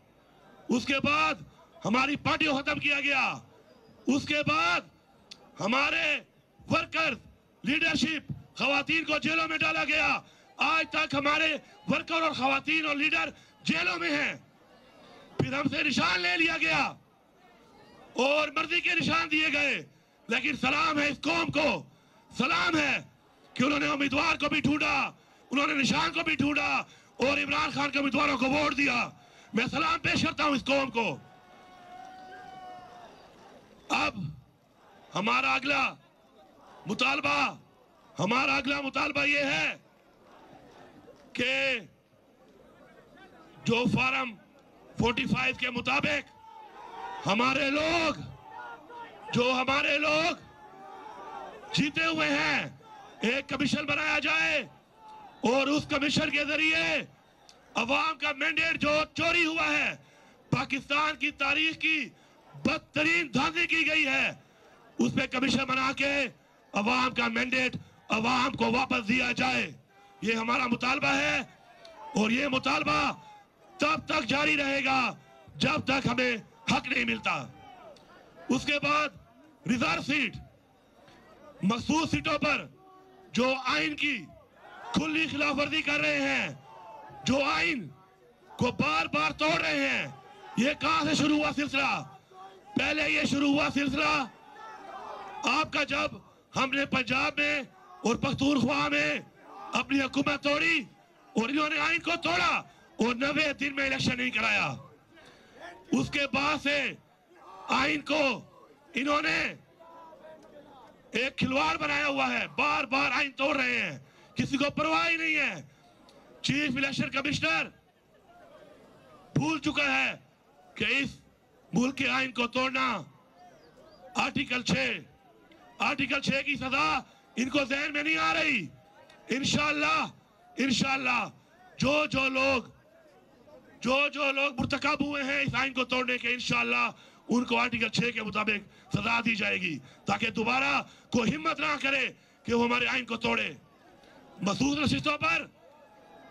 उसके बाद हमारी पार्टी को खत्म किया गया। उसके बाद हमारे वर्कर्स लीडरशिप खवातीन को जेलों में डाला गया। आज तक हमारे वर्कर और खवातीन और लीडर जेलों में हैं। फिर हमसे निशान ले लिया गया और मर्ज़ी के निशान दिए गए। लेकिन सलाम है इस कौम को। सलाम है कि उन्होंने उम्मीदवार को भी ढूंढा, उन्होंने निशान को भी ढूंढा और इमरान खान के उम्मीदवारों को वोट दिया। मैं सलाम पेश करता हूँ इस कौम को। अब हमारा अगला मुतालबा, हमारा अगला मुतालबा ये है कि जो फार्म 45 के मुताबिक हमारे लोग जो हमारे लोग जीते हुए हैं, एक कमीशन बनाया जाए और उस कमीशन के ज़रिए अवाम का मैंडेट जो चोरी हुआ है, पाकिस्तान की तारीख की बदतरीन धांधली की गई है उस पर कमीशन बना के अवाम का मैंडेट अवाम को वापस दिया जाए। ये हमारा मुतालबा है और ये मुतालबा तब तक जारी रहेगा जब तक हमें हक नहीं मिलता। उसके बाद रिज़र्व सीट मखसूस सीटों पर जो आइन की खुली खिलाफ वर्जी कर रहे हैं, जो आइन को बार बार तोड़ रहे हैं, ये कहाँ से शुरू हुआ सिलसिला? पहले ये शुरू हुआ सिलसिला आपका जब हमने पंजाब में और पख्तूनख्वा में अपनी हुकूमत तोड़ी और इन्होंने आइन को तोड़ा और नबे दिन में इलेक्शन नहीं कराया। उसके बाद से आइन को इन्होंने एक खिलवाड़ बनाया हुआ है। बार बार आइन तोड़ रहे हैं। किसी को परवाह ही नहीं है। चीफ इलेक्शन कमिश्नर भूल चुका है कि इस मुल्क के आइन को तोड़ना आर्टिकल 6 आर्टिकल 6 की सजा इनको जहन में नहीं आ रही। इनशाला इनशाला जो जो लोग जो जो लोग मुर्तकब हुए हैं इस आइन को तोड़ने के इनशाला उनको आर्टिकल 6 के मुताबिक सजा दी जाएगी, ताकि दोबारा कोई हिम्मत ना करे कि वो हमारे आइन को तोड़े। मसूद नशिस्तों पर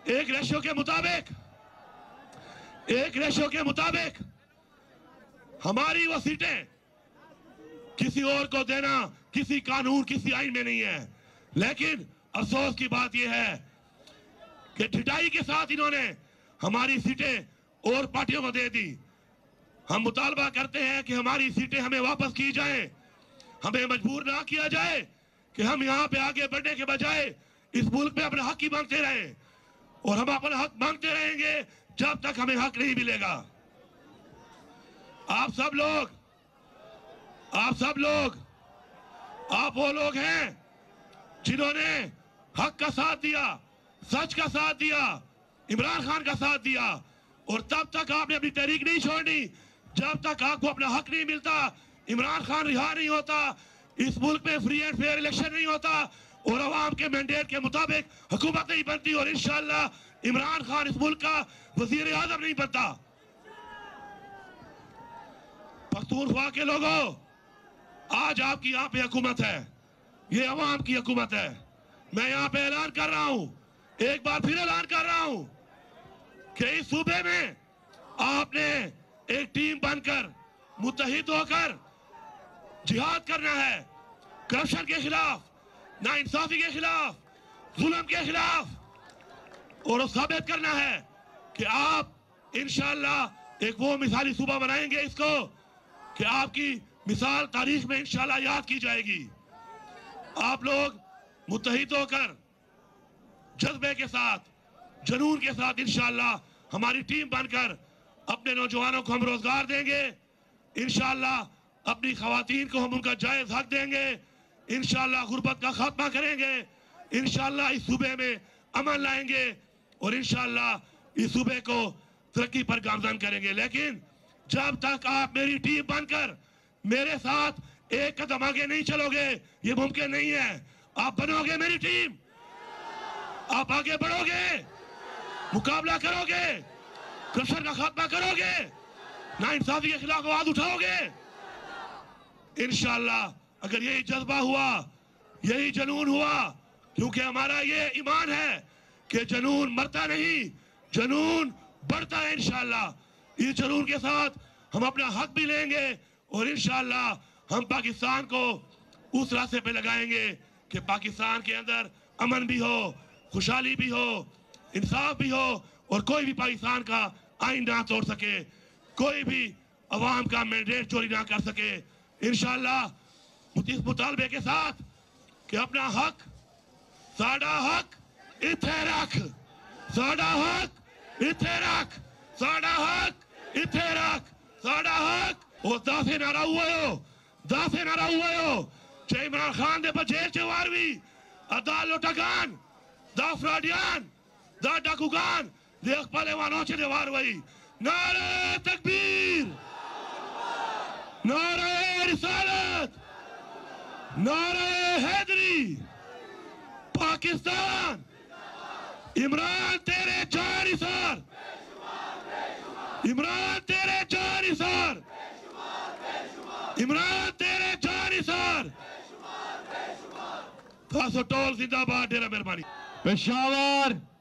एक रेशो के मुताबिक, एक रेशो के मुताबिक हमारी वो सीटें किसी और को देना किसी कानून, किसी आइन में नहीं है। लेकिन अफसोस की बात यह है कि ठिटाई के साथ इन्होंने हमारी सीटें और पार्टियों को दे दी। हम मुतालबा करते हैं कि हमारी सीटें हमें वापस की जाए। हमें मजबूर ना किया जाए कि हम यहाँ पे आगे बढ़ने के बजाय इस मुल्क में अपना हक ही मांगते रहे। और हम अपना हक मांगते रहेंगे जब तक हमें हक नहीं मिलेगा। आप सब लोग, आप सब लोग, आप वो लोग हैं जिन्होंने हक का साथ दिया, सच का साथ दिया, इमरान खान का साथ दिया, और तब तक आपने अपनी तहरीक नहीं छोड़नी। जब तक आपको अपना हक नहीं मिलता, इमरान खान रिहा नहीं होता, इस मुल्क में फ्री एंड फेयर इलेक्शन नहीं होता, और अवाम के मैंडेट के मुताबिक हुकूमत नहीं बनती, और इंशाला इमरान खान इस मुल्क का वज़ीर आज़म नहीं बनता। पख्तूनख्वा के लोगों, आज आपकी यहाँ पे हुकूमत है। ये अवाम की हुकूमत है। मैं यहाँ पे ऐलान कर रहा हूँ। एक बार फिर ऐलान कर रहा हूँ कि इस सूबे में आपने एक टीम बनकर मुतहिद होकर जिहाद करना है। करप्शन के खिलाफ, नाइंसाफी के खिलाफ, जुल्म के खिलाफ। और साबित करना है कि आप इंशाला एक वो मिसाली सूबा बनाएँगे इसको कि आपकी मिसाल तारीख में इंशाल्लाह याद की जाएगी। आप लोग मुतहिद होकर जज्बे के साथ, जनून के साथ इंशाल्लाह हमारी टीम बनकर अपने नौजवानों को हम रोज़गार देंगे। इंशाल्लाह अपनी खातन को हम उनका जायज़ हक देंगे। इंशाल्लाह गुर्बत का खात्मा करेंगे। इंशाल्लाह इस सूबे में अमन लाएँगे और इंशाल्लाह इस सूबे को तरक्की पर गामजन करेंगे। लेकिन जब तक आप मेरी टीम बनकर मेरे साथ एक कदम आगे नहीं चलोगे, ये मुमकिन नहीं है। आप बनोगे मेरी टीम। आप आगे बढ़ोगे। मुकाबला करोगे। करप्शन का खात्मा करोगे? ना इंसाफी के खिलाफ आवाज़ उठाओगे? इनशाला अगर यही जज्बा हुआ, यही जनून हुआ, क्योंकि हमारा ये ईमान है कि जनून मरता नहीं, जनून बढ़ता है इंशाल्लाह। इस जनून के साथ हम अपना हक भी लेंगे और इंशाल्लाह हम पाकिस्तान को उस रास्ते पे लगाएँगे कि पाकिस्तान के अंदर अमन भी हो, खुशहाली भी हो, इंसाफ भी हो और कोई भी पाकिस्तान का आइंदा तोड़ सके, कोई भी अवाम का मैंडेट चोरी ना कर सके। इन इस मुतालबे के साथ कि अपना हक, साडा हक इथे रख। साडा हक इथे रख। साडा हक इथे रख। साडा हक, ओ दाफे नारा हुए हो, दाफे नारा हुए हो। चे इमरान खान दे बचेर चे वारवी अदा लोटागान दा फ्राडियान दा डाकूगान de akpale wano che de warwi nare takbir nare risalat nare Hydari. Pakistan. Imran तेरे चार सर। इमरान तेरे चार सर। इमरान तेरे जारी सर। खासो टोल जिंदाबाद, डेरा मेहरबानी। पेशावर।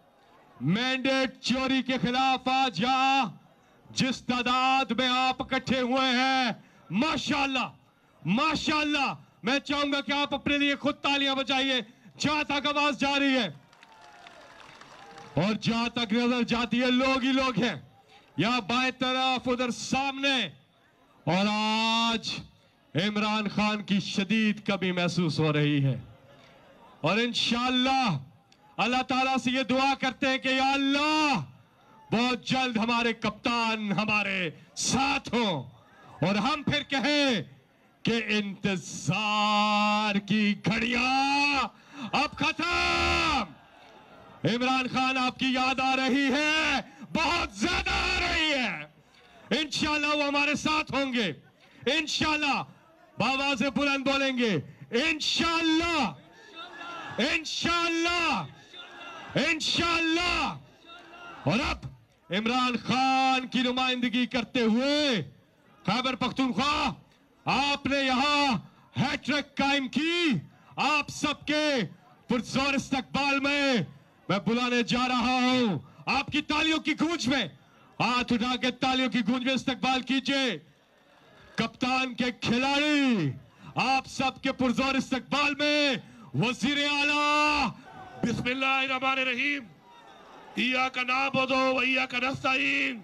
मैंडेट चोरी के खिलाफ आज यहाँ जिस तादाद में आप इकट्ठे हुए हैं, माशाल्लाह माशाल्लाह, मैं चाहूँगा कि आप अपने लिए खुद तालियाँ बजाइए। जहाँ तक आवाज़ जा रही है, और जहाँ तक नज़र जाती है, लोग ही लोग हैं। यहाँ बाएँ तरफ़, उधर सामने, और आज इमरान खान की शदीद कमी महसूस हो रही है। और इंशाल्लाह अल्लाह ताला से ये दुआ करते हैं कि या अल्लाह, बहुत जल्द हमारे कप्तान हमारे साथ हो। और हम फिर कहें कि इंतज़ार की घड़िया अब खत्म। इमरान खान, आपकी याद आ रही है? बहुत ज़्यादा आ रही है। इंशाल्लाह वो हमारे साथ होंगे। इंशाल्लाह बाबा से बुलंद बोलेंगे। इंशाल्लाह इंशाल्लाह। इंशाल्लाह। और अब इमरान खान की नुमाइंदगी करते हुए खैबर पख्तूनख्वा, आपने यहाँ हैट्रिक कायम की। आप सबके पुरजोर इस्तकबाल में मैं बुलाने जा रहा हूँ। आपकी तालियों की गूंज में, हाथ उठा के तालियों की गूंज में इस्तकबाल कीजिए। कप्तान के खिलाड़ी, आप सबके पुरजोर इस्तकबाल में वज़ीर आला इया का नाबुदो व इया का नस्तईन।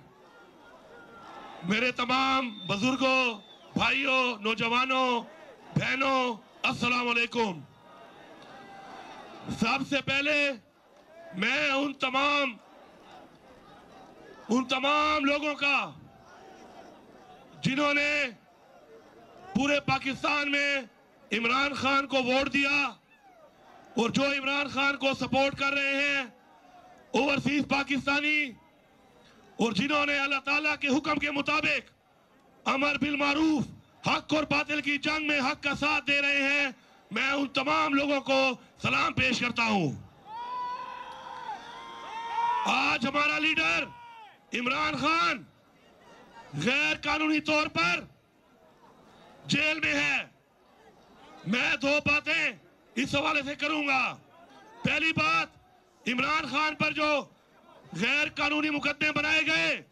मेरे तमाम बुज़ुर्गों, भाइयों, नौजवानों, बहनों अस्सलाम वालेकुम सबसे पहले मैं उन तमाम उन तमाम लोगों का, जिन्होंने पूरे पाकिस्तान में इमरान खान को वोट दिया और जो इमरान खान को सपोर्ट कर रहे हैं ओवरसीज पाकिस्तानी, और जिन्होंने अल्लाह ताला के हुक्म के मुताबिक अमर बिल मारूफ, हक और बातिल की जंग में हक का साथ दे रहे हैं, मैं उन तमाम लोगों को सलाम पेश करता हूँ। आज हमारा लीडर इमरान खान गैर कानूनी तौर पर जेल में है। मैं दो बातें इस हवाले से करूँगा। पहली बात, इमरान खान पर जो गैर कानूनी मुकदमे बनाए गए,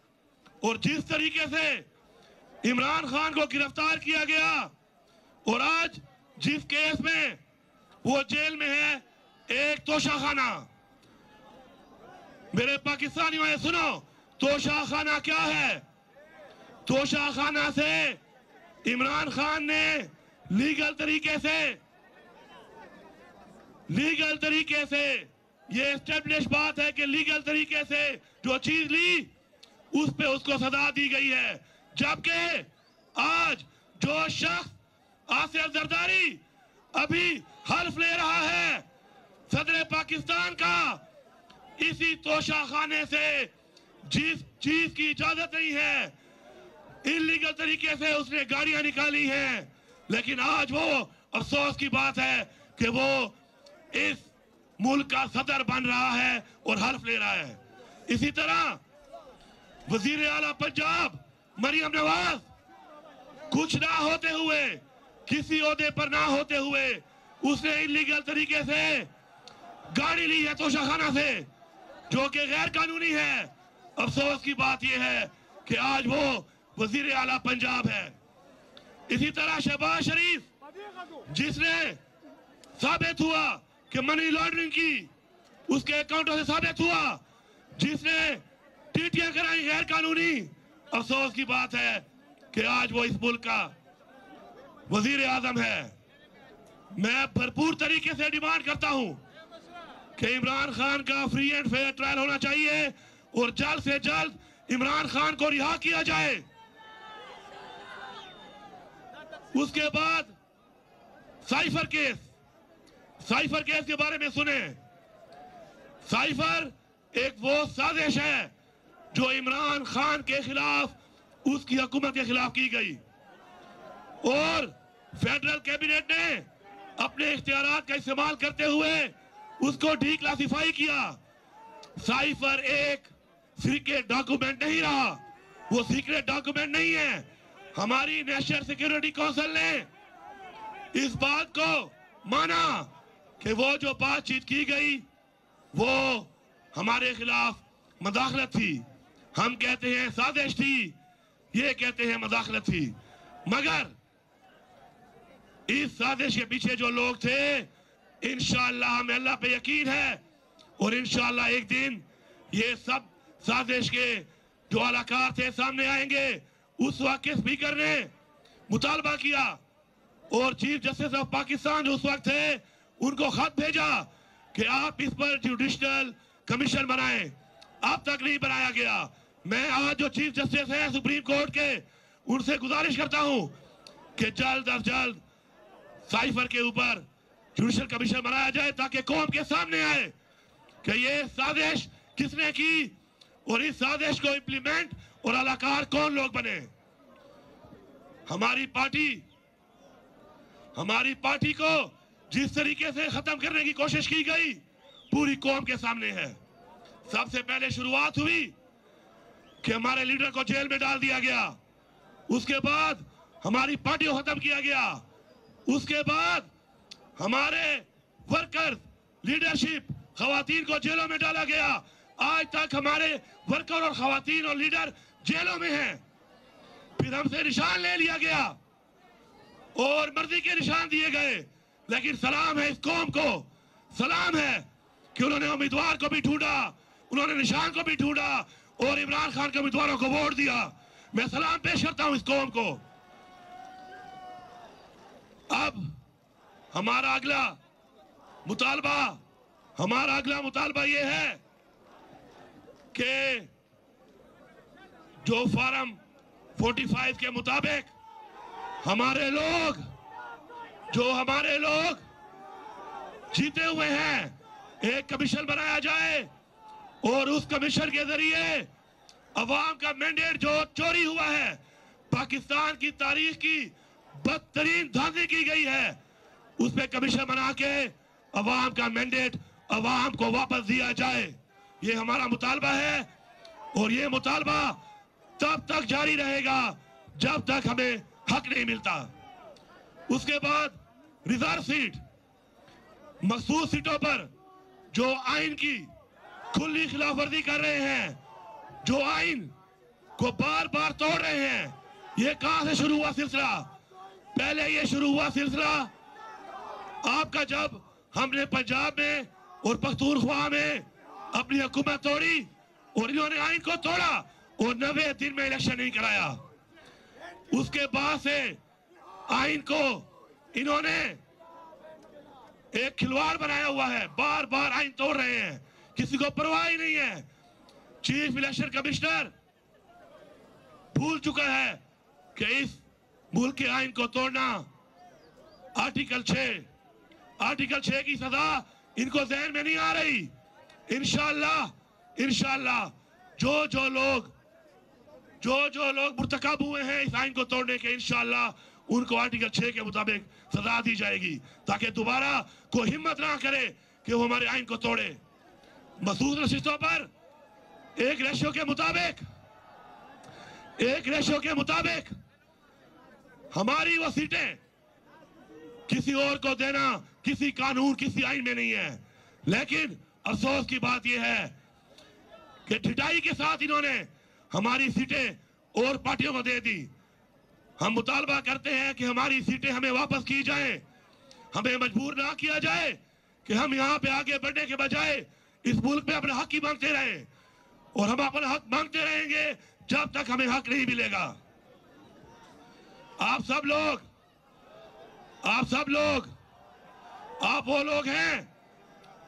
और जिस तरीके से इमरान खान को गिरफ़्तार किया गया, और आज जिस केस में वो जेल में है, एक तोशा खाना मेरे पाकिस्तानियों ने सुनो तोशा खाना क्या है? तोशा खाना से इमरान खान ने लीगल तरीके से लीगल तरीके से, ये स्टेब्लिश बात है कि लीगल तरीके से जो चीज़ ली, उस पे उसको सजा दी गई है। जबकि आज जो शख्स आसिफ जरदारी अभी हल्फ ले रहा है, सदर पाकिस्तान का, इसी तोशा खाने से जिस चीज़ की इजाज़त नहीं है इलीगल तरीके से उसने गाड़ियाँ निकाली हैं। लेकिन आज वो, अफसोस की बात है कि वो इस मुल्क का सदर बन रहा है और हल्फ ले रहा है। इसी तरह वज़ीर आला पंजाब, मरियम नवाज़, कुछ ना होते हुए, किसी ओहदे पर ना होते हुए, उसने इलीगल तरीके से गाड़ी ली है तोशाखाना से, जो कि गैर कानूनी है। अफसोस की बात यह है कि आज वो वज़ीर आला पंजाब है। इसी तरह शहबाज शरीफ, जिसने साबित हुआ कि मनी लॉन्ड्रिंग की, उसके अकाउंटों से साबित हुआ, जिसने टीटियाँ कराई गैर कानूनी। अफसोस की बात है कि आज वो इस मुल्क का वज़ीर आज़म है। मैं भरपूर तरीके से डिमांड करता हूँ कि इमरान खान का फ्री एंड फेयर ट्रायल होना चाहिए और जल्द से जल्द इमरान खान को रिहा किया जाए। उसके बाद साइफर केस साइफर केस के बारे में सुने। साइफर एक वो साजिश है जो इमरान खान के खिलाफ, उसकी हुकूमत के खिलाफ की गई। और फेडरल कैबिनेट ने अपने इख्तियार का इस्तेमाल करते हुए उसको डी क्लासिफाई किया। साइफर एक सीक्रेट डॉक्यूमेंट नहीं रहा। वो सीक्रेट डॉक्यूमेंट नहीं है। हमारी नेशनल सिक्योरिटी काउंसिल ने इस बात को माना कि वो जो बातचीत की गई, वो हमारे खिलाफ मदाखलत थी। हम कहते हैं साजिश थी, ये कहते हैं मदाखलत थी। मगर इस साजिश के पीछे जो लोग थे इंशाला हमें अल्लाह पे यकीन है और इंशाला एक दिन ये सब साजिश के जो अलाकार थे सामने आएँगे। उस वक्त के स्पीकर ने मुतालबा किया? और चीफ जस्टिस ऑफ़ पाकिस्तान उस वक्त थे उनको खत भेजा कि आप इस पर जुडिशनल कमीशन बनाएँ। अब तक नहीं बनाया गया। मैं आज जो चीफ जस्टिस है सुप्रीम कोर्ट के, उनसे गुजारिश करता हूँ कि जल्द अज जल्द साइफर के ऊपर जुडिशल कमीशन बनाया जाए ताकि कौम के सामने आए कि ये साजिश किसने की और इस साजिश को इंप्लीमेंट और अलाकार कौन लोग बने। हमारी पार्टी हमारी पार्टी को जिस तरीके से खत्म करने की कोशिश की गई, पूरी कौम के सामने है। सबसे पहले शुरुआत हुई कि हमारे लीडर को जेल में डाल दिया गया। उसके बाद हमारी पार्टी को खत्म किया गया। उसके बाद हमारे वर्कर्स लीडरशिप खातन को जेलों में डाला गया। आज तक हमारे वर्कर और खातन और लीडर जेलों में हैं। फिर हमसे निशान ले लिया गया और मर्ज़ी के निशान दिए गए। लेकिन सलाम है इस कौम को। सलाम है कि उन्होंने उम्मीदवार को भी ढूंढा, उन्होंने निशान को भी ढूंढा और इमरान खान के उम्मीदवारों को वोट दिया। मैं सलाम पेश करता हूँ इस कौम को। अब हमारा अगला मुतालबा, हमारा अगला मुतालबा यह है कि जो फार्म 45 के मुताबिक हमारे लोग जो हमारे लोग जीते हुए हैं, एक कमीशन बनाया जाए और उस कमीशन के ज़रिए अवाम का मैंडेट जो चोरी हुआ है, पाकिस्तान की तारीख की बदतरीन धांधली की गई है उस पर कमीशन बना के अवाम का मैंडेट अवाम को वापस दिया जाए। ये हमारा मुतालबा है और ये मुतालबा तब तक जारी रहेगा जब तक हमें हक नहीं मिलता। उसके बाद रिज़र्व सीट मखसूस सीटों पर जो आइन की खुली खिलाफ वर्जी कर रहे हैं, जो आइन को बार बार तोड़ रहे हैं, ये कहाँ से शुरू हुआ सिलसिला? पहले ये शुरू हुआ सिलसिला आपका जब हमने पंजाब में और पख्तूनख्वा में अपनी हुकूमत तोड़ी और इन्होंने आइन को तोड़ा और नबे दिन में इलेक्शन नहीं कराया। उसके बाद से आइन को इन्होंने एक खिलवाड़ बनाया हुआ है। बार बार आइन तोड़ रहे हैं। किसी को परवाह ही नहीं है। चीफ इलेक्शन कमिश्नर भूल चुका है कि इस मुल्क के आइन को तोड़ना आर्टिकल छह आर्टिकल छह की सजा इनको जहन में नहीं आ रही। इनशाला इनशाला जो जो लोग, जो जो लोग मुर्तकब हुए हैं इस आइन को तोड़ने के इनशाला उनको आर्टिकल छह के मुताबिक सजा दी जाएगी, ताकि दोबारा कोई हिम्मत ना करे कि वो हमारे आइन को तोड़े। मसूद नशिस्तों पर एक रेशो के मुताबिक, एक रेशो के मुताबिक हमारी वो सीटें किसी और को देना किसी कानून, किसी आइन में नहीं है। लेकिन अफसोस की बात यह है कि ढिटाई के साथ इन्होंने हमारी सीटें और पार्टियों को दे दी। हम मुतालबा करते हैं कि हमारी सीटें हमें वापस की जाएँ। हमें मजबूर ना किया जाए कि हम यहाँ पे आगे बढ़ने के बजाय इस मुल्क में अपना हक ही मांगते रहें। और हम अपना हक मांगते रहेंगे जब तक हमें हक नहीं मिलेगा। आप सब लोग, आप सब लोग, आप वो लोग हैं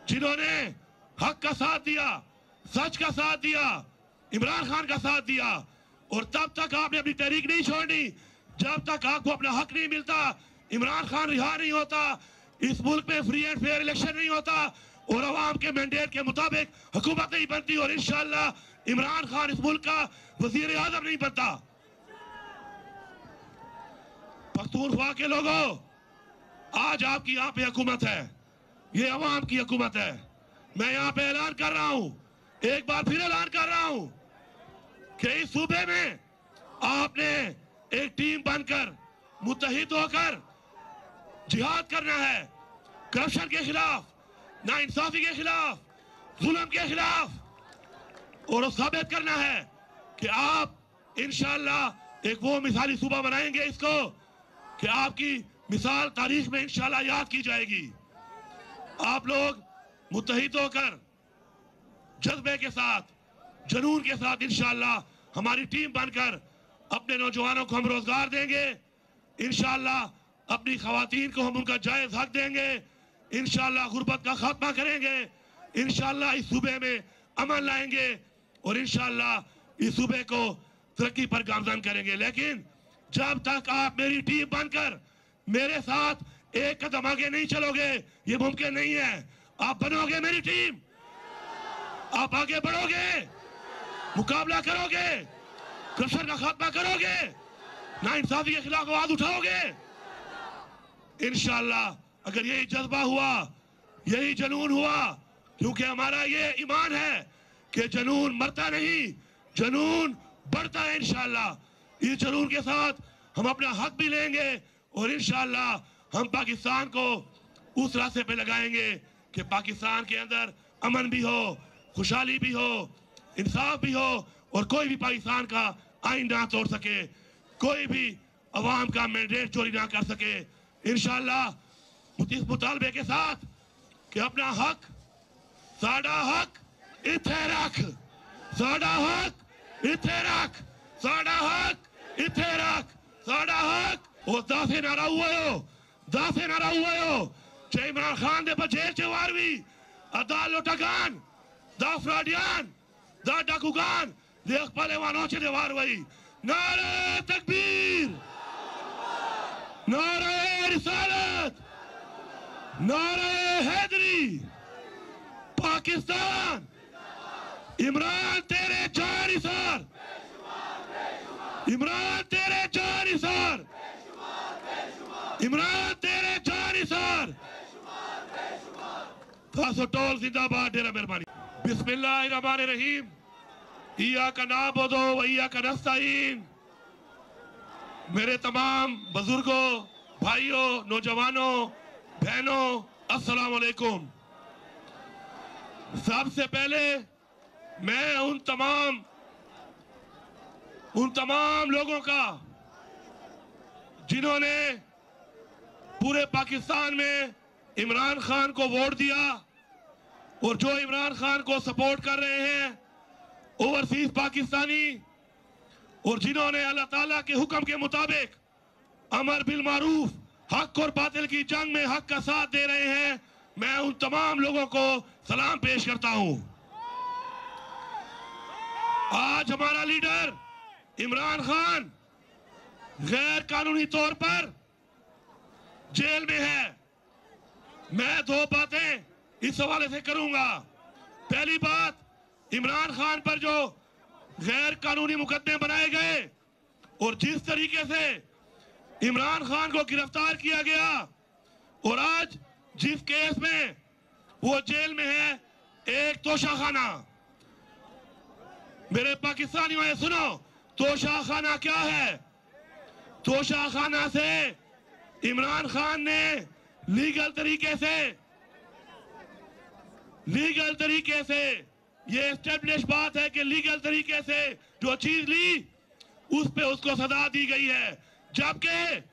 जिन्होंने हक का साथ दिया, सच का साथ दिया, इमरान खान का साथ दिया, और तब तक आपने अपनी तहरीक नहीं छोड़नी। जब तक आपको अपना हक नहीं मिलता, इमरान खान रिहा नहीं होता, इस मुल्क में फ्री एंड फेयर इलेक्शन नहीं होता, और अवाम के मैंडेट के मुताबिक हुकूमत नहीं बनती, और इंशाल्लाह इमरान खान इस मुल्क का वज़ीर आज़म नहीं बनता। पख्तूनख्वा के लोगों, आज आपकी यहाँ पे हुकूमत है। ये अवाम की हुकूमत है। मैं यहाँ पे ऐलान कर रहा हूँ। एक बार फिर ऐलान कर रहा हूँ कि इस सूबे में आपने एक टीम बनकर मुतहिद होकर जिहाद करना है। करप्शन के खिलाफ, नाइंसाफी के खिलाफ, जुल्म के खिलाफ। और साबित करना है कि आप इंशाल्लाह एक वो मिसाली सूबा बनाएँगे इसको कि आपकी मिसाल तारीख में इंशाल्लाह याद की जाएगी। आप लोग मुतहिद होकर जज्बे के साथ, जनून के साथ इंशाल्लाह हमारी टीम बनकर अपने नौजवानों को हम रोज़गार देंगे। इंशाल्लाह अपनी खातन को हम उनका जायज़ हक देंगे। इंशाल्लाह गुर्बत का खात्मा करेंगे। इंशाल्लाह इस सूबे में अमन लाएँगे और इंशाल्लाह इस सूबे को तरक्की पर गामजन करेंगे। लेकिन जब तक आप मेरी टीम बनकर मेरे साथ एक कदम आगे नहीं चलोगे, ये मुमकिन नहीं है। आप बनोगे मेरी टीम। आप आगे बढ़ोगे। मुकाबला करोगे। करप्शन का खात्मा करोगे? ना इंसाफी के खिलाफ आवाज़ उठाओगे? इनशाला अगर यही जज्बा हुआ, यही जनून हुआ, क्योंकि हमारा ये ईमान है कि जनून मरता नहीं, जनून बढ़ता है इनशाला इस जनून के साथ हम अपना हक भी लेंगे और इनशाला हम पाकिस्तान को उस रास्ते पे लगाएँगे कि पाकिस्तान के अंदर अमन भी हो, खुशहाली भी हो, इंसाफ भी हो और कोई भी पाकिस्तान का आइन ना तोड़ सके, कोई भी अवाम का मैंडेट चोरी ना कर सके। इन मुतालबे के साथ कि अपना हक, साडा हक इथे रख, साडा हक इथे रख, साडा हक इथे रख, साडा हक, ओ दाफे नारा हुआ हो दाफे नारा हुआ हो। चाहे इमरान खान दे बचेर चवारवी अदाल लोटागान दा डाकुगान दा de khpale wano che de warwi nare takbir nare risalat nare Hydari. Pakistan. Imran तेरे जारी सर। इमरान तेरे जारी सर। इमरान तेरे जारी सर। खासो टोल जिंदाबाद, डेरा मेहरबानी। बिस्मिल्लाहिर्रहमानिर्रहीम का नाबुदो व इया का मेरे तमाम बुज़ुर्गों, भाइयों, नौजवानों, बहनों, अस्सलाम वालेकुम। सबसे पहले मैं उन तमाम उन तमाम लोगों का, जिन्होंने पूरे पाकिस्तान में इमरान खान को वोट दिया और जो इमरान खान को सपोर्ट कर रहे हैं ओवरसीज पाकिस्तानी और जिन्होंने अल्लाह ताला के हुक्म के मुताबिक अमर बिल मारूफ, हक और बातिल की जंग में हक का साथ दे रहे हैं, मैं उन तमाम लोगों को सलाम पेश करता हूँ। आज हमारा लीडर इमरान खान गैर कानूनी तौर पर जेल में है। मैं दो बातें इस हवाले से करूँगा। पहली बात इमरान खान पर जो गैर कानूनी मुकदमे बनाए गए और जिस तरीके से इमरान खान को गिरफ़्तार किया गया और आज जिस केस में वो जेल में है, एक तोशाखाना। मेरे पाकिस्तानियों ने सुनो, तोशाखाना क्या है? तोशाखाना से इमरान खान ने लीगल तरीके से, लीगल तरीके से ये एस्टेब्लिश बात है कि लीगल तरीके से जो चीज़ ली, उस पे उसको सजा दी गई है। जबकि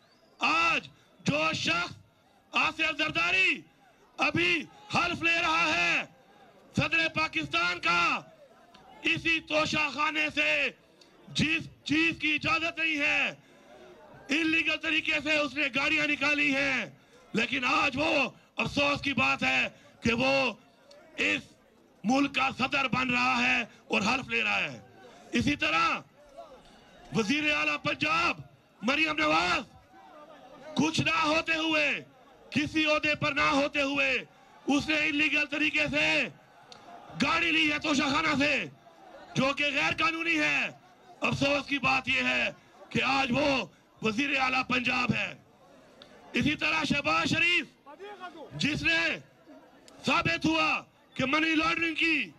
आज जो शख्स आसिफ जरदारी अभी हल्फ ले रहा है, सदर पाकिस्तान का, इसी तोशा खाने से जिस चीज़ की इजाज़त नहीं है इलीगल तरीके से उसने गाड़ियाँ निकाली हैं। लेकिन आज वो, अफसोस की बात है कि वो इस मुल्क का सदर बन रहा है और हल्फ ले रहा है। इसी तरह वज़ीर आला पंजाब, मरियम नवाज़, कुछ ना होते हुए, किसी ओहदे पर ना होते हुए, उसने इलीगल तरीके से गाड़ी ली है तोशाखाना से, जो कि गैर कानूनी है। अफसोस की बात यह है कि आज वो वज़ीर आला पंजाब है। इसी तरह शहबाज शरीफ, जिसने साबित हुआ कि मनी लॉन्ड्रिंग की,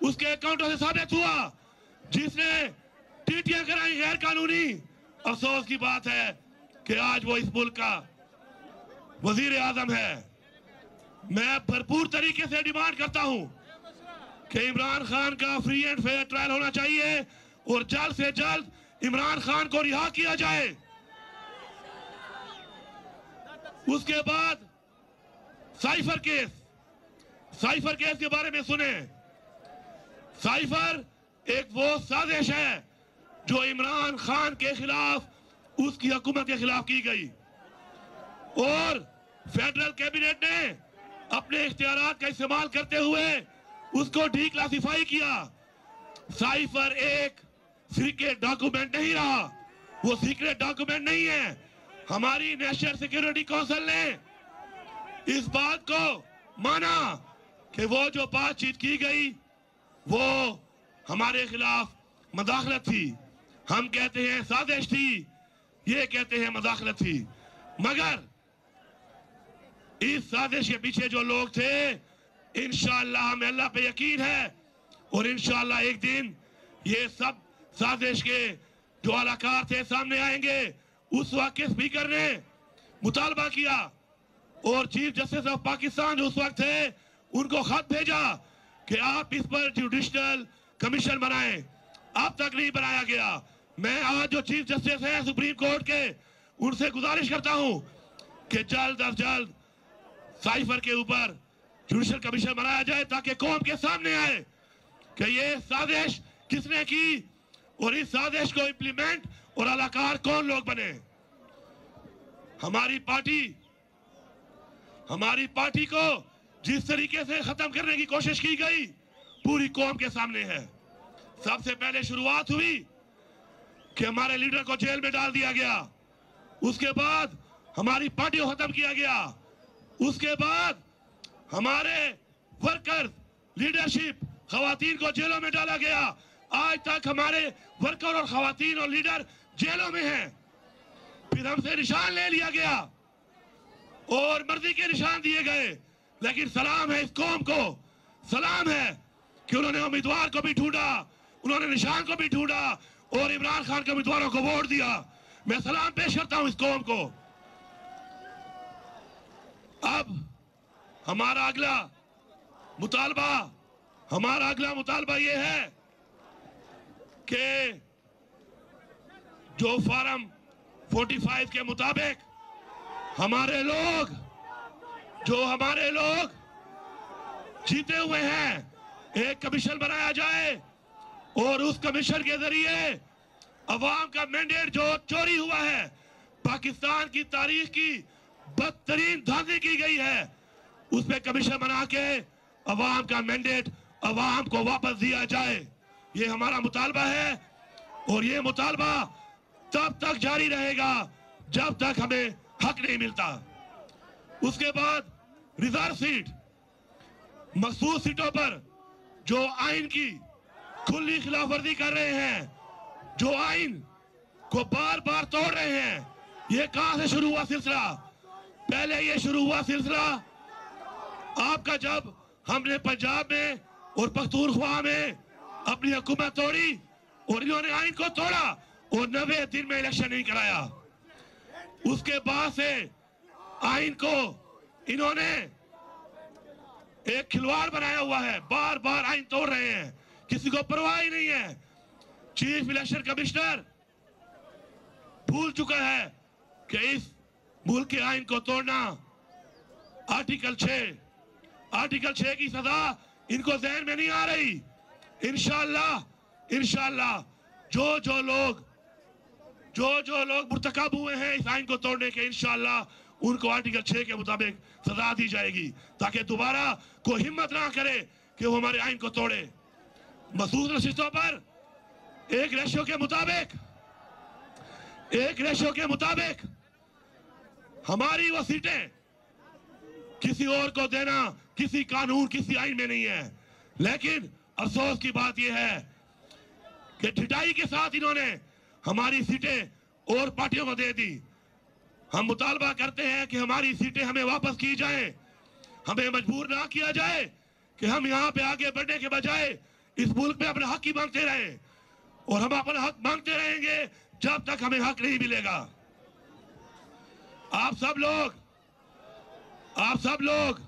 उसके अकाउंट से साबित हुआ, जिसने टीटियाँ कराई गैर कानूनी अफसोस की बात है कि आज वो इस मुल्क का वज़ीर आज़म है। मैं भरपूर तरीके से डिमांड करता हूँ कि इमरान खान का फ्री एंड फेयर ट्रायल होना चाहिए और जल्द से जल्द इमरान खान को रिहा किया जाए। उसके बाद साइफर केस। साइफर केस के बारे में सुने। साइफर एक वो साजिश है जो इमरान खान के खिलाफ, उसकी हुकूमत के खिलाफ की गई। और फेडरल कैबिनेट ने अपने इख्तियार का इस्तेमाल करते हुए उसको डी क्लासिफाई किया। साइफर एक सीक्रेट डॉक्यूमेंट नहीं रहा। वो सीक्रेट डॉक्यूमेंट नहीं है। हमारी नेशनल सिक्योरिटी काउंसिल ने इस बात को माना कि वो जो बातचीत की गई, वो हमारे खिलाफ मदाखलत थी। हम कहते हैं साजिश थी, ये कहते हैं मदाखलत थी। मगर इस साजिश के पीछे जो लोग थे इंशाला हमें अल्लाह पे यकीन है और इंशाला एक दिन ये सब साजिश के जो अलाकार थे सामने आएँगे। उस वक्त के स्पीकर ने मुतालबा किया? और चीफ जस्टिस ऑफ़ पाकिस्तान जो उस वक्त थे उनको खत भेजा कि आप इस पर जुडिशल कमीशन बनाएँ। अब तक नहीं बनाया गया। मैं आज जो चीफ जस्टिस हैं सुप्रीम कोर्ट के, उनसे गुजारिश करता हूँ कि जल्द अज जल्द साइफर के ऊपर जुडिशल कमीशन बनाया जाए ताकि कौम के सामने आए कि ये साजिश किसने की और इस साजिश को इंप्लीमेंट और अलाकार कौन लोग बने। हमारी पार्टी हमारी पार्टी को जिस तरीके से खत्म करने की कोशिश की गई, पूरी कौम के सामने है। सबसे पहले शुरुआत हुई कि हमारे लीडर को जेल में डाल दिया गया। उसके बाद हमारी पार्टी को खत्म किया गया। उसके बाद हमारे वर्कर्स लीडरशिप खातन को जेलों में डाला गया। आज तक हमारे वर्कर और खातन और लीडर जेलों में हैं। फिर हमसे निशान ले लिया गया और मर्ज़ी के निशान दिए गए। लेकिन सलाम है इस कौम को। सलाम है कि उन्होंने उम्मीदवार को भी ढूंढा, उन्होंने निशान को भी ढूंढा और इमरान खान के उम्मीदवारों को वोट दिया। मैं सलाम पेश करता हूँ इस कौम को। अब हमारा अगला मुतालबा, हमारा अगला मुतालबा यह है कि जो फार्म 45 के मुताबिक हमारे लोग जो हमारे लोग जीते हुए हैं, एक कमीशन बनाया जाए और उस कमीशन के ज़रिए अवाम का मैंडेट जो चोरी हुआ है, पाकिस्तान की तारीख की बदतरीन धांधली की गई है उस पर कमीशन बना के अवाम का मैंडेट अवाम को वापस दिया जाए। ये हमारा मुतालबा है और ये मुतालबा तब तक जारी रहेगा जब तक हमें हक नहीं मिलता। उसके बाद रिज़र्व सीट मखसूस सीटों पर जो आइन की खुली खिलाफ वर्जी कर रहे हैं, जो आइन को बार बार तोड़ रहे हैं, ये कहाँ से शुरू हुआ सिलसिला? पहले ये शुरू हुआ सिलसिला आपका जब हमने पंजाब में और पख्तूनख्वा में अपनी हुकूमत तोड़ी और इन्होंने आइन को तोड़ा और नबे दिन में इलेक्शन नहीं कराया। उसके बाद से आइन को इन्होंने एक खिलवाड़ बनाया हुआ है। बार बार आइन तोड़ रहे हैं। किसी को परवाह ही नहीं है। चीफ इलेक्शन कमिश्नर भूल चुका है कि इस मुल्क के आइन को तोड़ना आर्टिकल 6 आर्टिकल 6 की सजा इनको जहन में नहीं आ रही। इनशाला इनशाला जो जो लोग, जो जो लोग मुर्तकब हुए हैं इस आइन को तोड़ने के इंशाला उनको आर्टिकल 6 के मुताबिक सजा दी जाएगी, ताकि दोबारा कोई हिम्मत ना करे कि वो हमारे आइन को तोड़े। मसूद नशिस्तों पर एक रेशो के मुताबिक, एक रेशो के मुताबिक हमारी वो सीटें किसी और को देना किसी कानून, किसी आइन में नहीं है। लेकिन अफसोस की बात यह है कि ठिटाई के साथ इन्होंने हमारी सीटें और पार्टियों को दे दी। हम मुतालबा करते हैं कि हमारी सीटें हमें वापस की जाए। हमें मजबूर ना किया जाए कि हम यहाँ पे आगे बढ़ने के बजाय इस मुल्क में अपना हक ही मांगते रहे और हम अपना हक मांगते रहेंगे जब तक हमें हक नहीं मिलेगा। आप सब लोग, आप सब लोग,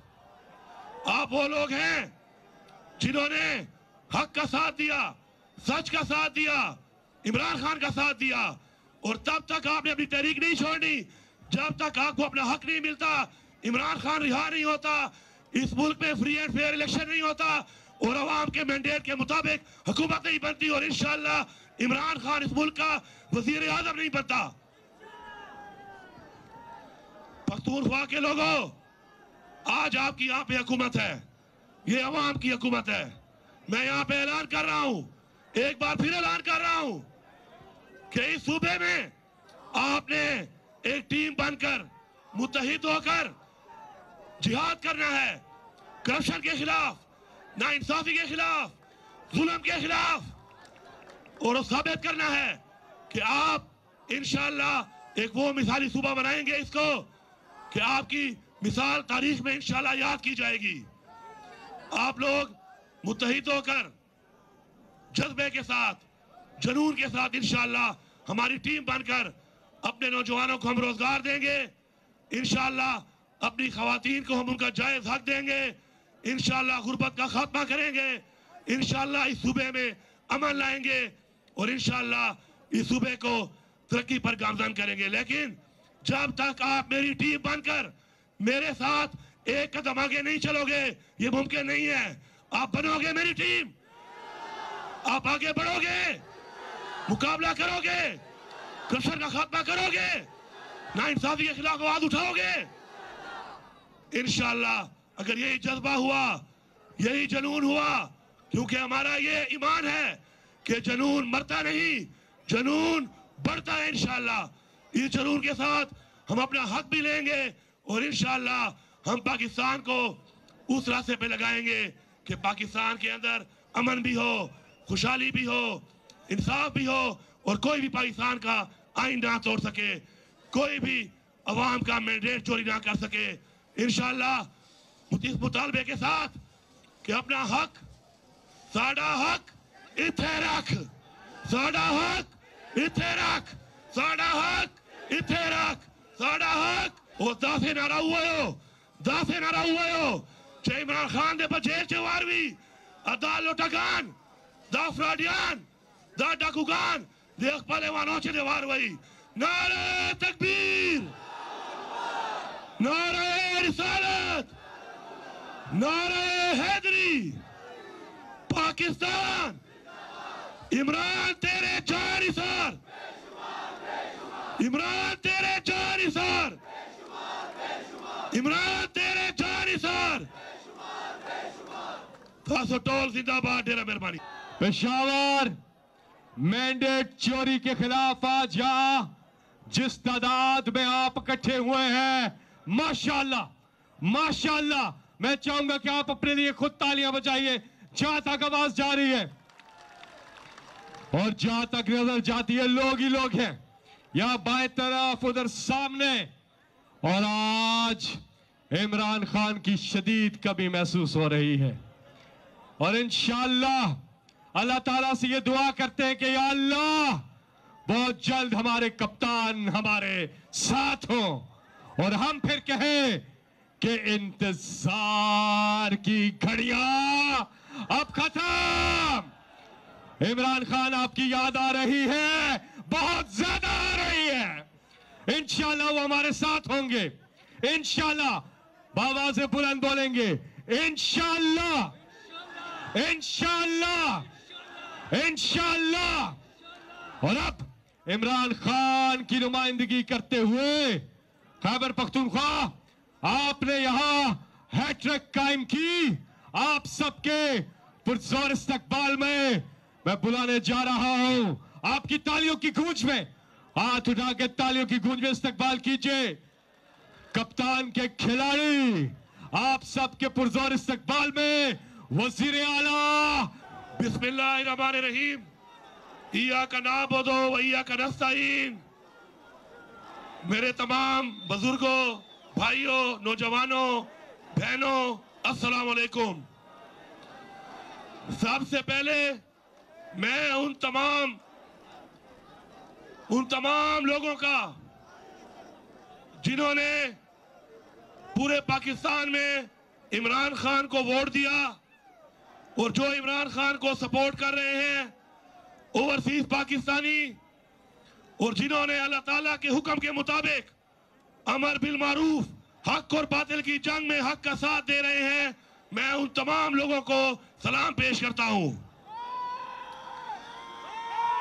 आप वो लोग हैं जिन्होंने हक का साथ दिया, सच का साथ दिया, इमरान खान का साथ दिया और तब तक आपने अपनी तहरीक नहीं छोड़नी। जब तक आपको अपना हक नहीं मिलता, इमरान खान रिहा नहीं होता, इस मुल्क में फ्री एंड फेयर इलेक्शन नहीं होता, और अवाम के मैंडेट के मुताबिक हुकूमत नहीं बनती, और इंशाल्लाह इमरान खान इस मुल्क का वज़ीर आज़म नहीं बनता। पख्तूनख्वा के लोगों, आज आपकी यहाँ पे हुकूमत है। ये अवाम की हुकूमत है। मैं यहाँ पे ऐलान कर रहा हूँ। एक बार फिर ऐलान कर रहा हूँ कि इस सूबे में आपने एक टीम बनकर मुतहिद होकर जिहाद करना है। करप्शन के खिलाफ ना इंसाफी के खिलाफ, जुल्म के खिलाफ। और साबित करना है कि आप, इंशाल्लाह, एक वो मिसाली सूबा बनाएँगे इसको कि आपकी मिसाल तारीख में इंशाल्लाह याद की जाएगी। आप लोग मुतहिद होकर, जज्बे के साथ, जनून के साथ इंशाल्लाह हमारी टीम बनकर अपने नौजवानों को हम रोज़गार देंगे। इंशाल्लाह अपनी खातन को हम उनका जायज़ हक देंगे। इंशाल्लाह गुर्बत का खात्मा करेंगे। इंशाल्लाह इस सूबे में अमन लाएँगे और इंशाल्लाह इस सूबे को तरक्की पर गामजन करेंगे। लेकिन जब तक आप मेरी टीम बनकर मेरे साथ एक कदम आगे नहीं चलोगे, ये मुमकिन नहीं है। आप बनोगे मेरी टीम। आप आगे बढ़ोगे। मुकाबला करोगे। करप्शन का खात्मा करोगे, ना इंसाफी के खिलाफ आवाज़ उठाओगे। इंशाल्लाह, अगर यही जज्बा हुआ, यही जनून हुआ, क्योंकि हमारा ये ईमान है कि जनून मरता नहीं, जनून बढ़ता है इंशाल्लाह। इस जनून के साथ हम अपना हक भी लेंगे और इंशाल्लाह हम पाकिस्तान को उस रास्ते पे लगाएँगे कि पाकिस्तान के अंदर अमन भी हो, खुशहाली भी हो, इंसाफ भी हो और कोई भी पाकिस्तान का आइंदा तोड़ सके। कोई भी अवाम का मैंडेट चोरी ना कर सके। इन इस मुतालबे के साथ कि अपना हक, साडा हक इथे रख। साडा हक इथे रख। साडा हक इथे रख। साडा हक, ओ दाफे नारा हुआ हो। दाफे नारा हुआ हो। चे इमरान खान दे बचे चे वारवी अदालो टकान दा फ्राडियान, दा डाकूगान देख पहलवानों से देवार वही। नारे तकबीर। नारे रिसालत। नारे हैदरी। पाकिस्तान। इमरान तेरे चार इशार इमरान तेरे चार इशार इमरान तेरे चार इशार टोल जिंदाबाद, डेरा मेहरबानी। पेशावर। मैंडेट चोरी के खिलाफ आज यहाँ जिस तादाद में आप इकट्ठे हुए हैं, माशाल्लाह माशाल्लाह, मैं चाहूँगा कि आप अपने लिए खुद तालियाँ बजाइए। जहाँ तक आवाज़ जा रही है, और जहाँ तक नज़र जाती है, लोग ही लोग हैं। यहाँ बाएँ तरफ़, उधर सामने, और आज इमरान खान की शदीद कमी महसूस हो रही है। और इंशाल्लाह अल्लाह ताला से ये दुआ करते हैं कि अल्लाह, बहुत जल्द हमारे कप्तान हमारे साथ हों। और हम फिर कहें कि इंतज़ार इंतज़ार की घड़िया अब खत्म। इमरान खान, आपकी याद आ रही है? बहुत ज़्यादा आ रही है। इंशाल्लाह वो हमारे साथ होंगे। इंशाल्लाह बाबा से बुलंद बोलेंगे। इंशाल्लाह। इंशाल्लाह। इंशाल्लाह। और अब इमरान खान की नुमाइंदगी करते हुए खैबर पख्तूनख्वा, आपने यहाँ हैट्रिक कायम की। आप सबके पुरजोर इस्तकबाल में मैं बुलाने जा रहा हूँ। आपकी तालियों की गूंज में, हाथ उठा के तालियों की गूंज में इस्तकबाल कीजिए। कप्तान के खिलाड़ी, आप सबके पुरजोर इस्तकबाल में वज़ीर आला बिस्मिल्लाहिर्रहमानिर्रहीम। ईया का नाबुदो वैया का नस्ताइन मेरे तमाम बुज़ुर्गों, भाइयों, नौजवानों, बहनों अस्सलाम वालेकुम सबसे पहले मैं उन तमाम उन तमाम लोगों का, जिन्होंने पूरे पाकिस्तान में इमरान खान को वोट दिया और जो इमरान खान को सपोर्ट कर रहे हैं, ओवरसीज पाकिस्तानी, और जिन्होंने अल्लाह ताला के हुक्म के मुताबिक अमर बिल मारूफ, हक और बातिल की जंग में हक का साथ दे रहे हैं, मैं उन तमाम लोगों को सलाम पेश करता हूँ।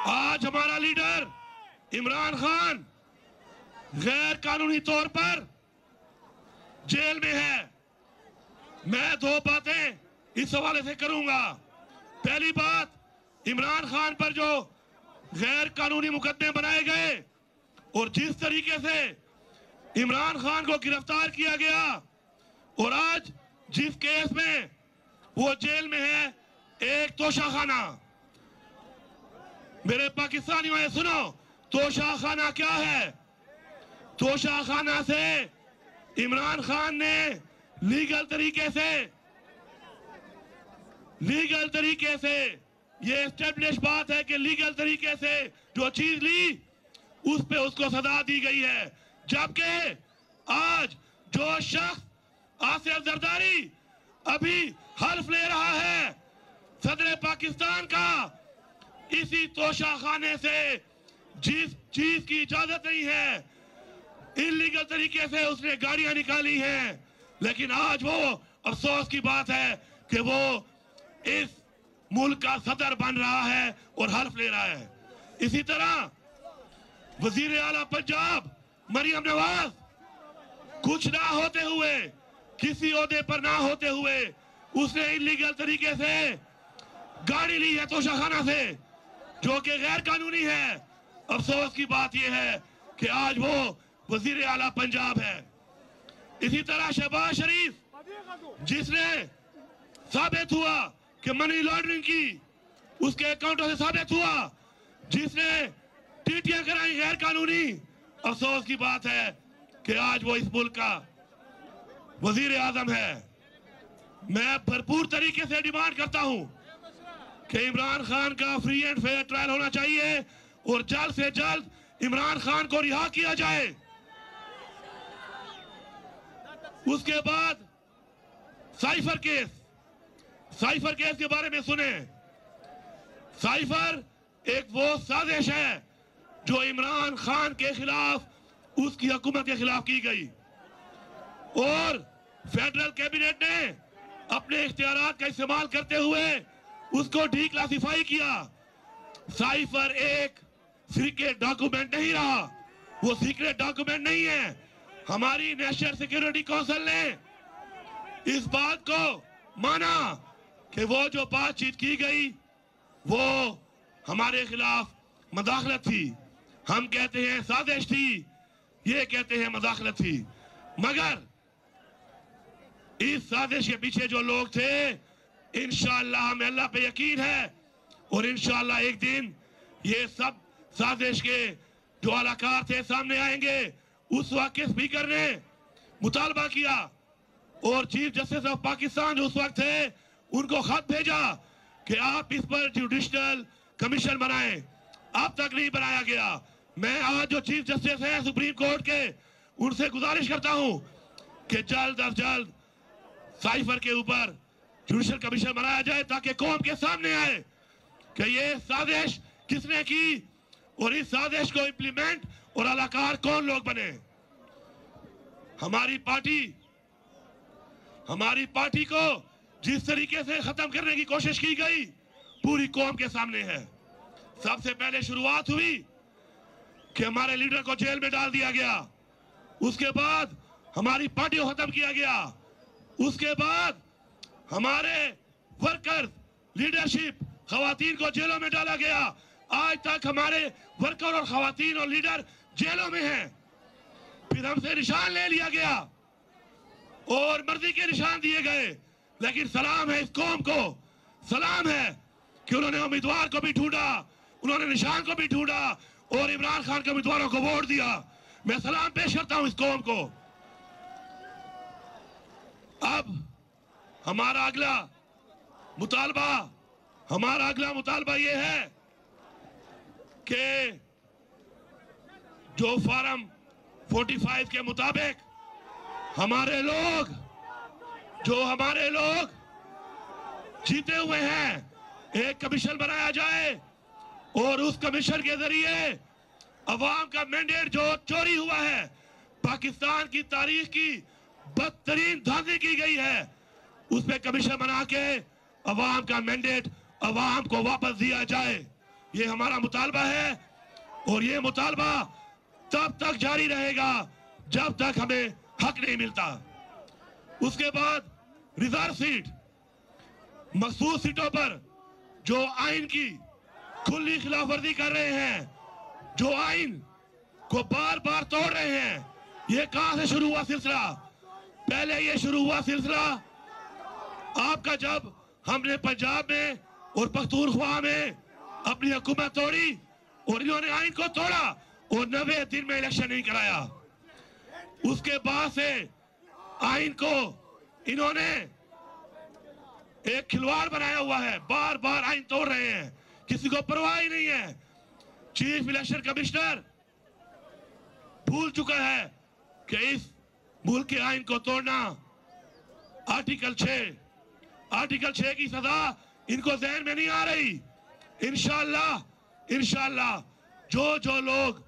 आज हमारा लीडर इमरान खान गैर कानूनी तौर पर जेल में है। मैं दो बातें इस हवाले से करूँगा। पहली बात, इमरान खान पर जो गैर कानूनी मुकदमे बनाए गए और जिस तरीके से इमरान खान को गिरफ़्तार किया गया और आज जिस केस में वो जेल में है, एक तोशा खाना मेरे पाकिस्तानी भाई, सुनो तोशा खाना क्या है? तोशा खाना से इमरान खान ने लीगल तरीके से लीगल तरीके से, ये एस्टेब्लिश बात है कि लीगल तरीके से जो चीज़ ली, उस पे उसको सजा दी गई है। जबकि आज जो शख्स आसिफ जरदारी अभी हल्फ ले रहा है, सदर पाकिस्तान का, इसी तोशा खाने से जिस चीज़ की इजाज़त नहीं है इलीगल तरीके से उसने गाड़ियाँ निकाली हैं। लेकिन आज वो, अफसोस की बात है कि वो इस मुल्क का सदर बन रहा है और हल्फ ले रहा है। इसी तरह वज़ीर आला पंजाब, मरियम नवाज़, कुछ ना होते हुए, किसी ओहदे पर ना होते हुए, उसने इलीगल तरीके से गाड़ी ली है तोशाखाना से, जो कि गैर कानूनी है। अफसोस की बात यह है कि आज वो वज़ीर आला पंजाब है। इसी तरह शहबाज शरीफ, जिसने साबित हुआ कि मनी लॉन्ड्रिंग की, उसके अकाउंटों से साबित हुआ, जिसने टीटियाँ कराई गैर कानूनी अफसोस की बात है कि आज वो इस मुल्क का वज़ीर आज़म है। मैं भरपूर तरीके से डिमांड करता हूँ कि इमरान खान का फ्री एंड फेयर ट्रायल होना चाहिए और जल्द से जल्द इमरान खान को रिहा किया जाए। उसके बाद साइफर केस साइफर केस के बारे में सुने। साइफर एक वो साजिश है जो इमरान खान के खिलाफ, उसकी हुकूमत के खिलाफ की गई। और फेडरल कैबिनेट ने अपने इख्तियार का इस्तेमाल करते हुए उसको डी क्लासिफाई किया। साइफर एक सीक्रेट डॉक्यूमेंट नहीं रहा। वो सीक्रेट डॉक्यूमेंट नहीं है। हमारी नेशनल सिक्योरिटी काउंसिल ने इस बात को माना कि वो जो बातचीत की गई, वो हमारे खिलाफ मदाखलत थी। हम कहते हैं साजिश थी, ये कहते हैं मदाखलत थी। मगर इस साजिश के पीछे जो लोग थे इनशाला हमें अल्लाह पे यकीन है और इनशाला एक दिन ये सब साजिश के जो अलाकार थे सामने आएँगे। उस वक्त के स्पीकर ने मुतालबा किया? और चीफ जस्टिस ऑफ़ पाकिस्तान उस वक्त थे उनको खत भेजा कि आप इस पर जुडिशनल कमीशन बनाए। अब तक नहीं बनाया गया। मैं आज जो चीफ जस्टिस है सुप्रीम कोर्ट के, उनसे गुजारिश करता हूँ कि जल्द अज जल्द साइफर के ऊपर जुडिशल कमीशन बनाया जाए ताकि कौम के सामने आए कि ये साजिश किसने की और इस साजिश को इंप्लीमेंट और अलाकार कौन लोग बने। हमारी पार्टी हमारी पार्टी को जिस तरीके से खत्म करने की कोशिश की गई, पूरी कौम के सामने है। सबसे पहले शुरुआत हुई कि हमारे लीडर को जेल में डाल दिया गया। उसके बाद हमारी पार्टी को खत्म किया गया। उसके बाद हमारे वर्कर लीडरशिप खातन को जेलों में डाला गया। आज तक हमारे वर्कर और खातन और लीडर जेलों में हैं। फिर हमसे निशान ले लिया गया और मर्ज़ी के निशान दिए गए। लेकिन सलाम है इस कौम को। सलाम है कि उन्होंने उम्मीदवार को भी ढूंढा, उन्होंने निशान को भी ढूंढा और इमरान खान के उम्मीदवारों को वोट दिया। मैं सलाम पेश करता हूँ इस कौम को। अब हमारा अगला मुतालबा, हमारा अगला मुतालबा यह है कि जो फार्म 45 के मुताबिक हमारे लोग जो हमारे लोग जीते हुए हैं, एक कमीशन बनाया जाए और उस कमीशन के ज़रिए अवाम का मैंडेट जो चोरी हुआ है, पाकिस्तान की तारीख की बदतरीन धांधली की गई है उस पर कमीशन बना के अवाम का मैंडेट अवाम को वापस दिया जाए। ये हमारा मुतालबा है और ये मुतालबा तब तक जारी रहेगा जब तक हमें हक नहीं मिलता। उसके बाद रिज़र्व सीट, मखसूस सीटों पर जो आइन की खुली खिलाफ वर्जी कर रहे हैं, जो आइन को बार बार तोड़ रहे हैं, ये कहाँ से शुरू हुआ सिलसिला? पहले ये शुरू हुआ सिलसिला आपका जब हमने पंजाब में और पख्तूनख्वा में अपनी हुकूमत तोड़ी और इन्होंने आइन को तोड़ा और नबे दिन में इलेक्शन नहीं कराया। उसके बाद से आइन को इन्होंने एक खिलवाड़ बनाया हुआ है। बार बार आइन तोड़ रहे हैं। किसी को परवाह ही नहीं है। चीफ इलेक्शन कमिश्नर भूल चुका है कि इस मुल्क के आइन को तोड़ना आर्टिकल छह आर्टिकल छह की सजा इनको जहन में नहीं आ रही। इनशाला इनशाला जो जो लोग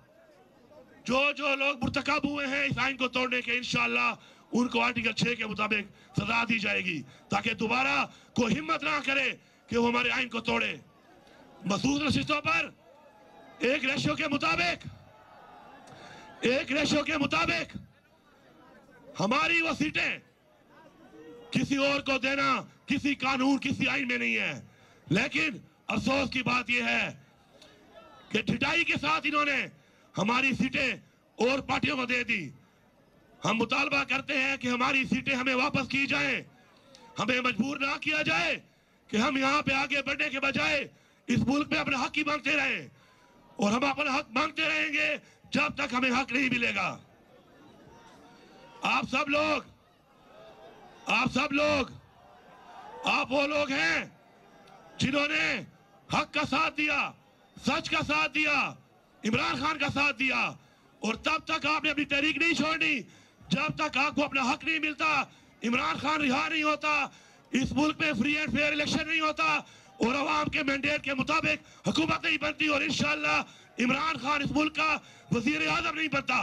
जो जो लोग मुर्तकब हुए हैं इस आइन को तोड़ने के इनशाला उनको आर्टिकल छह के मुताबिक सजा दी जाएगी, ताकि दोबारा कोई हिम्मत ना करे कि वो हमारे आइन को तोड़े। मसूद नशिस्तों पर एक रेशो के मुताबिक, एक रेशो के मुताबिक हमारी वो सीटें किसी और को देना किसी कानून, किसी आइन में नहीं है। लेकिन अफसोस की बात यह है कि ढिटाई के साथ इन्होंने हमारी सीटें और पार्टियों को दे दी। हम मुतालबा करते हैं कि हमारी सीटें हमें वापस की जाए। हमें मजबूर ना किया जाए कि हम यहाँ पे आगे बढ़ने के बजाय इस मुल्क में अपना हक ही मांगते रहे। और हम अपना हक मांगते रहेंगे जब तक हमें हक नहीं मिलेगा। आप सब लोग, आप सब लोग, आप वो लोग हैं जिन्होंने हक का साथ दिया, सच का साथ दिया, इमरान खान का साथ दिया, और तब तक आपने अपनी तहरीक नहीं छोड़नी। जब तक आपको अपना हक नहीं मिलता, इमरान खान रिहा नहीं होता, इस मुल्क में फ्री एंड फेयर इलेक्शन नहीं होता, और अवाम के मैंडेट के मुताबिक हुकूमत नहीं बनती, और इंशाला इमरान खान इस मुल्क का वज़ीर आज़म नहीं बनता।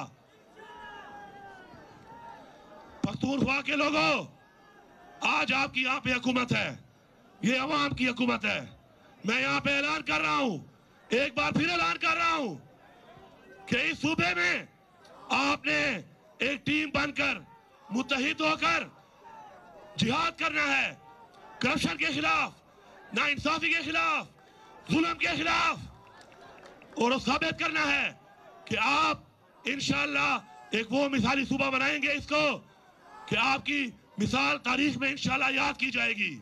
पख्तूनख्वा के लोगों, आज आपकी यहाँ पे हुकूमत है। ये अवाम की हुकूमत है। मैं यहाँ पे ऐलान कर रहा हूँ। एक बार फिर ऐलान कर रहा हूँ कि इस सूबे में आपने एक टीम बनकर मुतहिद होकर जिहाद करना है। करप्शन के खिलाफ ना इंसाफी के खिलाफ, जुल्म के खिलाफ और साबित करना है कि आप इंशाला एक वो मिसाली सूबा बनाएँगे इसको कि आपकी मिसाल तारीख में इंशाल्लाह याद की जाएगी।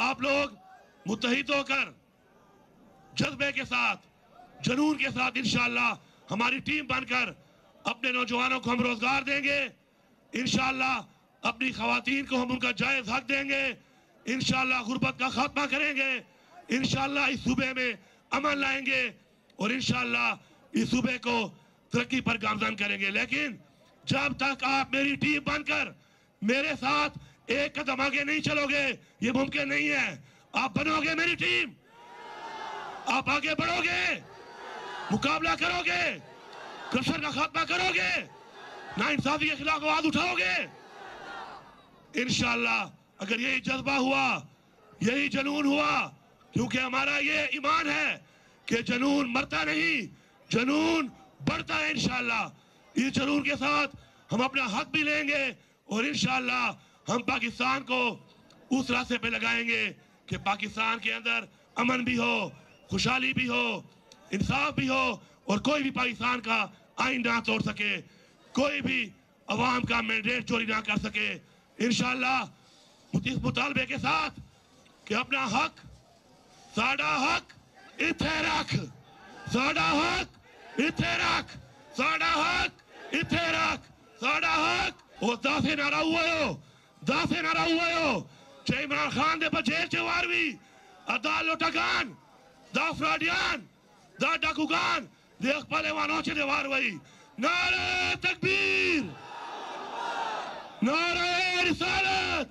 आप लोग मुतहिद होकर जज्बे के साथ, जनून के साथ इंशाल्लाह हमारी टीम बनकर अपने नौजवानों को हम रोज़गार देंगे। इंशाल्लाह अपनी खातन को हम उनका जायज़ हक देंगे। इंशाल्लाह गुर्बत का खात्मा करेंगे। इंशाल्लाह इस सूबे में अमन लाएँगे और इंशाल्लाह इस सूबे को तरक्की पर गामजन करेंगे। लेकिन जब तक आप मेरी टीम बनकर मेरे साथ एक कदम आगे नहीं चलोगे, ये मुमकिन नहीं है। आप बनोगे मेरी टीम। आप आगे बढ़ोगे। मुकाबला करोगे। करप्शन का खात्मा करोगे? ना इंसाफी के खिलाफ आवाज़ उठाओगे? इनशाला अगर यही जज्बा हुआ, यही जुनून हुआ, क्योंकि हमारा ये ईमान है कि जुनून मरता नहीं, जुनून बढ़ता है इनशाला इस जुनून के साथ हम अपना हक भी लेंगे और इनशाला हम पाकिस्तान को उस रास्ते पे लगाएँगे कि पाकिस्तान के अंदर अमन भी हो, खुशहाली भी हो, इंसाफ भी हो और कोई भी पाकिस्तान का आइन ना तोड़ सके कोई भी अवाम का मैंडेट चोरी ना कर सके इनशाला इस मुतालबे के साथ कि अपना हक साडा हक इथे रख साडा हक इथे रख साडा हक इथे रख साडा हक ਉਹ ਦਾਸੇ ਨਾਰਾ ਹੋਇਓ ਦਾਸੇ ਨਾਰਾ ਹੋਇਓ che Imran Khan de bajer che warwi ada lotagan da fradian da de khpale wano che de warwi nare takbir nare risalat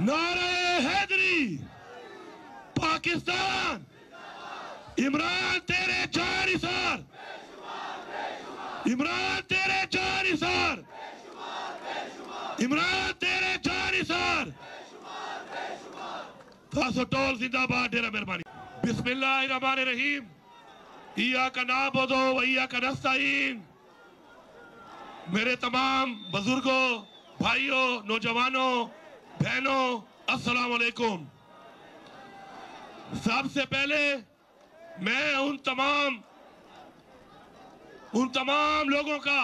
nare Hydari. Pakistan. Imran तेरे चार सर। इमरान तेरे चार सर। इमरान तेरे जारी सर। खासो टोल जिंदाबाद, डेरा मेहरबानी। बिस्मिल्लाहिर्रहमानिर रहीम इया का नाबुदो व इया का मेरे तमाम बुज़ुर्गों, भाइयों, नौजवानों, बहनों, अस्सलाम वालेकुम। सबसे पहले मैं उन तमाम उन तमाम लोगों का,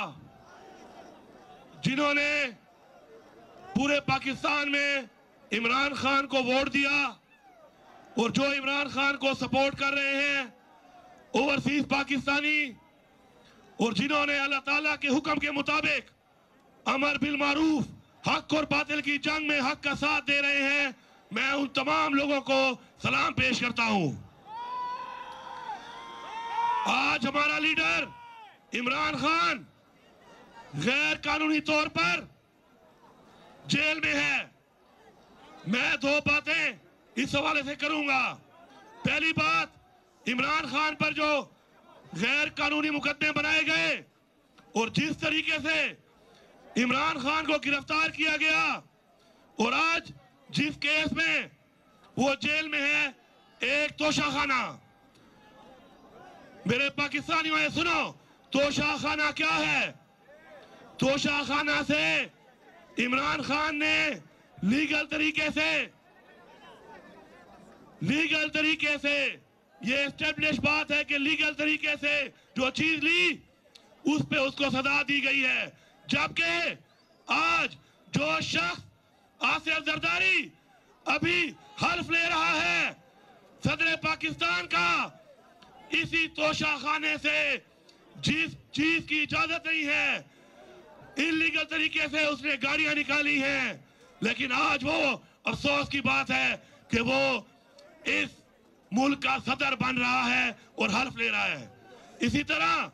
जिन्होंने पूरे पाकिस्तान में इमरान खान को वोट दिया और जो इमरान खान को सपोर्ट कर रहे हैं ओवरसीज पाकिस्तानी और जिन्होंने अल्लाह ताला के हुक्म के मुताबिक अमर बिल मारूफ, हक और बातिल की जंग में हक का साथ दे रहे हैं, मैं उन तमाम लोगों को सलाम पेश करता हूँ। आज हमारा लीडर इमरान खान गैर कानूनी तौर पर जेल में है। मैं दो बातें इस हवाले से करूँगा। पहली बात इमरान खान पर जो गैर कानूनी मुकदमे बनाए गए, और जिस तरीके से इमरान खान को गिरफ़्तार किया गया, और आज जिस केस में वो जेल में है, एक तोशाखाना। मेरे पाकिस्तानी ने सुनो, तोशाखाना क्या है? तोशाखाना से इमरान खान ने लीगल तरीके से, लीगल तरीके से ये स्टेब्लिश बात है कि लीगल तरीके से जो चीज़ ली, उस पे उसको सजा दी गई है। जबकि आज जो शख्स आसिफ जरदारी अभी हल्फ ले रहा है, सदर पाकिस्तान का, इसी तोशा खाने से जिस चीज़ की इजाज़त नहीं है इलीगल तरीके से उसने गाड़ियाँ निकाली हैं। लेकिन आज वो, अफसोस की बात है कि वो इस मुल्क का सदर बन रहा है और हल्फ ले रहा है। इसी तरह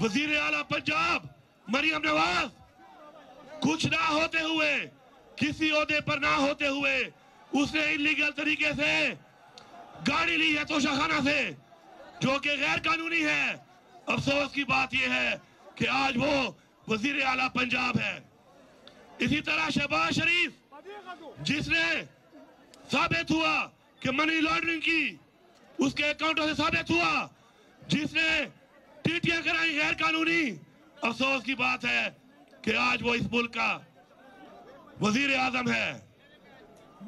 वज़ीर आला पंजाब, मरियम नवाज़, कुछ ना होते हुए, किसी ओहदे पर ना होते हुए, उसने इलीगल तरीके से गाड़ी ली है तोशाखाना से, जो कि गैर कानूनी है। अफसोस की बात यह है कि आज वो वज़ीर आला पंजाब है। इसी तरह शहबाज शरीफ, जिसने साबित हुआ कि मनी लॉन्ड्रिंग की, उसके अकाउंटों से साबित हुआ, जिसने टीटियाँ कराई गैर कानूनी। अफसोस की बात है कि आज वो इस मुल्क का वज़ीर आज़म है।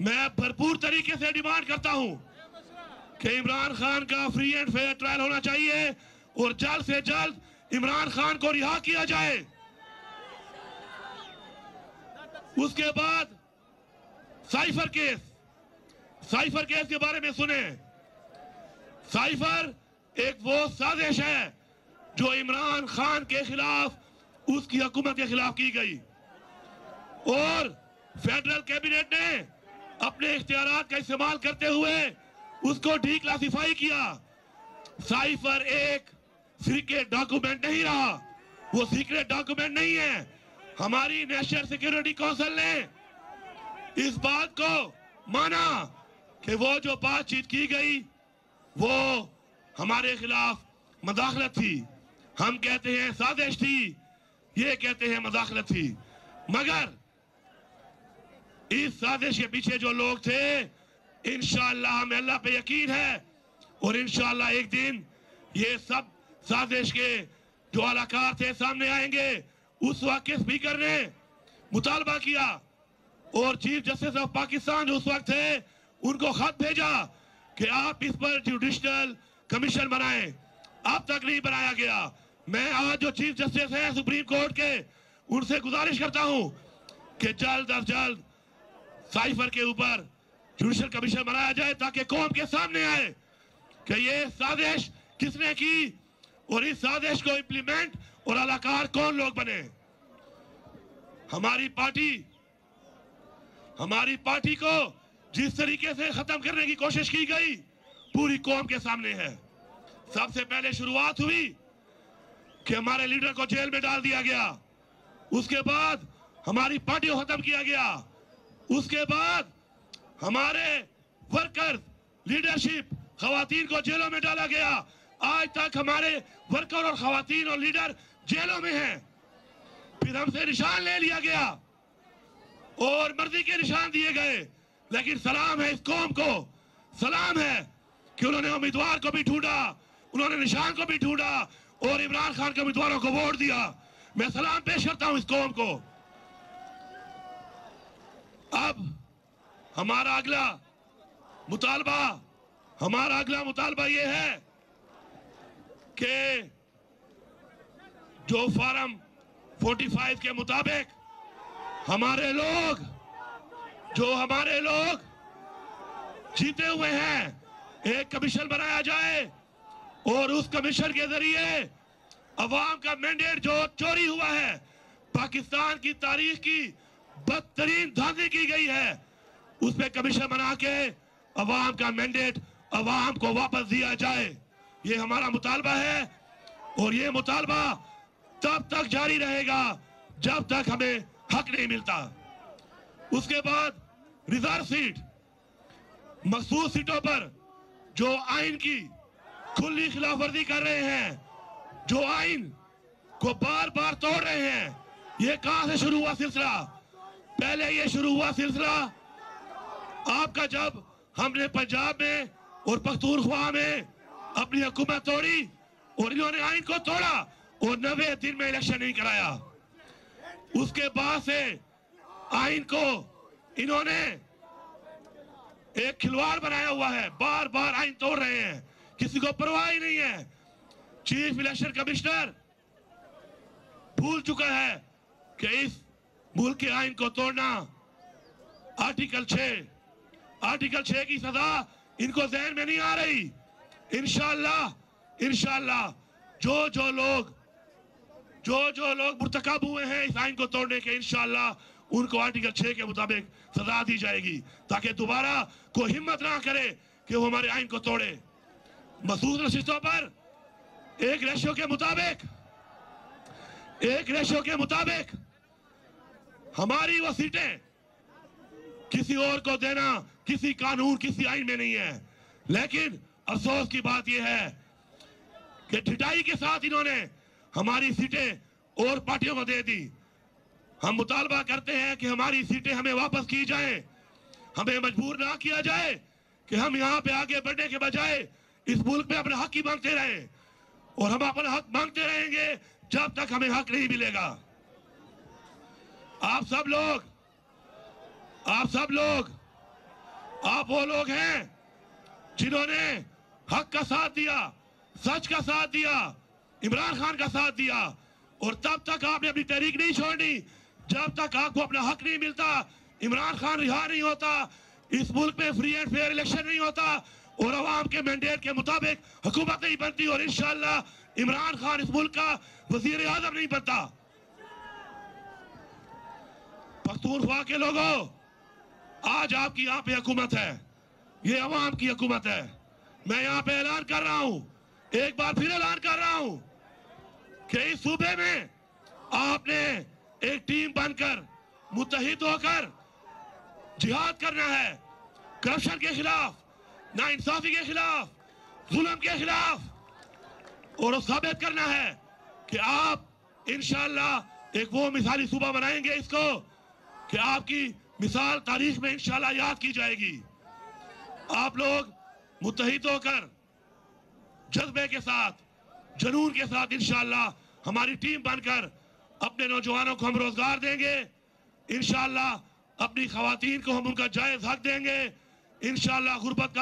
मैं भरपूर तरीके से डिमांड करता हूँ कि इमरान खान का फ्री एंड फेयर ट्रायल होना चाहिए और जल्द से जल्द इमरान खान को रिहा किया जाए। उसके बाद साइफर केस साइफर केस के बारे में सुने। साइफर एक वो साजिश है जो इमरान खान के खिलाफ, उसकी हुकूमत के खिलाफ की गई। और फेडरल कैबिनेट ने अपने इख्तियार का इस्तेमाल करते हुए उसको डी क्लासिफाई किया। साइफर एक सीक्रेट डॉक्यूमेंट नहीं रहा। वो सीक्रेट डॉक्यूमेंट नहीं है। हमारी नेशनल सिक्योरिटी काउंसिल ने इस बात को माना कि वो जो बातचीत की गई, वो हमारे खिलाफ मदाखलत थी। हम कहते हैं, साजिश थी, ये कहते हैं मदाखलत थी। मगर इस साजिश के पीछे जो लोग थे इंशाला हमें अल्लाह पे यकीन है, और इंशाला एक दिन ये सब साजिश के जो अलाकार थे सामने आएँगे। उस वक्त के स्पीकर ने मुतालबा किया? और चीफ जस्टिस ऑफ़ पाकिस्तान उस वक्त थे उनको खत भेजा कि आप इस पर जुडिशनल कमीशन बनाएँ। अब तक नहीं बनाया गया। मैं आज जो चीफ जस्टिस हैं सुप्रीम कोर्ट के, उनसे गुजारिश करता हूँ कि जल्द अज जल्द साइफर के ऊपर जुडिशल कमीशन बनाया जाए ताकि कौम के सामने आए कि ये साजिश किसने की और इस साजिश को इम्प्लीमेंट और अलाकार कौन लोग बने। हमारी पार्टी हमारी पार्टी को जिस तरीके से खत्म करने की कोशिश की गई, पूरी कौम के सामने है। सबसे पहले शुरुआत हुई कि हमारे लीडर को जेल में डाल दिया गया। उसके बाद हमारी पार्टी को खत्म किया गया। उसके बाद हमारे वर्कर्स लीडरशिप खातन को जेलों में डाला गया। आज तक हमारे वर्कर और खातन और लीडर जेलों में हैं। फिर हमसे निशान ले लिया गया और मर्ज़ी के निशान दिए गए। लेकिन सलाम है इस कौम को। सलाम है कि उन्होंने उम्मीदवार को भी ढूंढा, उन्होंने निशान को भी ढूंढा और इमरान खान के उम्मीदवारों को वोट दिया। मैं सलाम पेश करता हूँ इस कौम को। अब हमारा अगला मुतालबा, हमारा अगला मुतालबा ये है कि जो फार्म 45 के मुताबिक हमारे लोग जो हमारे लोग जीते हुए हैं, एक कमीशन बनाया जाए और उस कमीशन के ज़रिए अवाम का मैंडेट जो चोरी हुआ है, पाकिस्तान की तारीख की बदतरीन धांधली की गई है, उस पर कमीशन बना के अवाम का मैंडेट अवाम को वापस दिया जाए। ये हमारा मुतालबा है और ये मुतालबा तब तक जारी रहेगा जब तक हमें हक नहीं मिलता। उसके बाद रिज़र्व सीट मखसूस सीटों पर जो आइन की खुली खिलाफ वर्जी कर रहे हैं, जो आइन को बार बार तोड़ रहे हैं, ये कहाँ से शुरू हुआ सिलसिला? पहले ये शुरू हुआ सिलसिला आपका जब हमने पंजाब में और पख्तूनख्वा में अपनी हुकूमत तोड़ी और इन्होंने आइन को तोड़ा और नवे दिन में इलेक्शन नहीं कराया। उसके बाद से आइन को इन्होंने एक खिलवाड़ बनाया हुआ है। बार बार आइन तोड़ रहे हैं। किसी को परवाह ही नहीं है। चीफ इलेक्शन कमिश्नर भूल चुका है कि इस मुल्क के आइन को तोड़ना आर्टिकल 6 आर्टिकल 6 की सजा इनको जहन में नहीं आ रही। इनशाला इनशाला जो जो लोग, जो जो लोग मुर्तकब हुए हैं इस आइन को तोड़ने के इनशाला उनको आर्टिकल 6 के मुताबिक सजा दी जाएगी, ताकि दोबारा कोई हिम्मत ना करे कि वो हमारे आइन को तोड़े। मसूद नशिस्तों पर एक रेशो के मुताबिक, एक रेशो के मुताबिक हमारी वो सीटें किसी और को देना किसी कानून, किसी आइन में नहीं है। लेकिन अफसोस की बात यह है कि ठिटाई के साथ इन्होंने हमारी सीटें और पार्टियों को दे दी। हम मुतालबा करते हैं कि हमारी सीटें हमें वापस की जाए। हमें मजबूर ना किया जाए कि हम यहाँ पे आगे बढ़ने के बजाय इस मुल्क में अपना हक ही मांगते रहे और हम अपना हक मांगते रहेंगे जब तक हमें हक नहीं मिलेगा। आप सब लोग, आप सब लोग, आप वो लोग हैं जिन्होंने हक का साथ दिया, सच का साथ दिया, इमरान खान का साथ दिया और तब तक आपने अपनी तहरीक नहीं छोड़नी। जब तक आपको अपना हक नहीं मिलता, इमरान खान रिहा नहीं होता, इस मुल्क में फ्री एंड फेयर इलेक्शन नहीं होता, और अवाम के मैंडेट के मुताबिक हुकूमत नहीं बनती, और इंशाला इमरान खान इस मुल्क का वज़ीर आज़म नहीं बनता। पख्तूनख्वा के लोगों, आज आपकी यहाँ पे हुकूमत है। ये अवाम की हुकूमत है। मैं यहाँ पे ऐलान कर रहा हूँ। एक बार फिर ऐलान कर रहा हूँ कि इस सूबे में आपने एक टीम बनकर मुतहिद होकर जिहाद करना है। करप्शन के खिलाफ, नाइंसाफी के खिलाफ, जुल्म के खिलाफ। और साबित करना है कि आप इंशाल्लाह एक वो मिसाली सूबा बनाएँगे इसको कि आपकी मिसाल तारीख में इंशाल्लाह याद की जाएगी। आप लोग मुतहिद होकर जज्बे के साथ, जनून के साथ इंशाल्लाह हमारी टीम बनकर अपने नौजवानों को हम रोज़गार देंगे। इनशाला अपनी खातन को हम उनका जायज़ हक देंगे। इनशाला गुर्बत का